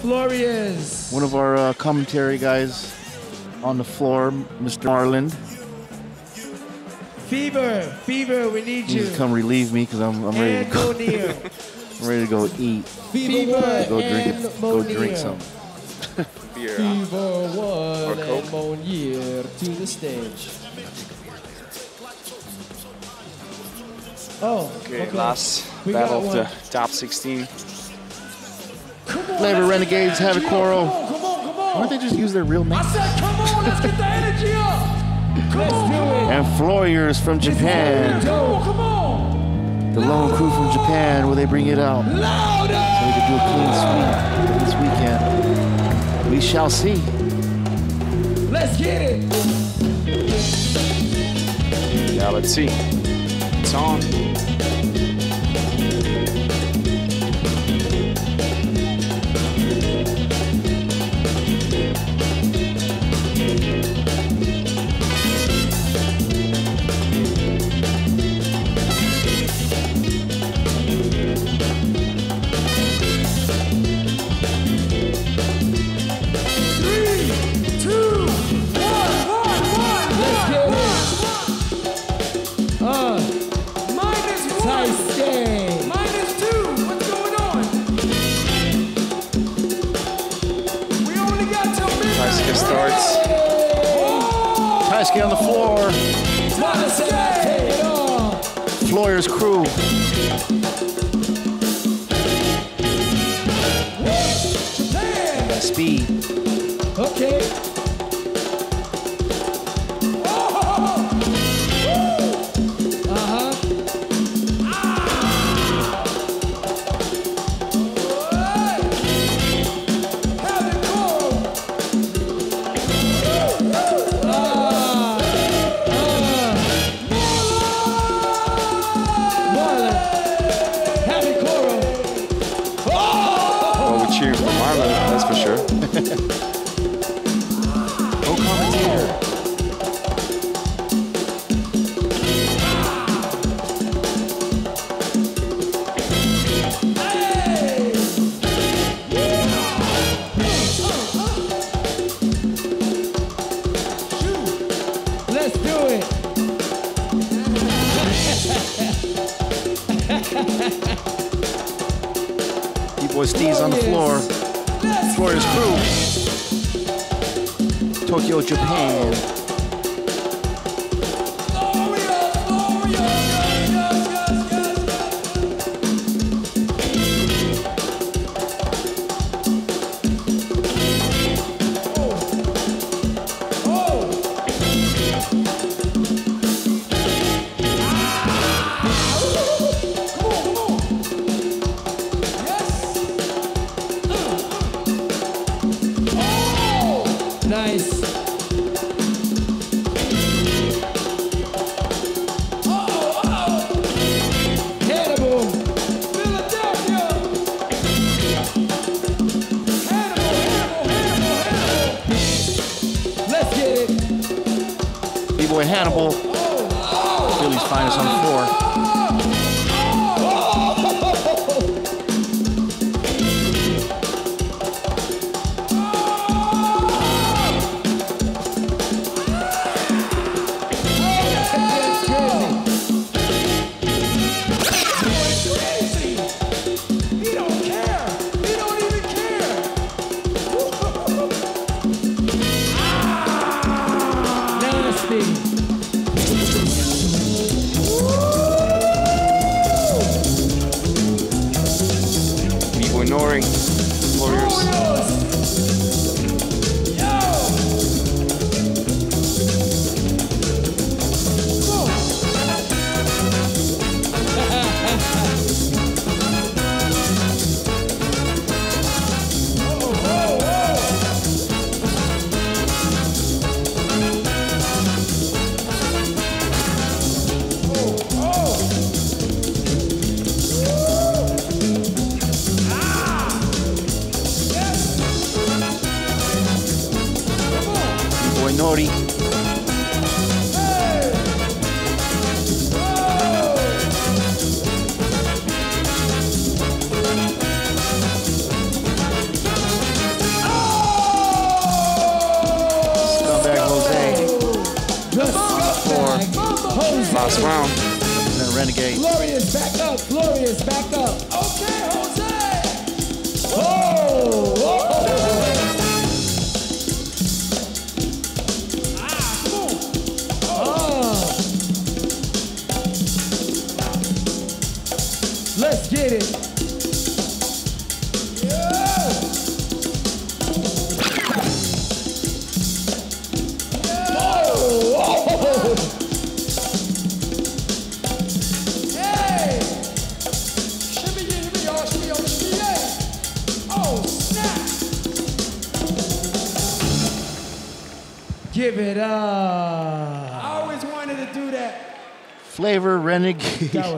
Floorriorz. One of our uh, commentary guys on the floor, Mr. Marland. Fever. Fever, we need you. to come relieve me because I'm, I'm ready to go. [LAUGHS] I'm ready to go eat. Fever Go drink it. Go drink something. Beer. Fever one Coke. and Monier to the stage. Oh, Okay, last We got battle of the top 16. Flavor Renegades, Havikoro. Why don't they just use their real name? I said, come on, let's get the energy up. Come on, come on. And Floorriorz from Japan. Come on, come on. The lone crew from Japan, will they bring it out. So we can do a clean sweep this weekend. We shall see. Let's get it. Yeah, let's see. It's on. Taisuke on the floor. Floyer's crew. Speed.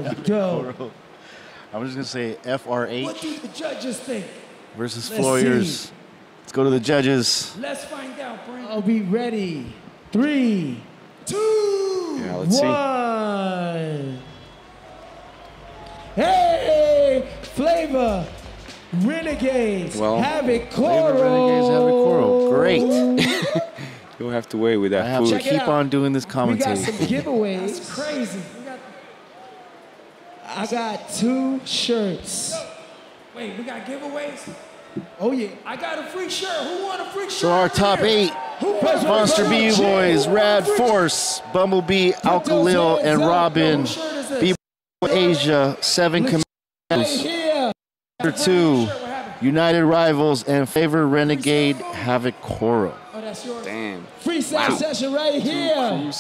Renegade. That was dope. I'm just gonna say FR8 What do the judges think? versus Let's Floyers. see. Let's go to the judges. Let's find out, Brent. I'll be ready. Three, Two. Yeah, let's see. Hey, Flavor, Renegades, Well, Havoc Flavor Renegades have a Koro. Koro. Great. [LAUGHS] You'll have to wait with I that have food. Check keep on doing this commentary. We got some giveaways. That's crazy. We got, I got two shirts. wait, we got giveaways? Oh yeah. I got a free shirt. Who won a free shirt? So our top here? eight Monster B Boys, Rad Force, Bumblebee, Alkolil, and Robin. B Asia, Seven Commandos. Number two, United Rivals, and Favor Renegade Havikoro. Oh, Damn. Freestyle session right here.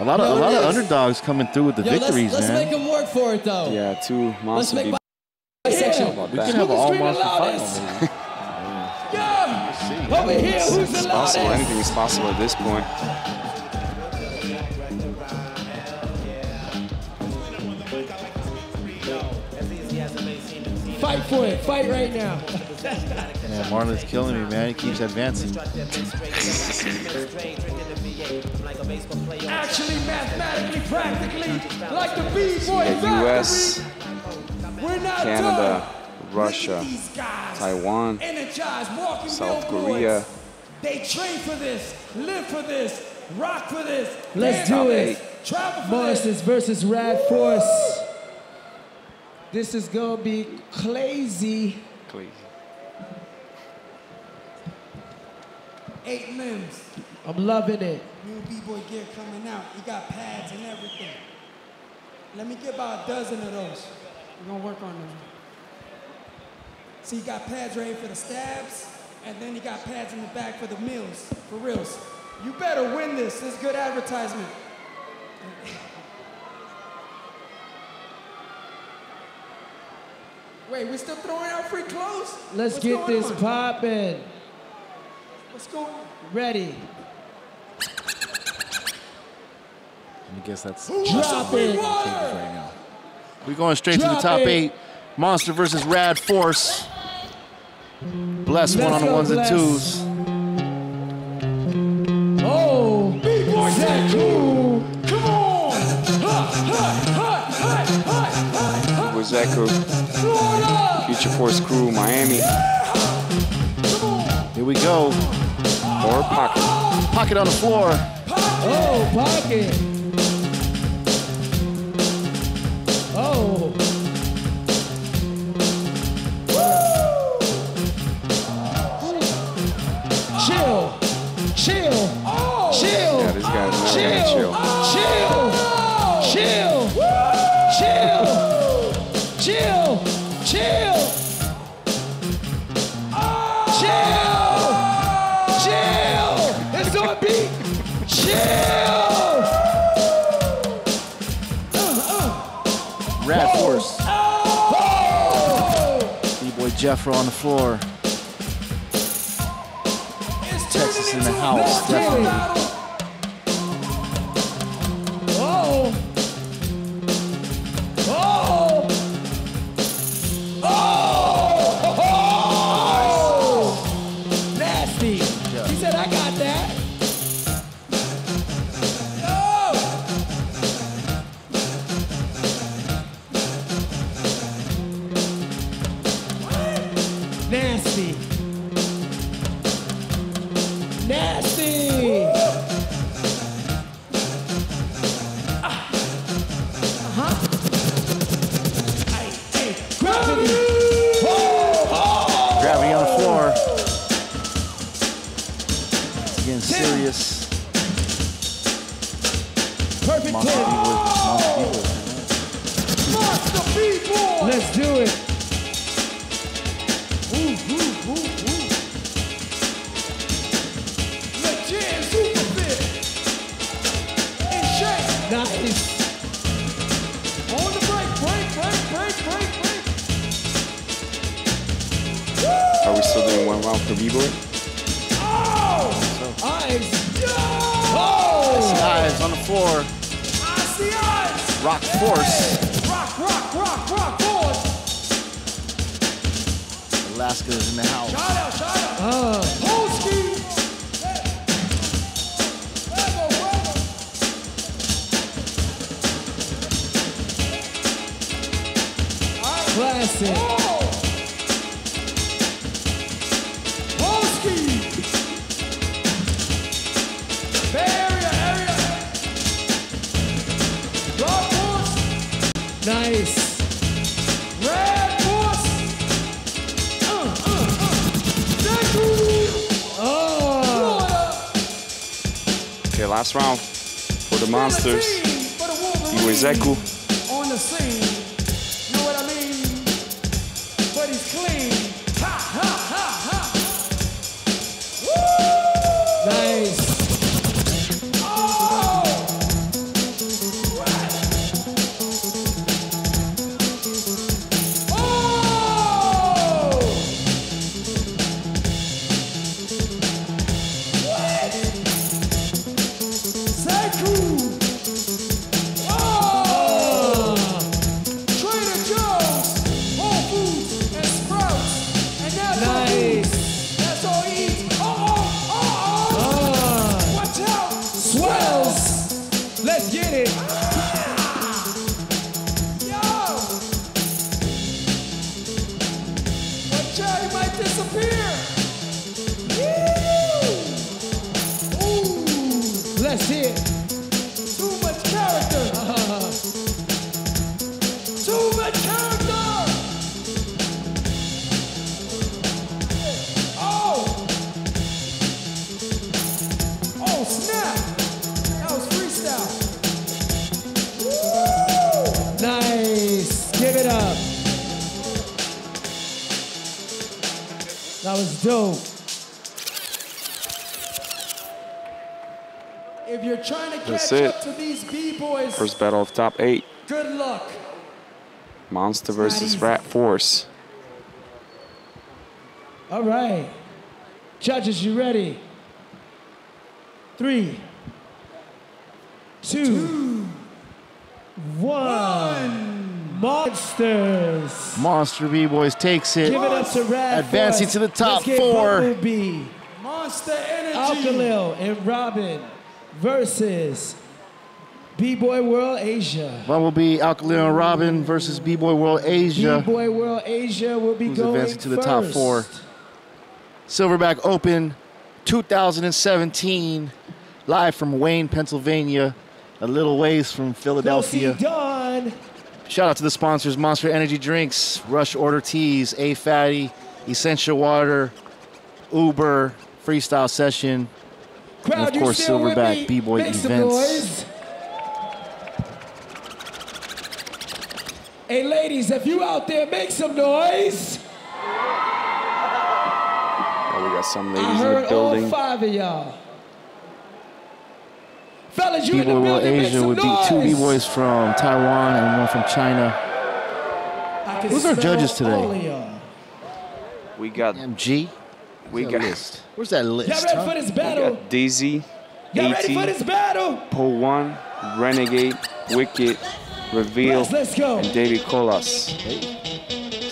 A lot of a Yo, lot of underdogs coming through with the Yo, let's, victories, let's make man. them work for it though. Yeah, two monster make B. my section. How We that? can have an all monster loudest? fight. [LAUGHS] Over here, It's, who's it's the possible. loudest? Anything is possible at this point. Fight for it. Fight right now. Yeah, Marlon's killing me, man. He keeps advancing. [LAUGHS] Actually, mathematically, practically, like the B-boy The U.S., We're not Canada, Russia, Taiwan, South Korea. They train for this, live for this, rock for this. Let's do it. this, Travel for Monsters versus Rad Force. This is gonna be crazy. Crazy. Eight limbs. I'm loving it. New B-boy gear coming out. He got pads and everything. Let me get about a dozen of those. We're gonna work on them. See, he got pads ready for the stabs, and then he got pads in the back for the meals, for reals. You better win this. This is good advertisement. [LAUGHS] Wait, we still throwing out free clothes? Let's What's get this on? poppin'. What's going on? Ready. I guess that's Who wants some free Take water? this right now. We're going straight to the top it. eight. Monster versus Rad Force. Bless one on the ones Bless. and twos. Oh, B-boy Zaku. Come on! Hut, hut, hut, hut, hut, hut, hut. With Zeku, Florida! Future Force Crew, Miami, Here we go. or Pocket. Pocket on the floor. Oh, pocket. Oh. Jeffro on the floor. Texas in the house, definitely. Force. Rock, rock, rock, rock, forward. Alaska's in the house. Last round for the monsters. B-Boy Zeku. First battle of top eight. good luck. Monster versus Rad Force. All right. Judges, you ready? Three, two, one. Monsters. Monster B-Boys takes it. Give it up to Rad Advancing Force. to the top Let's four. Bumblebee, Monster Energy. Alkolil, and Robin versus B-Boy World Asia. Bumblebee, Alkolil, and Robin versus B-Boy World Asia. B-Boy World Asia will be who's going advancing to the top four. Silverback Open 2017, live from Wayne, Pennsylvania, a little ways from Philadelphia. Dawn. Shout out to the sponsors Monster Energy Drinks, Rush Order Tees, A Fatty, Essentia Water, Uber, Freestyle Session, Crowd, and of course still with me? Silverback B-Boy Events. Hey, ladies, if you out there, make some noise. Oh, we got some I ladies in heard the building. all five of y'all. Fellas, you in the B-Boy World building, make Asia some would be noise. two B-Boys from Taiwan and one from China. Who's our judges today? all of y'all. We got MG. We got list? Where's that list? Y'all ready huh? for this we got Dyzee, Y'all ready for AT, this battle? Poe One, Renegade, Wicked, Reveal, Let's, let's go. and David Colas.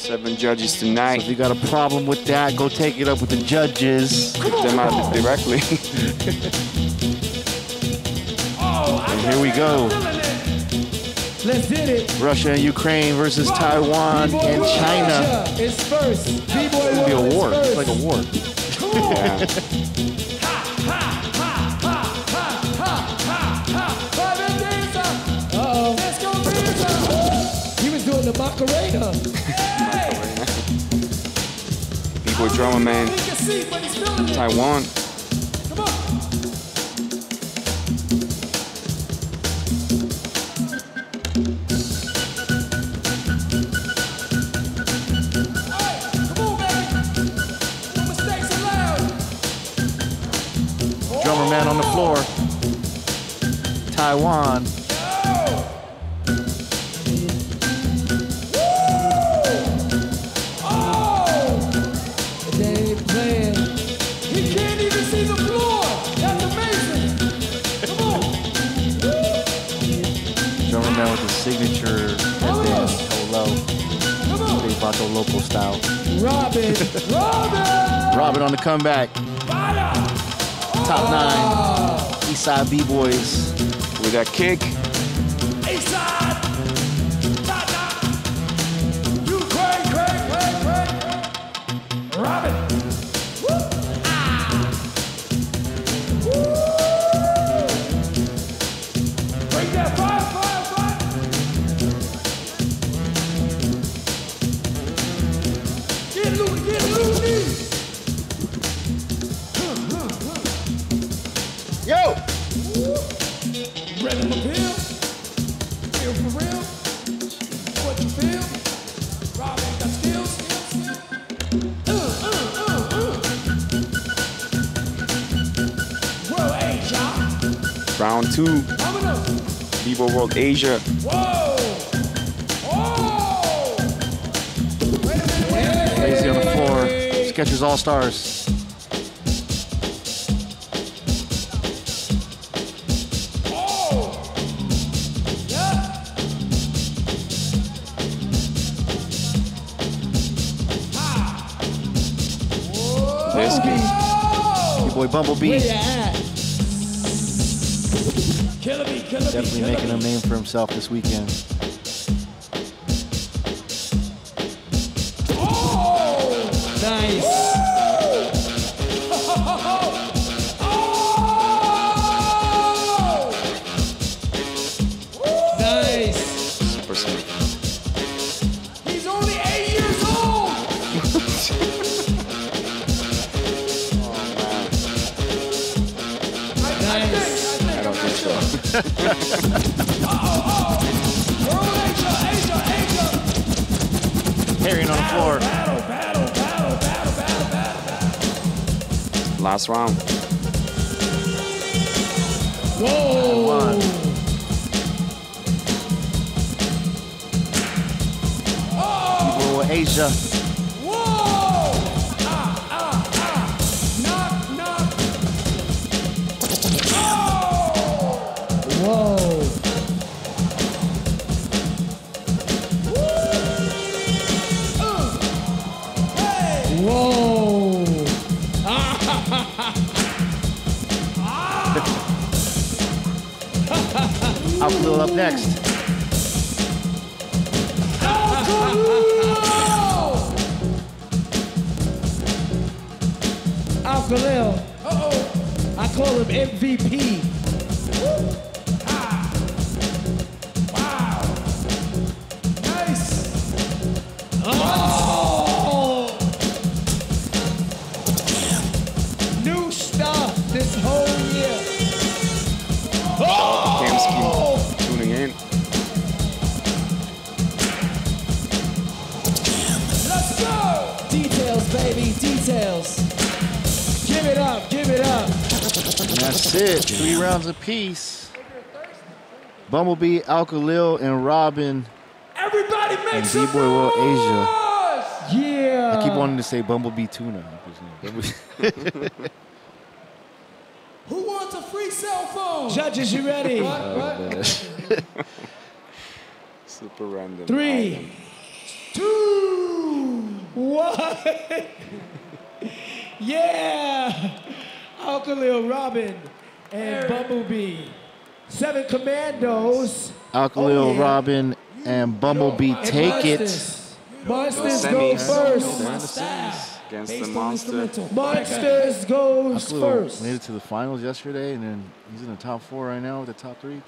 Seven judges So tonight. if you got a problem with that, go take it up with the judges. Kick them out directly. [LAUGHS] Oh, And here we go. Let's hit it. Russia and Ukraine versus Taiwan B-Boy and World China. Asia is first. B-Boy It'll be a war. It's like a war. [LAUGHS] yeah. On. Hey, come on, baby. No mistakes allowed. Drummer man on the oh. floor. Taiwan. Local style. Robin. Robin! Robin on the comeback. Fire! Top nine. Oh. Eastside B-Boys. With that kick, Vivo Asia. Whoa. Oh. Lazy on the floor. Sketchers All Stars. This Your boy Bumblebee. Definitely making a name for himself this weekend. Three rounds apiece. Bumblebee, Alkolil, and Robin Everybody make and some B-Boy World Asia. Yeah. I keep wanting to say Bumblebee Tuna. [LAUGHS] Who wants a free cell phone? Judges, you ready? [LAUGHS] What? Oh, What? [LAUGHS] Super random. Three, two, one. yeah. Alkolil, Robin, and Bumblebee. Seven Commandos. Alkolil, Oh, yeah. Robin, and Bumblebee And take it. Monsters. Monsters Those go first. Go semis. Against the Based on monster. instrumental. Monsters goes Alkolil first. made it to the finals yesterday, and then he's in the top four right now with the top three.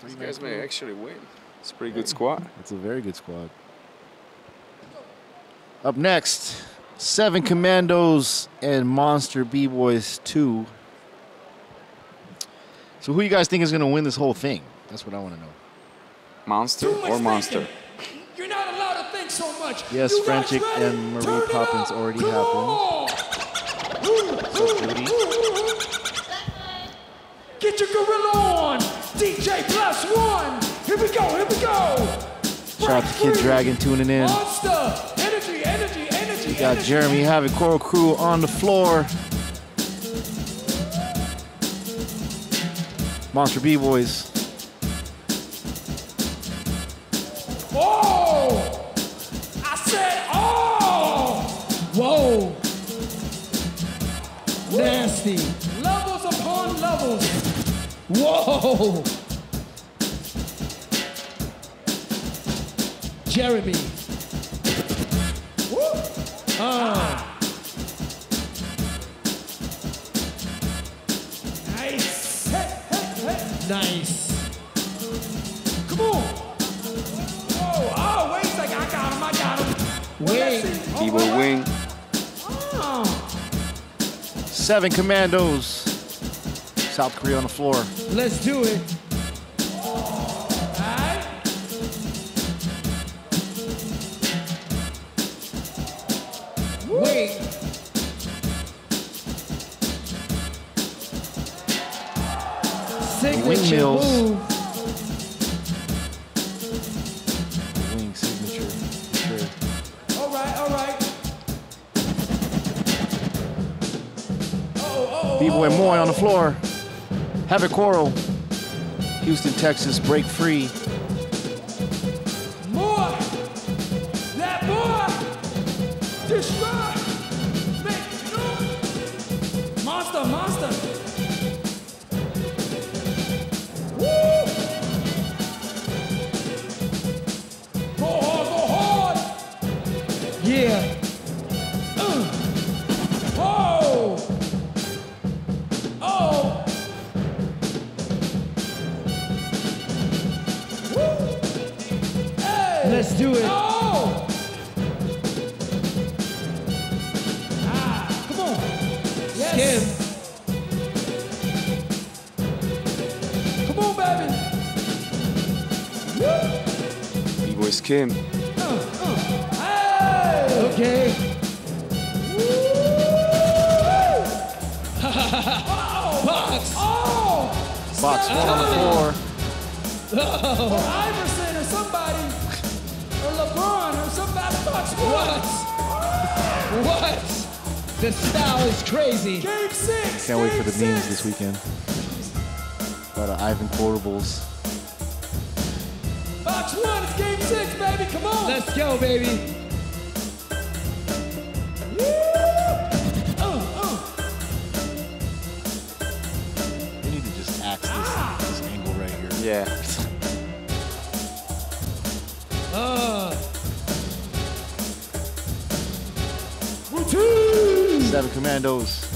Three These guys may actually win. It's a pretty good squad. It's a very good squad. Up next, Seven Commandos and Monster B-Boys 2. So who you guys think is going to win this whole thing? That's what I want to know. Monster or monster? thinking. You're not allowed to think so much. Yes, You guys and Marie Turn Poppins already Come happened. on. What's up, Judy? Get your gorilla on. DJ plus one. Here we go. Here we go. Shout out to Kid Dragon tuning in. Monster. Energy, energy, energy. We got energy. Jeremy Havikoro Crew on the floor. Monster B-Boys. Oh! I said, oh! Whoa. Nasty. Levels upon levels. Whoa. Jeremy. Woo! Ah. Nice. Come on. Oh, oh, wait a second. I got him. I got him. Wing. Oh, Wing. Oh. Seven commandos. South Korea on the floor. Let's do it. Wait. Signature Windmills. move. Wing signature. Sure. All right, all right. Oh, oh B-Boy oh, oh, Moy on the floor. Havikoro. Houston, Texas, break free. Woo. B-Boy Hey. Okay. Box. Oh. Box one on the floor. Or Iverson or somebody. Or LeBron or somebody. Box one. What? What? The style is crazy. Game six. Can't wait for game the memes this weekend. A lot of Ivan Portables. Box one. It's game six, baby. Come on. Let's go, baby. Uh, uh. We need to just axe this, this angle right here. Yeah. Uh, Routine. Seven Commandos.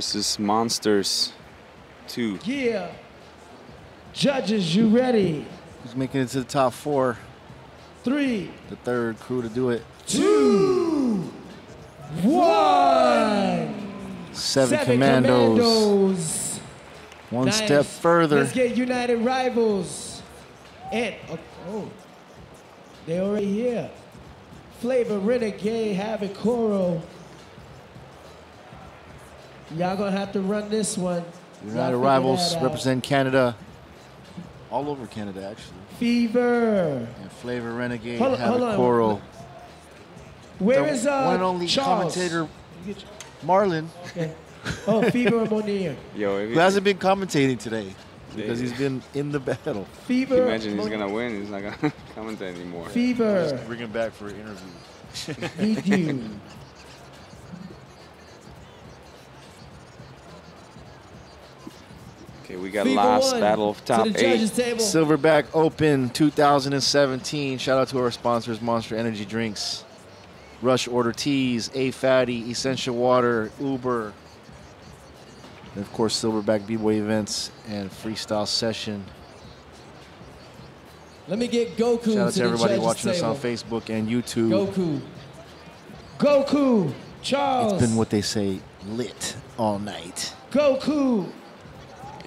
Versus Monsters. Two. Yeah. Judges, you ready? Who's making it to the top four? Three, The third crew to do it. two, one. Seven, Commandos. Commandos. One Nice. step further. Let's get United Rivals. And, oh, oh, they already here. Flavor Renegade, Havikoro. Y'all gonna have to run this one. Y'all United Rivals represent Canada. All over Canada, actually. Fever. And Flavor Renegade, Hold on, hold Havoc on. Coro. Where the is uh, one and only Charles? commentator, Marlon, Okay. Oh, Fever and Monier. [LAUGHS] Yo, if who hasn't been commentating today because he's been in the battle. Fever. Imagine he's gonna win. He's not gonna [LAUGHS] commentate anymore. Fever. Just bring him back for an interview. Need you. [LAUGHS] Okay, we got Fever last one battle of to top the eight. judges table. Silverback Open 2017. Shout out to our sponsors, Monster Energy Drinks, Rush Order Tees, A Fatty, Essentia Water, Uber, and of course Silverback B-Boy Events and Freestyle Session. Let me get Goku Shout out to to the everybody judges watching us on Facebook and YouTube. Goku. Goku. Charles. It's been what they say, lit all night. Goku.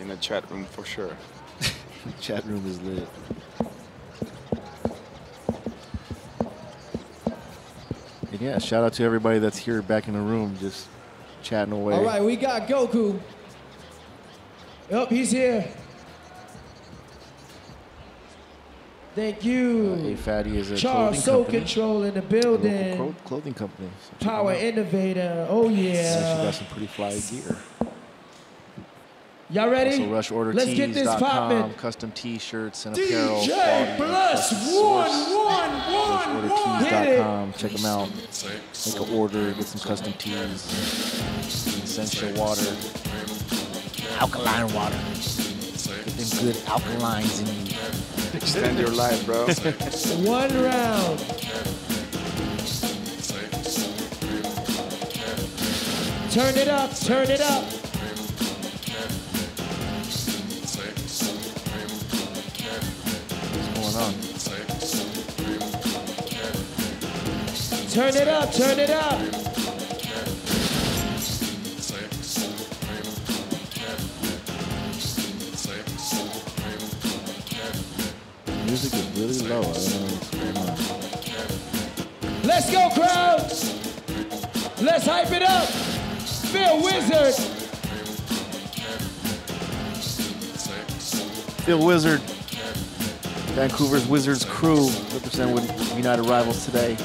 In the chat room for sure. [LAUGHS] Chat room is lit. And yeah, shout out to everybody that's here back in the room, just chatting away. All right, we got Goku. Yep, he's here. Thank you. Uh, a Fatty is a Charles clothing Soul company. Control in the building. clothing company. So Power. Innovator. Oh yeah. actually yeah. got some pretty fly gear. Y'all ready? Also, Let's get this RushOrderTees.com, poppin'. custom T-shirts and apparel. DJ quality Bless custom one source. one one one. RushOrderTees.com. Check them out. Make an order. Get some custom tees. Some essential water. Alkaline water. Get them good alkalines in you. Extend your life, bro. [LAUGHS] One round. Turn it up, turn it up. Going on? Turn it up, turn it up. Music is really low. I don't know what's going on. Let's go, crowd. Let's hype it up. Phil Wizard. Phil Wizard. Vancouver's Wizards crew represent with United Rivals today.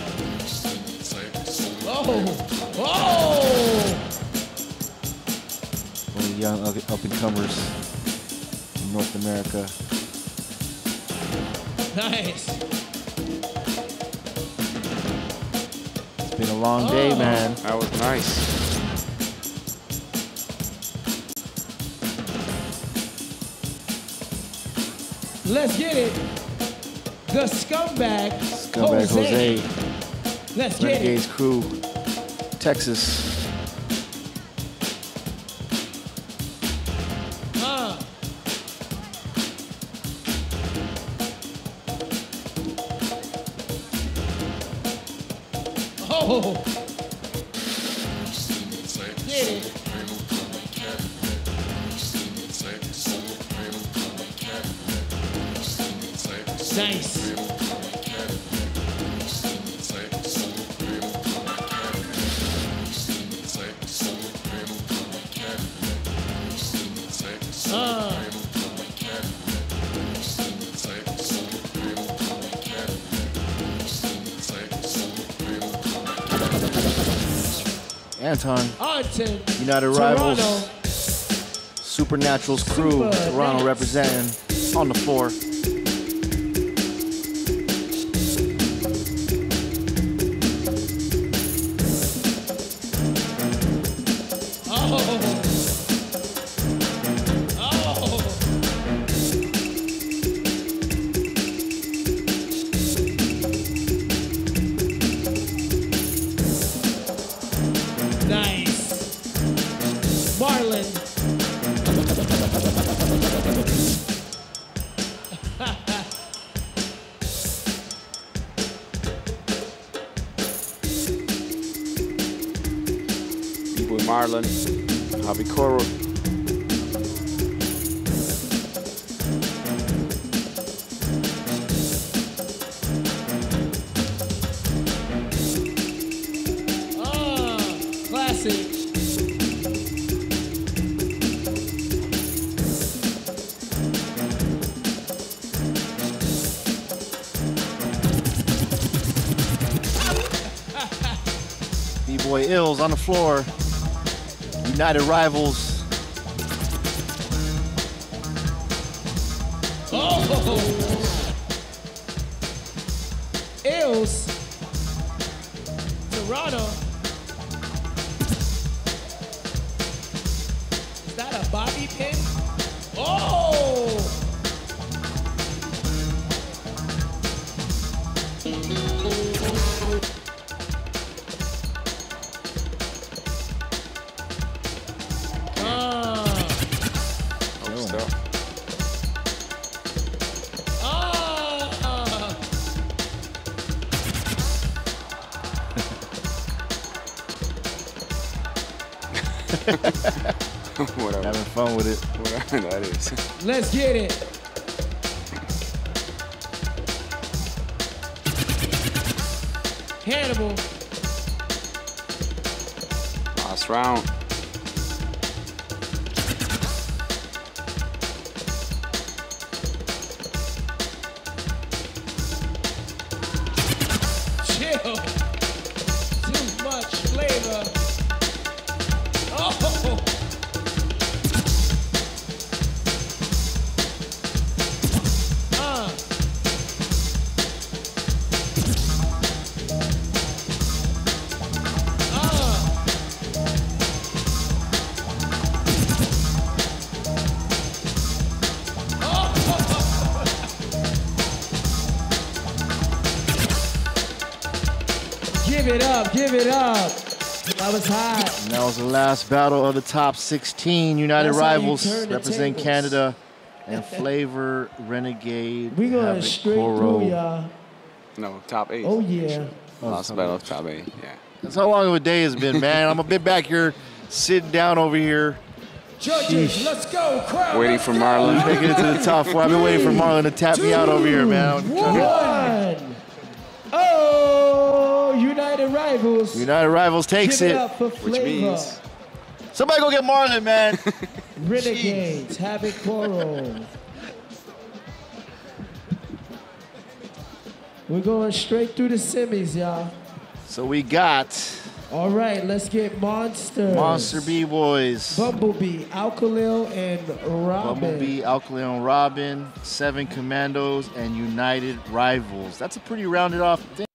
Oh, oh. One of the young up and comers in North America. Nice. It's been a long day, Oh. man. That was nice. Let's get it. The scumbag. Scumbag Jose. Let's get it. Renegades crew. Texas. Uh. Oh. Anton. United Toronto. Rivals. Supernaturals crew. Super Toronto representing on the floor. On the floor. United Rivals. Let's get it. Hannibal. Last round. Last battle of the top 16. United That's Rivals represent tables. Canada and Flavor Renegade. We going Havoc, straight Koro. through, y'all. No, top eight. Oh, yeah. Last battle of top eight. Yeah. That's how long of a day it's been, [LAUGHS] man. I'm a bit back here, sitting down over here. Judges, let's go. Crowd, Waiting for. Marlon. Making it to the top four. I've been waiting for Marlon to tap me out over here, man. I'm trying to- One. Oh, United Rivals. United Rivals takes Give it it. up for Which means- Somebody go get Marlon, man. [LAUGHS] Renegades, Havoc. We're going straight through the semis, y'all. So we got All right, let's get Monsters. Monster B Boys. Bumblebee, Alkolil, and Robin. Bumblebee, Alkolil Robin, Seven Commandos, and United Rivals. That's a pretty rounded off thing.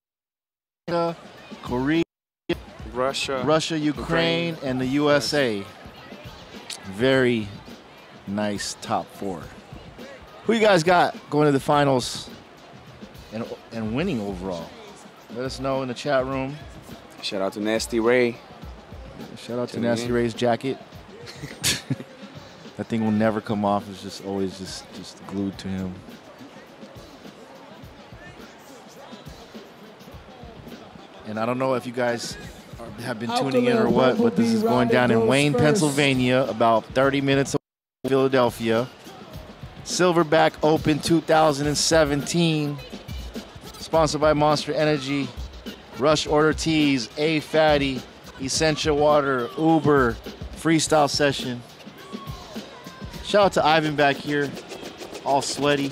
Korea, Russia, Russia, Ukraine, and the USA. Very nice top four. Who you guys got going to the finals and, and winning overall? Let us know in the chat room. Shout out to Nasty Ray. Shout out to Tuning Nasty. Ray's jacket. [LAUGHS] that thing will never come off. It's just always just just glued to him. And I don't know if you guys have been tuning in or what, but this is going down in Wayne, Pennsylvania, about 30 minutes away from Philadelphia. Silverback Open 2017, sponsored by Monster Energy, Rush Order Tees, A Fatty, Essentia Water, Uber, Freestyle Session. Shout out to Ivan back here, all sweaty. [LAUGHS]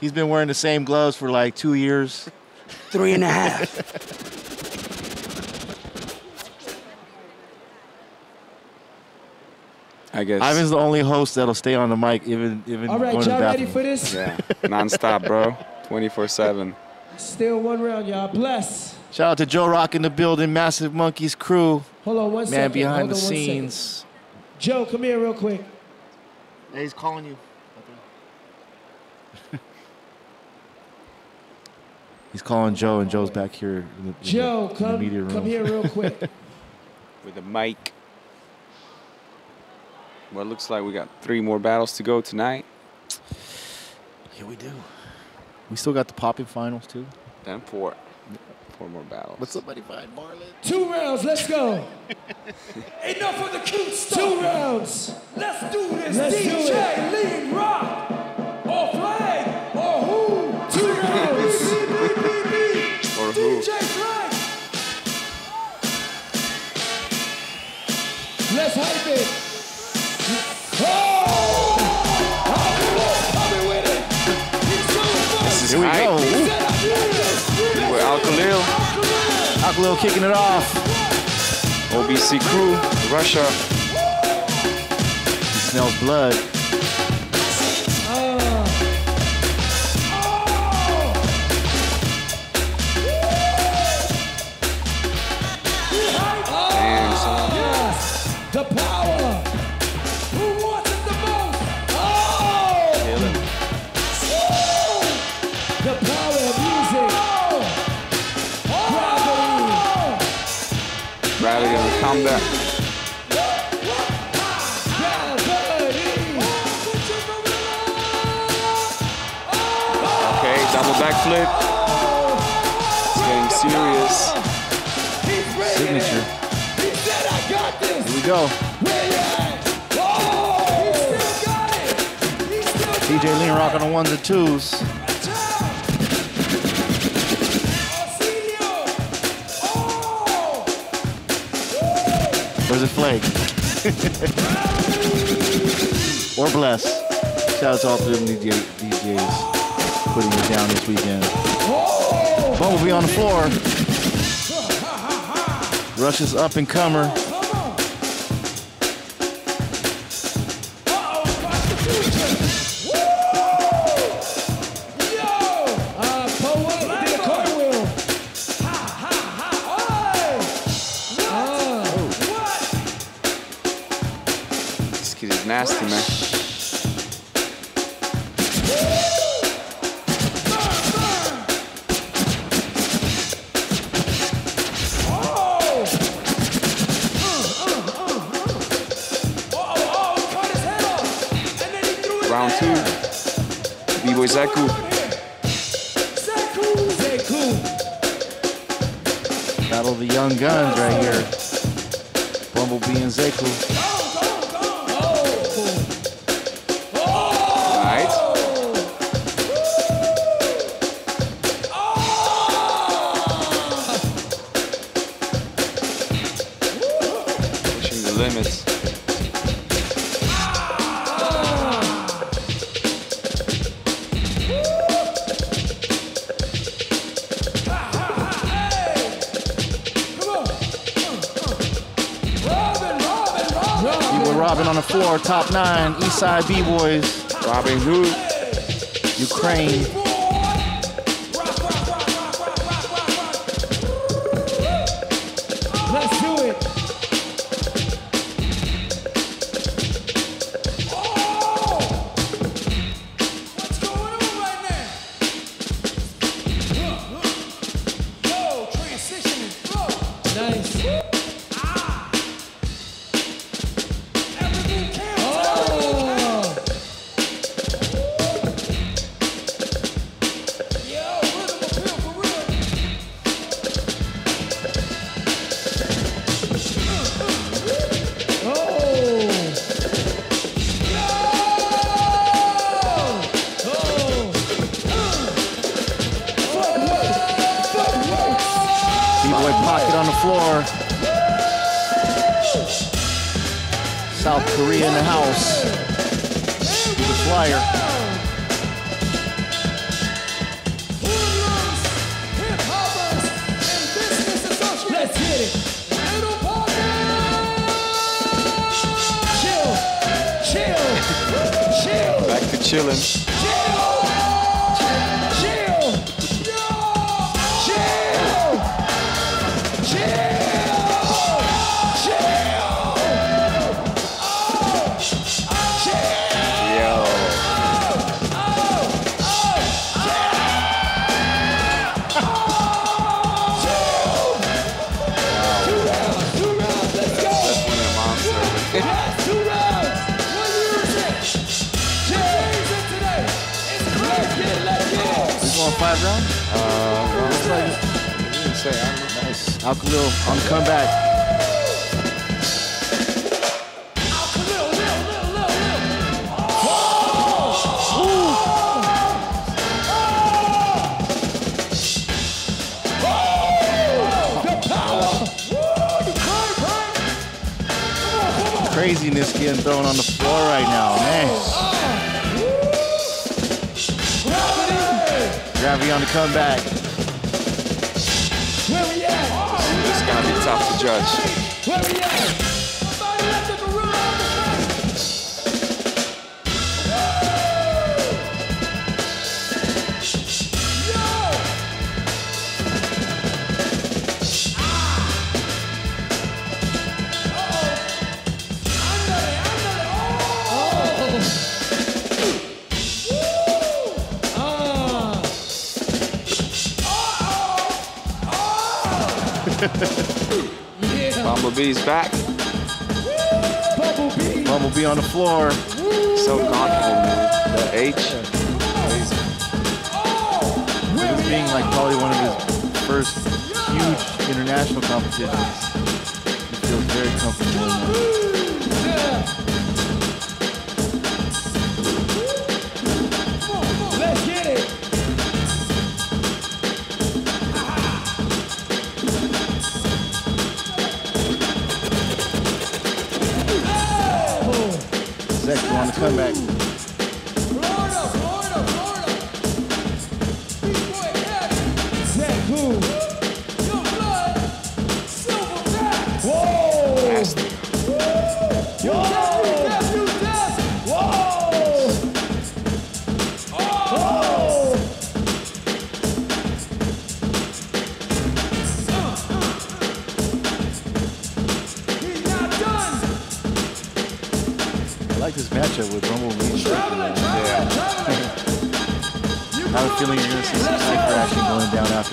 He's been wearing the same gloves for like two years. Three and a half. I guess. Ivan's the only host that'll stay on the mic even even All right, going to the y'all ready for this? Yeah. [LAUGHS] Non-stop, bro. 24/7. Still one round, y'all. Bless. Shout out to Joe Rock in the building, Massive Monkees crew, Hold on one man second. behind Hold the on one second. scenes. Joe, come here real quick. Hey, he's calling you. He's calling Joe, and Joe's back here in the, in the- Joe, in the come, media room. come here real [LAUGHS] quick. With the mic. Well, it looks like we got three more battles to go tonight. Yeah, we do. We still got the popping finals too. Then four. Four more battles. What's somebody find Marlon? Two rounds, let's go. [LAUGHS] Enough of the cute stuff. Two rounds. Let's do this. Let's do DJ, lead rock, or flag, or who? Two [LAUGHS] rounds. Let's hype it. This is Here we hype. go. With Al Khalil, Alkolil kicking it off. OBC crew, Russia. He smells blood. The. Okay, double backflip. It's getting serious. Signature. Here we go. DJ Lean Rock on the ones and twos. Is it Flake? or Bless. Shout out to all DJ, DJs putting it down this weekend. Bumblebee on the floor. Russia's up and comer. máxima. Round two, B-Boy Zaku. Battle of the Young Guns right here. Bumblebee and Zeku. Top 9, Eastside B-Boys, Robin Hood, Ukraine.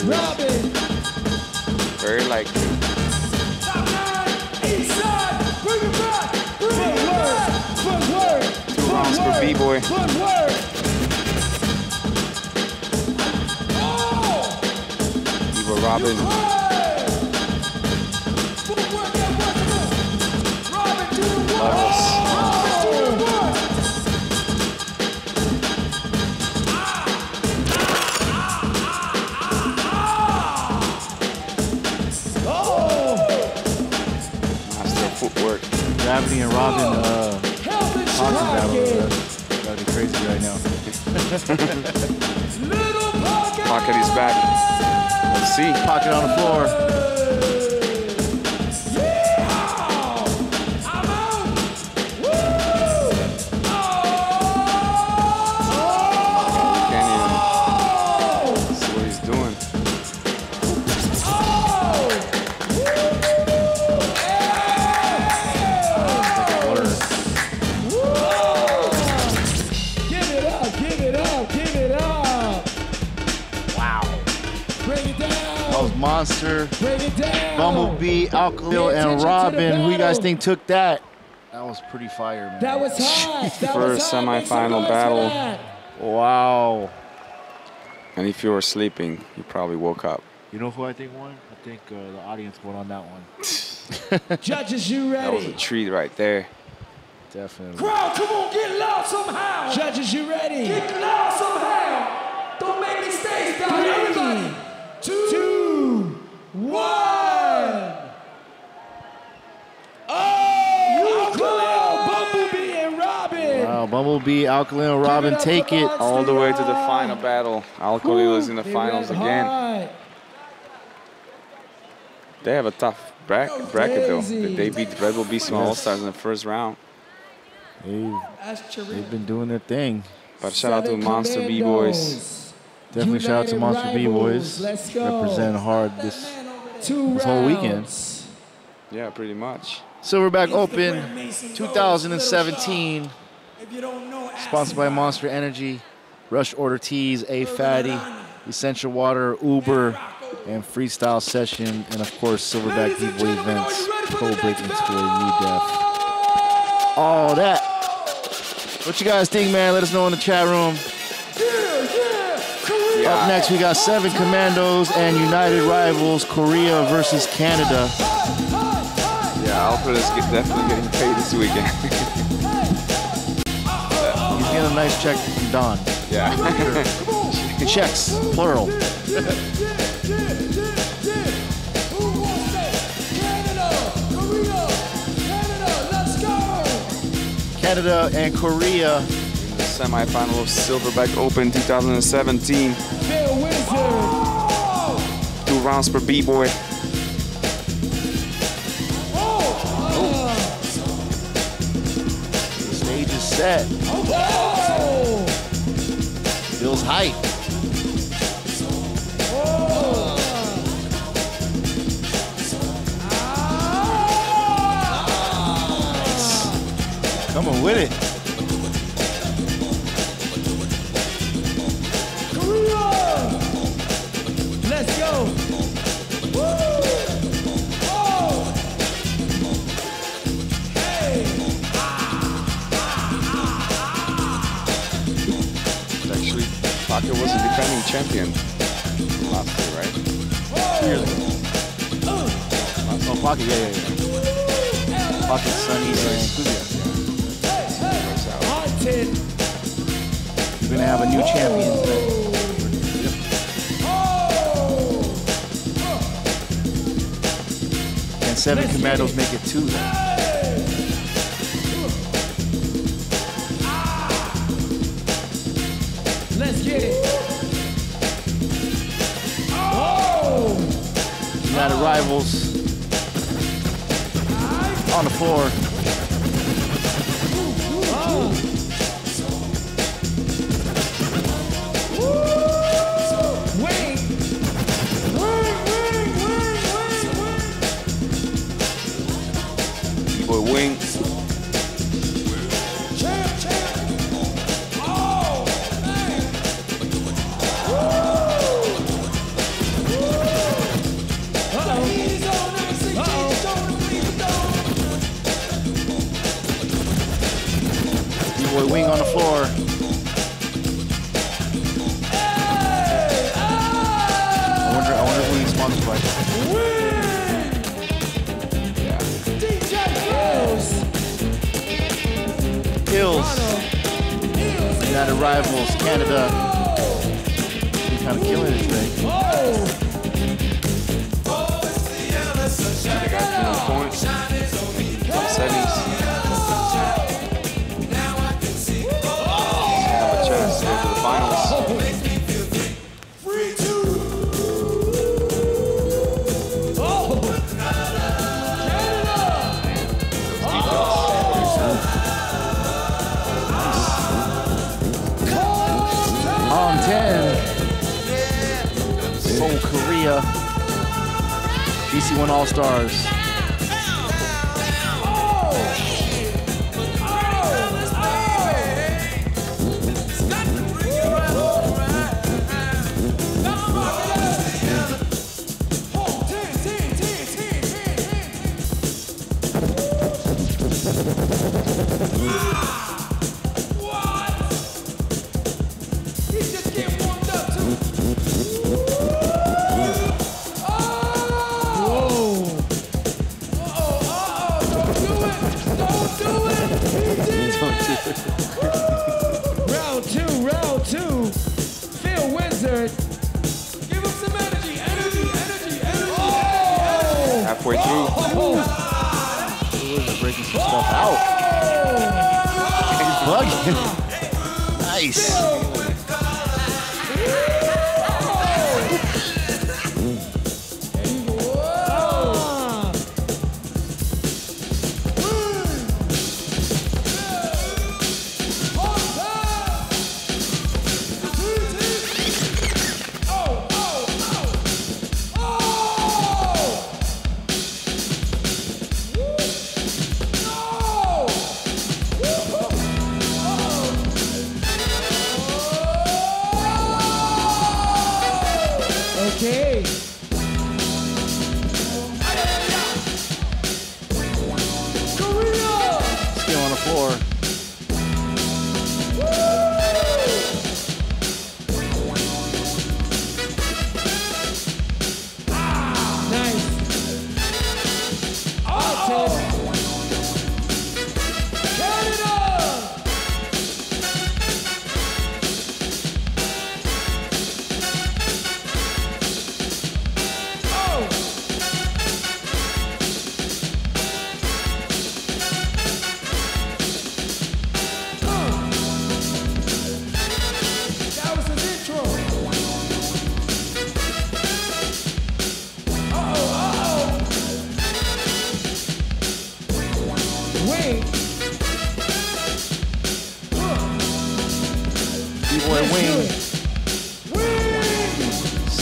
Robin. Very likely. Top Two rounds for B-boy. Footwork. Oh. Robin. And Robin uh, boxing battle. Uh, gotta be crazy right now. [LAUGHS] Pocket is back. Let's see. Pocket on the floor. Bumblebee, Alkolil, Pay and Robin. Who you guys think took that? That was pretty fire, man. That was hot. That First was hot. Semifinal battle. Wow. And if you were sleeping, you probably woke up. You know who I think won? I think uh, the audience won on that one. [LAUGHS] Judges, you ready? That was a ready? treat right there. Definitely. Crowd, come on, get loud somehow. Judges, you ready? Get loud somehow. Don't make me stay down. Everybody. Two, Two, one. Oh, Khalil, Bumblebee, and Robin. Wow, Bumblebee, Alkolil, and Robin take it. All the way to the final battle. Alkolil is in the finals again. hard. They have a tough bra- bracket though. They beat Red Bull Beast All Stars in the first round. They've, they've been doing their thing. But shout out to Seven Monster B Boys. Commandos. Definitely shout out to Monster B Boys. Let's go. Representing hard this this whole weekend. Yeah, pretty much. Silverback Open 2017. If you don't know, Sponsored by Monster Energy, Rush Order Tees, A Fatty, Essentia Water, Uber, and Freestyle Session, and of course Silverback B-Boy Events, Pro Breaking Tour, UDEF. All that. What you guys think, man? Let us know in the chat room. Up next, we got Seven Commandos and United Rivals, Korea versus Canada. Yeah, Alfred is definitely getting paid this weekend. [LAUGHS] Getting a nice check from Don. yeah. [LAUGHS] Checks, plural. Canada and Korea. in the semifinal of Silverback Open 2017. Phil Two rounds per B-Boy. The stage is set. Oh. Feels hype. Nice. Coming with it. Korea. Let's go. Champion last year, right? Years ago. Oh, Pocket, yeah, yeah, yeah. Pocket, Sunny, and Enthusiast. Haunted. We're gonna have a new champion today. And seven commandos make it two. Then. United Rivals on the floor.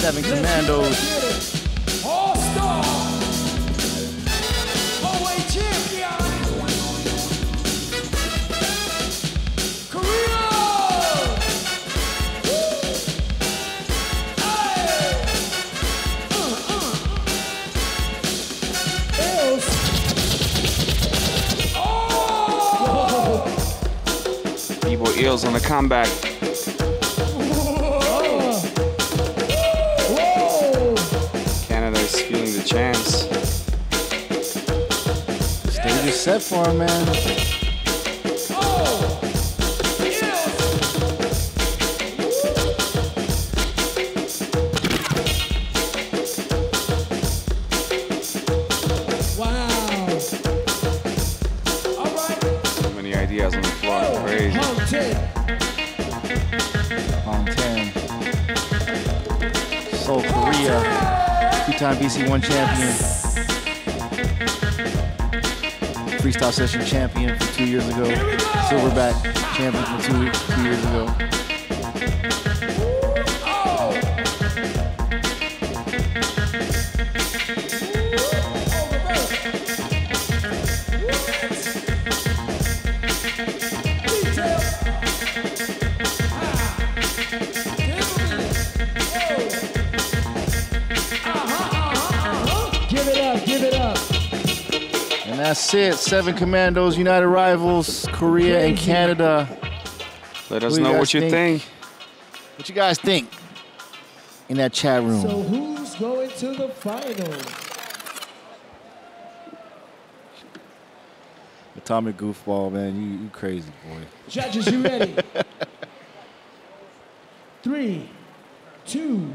Seven Commandos. B-Boy Eels on the comeback. For him, man. Wow. So many ideas on the floor. Crazy. On 10. Seoul, Korea. Two-time BC1 champion. Freestyle session champion from two years ago. Silverback champion from two, two years ago. That's it. Seven Commandos, United Rivals, Korea and Canada. Let us Who know guys what you think. What you guys think in that chat room? So who's going to the finals? Atomic goofball, man. You, you crazy, boy. Judges, you ready? [LAUGHS] three, two,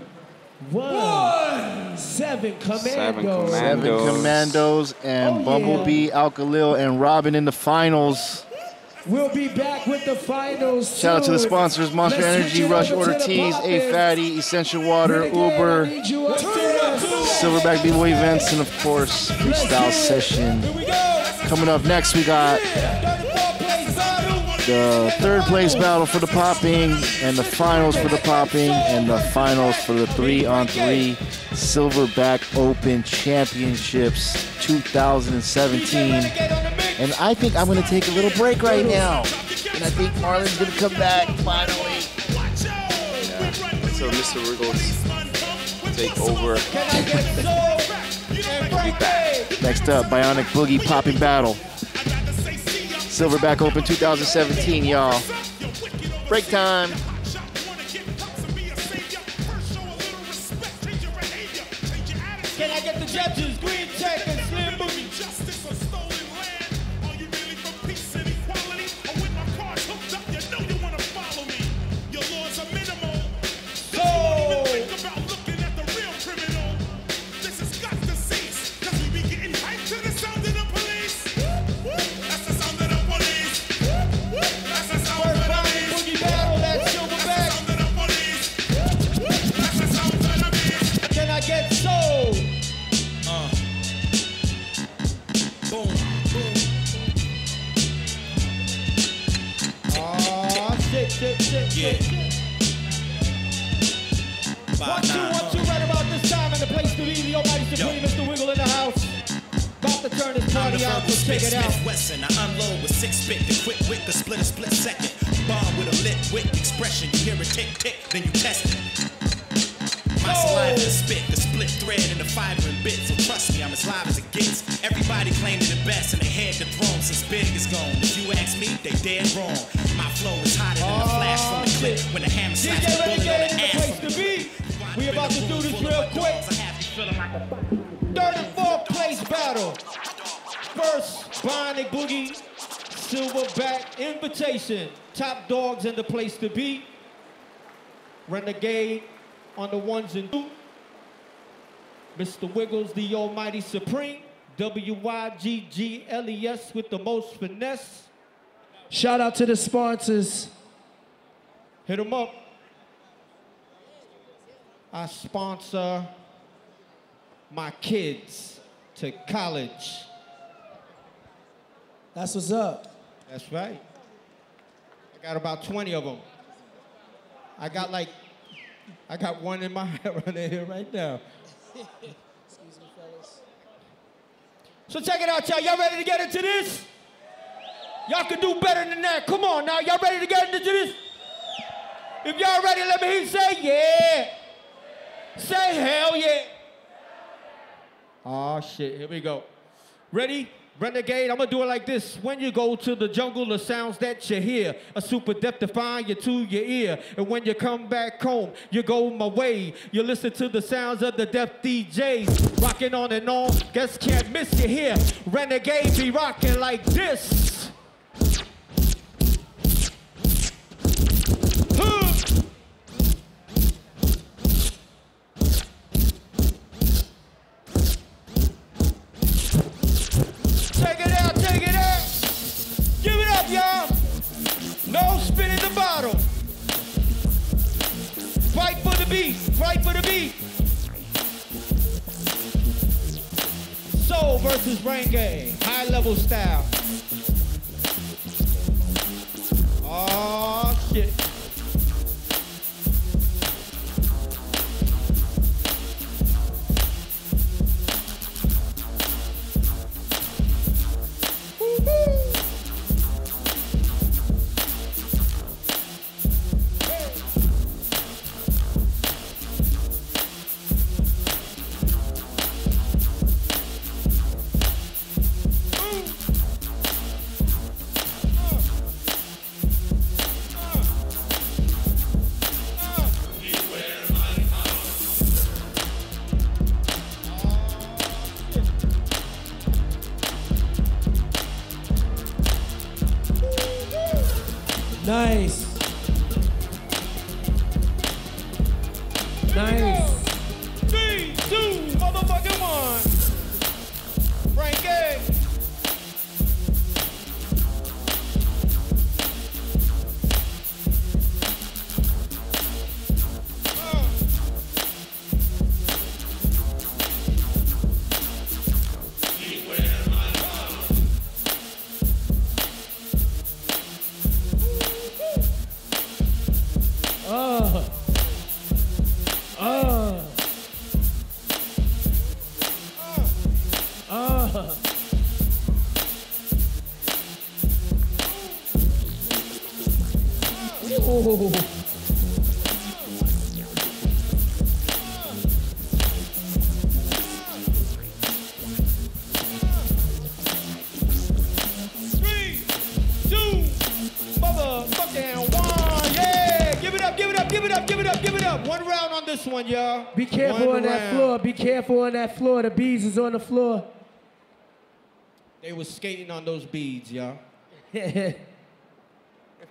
one. Seven commandos. Seven Commandos and Oh, yeah. Bumblebee, Alkolil, and Robin in the finals. We'll be back with the finals. Shout out to the sponsors Monster Let's Energy, Rush Order to the Ortiz, A Poppins. Fatty, Essentia Water, Renegade, Uber, need you upstairs. Silverback B-Boy events, and of course, Freestyle Session. Coming up next, we got the third place battle for the popping, and the finals for the popping, and the finals for the three on three Silverback Open Championships 2017. And I think I'm going to take a little break right now. And I think Marlon's going to come back finally. So Mr. Wiggles take over. We'll be back. Next up, Bionic Boogie Popping Battle. Silverback Open 2017, y'all. Break time. Can I get the judges? Green check and Slim Boogie. Two, one, two, right about this time and the place to be, the almighty supreme Mr. Wiggle in the house. About to turn this party out, so check it out. Wesson. I unload with six spit, the quick wit, the split a split second. Bomb with a lit wit expression. You hear it tick tick, then you test it. My saliva is spit, the split thread and the fiber and bit. So trust me, I'm as live as it gets. Everybody claiming the best and they head the throne since Big is gone. If you ask me, they dead wrong. My flow is hotter than the flash from the clip when the hammer slaps the bullet on Renegade the in the ass. We about to do this real quick. Third and fourth place battle. First, Bionic Boogie, Silverback Invitation. Top dogs in the place to be. Renegade on the ones and two. Mr. Wiggles, the Almighty Supreme. W-Y-G-G-L-E-S with the most finesse. Shout out to the sponsors. Hit them up. I sponsor my kids to college. That's what's up. That's right. I got about 20 of them. I got like, I got one in my [LAUGHS] head right here right now. Excuse me, fellas. So check it out, y'all. Y'all ready to get into this? Y'all can do better than that. Come on now. Y'all ready to get into this? If y'all ready, let me hear you say yeah. Say hell yeah. Oh shit, here we go. Ready? Renegade, I'm gonna do it like this. When you go to the jungle, the sounds that you hear are super deaf define you to your ear. And when you come back home, you go my way. You listen to the sounds of the deaf DJs. Rocking on and on, guess can't miss you here. Renegade be rocking like this. Style. Careful on that floor. The bees is on the floor. They was skating on those beads, y'all. [LAUGHS] if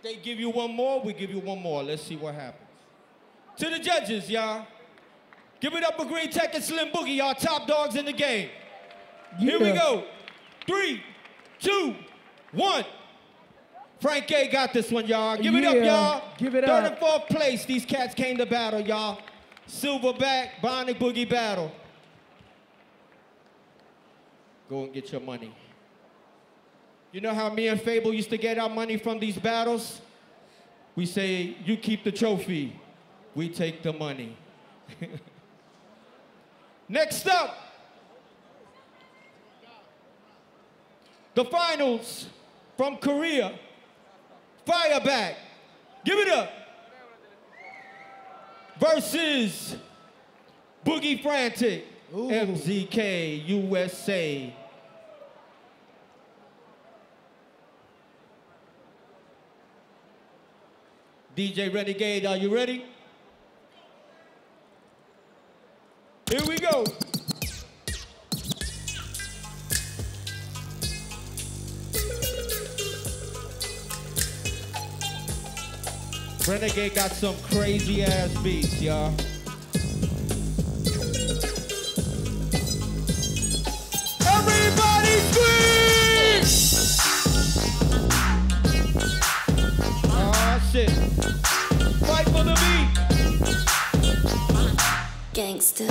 they give you one more, we give you one more. Let's see what happens. To the judges, y'all. Give it up for Green Tech and Slim Boogie, y'all top dogs in the game. Here we go. Three, two, one. Frank K got this one, y'all. Give it up, y'all. Give it Third up. and fourth place. These cats came to battle, y'all. Silverback, Bonnie Boogie battle. Go and get your money. You know how me and Fable used to get our money from these battles? We say, you keep the trophy, we take the money. [LAUGHS] Next up, the finals from Korea. Fireback, give it up. Versus Boogie Frantic, MZK USA. DJ Renegade, are you ready? Here we go. Renegade got some crazy ass beats, y'all. Shit. Fight for the beat. Gangster.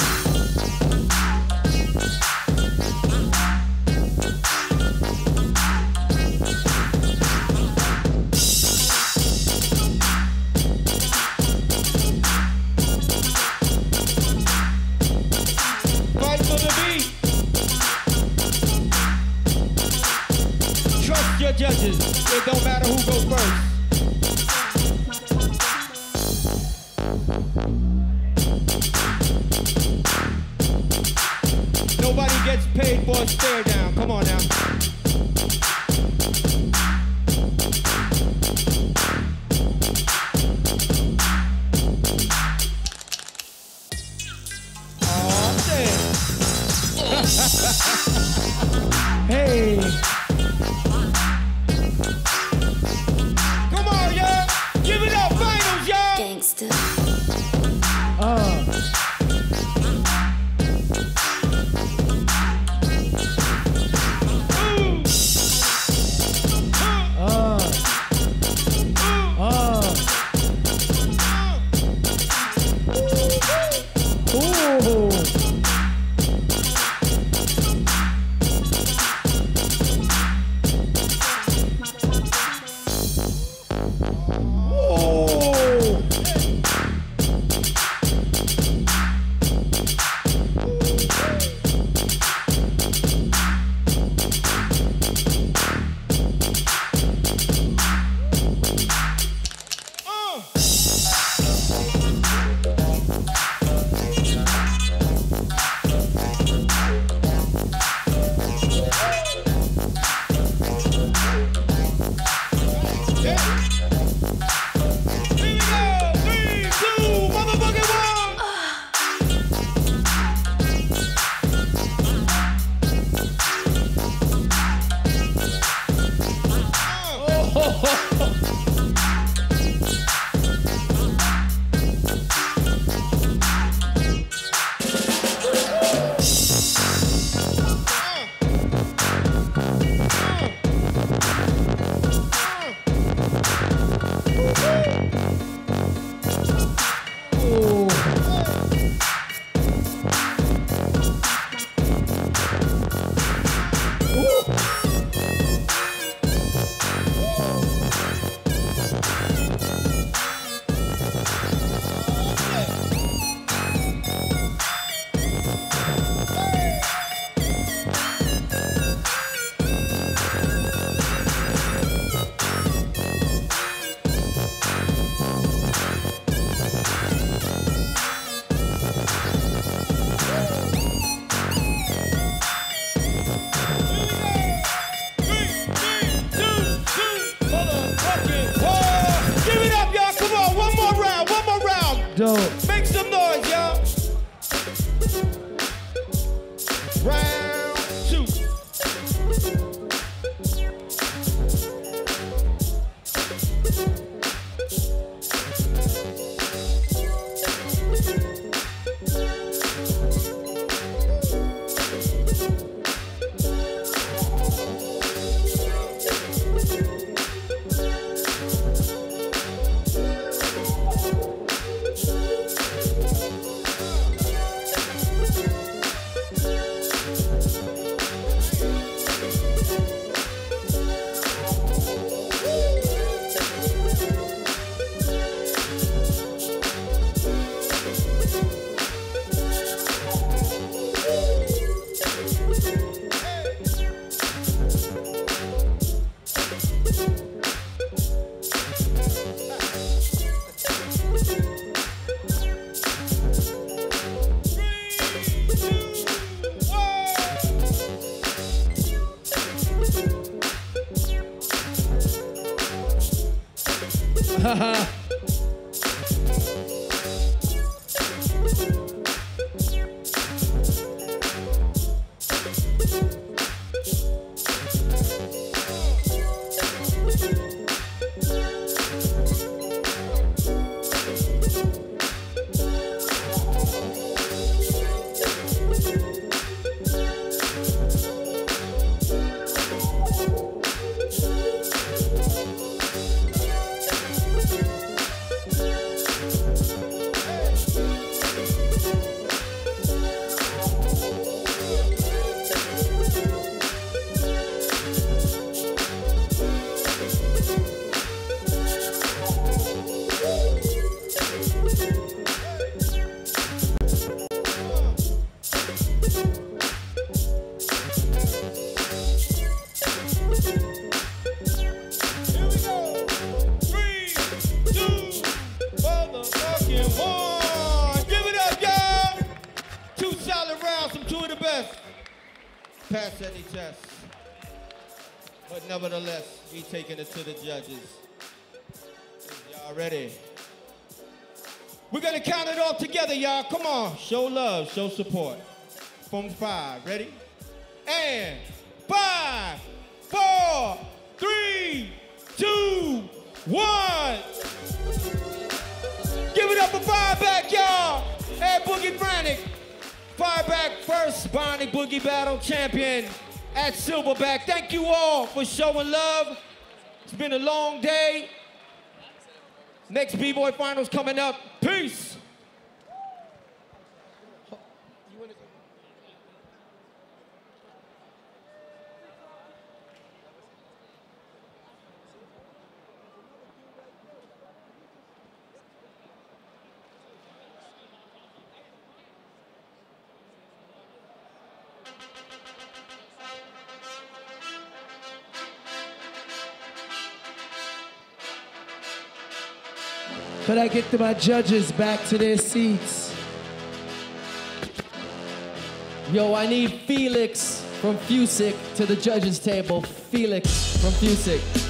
To the judges. Y'all ready? We're gonna count it all together, y'all. Come on, show love, show support. From five, ready? And five, four, three, two, one. Give it up for Fireback, y'all. And Boogie Brannick. Fireback first Bonnie Boogie Battle champion at Silverback. Thank you all for showing love. It's been a long day. Next B-Boy Finals coming up. Could I get my judges back to their seats? Yo, I need Felix from Fusick to the judges table. Felix from Fusick.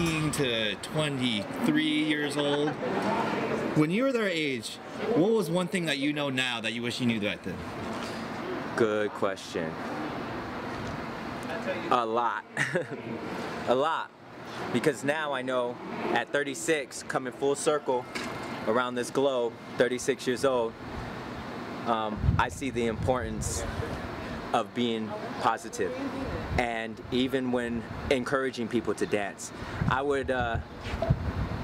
17 to 23 years old. When you were their age, what was one thing that you know now that you wish you knew back then? Good question. A lot. [LAUGHS] a lot. Because now I know at 36, coming full circle around this globe, 36 years old, um, I see the importance of being positive and even when encouraging people to dance. I would uh,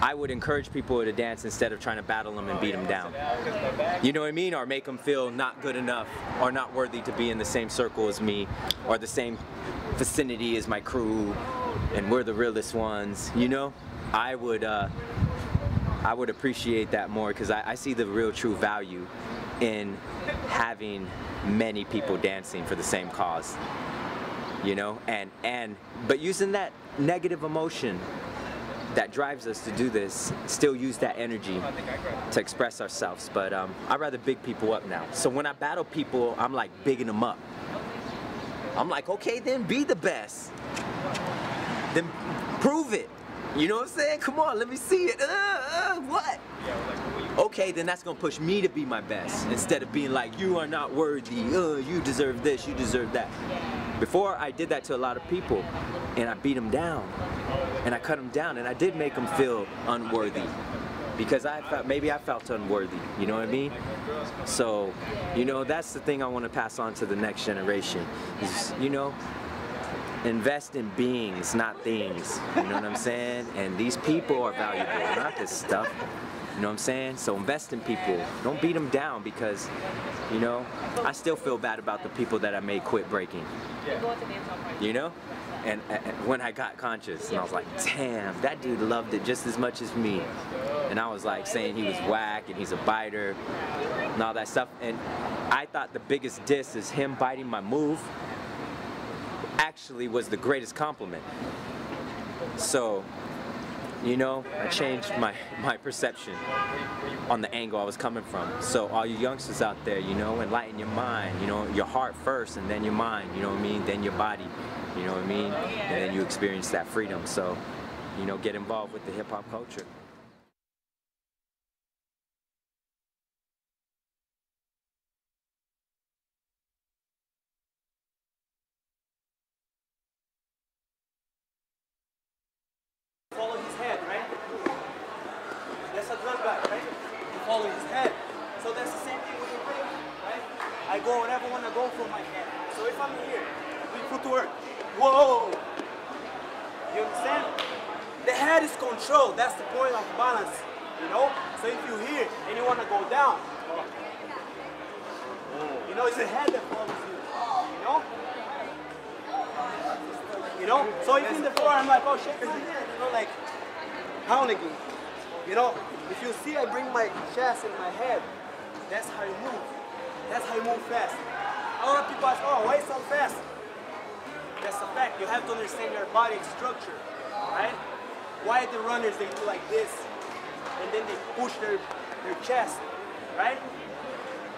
I would encourage people to dance instead of trying to battle them and beat them down. You know what I mean? Or make them feel not good enough or not worthy to be in the same circle as me or the same vicinity as my crew and we're the realest ones, you know? I would uh, I would appreciate that more because I, I see the real true value in having many people dancing for the same cause. You know, and and but using that negative emotion that drives us to do this, still use that energy to express ourselves. But um, I'd rather big people up now. So when I battle people, I'm like bigging them up. I'm like, okay, then be the best. Then prove it. You know what I'm saying? Come on, let me see it. Uh, uh, what? Okay, then that's gonna push me to be my best instead of being like, you are not worthy. Uh, you deserve this. You deserve that. Before I did that to a lot of people, and I beat them down, and I cut them down, and I did make them feel unworthy because I felt maybe I felt unworthy. You know what I mean? So, you know, that's the thing I want to pass on to the next generation. Is you know, invest in beings, not things. You know what I'm saying? And these people are valuable, not this stuff. You know what I'm saying? So invest in people. Don't beat them down because, you know, I still feel bad about the people that I made quit breaking. You know? And, and when I got conscious, and I was like, damn, that dude loved it just as much as me. And I was like saying he was whack and he's a biter and all that stuff. And I thought the biggest diss is him biting my move actually was the greatest compliment. So, you know, I changed my, [LAUGHS] my perception on the angle I was coming from. So all you youngsters out there, you know, enlighten your mind, you know, your heart first and then your mind, you know what I mean, then your body, you know what I mean, and then you experience that freedom. So, you know, get involved with the hip hop culture. Follow his head, right? That's a drum guy, right? You follow his head. So that's the same thing with the break, right? I go wherever I want to go from my head. So if I'm here, we put to work. Whoa! You understand? The head is control. That's the point of balance, you know? So if you're here and you want to go down, you know, it's the head that follows you, you know? You know? So if in the floor, I'm like, oh, shit, you know, like, Hounigan. You know, if you see I bring my chest and my head, that's how you move. That's how you move fast. A lot of people ask, oh, why so fast? That's a fact. You have to understand your body structure, right? Why the runners, they do like this, and then they push their, their chest, right?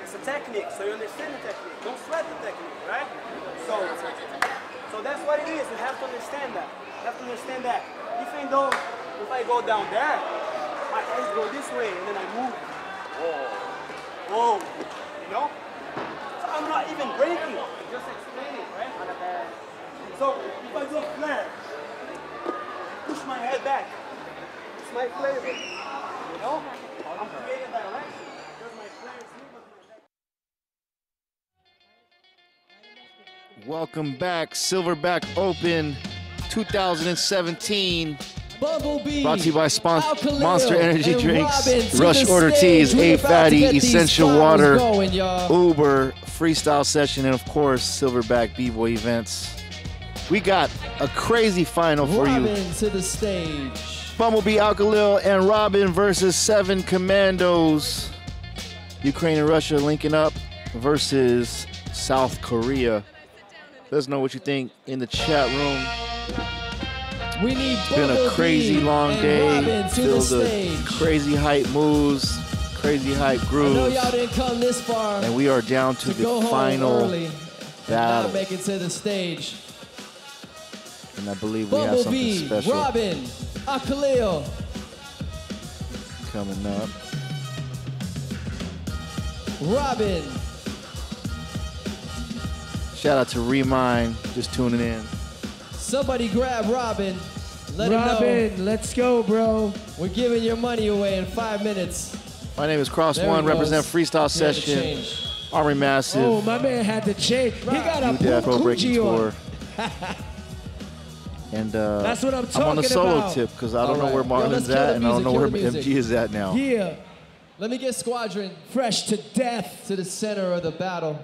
It's a technique, so you understand the technique. Don't sweat the technique, right? So, so that's what it is. You have to understand that. You have to understand that. If I don't, if I go down there, my hands go this way, and then I move. Whoa. Whoa. You know? So I'm not even breaking. Just explaining, right? So if I do a flare, push my head back. It's my flavor. You know? I'm creating direction. Welcome back, Silverback Open 2017. Bumblebee. Brought to you by Spon- Monster Energy Drinks, Robin Rush Order. Tees, A Fatty, Essentia Water, going. Uber, Freestyle Session, and of course, Silverback B-Boy events. We got a crazy final for you. Robin to the stage. Bumblebee, Alkolil, and Robin versus Seven Commandos. Ukraine and Russia linking up versus South Korea. Let us know what you think in the chat room. We need It's been a crazy long day. To the with crazy hype moves, crazy hype I know grooves. y'all didn't come this far And we are down to, to the final battle. make it to the stage. And I believe we have something Bumblebee, special Robin, Alkolil, coming up. Robin. Shout out to Remind, just tuning in. Somebody grab Robin. Let him know. Robin, let's go, bro. We're giving your money away in five minutes. My name is Cross There One, represent. Freestyle He Session. Army Massive, Oh, my man had to change. He got a New Death Row Breaking Poochie Tour. on. [LAUGHS] And uh, That's what I'm talking I'm on the solo about. tip because I don't know Alright. where Yo, Marlon's let's at and I don't know kill where. MG is at now. Yeah. Let me get Squadron fresh to death to the center of the battle.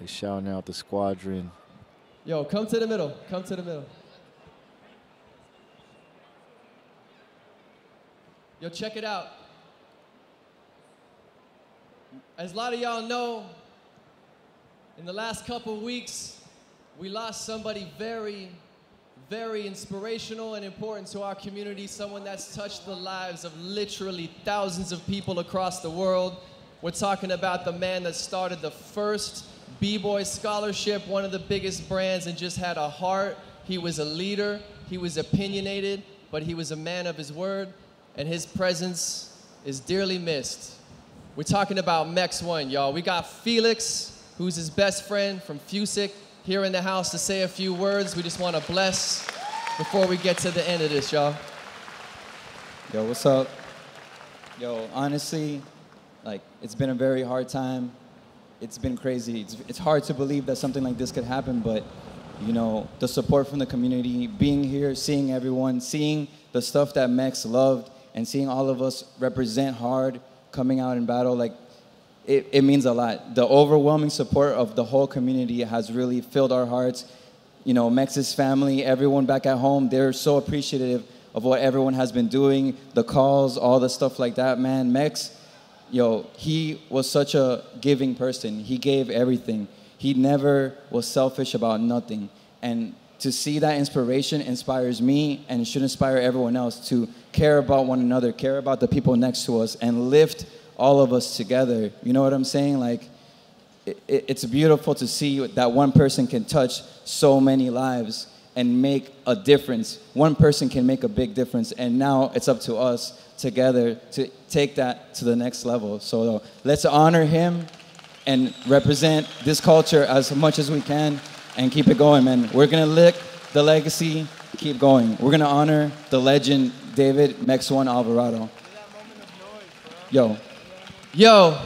They shouting out the squadron. Yo, come to the middle. Come to the middle. Yo, check it out. As a lot of y'all know, in the last couple weeks, we lost somebody very, very inspirational and important to our community, someone that's touched the lives of literally thousands of people across the world. We're talking about the man that started the first B-Boy scholarship, one of the biggest brands, and just had a heart. He was a leader, he was opinionated, but he was a man of his word, and his presence is dearly missed. We're talking about Mex One, y'all. We got Felix, who's his best friend from Fusick, here in the house to say a few words. We just want to bless before we get to the end of this, y'all. Yo, what's up? Yo, honestly, like it's been a very hard time. It's been crazy. It's, it's hard to believe that something like this could happen, but you know, the support from the community, being here, seeing everyone, seeing the stuff that Mex loved, and seeing all of us represent hard, coming out in battle, like it, it means a lot. The overwhelming support of the whole community has really filled our hearts. You know, Mex's family, everyone back at home, they're so appreciative of what everyone has been doing, the calls, all the stuff like that, man. Mex, yo, he was such a giving person. He gave everything. He never was selfish about nothing. And to see that inspiration inspires me and should inspire everyone else to care about one another, care about the people next to us, and lift all of us together. You know what I'm saying? Like, it, it- it's beautiful to see that one person can touch so many lives and make a difference. One person can make a big difference, and now it's up to us together to take that to the next level. So let's honor him and represent this culture as much as we can and keep it going, man. We're gonna lick the legacy, keep going. We're gonna honor the legend, David Mex One Alvarado. Yo. Yo,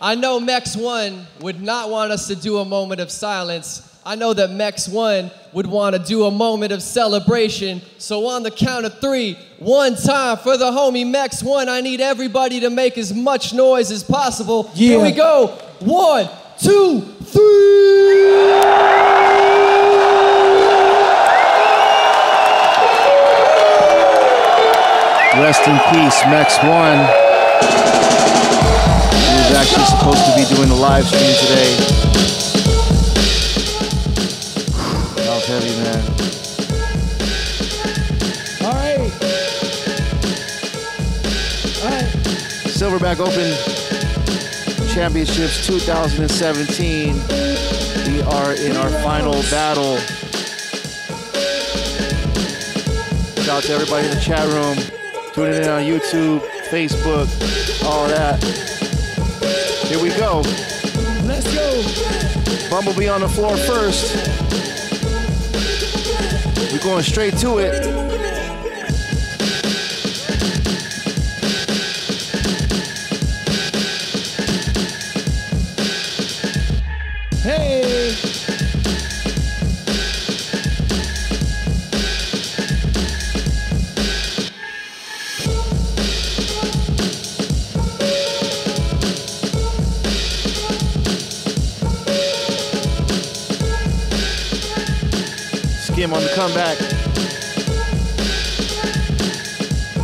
I know Mex One would not want us to do a moment of silence. I know that Mex One would want to do a moment of celebration. So on the count of three, one time for the homie Mex One, I need everybody to make as much noise as possible. Here we go. One, two, Rest in peace, Mex One. He was actually supposed to be doing the live stream today. Silverback Open Championships 2017. We are in our final battle. Shout out to everybody in the chat room, tuning in on YouTube, Facebook, all that. Here we go. Let's go. Bumblebee on the floor first. We're going straight to it. Skim on the comeback.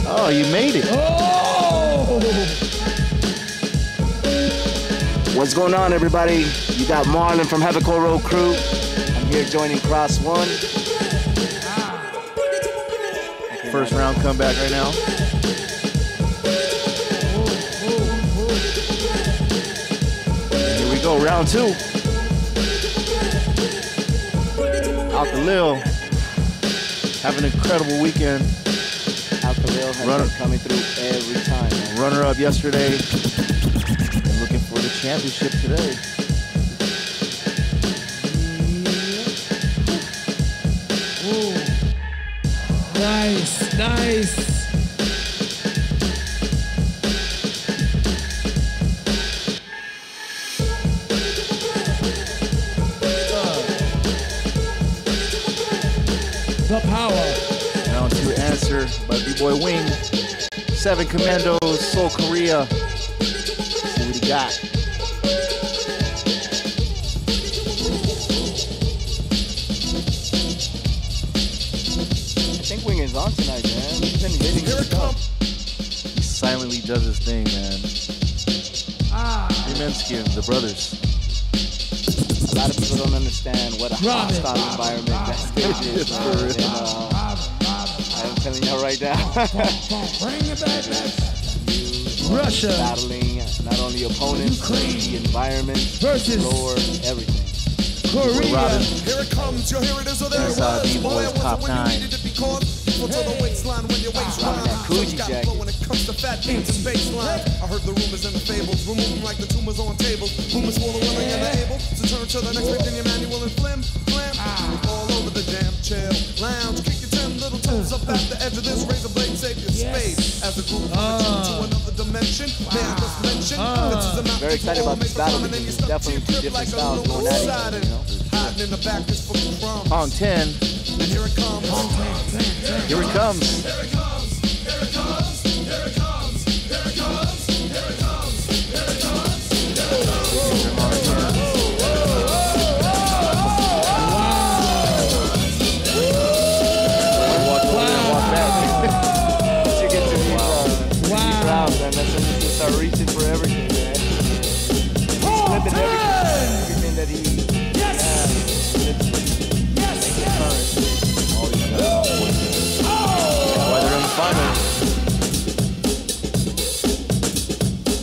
Oh, you made it. Oh! What's going on, everybody? You got Marlon from Havikoro Crew. I'm here joining Cross One. First round comeback right now. Here we go, round two. Out the Lil. Have an incredible weekend. Alkolil has Runner- been coming through every time. man. Runner up yesterday. And looking for the championship today. Nice, nice. Boy Wing, Seven Commandos, Soul Korea. See what he got. I think Wing is on tonight, man. He's been hitting his stuff. He silently does his thing, man. Remensky and the brothers. A lot of people don't understand what a Robin. hostile environment that [LAUGHS] stage is. For And, uh, I'm telling y'all right now. [LAUGHS] Russia. Battling not only opponents, but the environment, Versus floor, everything. Korea. Here it comes, yo, here it is, or there it That's uh, was. Boy, D-Boy's it wasn't top when you nine. needed it because equal to the waistline when your waist rhyme. Coogee got jacket. flow when it comes to fat beats and bass. I heard the rumors and the fables, remove like the tumors on tables. Boomers full of willing and able to turn to the next Virginia manual and flim, flam. All over the damn chill lounge. Up at the edge of this razor blade, save your space. As the group uh, to another dimension, man, just mention. this is a Very excited about this battle and because you it's definitely your two different like a styles little going at each other, sided. you know? Hiding in the back is full of crumbs. Hong 10. And here it comes. Here it comes. Walk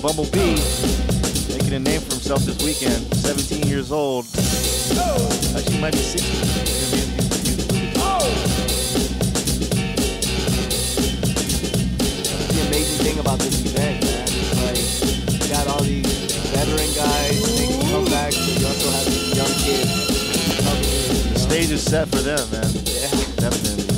Bumblebee making a name for himself this weekend. 17 years old. Actually, he might be 16. He's gonna be- he's- That's the amazing thing about this event, man. It's like you got all these veteran guys making comebacks, but you also have these young kids. The stage is set for them, man. Yeah. Definitely.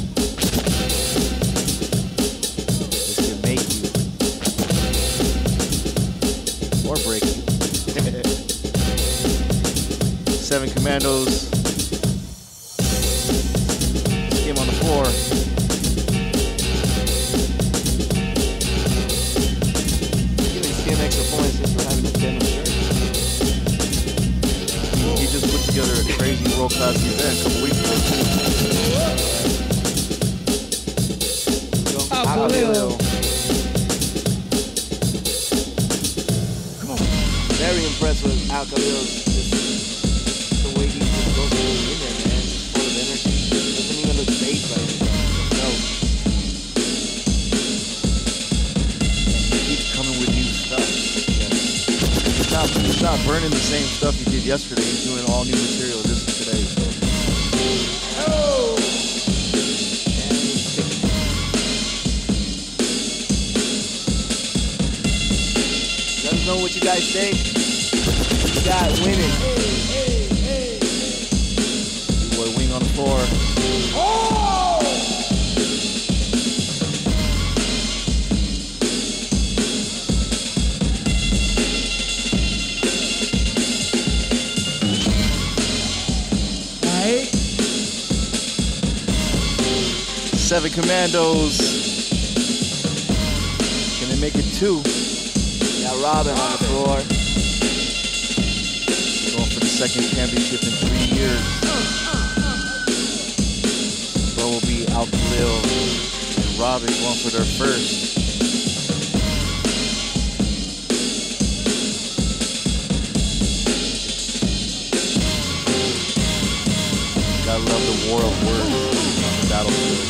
Commandos. Commandos. Can they make it two? Got Robin on the floor. Going for the second championship in three years. Bumblebee, Alkolil, and Robin going for their first. Gotta love the war of words on the battlefield.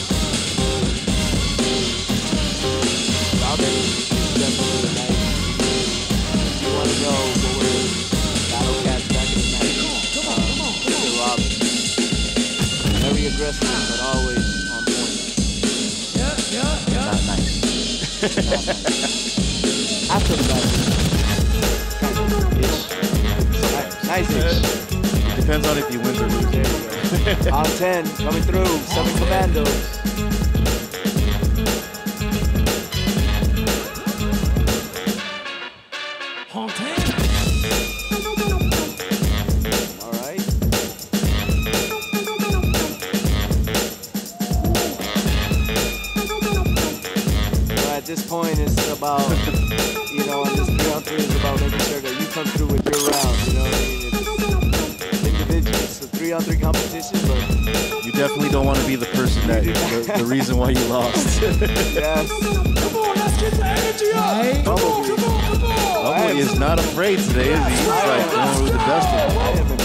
Very aggressive, but always on point. Yeah, yeah, yeah. Not nice. Not nice. After the battle. Nice. Nice. It depends on if you win or loses. Hong 10, coming through, Seven Commandos. that the, the, reason why you lost. [LAUGHS] yes. Come on, let's get the energy up. Is not afraid today, is he? He's like going the best one.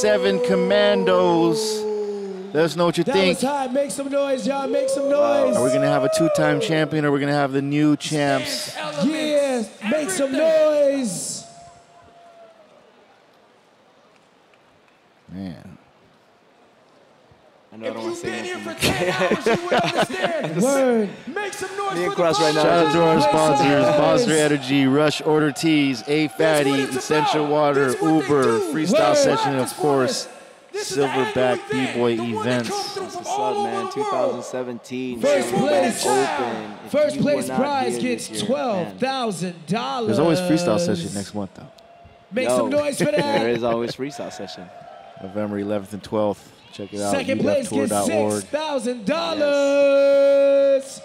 seven commandos. Let us know what you that think. Was Make some noise, y'all. Make some noise. Are we going to have a two time champion or are we going to have the new champs? Yes. Make some noise. right now. Shout out to our sponsors: Monster Energy, Rush Order Tees, A Fatty, Essentia about. Water, Uber, Freestyle Session, and of course. Silverback B-Boy events. What's up, man. 2017. First place, open. First place prize gets $12,000. There's always freestyle session next month, though. Make Yo, some noise for that. [LAUGHS] There is always freestyle session. November 11th and 12th. Check it out. Second place gets $6,000.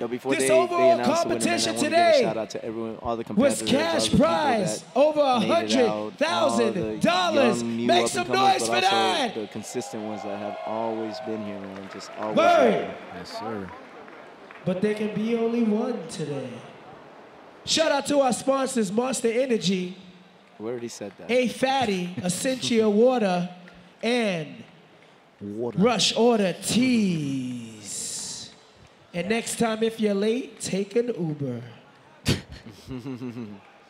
Yo, before This they, they overall announce the winner, man, I competition want to today shout out to everyone, all the Was competitors, all cash prize over a made it hundred out, all the thousand dollars. young, Make some noise for that. The consistent ones that have always been here, man, just always. Word. here. Yes, sir. But there can be only one today. Shout out to our sponsors, Monster Energy, We already said that. A Fatty, Essentia Water, and Water. Rush Order Tees. And next time, if you're late, take an Uber. [LAUGHS]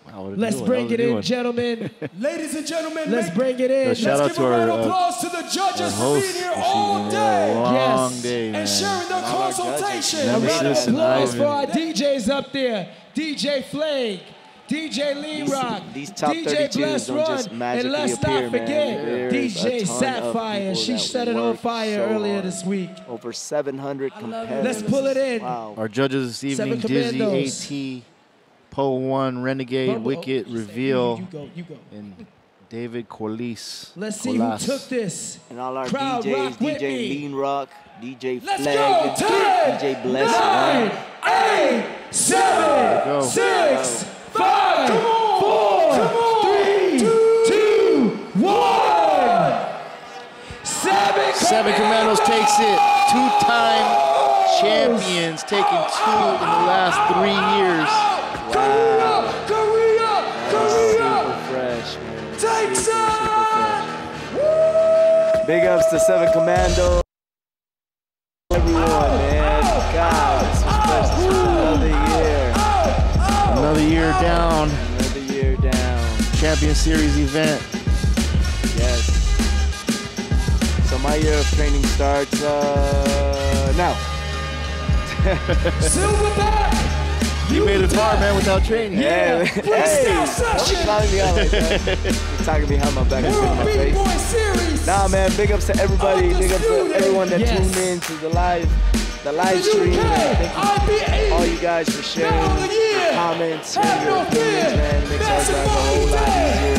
Wow, Let's bring it was a new in, gentlemen. [LAUGHS] Ladies and gentlemen, Let's make- bring it in. Yo, shout out give to a round our, of uh, applause to the judges for host being here all day long Yes. day, man. and sharing their All our judges. consultation. A round of applause for our DJs up there. DJ Flake, DJ Lee Rock, these top DJ Bless Run, and let's appear, not forget DJ Sapphire. She that set it on fire so earlier hard. this week. Over 700 competitors. Let's pull it in. Wow. Our judges this evening, Dyzee, AT, Poe One, Renegade, Bumble- oh, Wicked, oh, you say- Reveal, You go, you go. and David Corliss. Let's see who took this. And all our Crowd DJs, rock with DJ me. Lean Rock, DJ Let's Flag, go. Ten, DJ Bless nine, Run. eight, seven, go. six, five, four, three, two, one. Seven, Seven Commandos takes it. Two-time champions, taking two in the last three years. Korea, Korea, Korea. Super fresh, man. Takes Super, super. Big ups to Seven Commando. Everyone, man. Oh. God, Champion Series event. Yes. So my year of training starts uh, now. [LAUGHS] Silverback. You made it far, man, without training. Yeah, hey, don't be calling me out like that. [LAUGHS] You're talking behind my back and spitting in my face. Boy series. Nah, man, big ups to everybody. Big ups to everyone that Yes. tuned in to the live, the live stream. Thank you, all you guys, for sharing Battle of the year. your comments, sharing your opinions, man. It makes our That's lives a whole lot easier.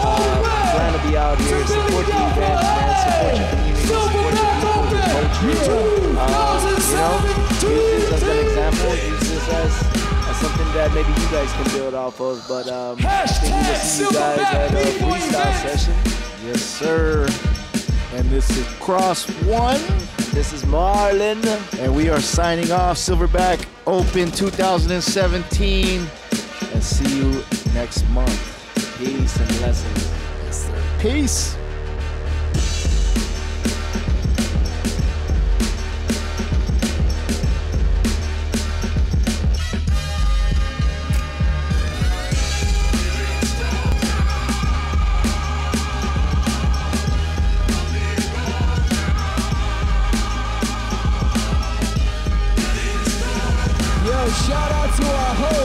Uh, plan to be out here, support the events, man. Support your community, support your people, your culture. Uh, you know, use this as an example. Use this as, something that maybe you guys can build off of. But um, I think we will see you guys at a freestyle session. Yes, sir. And this is Cross One. This is Marlon. And we are signing off Silverback Open 2017. And see you next month. Peace and blessings. Peace.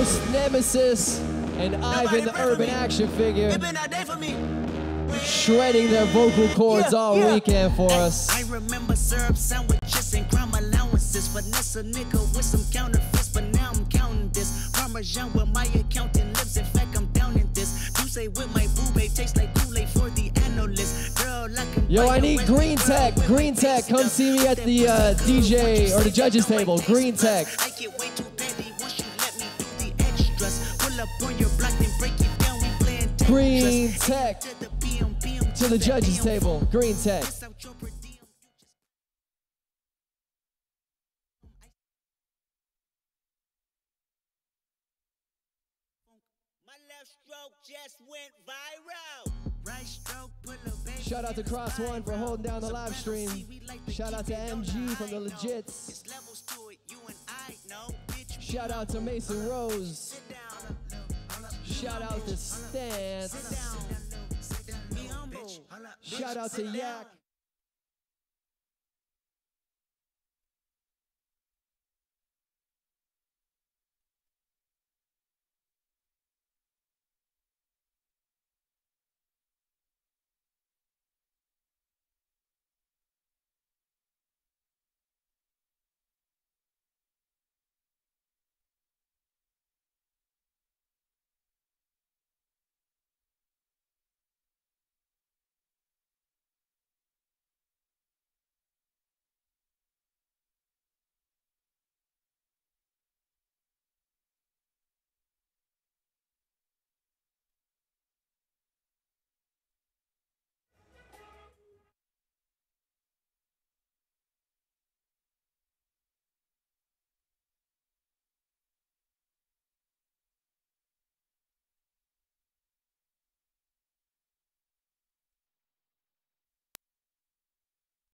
Our Nemesis, and Ivan, the urban action figure, shredding their vocal cords all weekend for us. I remember syrup sandwiches and crime allowances. Finesse a nigga with some counterfeits, but now I'm counting this. Parmesan where my accountant lives. In fact, I'm down in this. Say with my boo babe tastes like Kool-Aid for the analyst. Yo, I need Green Tech. Green Tech, come see me at the uh, DJ or the judges table. Green Tech. Green Tech. To the judges table. Green Tech. just went viral. Right stroke, pull a baby. Shout out to Cross One for holding down the live stream. Shout out to MG from the Legits. Shout out to Mason Rose. Shout out to Stance. Shout out to Yak.